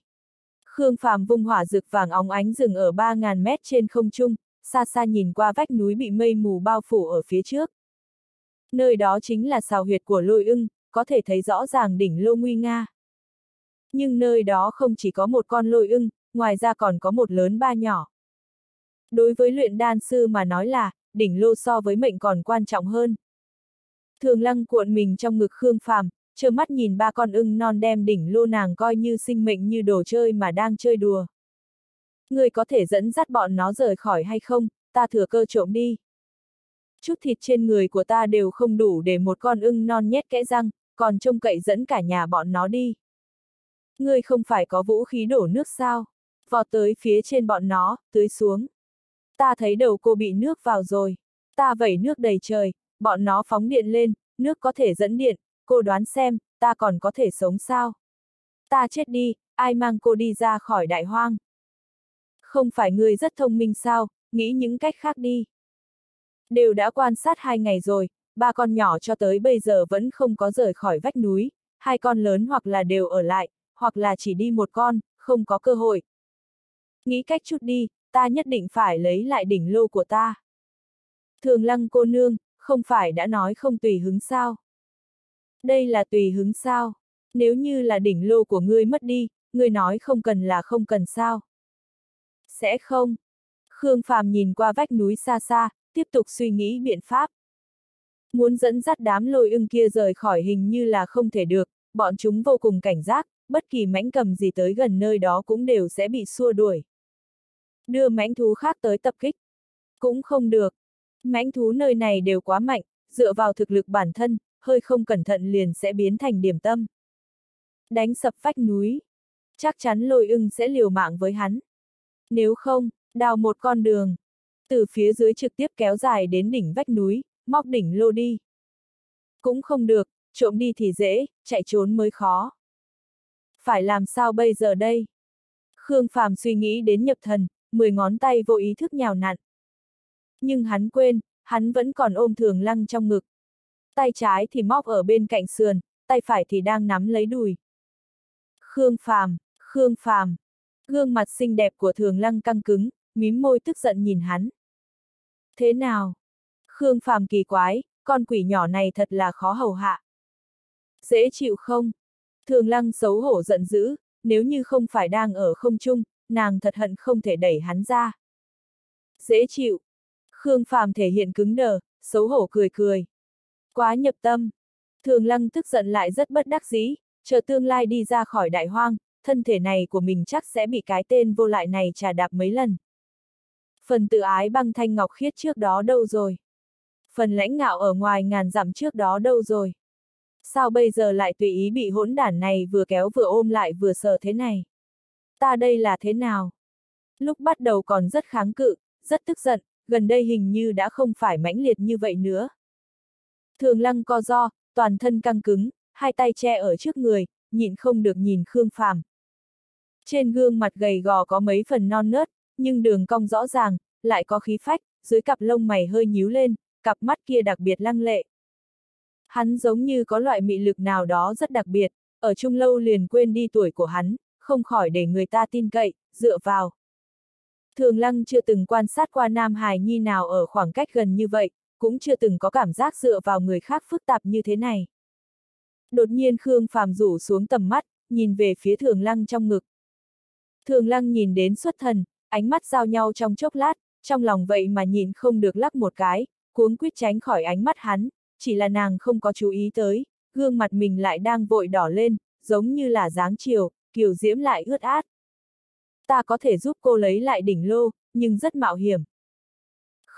Speaker 1: Khương Phàm vung hỏa rực vàng óng ánh rừng ở 3.000 mét trên không trung, xa xa nhìn qua vách núi bị mây mù bao phủ ở phía trước. Nơi đó chính là xào huyệt của lôi ưng, có thể thấy rõ ràng đỉnh lô nguy nga. Nhưng nơi đó không chỉ có một con lôi ưng, ngoài ra còn có một lớn ba nhỏ. Đối với luyện đan sư mà nói là, đỉnh lô so với mệnh còn quan trọng hơn. Thường lăng cuộn mình trong ngực Khương Phàm, trơ mắt nhìn ba con ưng non đem đỉnh lô nàng coi như sinh mệnh như đồ chơi mà đang chơi đùa. Người có thể dẫn dắt bọn nó rời khỏi hay không, ta thừa cơ trộm đi. Chút thịt trên người của ta đều không đủ để một con ưng non nhét kẽ răng, còn trông cậy dẫn cả nhà bọn nó đi. Ngươi không phải có vũ khí đổ nước sao? Vọt tới phía trên bọn nó, tưới xuống. Ta thấy đầu cô bị nước vào rồi. Ta vẩy nước đầy trời, bọn nó phóng điện lên, nước có thể dẫn điện, cô đoán xem, ta còn có thể sống sao? Ta chết đi, ai mang cô đi ra khỏi đại hoang? Không phải ngươi rất thông minh sao, nghĩ những cách khác đi. Đều đã quan sát hai ngày rồi, ba con nhỏ cho tới bây giờ vẫn không có rời khỏi vách núi, hai con lớn hoặc là đều ở lại, hoặc là chỉ đi một con, không có cơ hội. Nghĩ cách chút đi, ta nhất định phải lấy lại đỉnh lô của ta. Thường lăng cô nương, không phải đã nói không tùy hứng sao? Đây là tùy hứng sao? Nếu như là đỉnh lô của ngươi mất đi, ngươi nói không cần là không cần sao? Sẽ không. Khương Phàm nhìn qua vách núi xa xa, tiếp tục suy nghĩ biện pháp. Muốn dẫn dắt đám lôi ưng kia rời khỏi hình như là không thể được, bọn chúng vô cùng cảnh giác, bất kỳ mãnh cầm gì tới gần nơi đó cũng đều sẽ bị xua đuổi. Đưa mãnh thú khác tới tập kích. Cũng không được. Mãnh thú nơi này đều quá mạnh, dựa vào thực lực bản thân, hơi không cẩn thận liền sẽ biến thành điểm tâm. Đánh sập vách núi. Chắc chắn lôi ưng sẽ liều mạng với hắn. Nếu không, đào một con đường. Từ phía dưới trực tiếp kéo dài đến đỉnh vách núi, móc đỉnh lô đi. Cũng không được, trộm đi thì dễ, chạy trốn mới khó. Phải làm sao bây giờ đây? Khương Phàm suy nghĩ đến nhập thần, mười ngón tay vô ý thức nhào nặn. Nhưng hắn quên, hắn vẫn còn ôm thường lăng trong ngực. Tay trái thì móc ở bên cạnh sườn, tay phải thì đang nắm lấy đùi. Khương Phàm, Khương Phàm. Gương mặt xinh đẹp của thường lăng căng cứng, mím môi tức giận nhìn hắn. Thế nào? Khương Phàm kỳ quái, con quỷ nhỏ này thật là khó hầu hạ. Dễ chịu không? Thường lăng xấu hổ giận dữ, nếu như không phải đang ở không trung, nàng thật hận không thể đẩy hắn ra. Dễ chịu. Khương Phàm thể hiện cứng đờ, xấu hổ cười cười. Quá nhập tâm. Thường lăng tức giận lại rất bất đắc dĩ, chờ tương lai đi ra khỏi đại hoang, thân thể này của mình chắc sẽ bị cái tên vô lại này trà đạp mấy lần. Phần tự ái băng thanh ngọc khiết trước đó đâu rồi? Phần lãnh ngạo ở ngoài ngàn dặm trước đó đâu rồi? Sao bây giờ lại tùy ý bị hỗn đản này vừa kéo vừa ôm lại vừa sờ thế này? Ta đây là thế nào? Lúc bắt đầu còn rất kháng cự, rất tức giận, gần đây hình như đã không phải mãnh liệt như vậy nữa. Thường lăng co do, toàn thân căng cứng, hai tay che ở trước người, nhịn không được nhìn Khương Phàm. Trên gương mặt gầy gò có mấy phần non nớt, nhưng đường cong rõ ràng, lại có khí phách, dưới cặp lông mày hơi nhíu lên, cặp mắt kia đặc biệt lăng lệ. Hắn giống như có loại mị lực nào đó rất đặc biệt, ở chung lâu liền quên đi tuổi của hắn, không khỏi để người ta tin cậy, dựa vào. Thường Lăng chưa từng quan sát qua Nam Hải Nhi nào ở khoảng cách gần như vậy, cũng chưa từng có cảm giác dựa vào người khác phức tạp như thế này. Đột nhiên Khương Phàm rủ xuống tầm mắt, nhìn về phía Thường Lăng trong ngực. Thường Lăng nhìn đến xuất thần, ánh mắt giao nhau trong chốc lát, trong lòng vậy mà nhìn không được lắc một cái, cuống quyết tránh khỏi ánh mắt hắn, chỉ là nàng không có chú ý tới, gương mặt mình lại đang vội đỏ lên, giống như là dáng chiều, kiều diễm lại ướt át. Ta có thể giúp cô lấy lại đỉnh lô, nhưng rất mạo hiểm.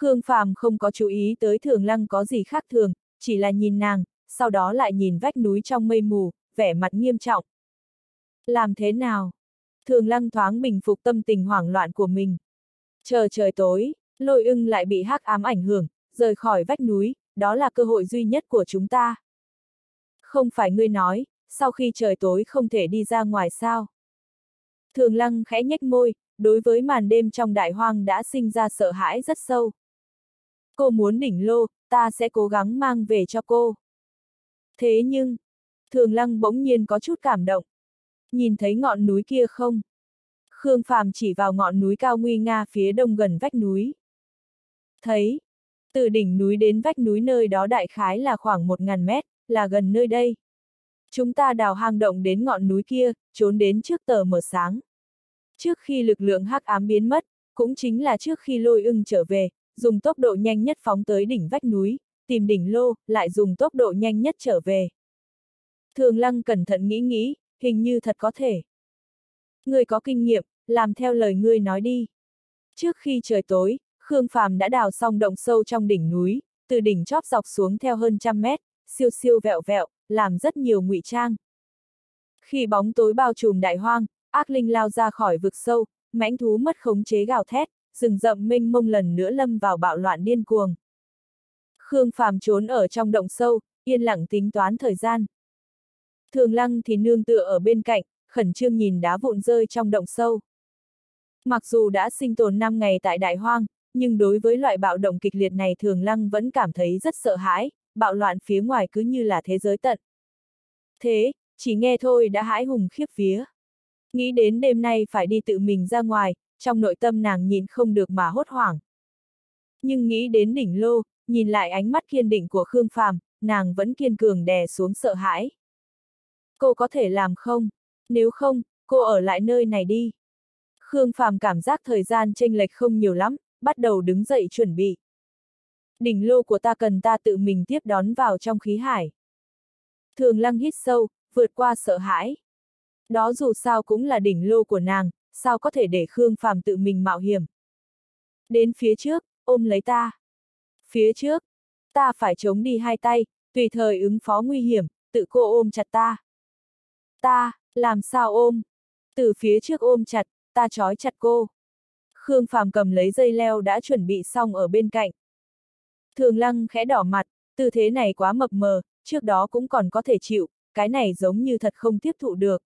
Speaker 1: Khương Phàm không có chú ý tới thường lăng có gì khác thường, chỉ là nhìn nàng, sau đó lại nhìn vách núi trong mây mù, vẻ mặt nghiêm trọng. Làm thế nào? Thường lăng thoáng bình phục tâm tình hoảng loạn của mình. Chờ trời tối, lôi ưng lại bị hắc ám ảnh hưởng, rời khỏi vách núi, đó là cơ hội duy nhất của chúng ta. Không phải ngươi nói, sau khi trời tối không thể đi ra ngoài sao? Thường lăng khẽ nhếch môi, đối với màn đêm trong đại hoang đã sinh ra sợ hãi rất sâu. Cô muốn đỉnh lô, ta sẽ cố gắng mang về cho cô. Thế nhưng, thường lăng bỗng nhiên có chút cảm động. Nhìn thấy ngọn núi kia không? Khương Phàm chỉ vào ngọn núi cao nguy nga phía đông gần vách núi. Thấy. Từ đỉnh núi đến vách núi nơi đó đại khái là khoảng 1.000 mét, là gần nơi đây. Chúng ta đào hang động đến ngọn núi kia, trốn đến trước tờ mở sáng. Trước khi lực lượng hắc ám biến mất, cũng chính là trước khi lôi ưng trở về, dùng tốc độ nhanh nhất phóng tới đỉnh vách núi, tìm đỉnh lô, lại dùng tốc độ nhanh nhất trở về. Thường lăng cẩn thận nghĩ nghĩ, hình như thật có thể. Người có kinh nghiệm, làm theo lời ngươi nói đi. Trước khi trời tối, Khương Phàm đã đào xong động sâu trong đỉnh núi, từ đỉnh chóp dọc xuống theo hơn trăm mét, siêu siêu vẹo vẹo, làm rất nhiều ngụy trang. Khi bóng tối bao trùm đại hoang, ác linh lao ra khỏi vực sâu, mãnh thú mất khống chế gào thét, rừng rậm mênh mông lần nữa lâm vào bạo loạn điên cuồng. Khương Phàm trốn ở trong động sâu, yên lặng tính toán thời gian. Thường lăng thì nương tựa ở bên cạnh, khẩn trương nhìn đá vụn rơi trong động sâu. Mặc dù đã sinh tồn 5 ngày tại đại hoang, nhưng đối với loại bạo động kịch liệt này thường lăng vẫn cảm thấy rất sợ hãi, bạo loạn phía ngoài cứ như là thế giới tận. Thế, chỉ nghe thôi đã hãi hùng khiếp vía. Nghĩ đến đêm nay phải đi tự mình ra ngoài, trong nội tâm nàng nhìn không được mà hốt hoảng. Nhưng nghĩ đến đỉnh lô, nhìn lại ánh mắt kiên định của Khương Phàm, nàng vẫn kiên cường đè xuống sợ hãi. Cô có thể làm không? Nếu không, cô ở lại nơi này đi. Khương Phàm cảm giác thời gian chênh lệch không nhiều lắm, bắt đầu đứng dậy chuẩn bị. Đỉnh lô của ta cần ta tự mình tiếp đón vào trong khí hải. Thường lăng hít sâu, vượt qua sợ hãi. Đó dù sao cũng là đỉnh lô của nàng, sao có thể để Khương Phàm tự mình mạo hiểm. Đến phía trước, ôm lấy ta. Phía trước, ta phải chống đi hai tay, tùy thời ứng phó nguy hiểm, tự cô ôm chặt ta. Ta, làm sao ôm? Từ phía trước ôm chặt, ta trói chặt cô. Khương Phàm cầm lấy dây leo đã chuẩn bị xong ở bên cạnh. Thường lăng khẽ đỏ mặt, tư thế này quá mập mờ, trước đó cũng còn có thể chịu, cái này giống như thật không tiếp thụ được.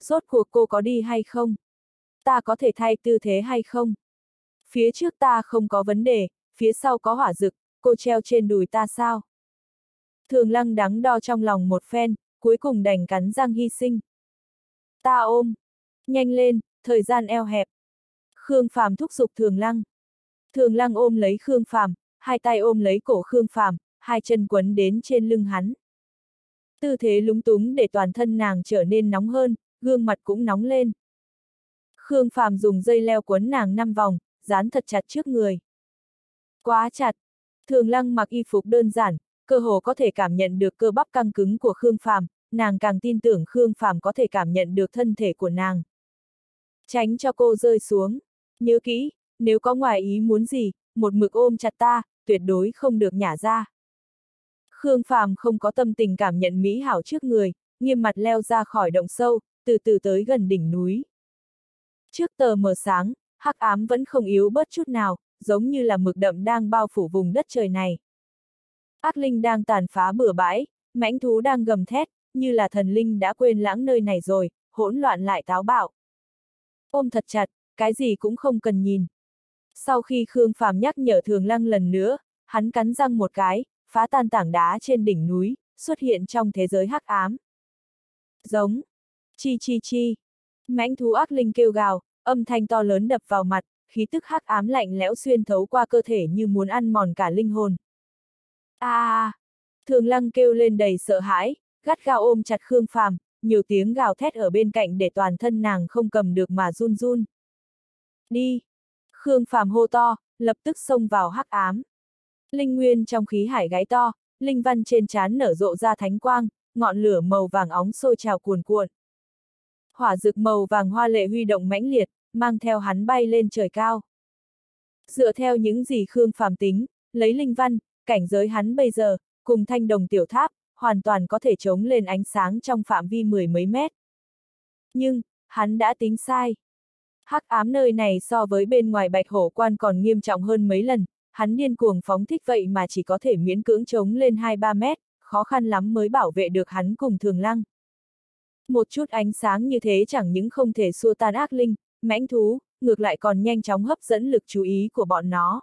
Speaker 1: Rốt cuộc cô có đi hay không? Ta có thể thay tư thế hay không? Phía trước ta không có vấn đề, phía sau có hỏa rực, cô treo trên đùi ta sao? Thường lăng đắng đo trong lòng một phen, cuối cùng đành cắn răng hy sinh. Ta ôm. Nhanh lên, thời gian eo hẹp. Khương Phàm thúc giục Thường Lăng. Thường Lăng ôm lấy Khương Phàm, hai tay ôm lấy cổ Khương Phàm, hai chân quấn đến trên lưng hắn. Tư thế lúng túng để toàn thân nàng trở nên nóng hơn, gương mặt cũng nóng lên. Khương Phàm dùng dây leo quấn nàng năm vòng, dán thật chặt trước người. Quá chặt. Thường Lăng mặc y phục đơn giản, cơ hồ có thể cảm nhận được cơ bắp căng cứng của Khương Phàm, nàng càng tin tưởng Khương Phàm có thể cảm nhận được thân thể của nàng. Tránh cho cô rơi xuống. Nhớ kỹ, nếu có ngoài ý muốn gì, một mực ôm chặt ta, tuyệt đối không được nhả ra. Khương Phàm không có tâm tình cảm nhận mỹ hảo trước người, nghiêm mặt leo ra khỏi động sâu, từ từ tới gần đỉnh núi. Trước tờ mờ sáng, hắc ám vẫn không yếu bớt chút nào, giống như là mực đậm đang bao phủ vùng đất trời này. Ác linh đang tàn phá bừa bãi, mãnh thú đang gầm thét, như là thần linh đã quên lãng nơi này rồi, hỗn loạn lại táo bạo. Ôm thật chặt, cái gì cũng không cần nhìn. Sau khi Khương Phàm nhắc nhở Thường Lăng lần nữa, hắn cắn răng một cái, phá tan tảng đá trên đỉnh núi, xuất hiện trong thế giới hắc ám. Giống. Chi chi chi. Mãnh thú ác linh kêu gào, âm thanh to lớn đập vào mặt, khí tức hắc ám lạnh lẽo xuyên thấu qua cơ thể như muốn ăn mòn cả linh hồn. A! À, Thường Lăng kêu lên đầy sợ hãi, gắt gao ôm chặt Khương Phàm, nhiều tiếng gào thét ở bên cạnh để toàn thân nàng không cầm được mà run run. Đi! Khương Phàm hô to, lập tức xông vào hắc ám. Linh nguyên trong khí hải gáy to, linh văn trên trán nở rộ ra thánh quang, ngọn lửa màu vàng óng sôi trào cuồn cuộn. Hỏa rực màu vàng hoa lệ huy động mãnh liệt, mang theo hắn bay lên trời cao. Dựa theo những gì Khương Phàm tính, lấy linh văn, cảnh giới hắn bây giờ, cùng thanh đồng tiểu tháp, hoàn toàn có thể chống lên ánh sáng trong phạm vi mười mấy mét. Nhưng, hắn đã tính sai. Hắc ám nơi này so với bên ngoài bạch hổ quan còn nghiêm trọng hơn mấy lần, hắn điên cuồng phóng thích vậy mà chỉ có thể miễn cưỡng chống lên 2-3 mét, khó khăn lắm mới bảo vệ được hắn cùng thường lăng. Một chút ánh sáng như thế chẳng những không thể xua tan ác linh, mãnh thú, ngược lại còn nhanh chóng hấp dẫn lực chú ý của bọn nó.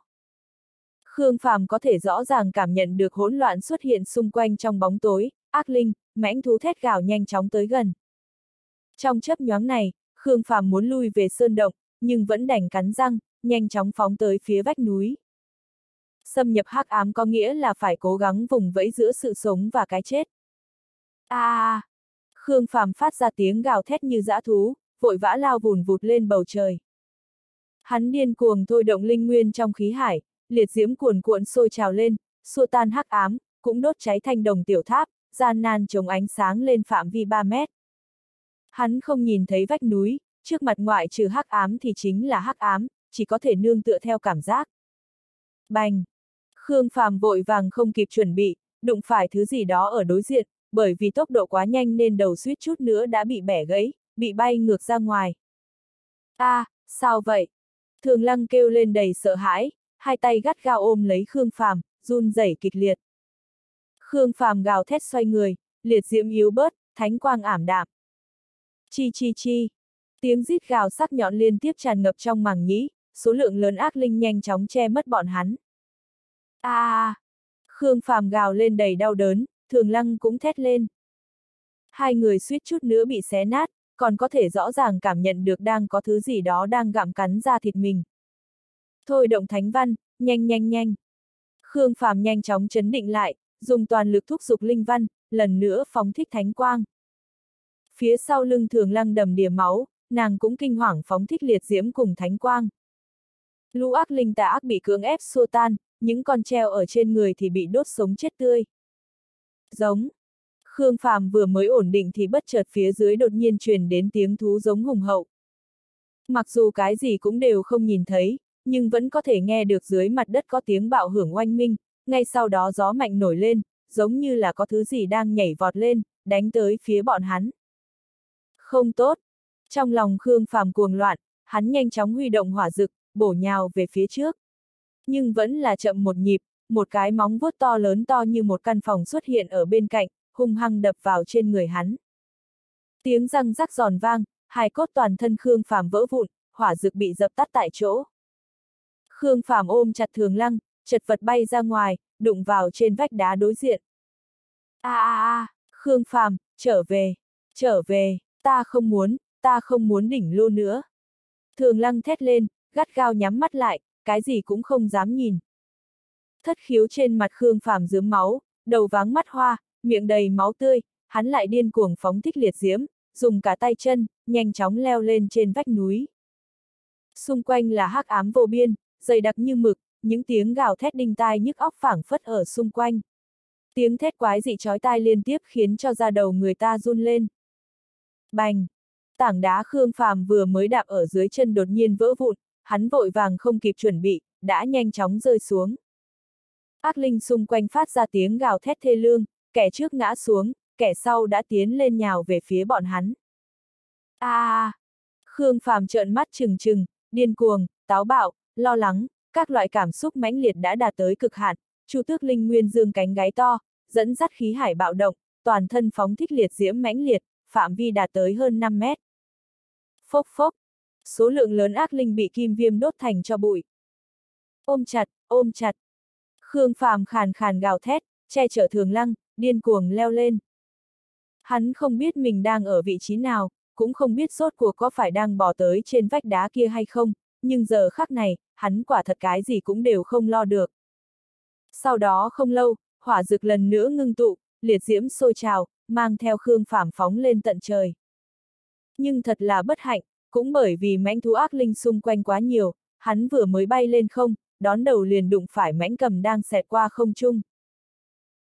Speaker 1: Khương Phàm có thể rõ ràng cảm nhận được hỗn loạn xuất hiện xung quanh trong bóng tối, ác linh, mãnh thú thét gào nhanh chóng tới gần. Trong chấp nhoáng này, Khương Phàm muốn lui về sơn động, nhưng vẫn đành cắn răng, nhanh chóng phóng tới phía vách núi. Xâm nhập hắc ám có nghĩa là phải cố gắng vùng vẫy giữa sự sống và cái chết. A! À, Khương Phàm phát ra tiếng gào thét như dã thú, vội vã lao vùn vụt lên bầu trời. Hắn điên cuồng thôi động linh nguyên trong khí hải, liệt diễm cuồn cuộn sôi trào lên, xua tan hắc ám, cũng đốt cháy thanh đồng tiểu tháp, gian nan chống ánh sáng lên phạm vi 3 mét. Hắn không nhìn thấy vách núi, trước mặt ngoại trừ hắc ám thì chính là hắc ám, chỉ có thể nương tựa theo cảm giác. Bành! Khương Phàm vội vàng không kịp chuẩn bị, đụng phải thứ gì đó ở đối diện, bởi vì tốc độ quá nhanh nên đầu suýt chút nữa đã bị bẻ gãy, bị bay ngược ra ngoài. a à, sao vậy? Thường lăng kêu lên đầy sợ hãi, hai tay gắt gao ôm lấy Khương Phàm, run rẩy kịch liệt. Khương Phàm gào thét xoay người, liệt diễm yếu bớt, thánh quang ảm đạm. Chi chi chi. Tiếng rít gào sắc nhọn liên tiếp tràn ngập trong màng nhĩ, số lượng lớn ác linh nhanh chóng che mất bọn hắn. A! À, Khương Phàm gào lên đầy đau đớn, Thường Lăng cũng thét lên. Hai người suýt chút nữa bị xé nát, còn có thể rõ ràng cảm nhận được đang có thứ gì đó đang gặm cắn ra thịt mình. Thôi động thánh văn, nhanh nhanh nhanh. Khương Phàm nhanh chóng chấn định lại, dùng toàn lực thúc giục linh văn, lần nữa phóng thích thánh quang. Phía sau lưng thường lăng đầm đìa máu, nàng cũng kinh hoàng phóng thích liệt diễm cùng thánh quang. Lũ ác linh tà ác bị cưỡng ép xua tan, những con treo ở trên người thì bị đốt sống chết tươi. Giống. Khương Phàm vừa mới ổn định thì bất chợt phía dưới đột nhiên truyền đến tiếng thú giống hùng hậu. Mặc dù cái gì cũng đều không nhìn thấy, nhưng vẫn có thể nghe được dưới mặt đất có tiếng bạo hưởng oanh minh, ngay sau đó gió mạnh nổi lên, giống như là có thứ gì đang nhảy vọt lên, đánh tới phía bọn hắn. Không tốt. Trong lòng Khương Phàm cuồng loạn, hắn nhanh chóng huy động hỏa dực, bổ nhào về phía trước. Nhưng vẫn là chậm một nhịp, một cái móng vuốt to lớn to như một căn phòng xuất hiện ở bên cạnh, hung hăng đập vào trên người hắn. Tiếng răng rắc giòn vang, hài cốt toàn thân Khương Phàm vỡ vụn, hỏa dược bị dập tắt tại chỗ. Khương Phàm ôm chặt Thường Lăng, chật vật bay ra ngoài, đụng vào trên vách đá đối diện. A a a, Khương Phàm, trở về, trở về, ta không muốn, ta không muốn đỉnh lô nữa. Thường Lăng thét lên, gắt gao nhắm mắt lại, cái gì cũng không dám nhìn. Thất khiếu trên mặt Khương Phàm dướm máu, đầu váng mắt hoa, miệng đầy máu tươi, hắn lại điên cuồng phóng thích liệt diễm, dùng cả tay chân, nhanh chóng leo lên trên vách núi. Xung quanh là hắc ám vô biên, dày đặc như mực, những tiếng gào thét đinh tai nhức óc phảng phất ở xung quanh. Tiếng thét quái dị chói tai liên tiếp khiến cho da đầu người ta run lên. Bành! Tảng đá Khương Phàm vừa mới đạp ở dưới chân đột nhiên vỡ vụn, hắn vội vàng không kịp chuẩn bị, đã nhanh chóng rơi xuống. Ác linh xung quanh phát ra tiếng gào thét thê lương, kẻ trước ngã xuống, kẻ sau đã tiến lên nhào về phía bọn hắn. A! À, Khương Phàm trợn mắt trừng trừng, điên cuồng, táo bạo, lo lắng, các loại cảm xúc mãnh liệt đã đạt tới cực hạn, Chu Tước Linh Nguyên dương cánh gáy to, dẫn dắt khí hải bạo động, toàn thân phóng thích liệt diễm mãnh liệt, phạm vi đạt tới hơn 5 mét. Phốc phốc, số lượng lớn ác linh bị kim viêm đốt thành cho bụi. Ôm chặt, ôm chặt. Khương Phàm khàn khàn gào thét, che chở Thường Lăng, điên cuồng leo lên. Hắn không biết mình đang ở vị trí nào, cũng không biết sốt cuộc có phải đang bỏ tới trên vách đá kia hay không, nhưng giờ khắc này, hắn quả thật cái gì cũng đều không lo được. Sau đó không lâu, hỏa dực lần nữa ngưng tụ, liệt diễm sôi trào, mang theo Khương Phàm phóng lên tận trời. Nhưng thật là bất hạnh, cũng bởi vì mãnh thú ác linh xung quanh quá nhiều, hắn vừa mới bay lên không, đón đầu liền đụng phải mãnh cầm đang xẹt qua không trung.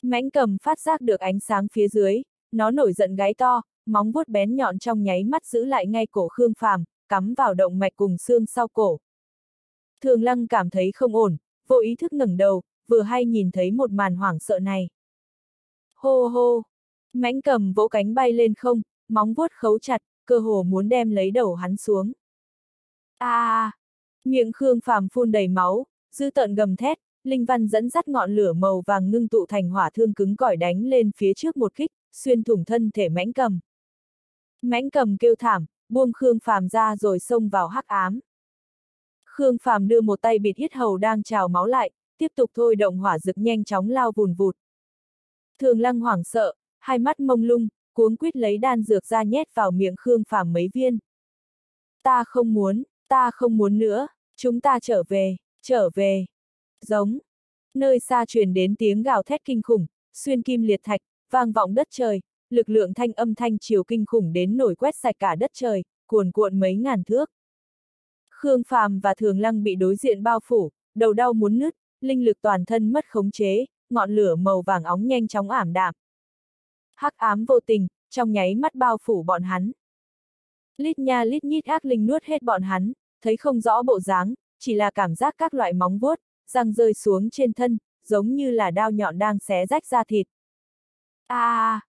Speaker 1: Mãnh cầm phát giác được ánh sáng phía dưới, nó nổi giận gáy to, móng vuốt bén nhọn trong nháy mắt giữ lại ngay cổ Khương Phàm, cắm vào động mạch cùng xương sau cổ. Thường Lăng cảm thấy không ổn, vô ý thức ngẩng đầu, vừa hay nhìn thấy một màn hoảng sợ này. Hô hô! Mãnh cầm vỗ cánh bay lên không, móng vuốt khấu chặt, cơ hồ muốn đem lấy đầu hắn xuống. A! À, miệng Khương Phàm phun đầy máu, dư tợn gầm thét, Linh Văn dẫn dắt ngọn lửa màu vàng ngưng tụ thành hỏa thương cứng cỏi đánh lên phía trước một kích, xuyên thủng thân thể mãnh cầm. Mãnh cầm kêu thảm, buông Khương Phàm ra rồi xông vào hắc ám. Khương Phàm đưa một tay bịt yết hầu đang trào máu lại, tiếp tục thôi động hỏa rực nhanh chóng lao vùn vụt. Thường lăng hoảng sợ, hai mắt mông lung, cuống quýt lấy đan dược ra nhét vào miệng Khương Phàm mấy viên. Ta không muốn, ta không muốn nữa, chúng ta trở về, trở về. Giống. Nơi xa truyền đến tiếng gào thét kinh khủng, xuyên kim liệt thạch, vang vọng đất trời, lực lượng thanh âm thanh chiều kinh khủng đến nổi quét sạch cả đất trời, cuồn cuộn mấy ngàn thước. Khương Phàm và Thường Lăng bị đối diện bao phủ, đầu đau muốn nứt, linh lực toàn thân mất khống chế, ngọn lửa màu vàng óng nhanh chóng ảm đạm. Hắc ám vô tình, trong nháy mắt bao phủ bọn hắn. Lít nha lít nhít ác linh nuốt hết bọn hắn, thấy không rõ bộ dáng, chỉ là cảm giác các loại móng vuốt, răng rơi xuống trên thân, giống như là đao nhọn đang xé rách da thịt. A! À,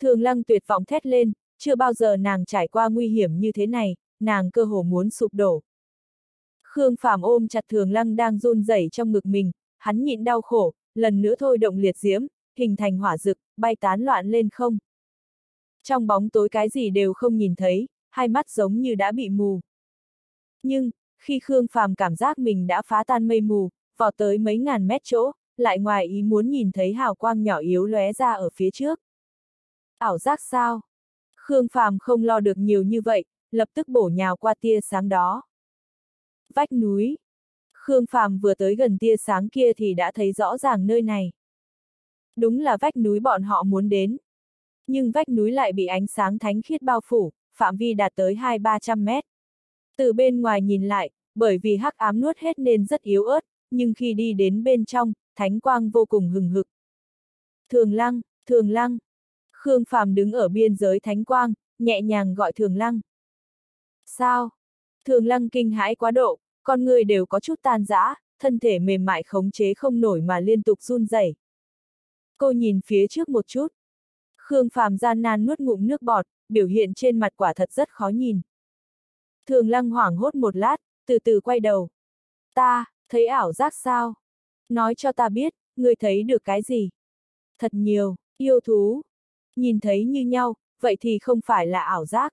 Speaker 1: thường lăng tuyệt vọng thét lên, chưa bao giờ nàng trải qua nguy hiểm như thế này, nàng cơ hồ muốn sụp đổ. Khương Phạm ôm chặt thường lăng đang run rẩy trong ngực mình, hắn nhịn đau khổ, lần nữa thôi động liệt diễm, hình thành hỏa rực, bay tán loạn lên không. Trong bóng tối cái gì đều không nhìn thấy, hai mắt giống như đã bị mù. Nhưng, khi Khương Phàm cảm giác mình đã phá tan mây mù, vọt tới mấy ngàn mét chỗ, lại ngoài ý muốn nhìn thấy hào quang nhỏ yếu lóe ra ở phía trước. Ảo giác sao? Khương Phàm không lo được nhiều như vậy, lập tức bổ nhào qua tia sáng đó. Vách núi. Khương Phàm vừa tới gần tia sáng kia thì đã thấy rõ ràng nơi này. Đúng là vách núi bọn họ muốn đến. Nhưng vách núi lại bị ánh sáng thánh khiết bao phủ, phạm vi đạt tới 2-300 mét. Từ bên ngoài nhìn lại, bởi vì hắc ám nuốt hết nên rất yếu ớt, nhưng khi đi đến bên trong, thánh quang vô cùng hừng hực. Thường lăng, thường lăng. Khương Phàm đứng ở biên giới thánh quang, nhẹ nhàng gọi thường lăng. Sao? Thường lăng kinh hãi quá độ, con người đều có chút tan rã, thân thể mềm mại khống chế không nổi mà liên tục run rẩy. Cô nhìn phía trước một chút. Khương Phàm gian nan nuốt ngụm nước bọt, biểu hiện trên mặt quả thật rất khó nhìn. Thường lăng hoảng hốt một lát, từ từ quay đầu. Ta, thấy ảo giác sao? Nói cho ta biết, người thấy được cái gì? Thật nhiều, yêu thú. Nhìn thấy như nhau, vậy thì không phải là ảo giác.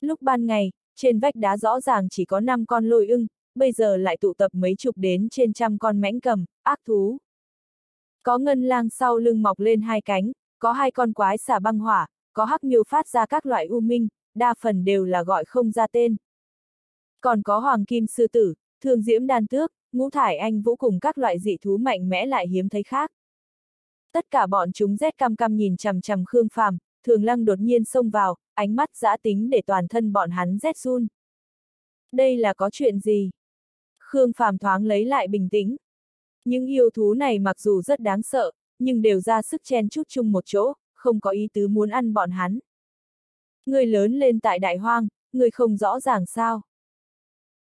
Speaker 1: Lúc ban ngày, trên vách đá rõ ràng chỉ có 5 con lôi ưng, bây giờ lại tụ tập mấy chục đến trên trăm con mãnh cầm, ác thú. Có ngân lang sau lưng mọc lên hai cánh, có hai con quái xả băng hỏa, có hắc miêu phát ra các loại u minh, đa phần đều là gọi không ra tên. Còn có hoàng kim sư tử, thường diễm đan tước, ngũ thải anh vũ cùng các loại dị thú mạnh mẽ lại hiếm thấy khác. Tất cả bọn chúng rét cam cam nhìn chằm chằm Khương Phàm, thường lăng đột nhiên xông vào, ánh mắt giã tính để toàn thân bọn hắn rét run. Đây là có chuyện gì? Khương Phàm thoáng lấy lại bình tĩnh. Những yêu thú này mặc dù rất đáng sợ, nhưng đều ra sức chen chút chung một chỗ, không có ý tứ muốn ăn bọn hắn. Người lớn lên tại đại hoang, người không rõ ràng sao.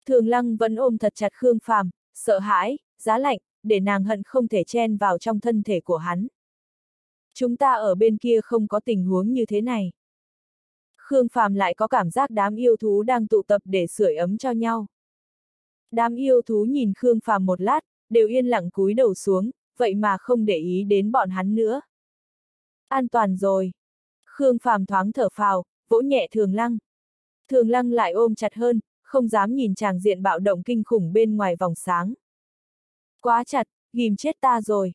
Speaker 1: Thường lăng vẫn ôm thật chặt Khương Phàm, sợ hãi, giá lạnh, để nàng hận không thể chen vào trong thân thể của hắn. Chúng ta ở bên kia không có tình huống như thế này. Khương Phàm lại có cảm giác đám yêu thú đang tụ tập để sưởi ấm cho nhau. Đám yêu thú nhìn Khương Phàm một lát, đều yên lặng cúi đầu xuống, vậy mà không để ý đến bọn hắn nữa. An toàn rồi. Khương Phàm thoáng thở phào, vỗ nhẹ Thường Lăng. Thường Lăng lại ôm chặt hơn, không dám nhìn chàng diện bạo động kinh khủng bên ngoài vòng sáng. Quá chặt, ghim chết ta rồi.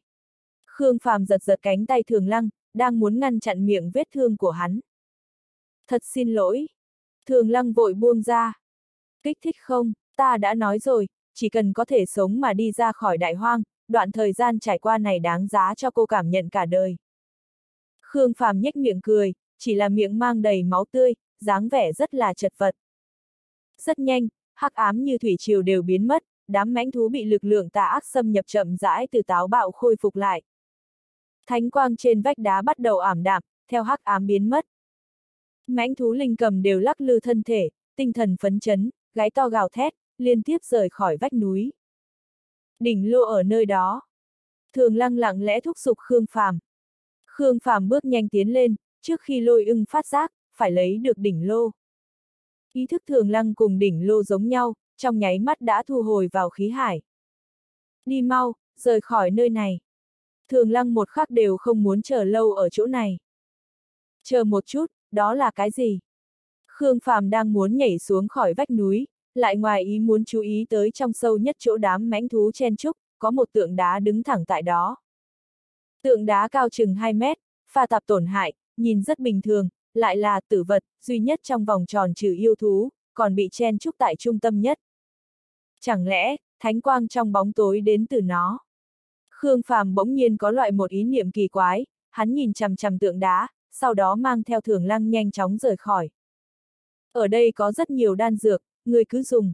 Speaker 1: Khương Phàm giật giật cánh tay Thường Lăng, đang muốn ngăn chặn miệng vết thương của hắn. Thật xin lỗi. Thường Lăng vội buông ra. Kích thích không, ta đã nói rồi, chỉ cần có thể sống mà đi ra khỏi đại hoang, đoạn thời gian trải qua này đáng giá cho cô cảm nhận cả đời. Khương Phàm nhếch miệng cười, chỉ là miệng mang đầy máu tươi, dáng vẻ rất là chật vật. Rất nhanh, hắc ám như thủy triều đều biến mất, đám mãnh thú bị lực lượng tà ác xâm nhập chậm rãi từ táo bạo khôi phục lại. Thánh quang trên vách đá bắt đầu ảm đạm, theo hắc ám biến mất. Mãnh thú linh cầm đều lắc lư thân thể, tinh thần phấn chấn, gáy to gào thét, liên tiếp rời khỏi vách núi. Đỉnh lô ở nơi đó. Thường lăng lặng lẽ thúc giục Khương Phàm. Khương Phàm bước nhanh tiến lên, trước khi lôi ưng phát giác, phải lấy được đỉnh lô. Ý thức thường lăng cùng đỉnh lô giống nhau, trong nháy mắt đã thu hồi vào khí hải. Đi mau, rời khỏi nơi này. Thường lăng một khắc đều không muốn chờ lâu ở chỗ này. Chờ một chút, đó là cái gì? Khương Phàm đang muốn nhảy xuống khỏi vách núi, lại ngoài ý muốn chú ý tới trong sâu nhất chỗ đám mãnh thú chen trúc, có một tượng đá đứng thẳng tại đó. Tượng đá cao chừng 2 mét, pha tạp tổn hại, nhìn rất bình thường, lại là tử vật, duy nhất trong vòng tròn trừ yêu thú, còn bị chen trúc tại trung tâm nhất. Chẳng lẽ, thánh quang trong bóng tối đến từ nó? Khương Phàm bỗng nhiên có loại một ý niệm kỳ quái, hắn nhìn chằm chằm tượng đá, sau đó mang theo thường lăng nhanh chóng rời khỏi. Ở đây có rất nhiều đan dược, người cứ dùng.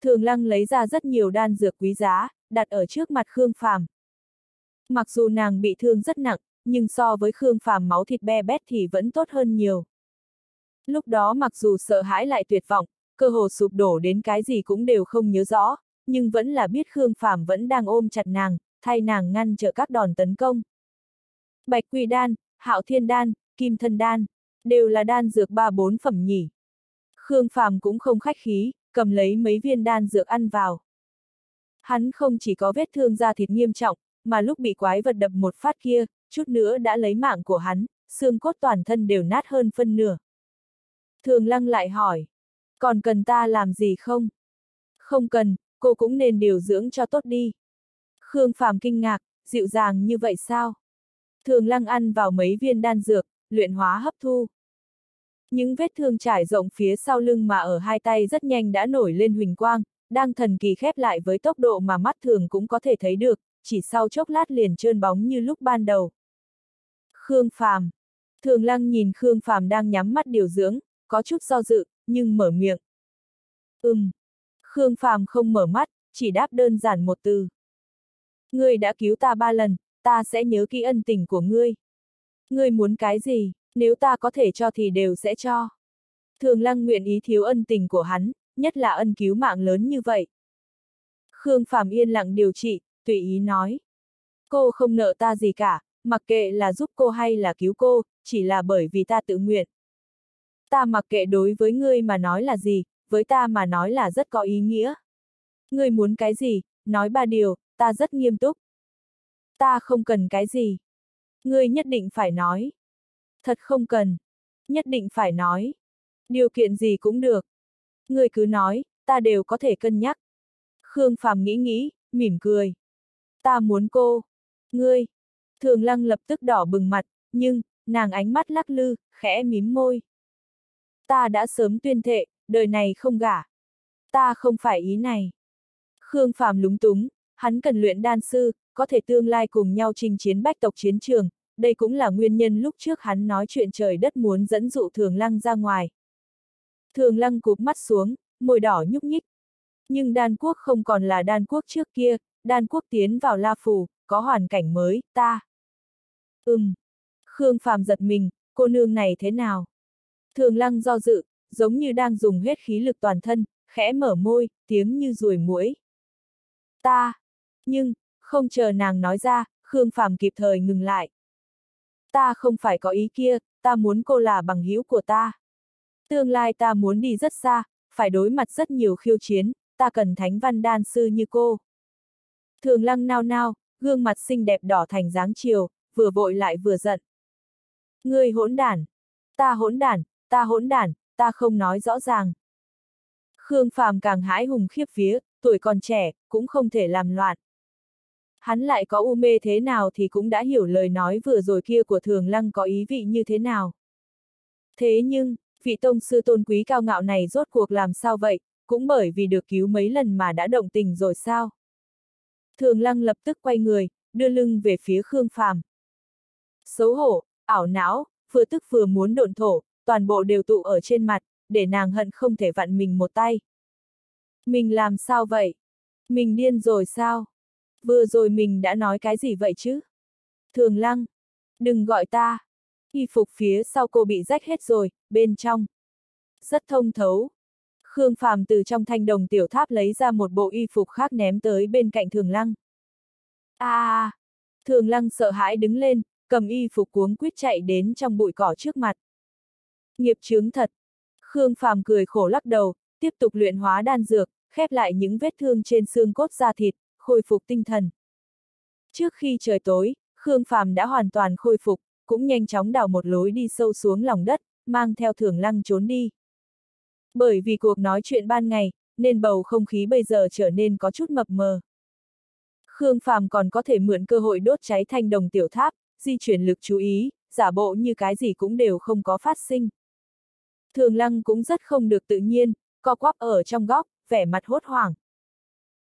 Speaker 1: Thường lăng lấy ra rất nhiều đan dược quý giá, đặt ở trước mặt Khương Phàm. Mặc dù nàng bị thương rất nặng, nhưng so với Khương Phàm máu thịt be bét thì vẫn tốt hơn nhiều. Lúc đó mặc dù sợ hãi lại tuyệt vọng, cơ hồ sụp đổ đến cái gì cũng đều không nhớ rõ, nhưng vẫn là biết Khương Phàm vẫn đang ôm chặt nàng, thay nàng ngăn trở các đòn tấn công. Bạch Quỳ Đan, Hạo Thiên Đan, Kim Thân Đan, đều là đan dược ba bốn phẩm nhỉ. Khương Phàm cũng không khách khí, cầm lấy mấy viên đan dược ăn vào. Hắn không chỉ có vết thương da thịt nghiêm trọng, mà lúc bị quái vật đập một phát kia, chút nữa đã lấy mạng của hắn, xương cốt toàn thân đều nát hơn phân nửa. Thường lăng lại hỏi, còn cần ta làm gì không? Không cần, cô cũng nên điều dưỡng cho tốt đi. Khương Phàm kinh ngạc, dịu dàng như vậy sao? Thường lăng ăn vào mấy viên đan dược, luyện hóa hấp thu. Những vết thương trải rộng phía sau lưng mà ở hai tay rất nhanh đã nổi lên huỳnh quang, đang thần kỳ khép lại với tốc độ mà mắt thường cũng có thể thấy được, chỉ sau chốc lát liền trơn bóng như lúc ban đầu. Khương Phàm Thường lăng nhìn Khương Phàm đang nhắm mắt điều dưỡng, có chút do dự, nhưng mở miệng. Ừm. Khương Phàm không mở mắt, chỉ đáp đơn giản một từ. Ngươi đã cứu ta ba lần, ta sẽ nhớ kỹ ân tình của ngươi. Ngươi muốn cái gì, nếu ta có thể cho thì đều sẽ cho. Thường lăng nguyện ý thiếu ân tình của hắn, nhất là ân cứu mạng lớn như vậy. Khương Phạm yên lặng điều trị, tùy ý nói. Cô không nợ ta gì cả, mặc kệ là giúp cô hay là cứu cô, chỉ là bởi vì ta tự nguyện. Ta mặc kệ đối với ngươi mà nói là gì, với ta mà nói là rất có ý nghĩa. Ngươi muốn cái gì, nói ba điều, ta rất nghiêm túc. Ta không cần cái gì. Ngươi nhất định phải nói. Thật không cần. Nhất định phải nói. Điều kiện gì cũng được. Ngươi cứ nói, ta đều có thể cân nhắc. Khương Phàm nghĩ nghĩ, mỉm cười. Ta muốn cô. Ngươi. Thường lăng lập tức đỏ bừng mặt, nhưng, nàng ánh mắt lắc lư, khẽ mím môi. Ta đã sớm tuyên thệ, đời này không gả. Ta không phải ý này. Khương phạm lúng túng, hắn cần luyện đan sư, có thể tương lai cùng nhau trình chiến bách tộc chiến trường, đây cũng là nguyên nhân lúc trước hắn nói chuyện trời đất muốn dẫn dụ Thường Lăng ra ngoài. Thường Lăng cụp mắt xuống, môi đỏ nhúc nhích. Nhưng đan quốc không còn là đan quốc trước kia, đan quốc tiến vào La Phù, có hoàn cảnh mới, ta. Ừm. Khương Phàm giật mình, cô nương này thế nào? Thường Lăng do dự, giống như đang dùng hết khí lực toàn thân, khẽ mở môi, tiếng như ruồi muỗi. Ta. Nhưng, không chờ nàng nói ra, Khương Phàm kịp thời ngừng lại. Ta không phải có ý kia, ta muốn cô là bằng hữu của ta. Tương lai ta muốn đi rất xa, phải đối mặt rất nhiều khiêu chiến, ta cần thánh văn đan sư như cô. Thường lăng nao nao, gương mặt xinh đẹp đỏ thành dáng chiều, vừa vội lại vừa giận. Ngươi hỗn đản, ta hỗn đản, ta hỗn đản, ta không nói rõ ràng. Khương Phàm càng hãi hùng khiếp vía, tuổi còn trẻ, cũng không thể làm loạn. Hắn lại có u mê thế nào thì cũng đã hiểu lời nói vừa rồi kia của thường lăng có ý vị như thế nào. Thế nhưng, vị tông sư tôn quý cao ngạo này rốt cuộc làm sao vậy, cũng bởi vì được cứu mấy lần mà đã động tình rồi sao? Thường lăng lập tức quay người, đưa lưng về phía Khương Phàm. Xấu hổ, ảo não, vừa tức vừa muốn độn thổ, toàn bộ đều tụ ở trên mặt, để nàng hận không thể vặn mình một tay. Mình làm sao vậy? Mình điên rồi sao? Vừa rồi mình đã nói cái gì vậy chứ? Thường lăng. Đừng gọi ta. Y phục phía sau cô bị rách hết rồi, bên trong. Rất thông thấu. Khương Phàm từ trong thanh đồng tiểu tháp lấy ra một bộ y phục khác ném tới bên cạnh thường lăng. a à, Thường lăng sợ hãi đứng lên, cầm y phục cuống quýt chạy đến trong bụi cỏ trước mặt. Nghiệp chướng thật. Khương Phàm cười khổ lắc đầu, tiếp tục luyện hóa đan dược, khép lại những vết thương trên xương cốt da thịt, khôi phục tinh thần. Trước khi trời tối, Khương Phàm đã hoàn toàn khôi phục, cũng nhanh chóng đào một lối đi sâu xuống lòng đất, mang theo thường lăng trốn đi. Bởi vì cuộc nói chuyện ban ngày, nên bầu không khí bây giờ trở nên có chút mập mờ. Khương Phàm còn có thể mượn cơ hội đốt cháy thanh đồng tiểu tháp, di chuyển lực chú ý, giả bộ như cái gì cũng đều không có phát sinh. Thường lăng cũng rất không được tự nhiên, co quắp ở trong góc, vẻ mặt hốt hoảng.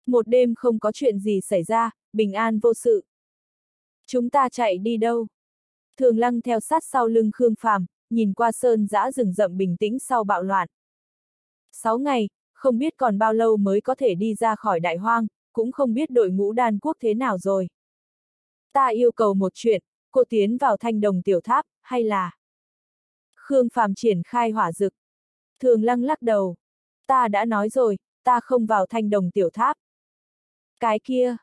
Speaker 1: Một đêm không có chuyện gì xảy ra, bình an vô sự, Chúng ta chạy đi đâu? Thường lăng theo sát sau lưng Khương Phàm, nhìn qua sơn dã rừng rậm bình tĩnh sau bạo loạn. Sáu ngày, không biết còn bao lâu mới có thể đi ra khỏi đại hoang, cũng không biết đội ngũ đan quốc thế nào rồi. Ta yêu cầu một chuyện, cô tiến vào thanh đồng tiểu tháp, hay là... Khương Phàm triển khai hỏa dực. Thường lăng lắc đầu. Ta đã nói rồi, ta không vào thanh đồng tiểu tháp. Cái kia.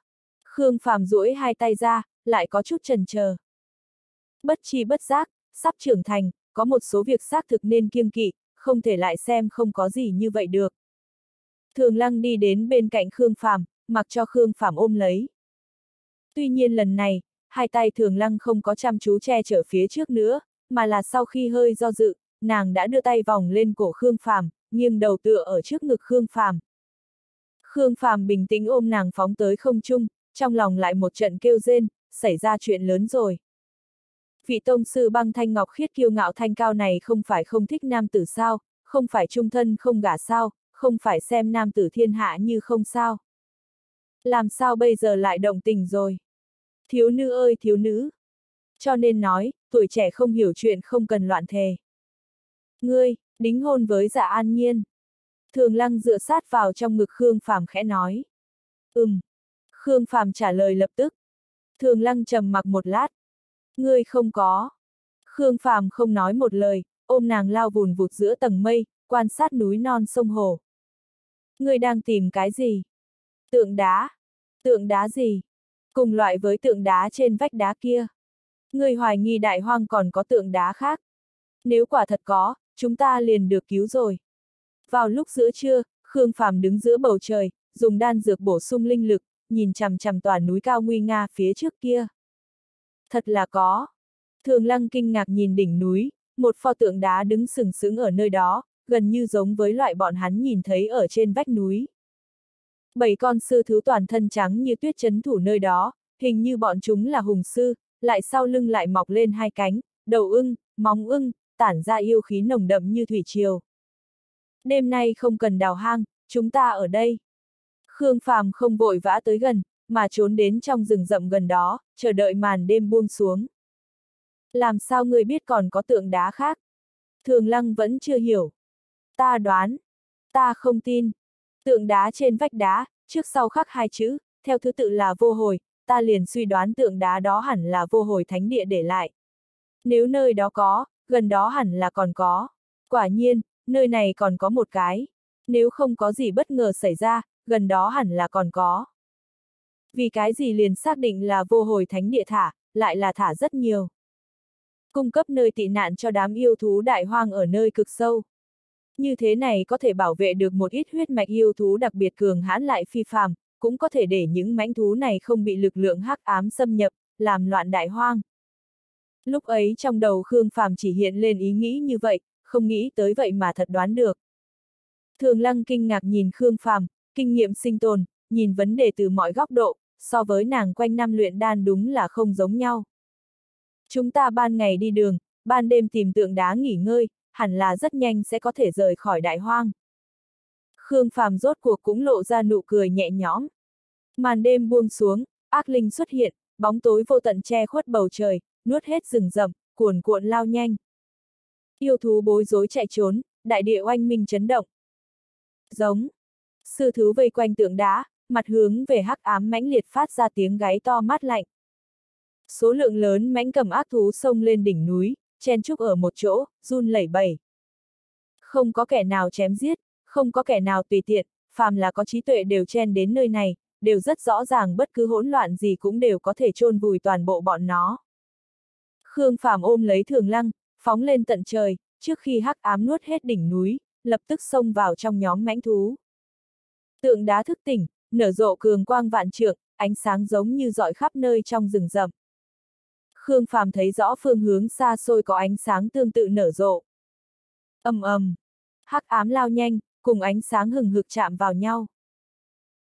Speaker 1: Khương Phàm duỗi hai tay ra, lại có chút trần chờ. Bất chi bất giác, sắp trưởng thành, có một số việc xác thực nên kiêng kỵ, không thể lại xem không có gì như vậy được. Thường Lăng đi đến bên cạnh Khương Phàm, mặc cho Khương Phàm ôm lấy. Tuy nhiên lần này, hai tay Thường Lăng không có chăm chú che chở phía trước nữa, mà là sau khi hơi do dự, nàng đã đưa tay vòng lên cổ Khương Phàm, nghiêng đầu tựa ở trước ngực Khương Phàm. Khương Phàm bình tĩnh ôm nàng phóng tới không trung, trong lòng lại một trận kêu rên, xảy ra chuyện lớn rồi. Vị tông sư băng thanh ngọc khiết kiêu ngạo thanh cao này không phải không thích nam tử sao, không phải trung thân không gả sao, không phải xem nam tử thiên hạ như không sao. Làm sao bây giờ lại động tình rồi? Thiếu nữ ơi thiếu nữ! Cho nên nói, tuổi trẻ không hiểu chuyện không cần loạn thề. Ngươi, đính hôn với dạ an nhiên. Thường lăng dựa sát vào trong ngực Khương Phàm khẽ nói. Ừm. Khương Phàm trả lời lập tức. Thường lăng trầm mặc một lát. Ngươi không có. Khương Phàm không nói một lời, ôm nàng lao vùn vụt giữa tầng mây, quan sát núi non sông hồ. Ngươi đang tìm cái gì? Tượng đá. Tượng đá gì? Cùng loại với tượng đá trên vách đá kia. Ngươi hoài nghi đại hoang còn có tượng đá khác. Nếu quả thật có, chúng ta liền được cứu rồi. Vào lúc giữa trưa, Khương Phàm đứng giữa bầu trời, dùng đan dược bổ sung linh lực, nhìn chằm chằm tòa núi cao nguy nga phía trước kia. Thật là có. Thường lăng kinh ngạc nhìn đỉnh núi, một pho tượng đá đứng sừng sững ở nơi đó, gần như giống với loại bọn hắn nhìn thấy ở trên vách núi. Bảy con sư thứ toàn thân trắng như tuyết chấn thủ nơi đó, hình như bọn chúng là hùng sư, lại sau lưng lại mọc lên hai cánh, đầu ưng, móng ưng, tản ra yêu khí nồng đậm như thủy triều. Đêm nay không cần đào hang, chúng ta ở đây. Khương Phàm không vội vã tới gần, mà trốn đến trong rừng rậm gần đó, chờ đợi màn đêm buông xuống. Làm sao người biết còn có tượng đá khác? Thường Lăng vẫn chưa hiểu. Ta đoán. Ta không tin. Tượng đá trên vách đá, trước sau khắc hai chữ, theo thứ tự là vô hồi, ta liền suy đoán tượng đá đó hẳn là vô hồi thánh địa để lại. Nếu nơi đó có, gần đó hẳn là còn có. Quả nhiên, nơi này còn có một cái. Nếu không có gì bất ngờ xảy ra, gần đó hẳn là còn có. Vì cái gì liền xác định là vô hồi thánh địa thả, lại là thả rất nhiều. Cung cấp nơi tị nạn cho đám yêu thú đại hoang ở nơi cực sâu. Như thế này có thể bảo vệ được một ít huyết mạch yêu thú đặc biệt cường hãn lại phi phàm, cũng có thể để những mãnh thú này không bị lực lượng hắc ám xâm nhập, làm loạn đại hoang. Lúc ấy trong đầu Khương Phàm chỉ hiện lên ý nghĩ như vậy, không nghĩ tới vậy mà thật đoán được. Thường Lăng kinh ngạc nhìn Khương Phàm, kinh nghiệm sinh tồn, nhìn vấn đề từ mọi góc độ, so với nàng quanh năm luyện đan đúng là không giống nhau. Chúng ta ban ngày đi đường, ban đêm tìm tượng đá nghỉ ngơi, hẳn là rất nhanh sẽ có thể rời khỏi đại hoang. Khương Phàm rốt cuộc cũng lộ ra nụ cười nhẹ nhõm. Màn đêm buông xuống, ác linh xuất hiện, bóng tối vô tận che khuất bầu trời, nuốt hết rừng rậm, cuồn cuộn lao nhanh. Yêu thú bối rối chạy trốn, đại địa oanh minh chấn động. Giống. Sư thứ vây quanh tượng đá, mặt hướng về hắc ám mãnh liệt phát ra tiếng gáy to mát lạnh. Số lượng lớn mãnh cầm ác thú xông lên đỉnh núi, chen chúc ở một chỗ, run lẩy bẩy. Không có kẻ nào chém giết, không có kẻ nào tùy tiện, phàm là có trí tuệ đều chen đến nơi này, đều rất rõ ràng bất cứ hỗn loạn gì cũng đều có thể chôn vùi toàn bộ bọn nó. Khương Phàm ôm lấy Thường Lăng, phóng lên tận trời, trước khi hắc ám nuốt hết đỉnh núi, lập tức xông vào trong nhóm mãnh thú. Tượng đá thức tỉnh, nở rộ cường quang vạn trượng, ánh sáng giống như dọi khắp nơi trong rừng rậm. Khương Phàm thấy rõ phương hướng xa xôi có ánh sáng tương tự nở rộ. ầm ầm, hắc ám lao nhanh, cùng ánh sáng hừng hực chạm vào nhau.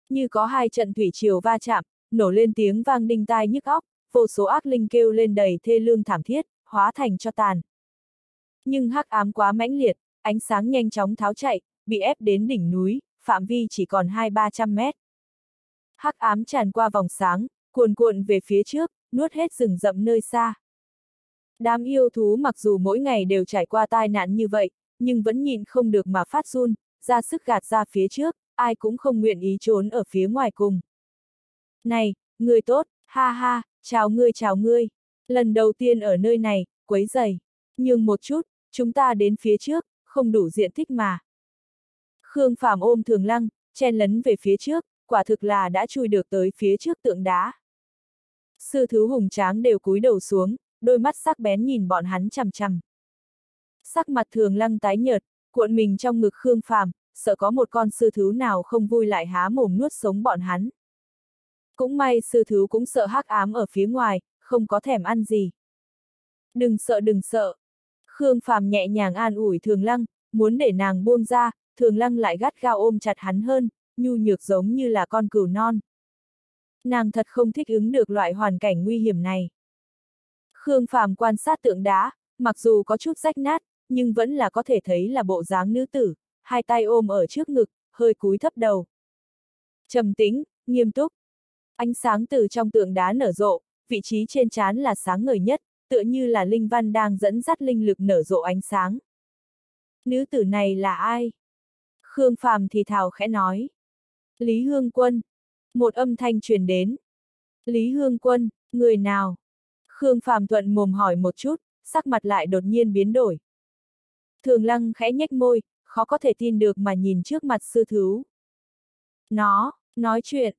Speaker 1: Như có hai trận thủy triều va chạm, nổ lên tiếng vang đinh tai nhức óc, vô số ác linh kêu lên đầy thê lương thảm thiết, hóa thành cho tàn. Nhưng hắc ám quá mãnh liệt, ánh sáng nhanh chóng tháo chạy, bị ép đến đỉnh núi, phạm vi chỉ còn 2-300 mét. Hắc ám tràn qua vòng sáng, cuồn cuộn về phía trước, nuốt hết rừng rậm nơi xa. Đám yêu thú mặc dù mỗi ngày đều trải qua tai nạn như vậy, nhưng vẫn nhịn không được mà phát run, ra sức gạt ra phía trước, ai cũng không nguyện ý trốn ở phía ngoài cùng. Này, người tốt, ha ha, chào ngươi chào ngươi. Lần đầu tiên ở nơi này, quấy giày. Nhưng một chút, chúng ta đến phía trước, không đủ diện tích mà. Khương Phạm ôm thường lăng, chen lấn về phía trước, quả thực là đã chui được tới phía trước tượng đá. Sư thứ hùng tráng đều cúi đầu xuống, đôi mắt sắc bén nhìn bọn hắn chằm chằm. Sắc mặt thường lăng tái nhợt, cuộn mình trong ngực Khương Phàm, sợ có một con sư thứ nào không vui lại há mồm nuốt sống bọn hắn. Cũng may sư thứ cũng sợ hắc ám ở phía ngoài, không có thèm ăn gì. Đừng sợ đừng sợ. Khương Phàm nhẹ nhàng an ủi Thường Lăng, muốn để nàng buông ra, Thường Lăng lại gắt gao ôm chặt hắn hơn, nhu nhược giống như là con cừu non. Nàng thật không thích ứng được loại hoàn cảnh nguy hiểm này. Khương Phàm quan sát tượng đá, mặc dù có chút rách nát, nhưng vẫn là có thể thấy là bộ dáng nữ tử, hai tay ôm ở trước ngực, hơi cúi thấp đầu. Trầm tĩnh, nghiêm túc. Ánh sáng từ trong tượng đá nở rộ, vị trí trên trán là sáng ngời nhất, tựa như là linh văn đang dẫn dắt linh lực nở rộ ánh sáng. Nữ tử này là ai? Khương Phàm thì thào khẽ nói. Lý Hương Quân. Một âm thanh truyền đến. Lý Hương Quân, người nào? Khương Phạm thuận mồm hỏi một chút, sắc mặt lại đột nhiên biến đổi. Thường lăng khẽ nhếch môi, khó có thể tin được mà nhìn trước mặt sư thứ. Nó, nói chuyện.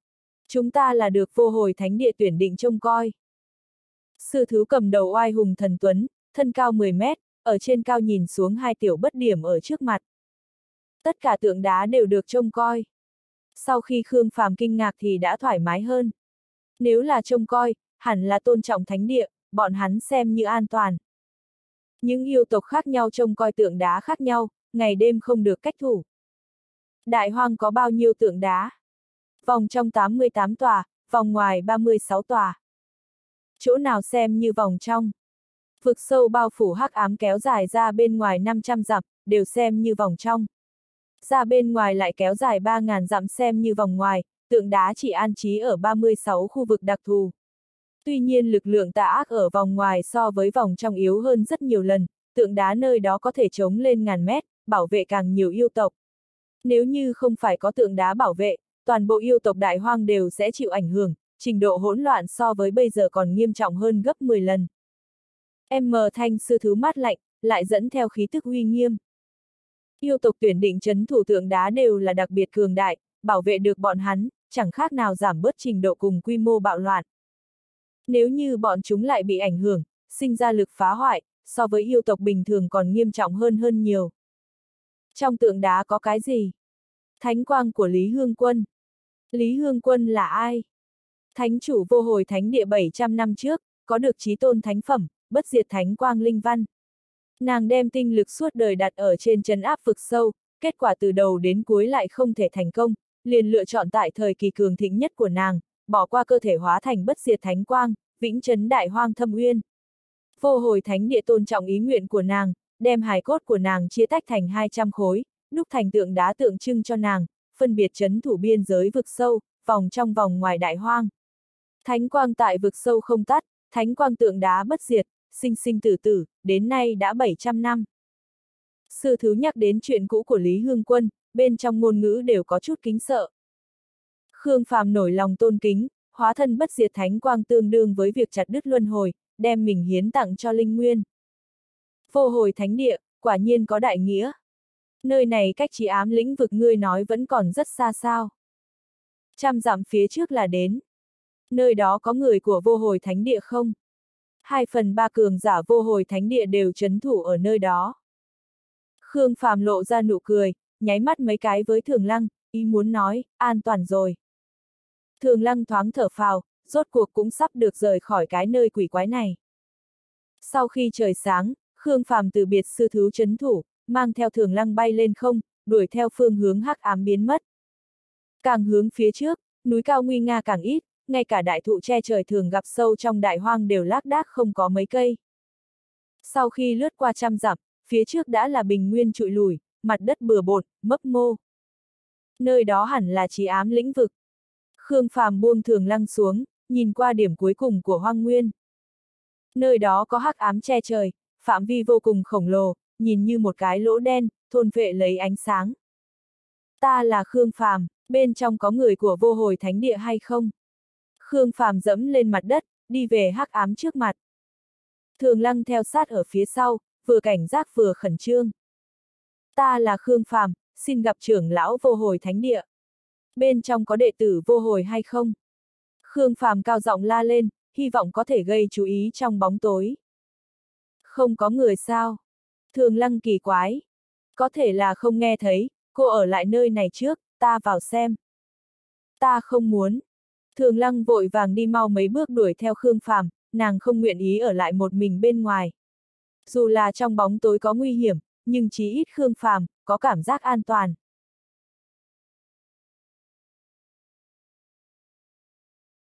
Speaker 1: Chúng ta là được vô hồi thánh địa tuyển định trông coi. Sư thứ cầm đầu oai hùng thần tuấn, thân cao 10 mét, ở trên cao nhìn xuống hai tiểu bất điểm ở trước mặt. Tất cả tượng đá đều được trông coi. Sau khi Khương Phàm kinh ngạc thì đã thoải mái hơn. Nếu là trông coi, hẳn là tôn trọng thánh địa, bọn hắn xem như an toàn. Những yêu tộc khác nhau trông coi tượng đá khác nhau, ngày đêm không được cách thủ. Đại hoang có bao nhiêu tượng đá? Vòng trong 88 tòa, vòng ngoài 36 tòa. Chỗ nào xem như vòng trong? Vực sâu bao phủ hắc ám kéo dài ra bên ngoài 500 dặm, đều xem như vòng trong. Ra bên ngoài lại kéo dài 3.000 dặm xem như vòng ngoài, tượng đá chỉ an trí ở 36 khu vực đặc thù. Tuy nhiên lực lượng tà ác ở vòng ngoài so với vòng trong yếu hơn rất nhiều lần, tượng đá nơi đó có thể chống lên ngàn mét, bảo vệ càng nhiều yêu tộc. Nếu như không phải có tượng đá bảo vệ, toàn bộ yêu tộc đại hoang đều sẽ chịu ảnh hưởng, trình độ hỗn loạn so với bây giờ còn nghiêm trọng hơn gấp 10 lần. M thanh sư thứ mát lạnh, lại dẫn theo khí tức uy nghiêm. Yêu tộc tuyển định chấn thủ tượng đá đều là đặc biệt cường đại, bảo vệ được bọn hắn, chẳng khác nào giảm bớt trình độ cùng quy mô bạo loạn. Nếu như bọn chúng lại bị ảnh hưởng, sinh ra lực phá hoại, so với yêu tộc bình thường còn nghiêm trọng hơn hơn nhiều. Trong tượng đá có cái gì? Thánh quang của Lý Hương Quân. Lý Hương Quân là ai? Thánh chủ vô hồi thánh địa 700 năm trước, có được trí tôn thánh phẩm, bất diệt thánh quang linh văn. Nàng đem tinh lực suốt đời đặt ở trên chân áp vực sâu, kết quả từ đầu đến cuối lại không thể thành công, liền lựa chọn tại thời kỳ cường thịnh nhất của nàng, bỏ qua cơ thể hóa thành bất diệt thánh quang, vĩnh chấn đại hoang thâm uyên. Vô hồi thánh địa tôn trọng ý nguyện của nàng, đem hài cốt của nàng chia tách thành 200 khối, đúc thành tượng đá tượng trưng cho nàng, phân biệt chấn thủ biên giới vực sâu, vòng trong vòng ngoài đại hoang. Thánh quang tại vực sâu không tắt, thánh quang tượng đá bất diệt, sinh sinh tử tử, đến nay đã 700 năm. Sư thứ nhắc đến chuyện cũ của Lý Hương Quân, bên trong ngôn ngữ đều có chút kính sợ. Khương Phàm nổi lòng tôn kính, hóa thân bất diệt thánh quang tương đương với việc chặt đứt luân hồi, đem mình hiến tặng cho linh nguyên. Vô hồi thánh địa, quả nhiên có đại nghĩa. Nơi này cách trí ám lĩnh vực ngươi nói vẫn còn rất xa sao. Trăm dặm phía trước là đến. Nơi đó có người của vô hồi thánh địa không? Hai phần ba cường giả vô hồi thánh địa đều chấn thủ ở nơi đó. Khương Phàm lộ ra nụ cười, nháy mắt mấy cái với Thường Lăng, ý muốn nói, an toàn rồi. Thường Lăng thoáng thở phào, rốt cuộc cũng sắp được rời khỏi cái nơi quỷ quái này. Sau khi trời sáng, Khương Phàm từ biệt sư thứ chấn thủ, mang theo Thường Lăng bay lên không, đuổi theo phương hướng hắc ám biến mất. Càng hướng phía trước, núi cao nguy nga càng ít, ngay cả đại thụ che trời thường gặp sâu trong đại hoang đều lác đác không có mấy cây. Sau khi lướt qua trăm dặm, phía trước đã là bình nguyên trụi lùi, mặt đất bừa bột, mấp mô. Nơi đó hẳn là trí ám lĩnh vực. Khương Phàm buông thường lăng xuống, nhìn qua điểm cuối cùng của hoang nguyên. Nơi đó có hắc ám che trời, phạm vi vô cùng khổng lồ, nhìn như một cái lỗ đen, thôn vệ lấy ánh sáng. Ta là Khương Phàm, bên trong có người của vô hồi thánh địa hay không? Khương Phàm dẫm lên mặt đất, đi về hắc ám trước mặt. Thường lăng theo sát ở phía sau, vừa cảnh giác vừa khẩn trương. Ta là Khương Phàm, xin gặp trưởng lão vô hồi thánh địa. Bên trong có đệ tử vô hồi hay không? Khương Phàm cao giọng la lên, hy vọng có thể gây chú ý trong bóng tối. Không có người sao? Thường lăng kỳ quái. Có thể là không nghe thấy, cô ở lại nơi này trước, ta vào xem. Ta không muốn. Thường lăng vội vàng đi mau mấy bước đuổi theo Khương Phàm, nàng không nguyện ý ở lại một mình bên ngoài. Dù là trong bóng tối có nguy hiểm, nhưng chí ít Khương Phàm có cảm giác an toàn.